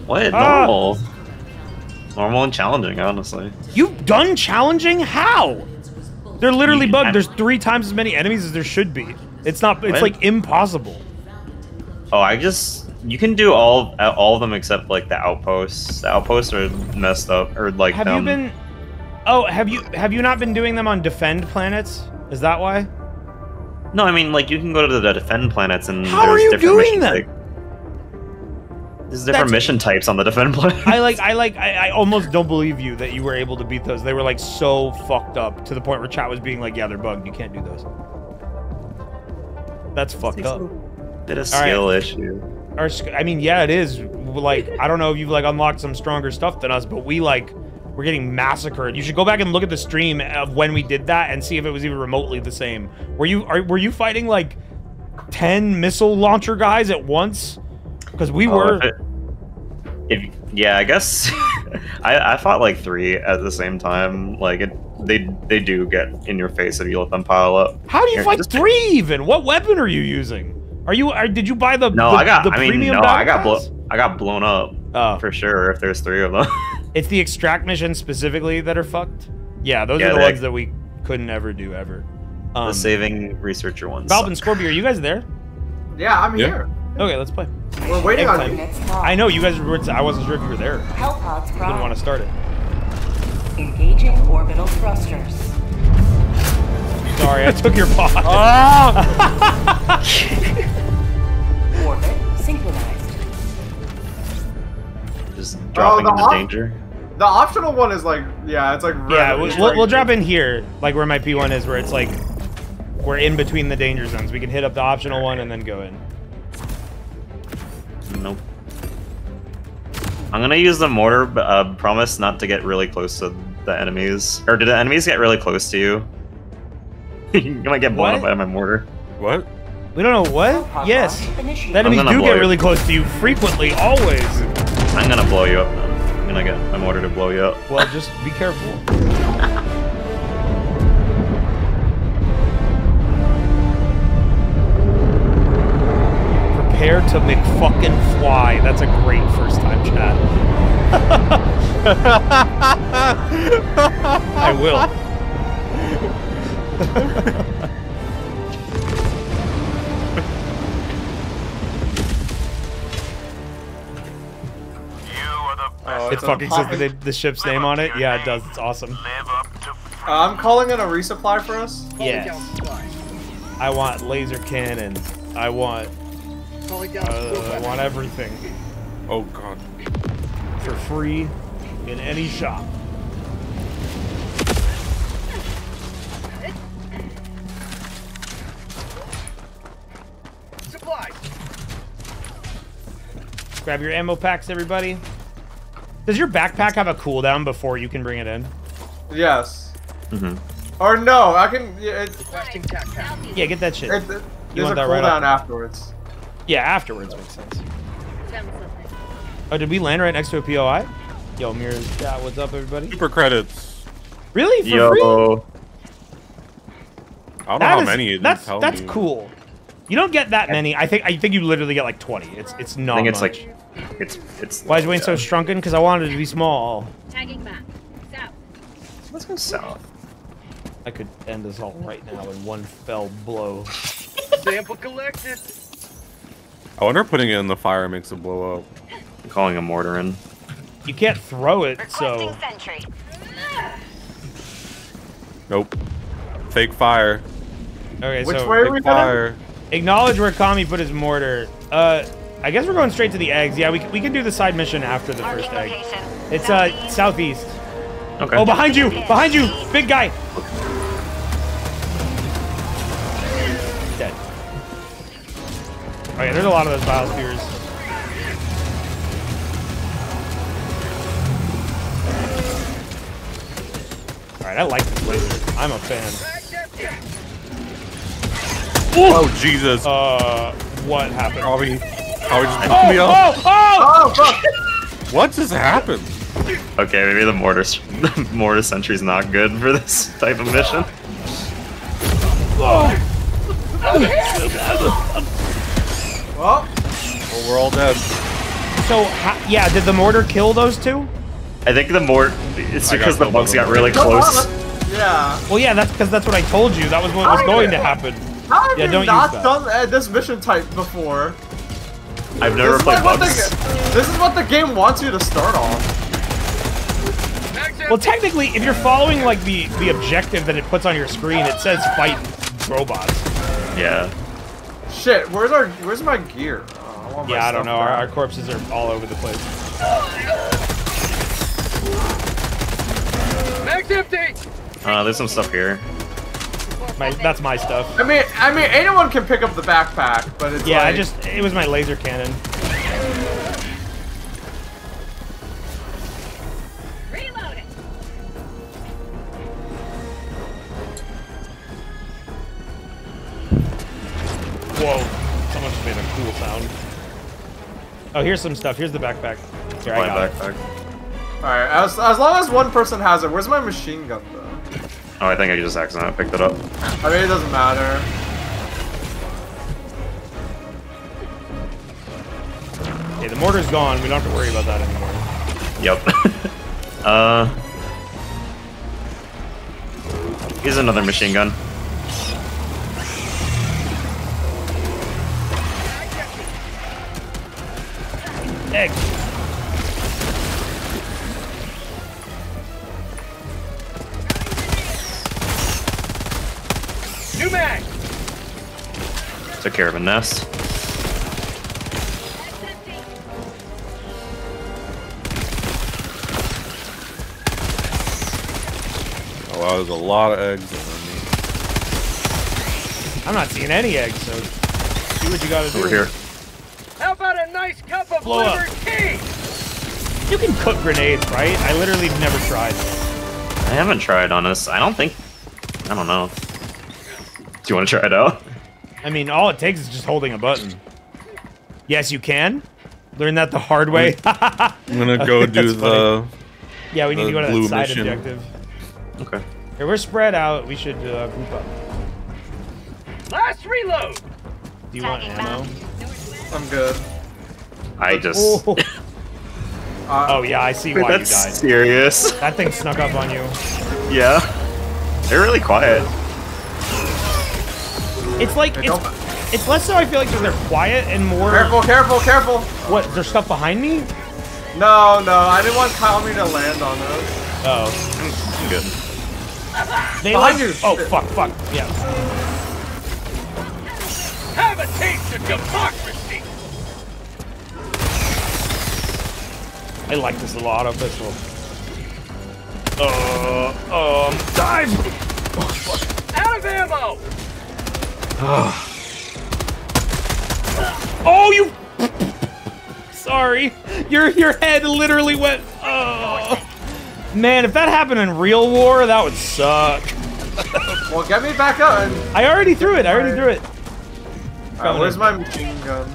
What? Ah! Normal. Normal and challenging, honestly. You've done challenging? How? They're literally bugged. There's three times as many enemies as there should be. It's not. It's What? like impossible. Oh, I just you can do all uh, all of them except like the outposts. The outposts are messed up, or like Have um, you been? Oh, have you have you not been doing them on defend planets? Is that why? No, I mean like you can go to the defend planets and How there's are you different doing mission them? type- There's different That's- mission types on the defend planet. I like I like I, I almost don't believe you that you were able to beat those. They were like so fucked up to the point where chat was being like, "Yeah, they're bugged. You can't do those." That's fucked up. Did a All right. skill issue. Our, I mean, yeah, it is. Like, I don't know if you've like unlocked some stronger stuff than us, but we like we're getting massacred. You should go back and look at the stream of when we did that and see if it was even remotely the same. Were you are, were you fighting like ten missile launcher guys at once? Because we Oh, were. if, it- if yeah, I guess I, I fought like three at the same time. Like it, they they do get in your face if you let them pile up. How do you fight just- three even? What weapon are you using? Are you? Are, did you buy the? No, the, I got. the I mean, no, I got blown. I got blown up. Oh. for sure. If there's three of them. It's the extract missions specifically that are fucked. Yeah, those Yeah, are the ones that we couldn't ever do ever. Um, the saving researcher ones. Baaulp and Scorpy, are you guys there? Yeah, I'm Yeah. here. Okay, let's play. We're waiting on Hey, you. I know you guys were. I wasn't sure if you were there. Hellpods Didn't want to start it. Engaging orbital thrusters. Sorry, I took your pot. Orbit synchronized. Just dropping the into danger. The optional one is like, yeah, it's like. yeah, we'll, we'll, we'll drop in here, like where my P1 is, where it's like we're in between the danger zones. We can hit up the optional one and then go in. Nope. I'm gonna use the mortar, but uh, promise not to get really close to the enemies. Or did the enemies get really close to you? you might get blown What? up by my mortar. What? We don't know what. Yes, the I'm enemies do get really close to you frequently, always. I'm gonna blow you up. Then. I'm gonna get my mortar to blow you up. Well, just be careful. Prepare to McFucking fly. That's a great first time chat. I will. Oh, It fucking says the, the ship's name on it. Yeah, it does. It's awesome. Uh, I'm calling in a resupply for us. Yes. I want laser cannon. I want. Uh, I want everything Oh god. for free in any shop. Supplies. Grab your ammo packs, everybody. Does your backpack have a cooldown before you can bring it in? Yes. Mm-hmm. Or no, I can. Yeah, it, Requesting tac. Yeah, get that shit. it, You there's a want that right cooldown off? afterwards. Yeah, afterwards makes sense. Oh, did we land right next to a POI? Yo, Mirrors, chat, what's up, everybody? Super credits. Really? For Yo. free? I don't know That how is- many. it didn't That's tell that's me. cool. You don't get that many. I think I think you literally get like 20. It's it's not I think it's much. like, it's it's. Why is Wayne so shrunken? Because I wanted it to be small. Tagging back. South. Let's go south. I could end this all right now in one fell blow. Sample collected. I wonder if putting it in the fire makes it blow up. I'm calling a mortar in. You can't throw it, so Sentry. Nope. Fake fire. okay. Which so way are Fake we going? fire. Acknowledge where Kami put his mortar. Uh, I guess we're going straight to the eggs. Yeah, we can, we can do the side mission after the first egg. It's uh southeast. Okay. Oh, behind you! Behind you! Big guy! Dead. Oh yeah, there's a lot of those biospheres. Alright, I like this laser. I'm a fan. Oh Jesus! Uh, what happened? Probably, probably just Oh, me up. oh, oh! Oh fuck! What just happened? Okay, maybe the mortar the mortar sentry's not good for this type of mission. Well, Well, we're all dead. So, yeah, did the mortar kill those two? I think the more it's because the bugs got really close. yeah. Well, yeah, that's because that's what I told you. That was what was going to happen. How have Yeah, you don't not done uh, this mission type before? I've never this, played like bugs. the, this is what the game wants you to start off. Well, technically, if you're following like the the objective that it puts on your screen, it says fight robots. Yeah. Shit, where's our where's my gear? Oh, I want my Yeah, I don't know. Our, our corpses are all over the place. Mag's empty! Uh, there's some stuff here. My, that's my stuff. I mean, I mean, anyone can pick up the backpack, but it's Yeah, I just it was my laser cannon. Reload it. Whoa! Someone just made a cool sound. Oh, here's some stuff. Here's the backpack. Here, I My got it. backpack. All right, as as long as one person has it. Where's my machine gun though? Oh, I think I just accidentally picked it up. I mean, it doesn't matter. Okay, the mortar's gone. We don't have to worry about that anymore. Yep. uh. Here's another machine gun. Egg. New mag! Took care of a nest. Oh wow, there's a lot of eggs on me. I'm not seeing any eggs, so see what you gotta do. Over here. How about a nice cup of Blow up. tea? You can cook grenades, right? I literally never tried. I haven't tried on this. I don't think. I don't know. Do you want to try it out? I mean, all it takes is just holding a button. Yes, you can. Learn that the hard way. I'm gonna go do That's funny. the. Yeah, we need to go to that blue side mission. objective. Okay. Here, we're spread out. We should uh, group up. Last reload! Do you want ammo? I'm good. I just. Oh. oh yeah, I see why That's you died. serious. That thing snuck up on you. Yeah. They're really quiet. It's like it's, don't- it's less so. I feel like that they're quiet and more. Careful, careful, careful! What? There's stuff behind me? No, no, I didn't want Tommy to land on us. Oh, I'm good. they Behind like. you. Oh fuck, fuck. Yeah. Have a taste of democracy! I like this little auto pistol. Uh, um, dive. Out of ammo! Oh, you. Sorry, your your head literally went. Oh. Man, if that happened in real war, that would suck. Well, get me back up. And, I already threw it. I already threw it. Alright, where's my machine gun?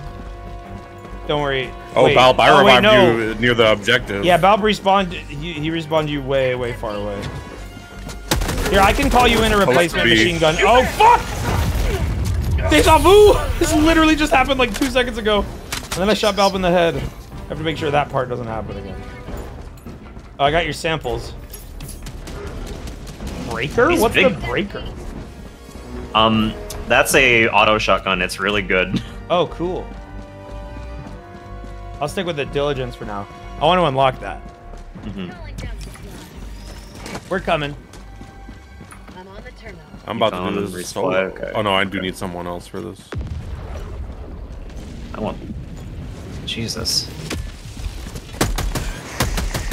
Don't worry. Oh, Wait. Baaulp, I Oh, wait, no. you near the objective. Yeah, Baaulp respawned. He, he respawned you way, way far away. Here, I can call you in a replacement machine gun. Oh, fuck! Deja vu! This literally just happened like two seconds ago. And then I shot Baaulp in the head. I have to make sure that part doesn't happen again. Oh, I got your samples. Breaker? He's What's big. the breaker? Um, that's a auto shotgun. It's really good. Oh, cool. I'll stick with the diligence for now. I want to unlock that. hmm We're coming. I'm on the terminal. I'm about to and do this. resupply, solo. okay. Oh no, I do need someone else for this. I want. Jesus.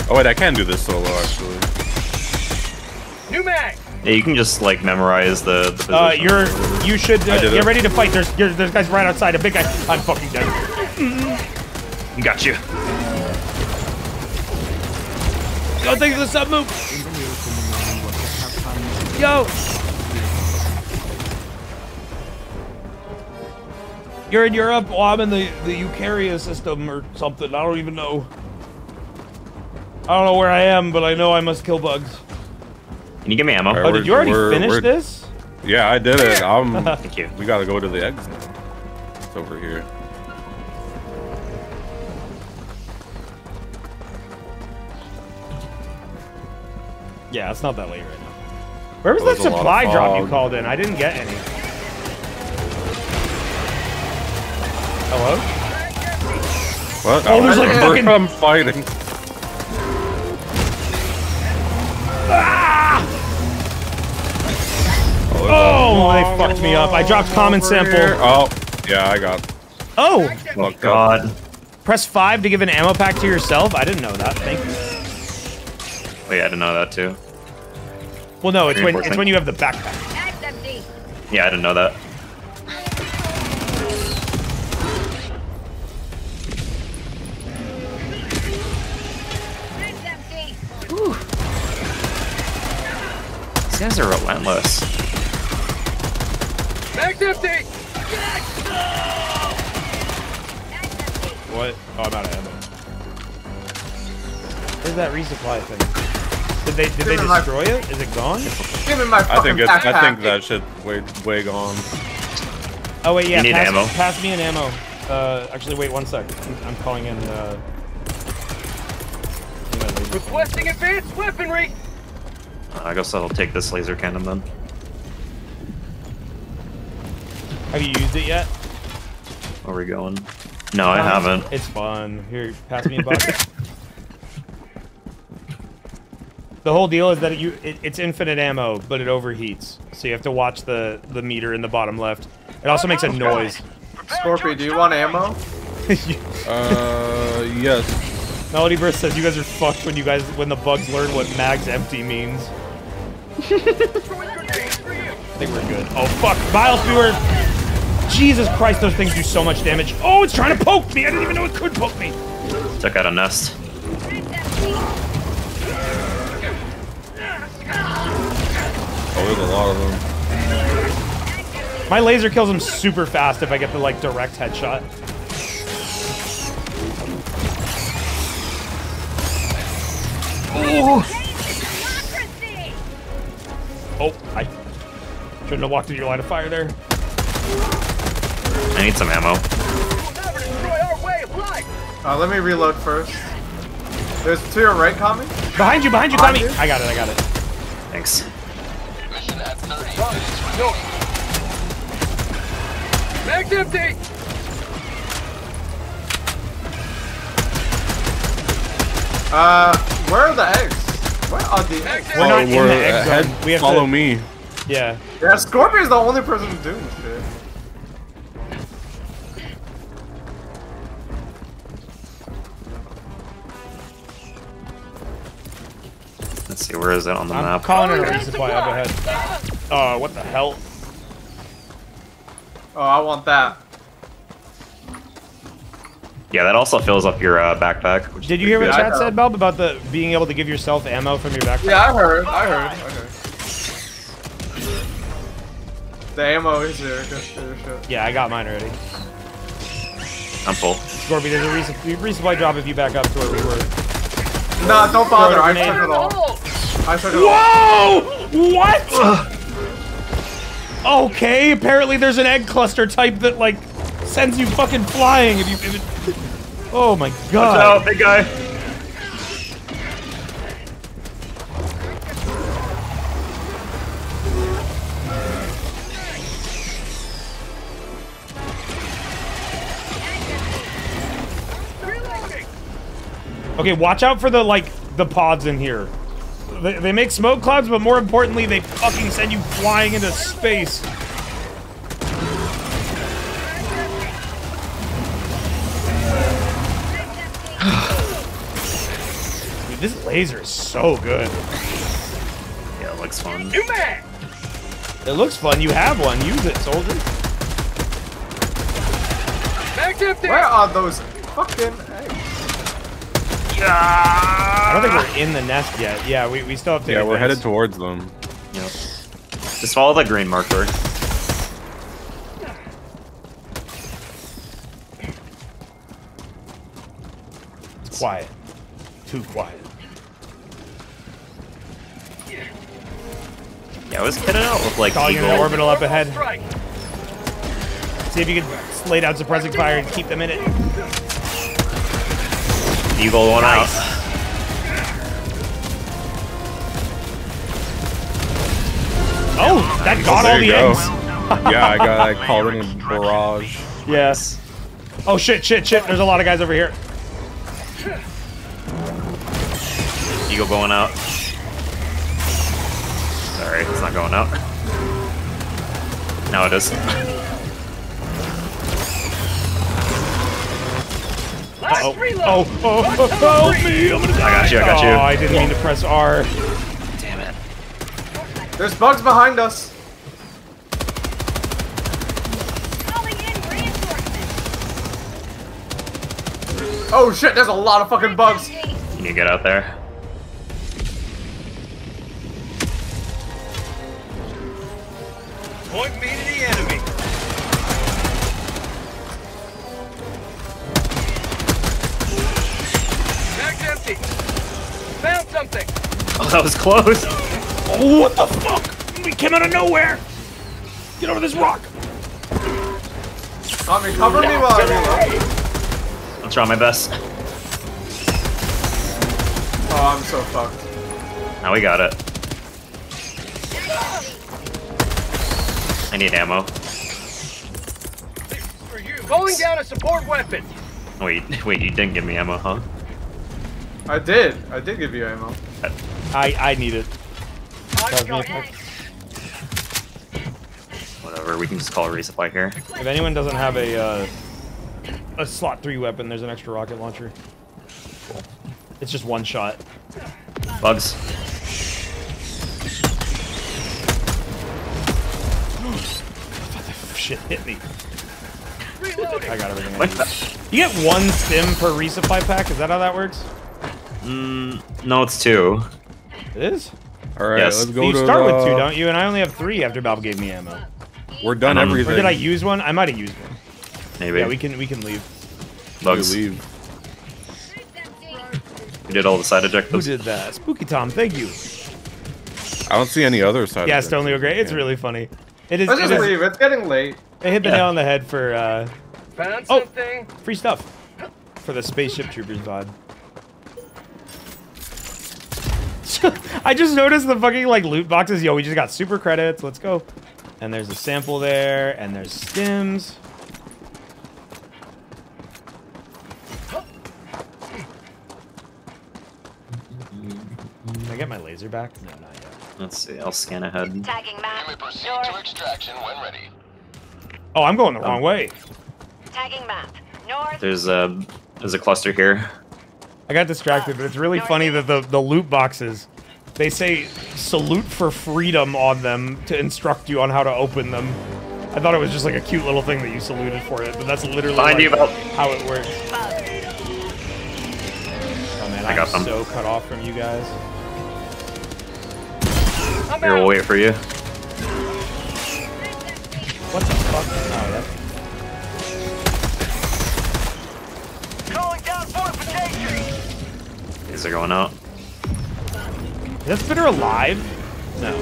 Oh wait, I can do this solo actually. New mag! Yeah, you can just like memorize the. the position. Uh, you're you should uh, get it. ready to fight. There's there's there's guys right outside. A big guy. I'm fucking dead. Got you. Go take the sub move. Yo. You're in Europe. Well, I'm in the the Eukarya system or something. I don't even know. I don't know where I am, but I know I must kill bugs. Can you give me ammo? Oh, did you already finish this? Yeah, I did it. Um, Thank you. We gotta go to the exit. It's over here. Yeah, it's not that late right now. Where was There that was a lot of supply drop you called in? I didn't get any. Hello? What? Oh, there's like fucking- I'm fighting. Ah! Oh, they fucked me up. I dropped common sample. Oh, yeah, I got. Oh! Oh god. Press 5 to give an ammo pack to yourself? I didn't know that. Thank you. Wait, I didn't know that too. Well, no, it's when, it's when you have the backpack. Yeah, I didn't know that. These guys are relentless. Mag's empty! What? Oh, I'm out of ammo. Where's that resupply thing? Did they did they Give me my- destroy it? Is it gone? Give me my I fucking think it's. I think that shit way way gone. Oh wait, yeah. You need pass, ammo. pass me an ammo. Uh, actually, wait one sec. I'm, I'm calling in. Uh, Requesting advanced weaponry! I guess I'll take this laser cannon then. have you used it yet? Where are we going? No, I haven't. It's fun. Here, pass me a bucket. the whole deal is that you it, it's infinite ammo, but it overheats. So you have to watch the the meter in the bottom left. It also makes a noise. Scorpy, do you want ammo? Uh, yes. Melody Burst says you guys are fucked when you guys when the bugs learn what mag's empty means. I think we're good. Oh fuck, Bile Spewer! Jesus Christ, those things do so much damage. Oh, it's trying to poke me! I didn't even know it could poke me! Took out a nest. Oh, there's a lot of them. My laser kills them super fast if I get the like direct headshot. Oh, I shouldn't have walked into your line of fire there. I need some ammo. Uh, let me reload first. There's to your right, coming. Behind you, behind you, Behind Tommy! you? I got it, I got it. Thanks. Mag's empty! Uh, where are the eggs? Where are the eggs? We're not in we're the egg ahead. zone. We have Follow to, me. Yeah. Yeah, Scorpy's the only person doing this shit. Let's see, where is it on the I'm map? calling it a resupply up ahead. Oh, what the hell? Oh, I want that. Yeah, that also fills up your uh, backpack. Which Did you hear what pretty Yeah, Chad said, Baaulp, about the being able to give yourself ammo from your backpack? Yeah, I heard. I heard. I heard. The ammo is there. Good shit. shit. Yeah, I got mine already. I'm full. Scorpy, there's a resupply, resupply drop if you back up to where we were. Nah, don't bother. Throw a I grenade. took it all. I took it all. Whoa! What? okay, apparently there's an egg cluster type that like sends you fucking flying if you. If it... Oh my god! Watch out, big guy. Okay, watch out for the like the pods in here. They, they make smoke clouds, but more importantly, they fucking send you flying into space. Dude, this laser is so good. Yeah, it looks fun. New mag! It looks fun. You have one. Use it, soldier. Mag's empty! Where are those fucking eggs? I don't think we're in the nest yet. Yeah, we, we still have to. Yeah, we're advance. headed towards them. Yep. Just follow the green marker. It's quiet. Too quiet. Yeah, I was kitted out with like Calling Eagle. an orbital up ahead. See if you can lay down suppressing fire and keep them in it. Eagle one out. Oh, that got There all the go. eggs. yeah, I got I called in a barrage. Yes. Oh shit, shit, shit. There's a lot of guys over here. Eagle going out. Sorry, it's not going out. Now it is. Uh-oh. Oh, oh, oh, help me! I'm gonna die. I got you, I got you. Oh, I didn't mean oh, to press R. Damn it. There's bugs behind us. Oh shit, there's a lot of fucking bugs. Can you get out there? Point me to the enemy. Bag's empty. Found something. Oh, that was close. Oh, what the fuck? We came out of nowhere. Get over this rock. Tommy, cover me while I reload. I'll try my best. Oh, I'm so fucked. Now we got it. I need ammo. Calling down a support weapon. Wait, wait, you didn't give me ammo, huh? I did. I did give you ammo. I I need it. It. Whatever, we can just call a resupply here. If anyone doesn't have a uh, a slot three weapon, there's an extra rocket launcher. It's just one shot. Bugs. Shit hit me. Reloading. I got everything. I need. You get one stim per resupply pack. Is that how that works? Mm, no, it's two. It is. All right, Yes. let's go you to start the, with two, don't you? And I only have three after Baaulp gave me ammo. We're done Um, everything. Or did I use one? I might have used one. Maybe. Yeah, we can we can leave. Bugs. We leave. We did all the side Who objectives. did that? Spooky Tom, thank you. I don't see any other side. Yeah, of. Stone Leo Gray. It's really funny. It is. Let's It just is leave. It's getting late. they hit the Yeah. nail on the head for uh, Found Oh. something. free stuff for the Spaceship Troopers VOD. I just noticed the fucking like loot boxes. Yo, we just got super credits. Let's go. And there's a sample there, and there's stims. Can I get my laser back? No, not yet. Let's see, I'll scan ahead. Tagging map. Proceed to extraction when ready. Oh, I'm going the wrong um, way. Tagging map. North. There's a there's a cluster here. I got distracted, but it's really funny that the, the loot boxes, they say salute for freedom on them to instruct you on how to open them. I thought it was just like a cute little thing that you saluted for it, but that's literally Behind like you, Val. how it works. Oh man, I got I'm them. so cut off from you guys. I'm Here, we'll out. wait for you. What the fuck? Oh, that's... Calling down fortification. These are going out. Is that spitter alive? No.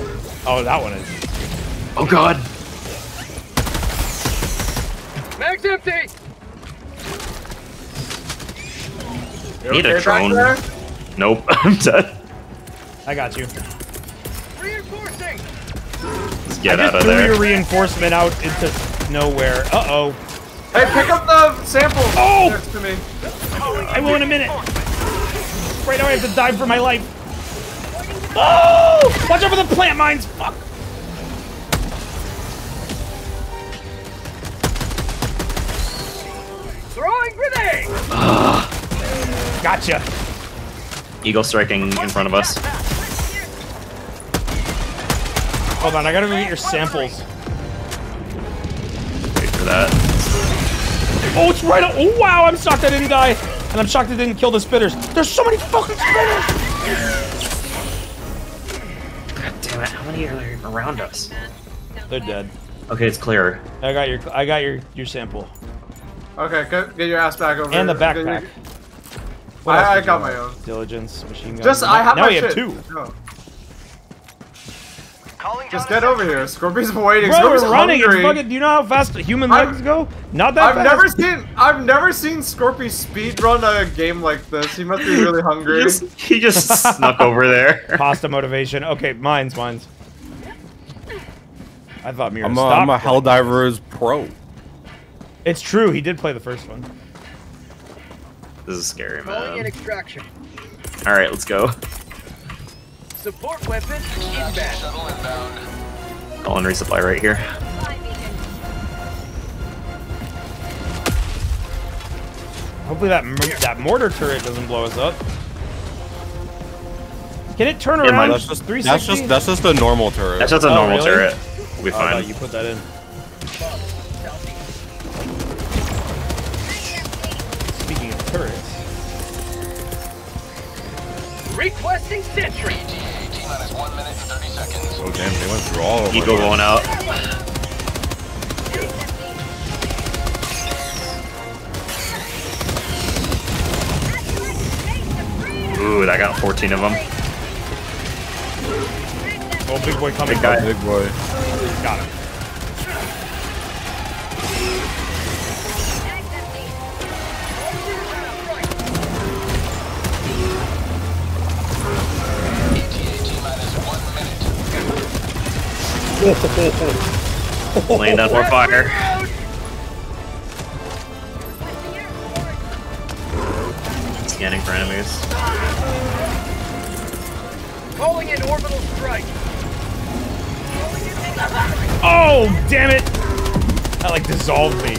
Oh, that one is. Oh god! Mag's empty. You Need okay a drone. Nope, I'm dead. I got you. Reinforcing. Just get I out just of threw there. your reinforcement out into nowhere. Uh-oh. Hey, pick up the sample Oh! next to me. I will in a minute. Right now I have to dive for my life. Oh! Watch out for the plant mines! Fuck! Throwing grenade. Gotcha. Eagle striking in front of us. Hold on, I gotta go get your samples. Wait for that. Oh, it's right. Oh, wow, I'm shocked I didn't die. And I'm shocked it didn't kill the spitters. There's so many fucking spitters! God damn it, how many are there around us? They're dead. Okay, it's clear. I got your I got your your sample. Okay, get, get your ass back over And the here. Get your- backpack. I, I got my own. Diligence, machine gun. Just, I have now my we have two. No. Just get over here. Scorpy's waiting. Bro, Scorpy's we're running. It's hungry. fucking. Do you know how fast human I've- legs go? Not that I've fast. never seen I've never seen Scorpy speed run a game like this. He must be really hungry. Just- he just snuck over there. Pasta motivation. Okay, mine's, mine's. I thought Mira I'm a, stopped. I'm a Helldivers pro. It's true. He did play the first one. This is scary, Calling in man. extraction. All right, let's go. Support weapon inbound. Calling resupply right here. Hopefully that m- that mortar turret doesn't blow us up. Can it turn Yeah, around? That's just that's just that's just a normal turret. That's just a Oh, normal really? turret. We'll be Oh, I thought fine. you put that in. Speaking of turrets, Requesting sentry. Oh damn, they went through all of Eagle it. going out. Ooh, that got 14 of them. oh big boy coming. Big guy. Big boy. Got him. Laying down more fire. Scanning for enemies. Calling in orbital strike. Oh, damn it! That like dissolved me.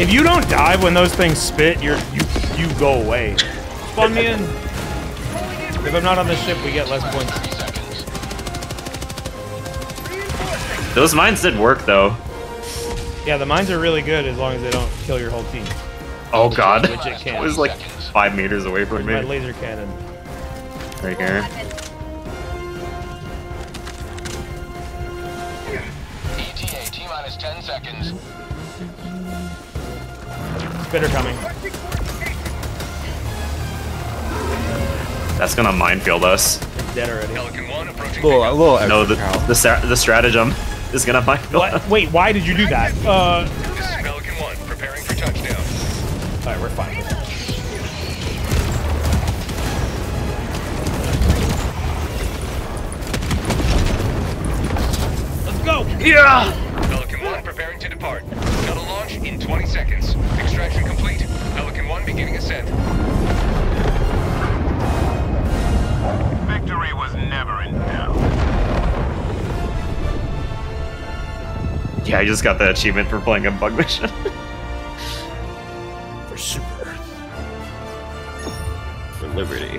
If you don't die when those things spit, you're you you go away. Spawn me in. If I'm not on the ship, we get less points. Those mines did work though. Yeah, the mines are really good as long as they don't kill your whole team. Oh god. Which it can. It was like five meters away from My me. laser cannon. Right here. ETA T minus 10 seconds. Spitter coming. That's gonna minefield us. It's dead already. Pelican 1 approaching. Little, a little extra No, the the, stra- the stratagem is gonna minefield us. What? Wait, why did you do that? Uh, This is Pelican 1 preparing for touchdown. alright, we're fine. Let's go! Yeah! Pelican 1 preparing to depart. Shuttle launch in 20 seconds. Extraction complete. Pelican 1 beginning ascent. Victory was never in doubt. Yeah, I just got the achievement for playing a bug mission. For Super for Liberty.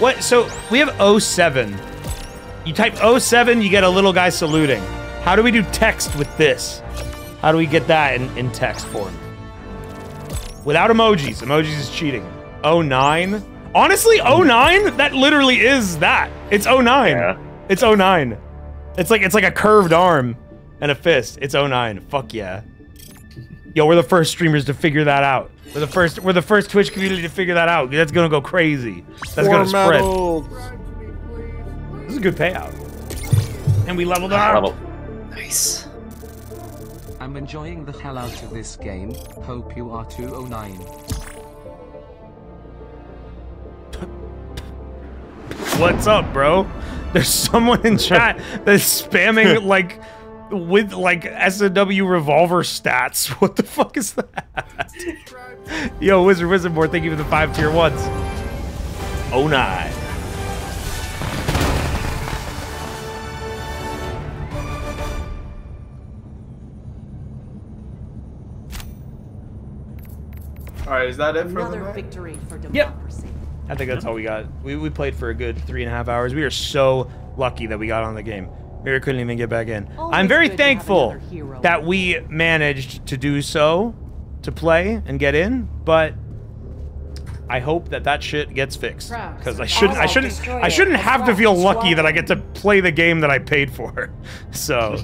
What? So we have 07. You type 07, you get a little guy saluting. How do we do text with this? How do we get that in, in text form? Without emojis. Emojis is cheating. 09? Honestly, 09? That literally is that. It's 09. Yeah. It's 09. It's like it's like a curved arm and a fist. It's 09. Fuck yeah. Yo, we're the first streamers to figure that out. We're the first we're the first Twitch community to figure that out. That's gonna go crazy. That's gonna spread. This is a good payout. And we leveled up. Level. Nice. I'm enjoying the hell out of this game. Hope you are 209. What's up, bro? There's someone in chat that's spamming like with like SW revolver stats. What the fuck is that? Yo, Wizard Wizard Board, thank you for the five tier ones. Oh nine. Alright, is that it for the Another night? victory for Yep. Democracy. I think that's all we got. We, we played for a good three and a half hours. We are so lucky that we got on the game. Mira couldn't even get back in. Always I'm very good to have thankful that we managed to do so, to play and get in, but I hope that that shit gets fixed because I shouldn't I shouldn't I shouldn't have to feel lucky that I get to play the game that I paid for. So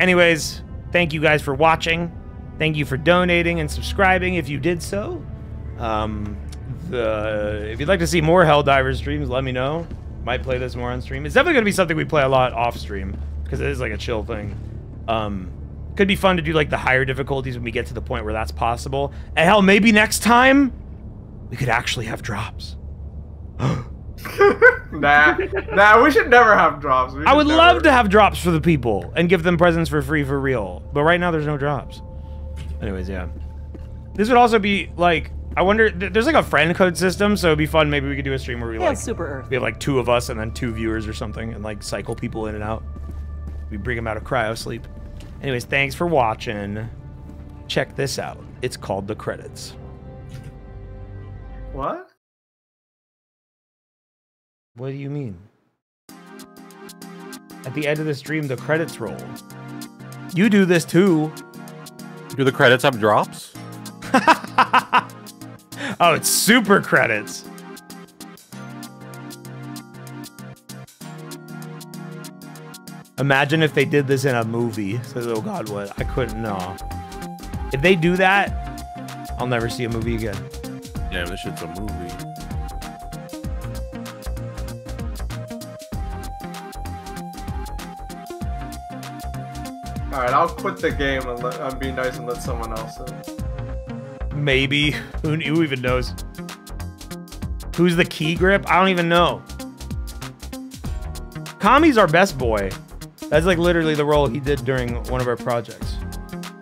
anyways, thank you guys for watching. Thank you for donating and subscribing if you did so. Um, the if you'd like to see more Helldivers streams, let me know. Might play this more on stream. It's definitely gonna be something we play a lot off stream because it is like a chill thing. Um, could be fun to do like the higher difficulties when we get to the point where that's possible. And hell, maybe next time we could actually have drops. Nah, nah, we should never have drops. I would never- love to have drops for the people and give them presents for free for real. But right now, there's no drops. Anyways, yeah. This would also be like, I wonder, there's like a friend code system, so it'd be fun. Maybe we could do a stream where we Yeah, like, Super Earth. we have like two of us and then two viewers or something and like cycle people in and out. We bring them out of cryo sleep. Anyways, thanks for watching. Check this out. It's called The Credits. What? What do you mean? At the end of the stream, the credits roll. You do this too. Do the credits have drops? Oh, it's super credits. Imagine if they did this in a movie. Says, oh god, what? I couldn't know. If they do that, I'll never see a movie again. Damn, this shit's a movie. All right, I'll quit the game and, let, and be nice and let someone else in. Maybe. Who, who even knows? Who's the key grip? I don't even know. Kami's our best boy. That's like literally the role he did during one of our projects.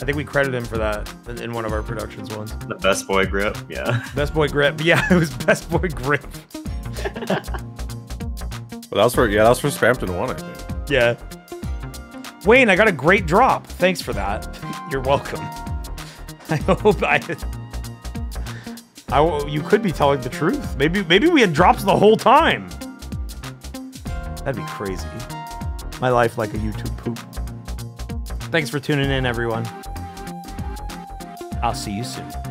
I think we credit him for that in- in one of our productions once. The best boy grip, yeah. Best boy grip. Yeah, it was best boy grip. Well, that was for yeah, that was for Spamton one, I think. Yeah. Wayne, I got a great drop. Thanks for that. You're welcome. I hope I. I you could be telling the truth. Maybe maybe we had drops the whole time. That'd be crazy. My life like a YouTube poop. Thanks for tuning in, everyone. I'll see you soon.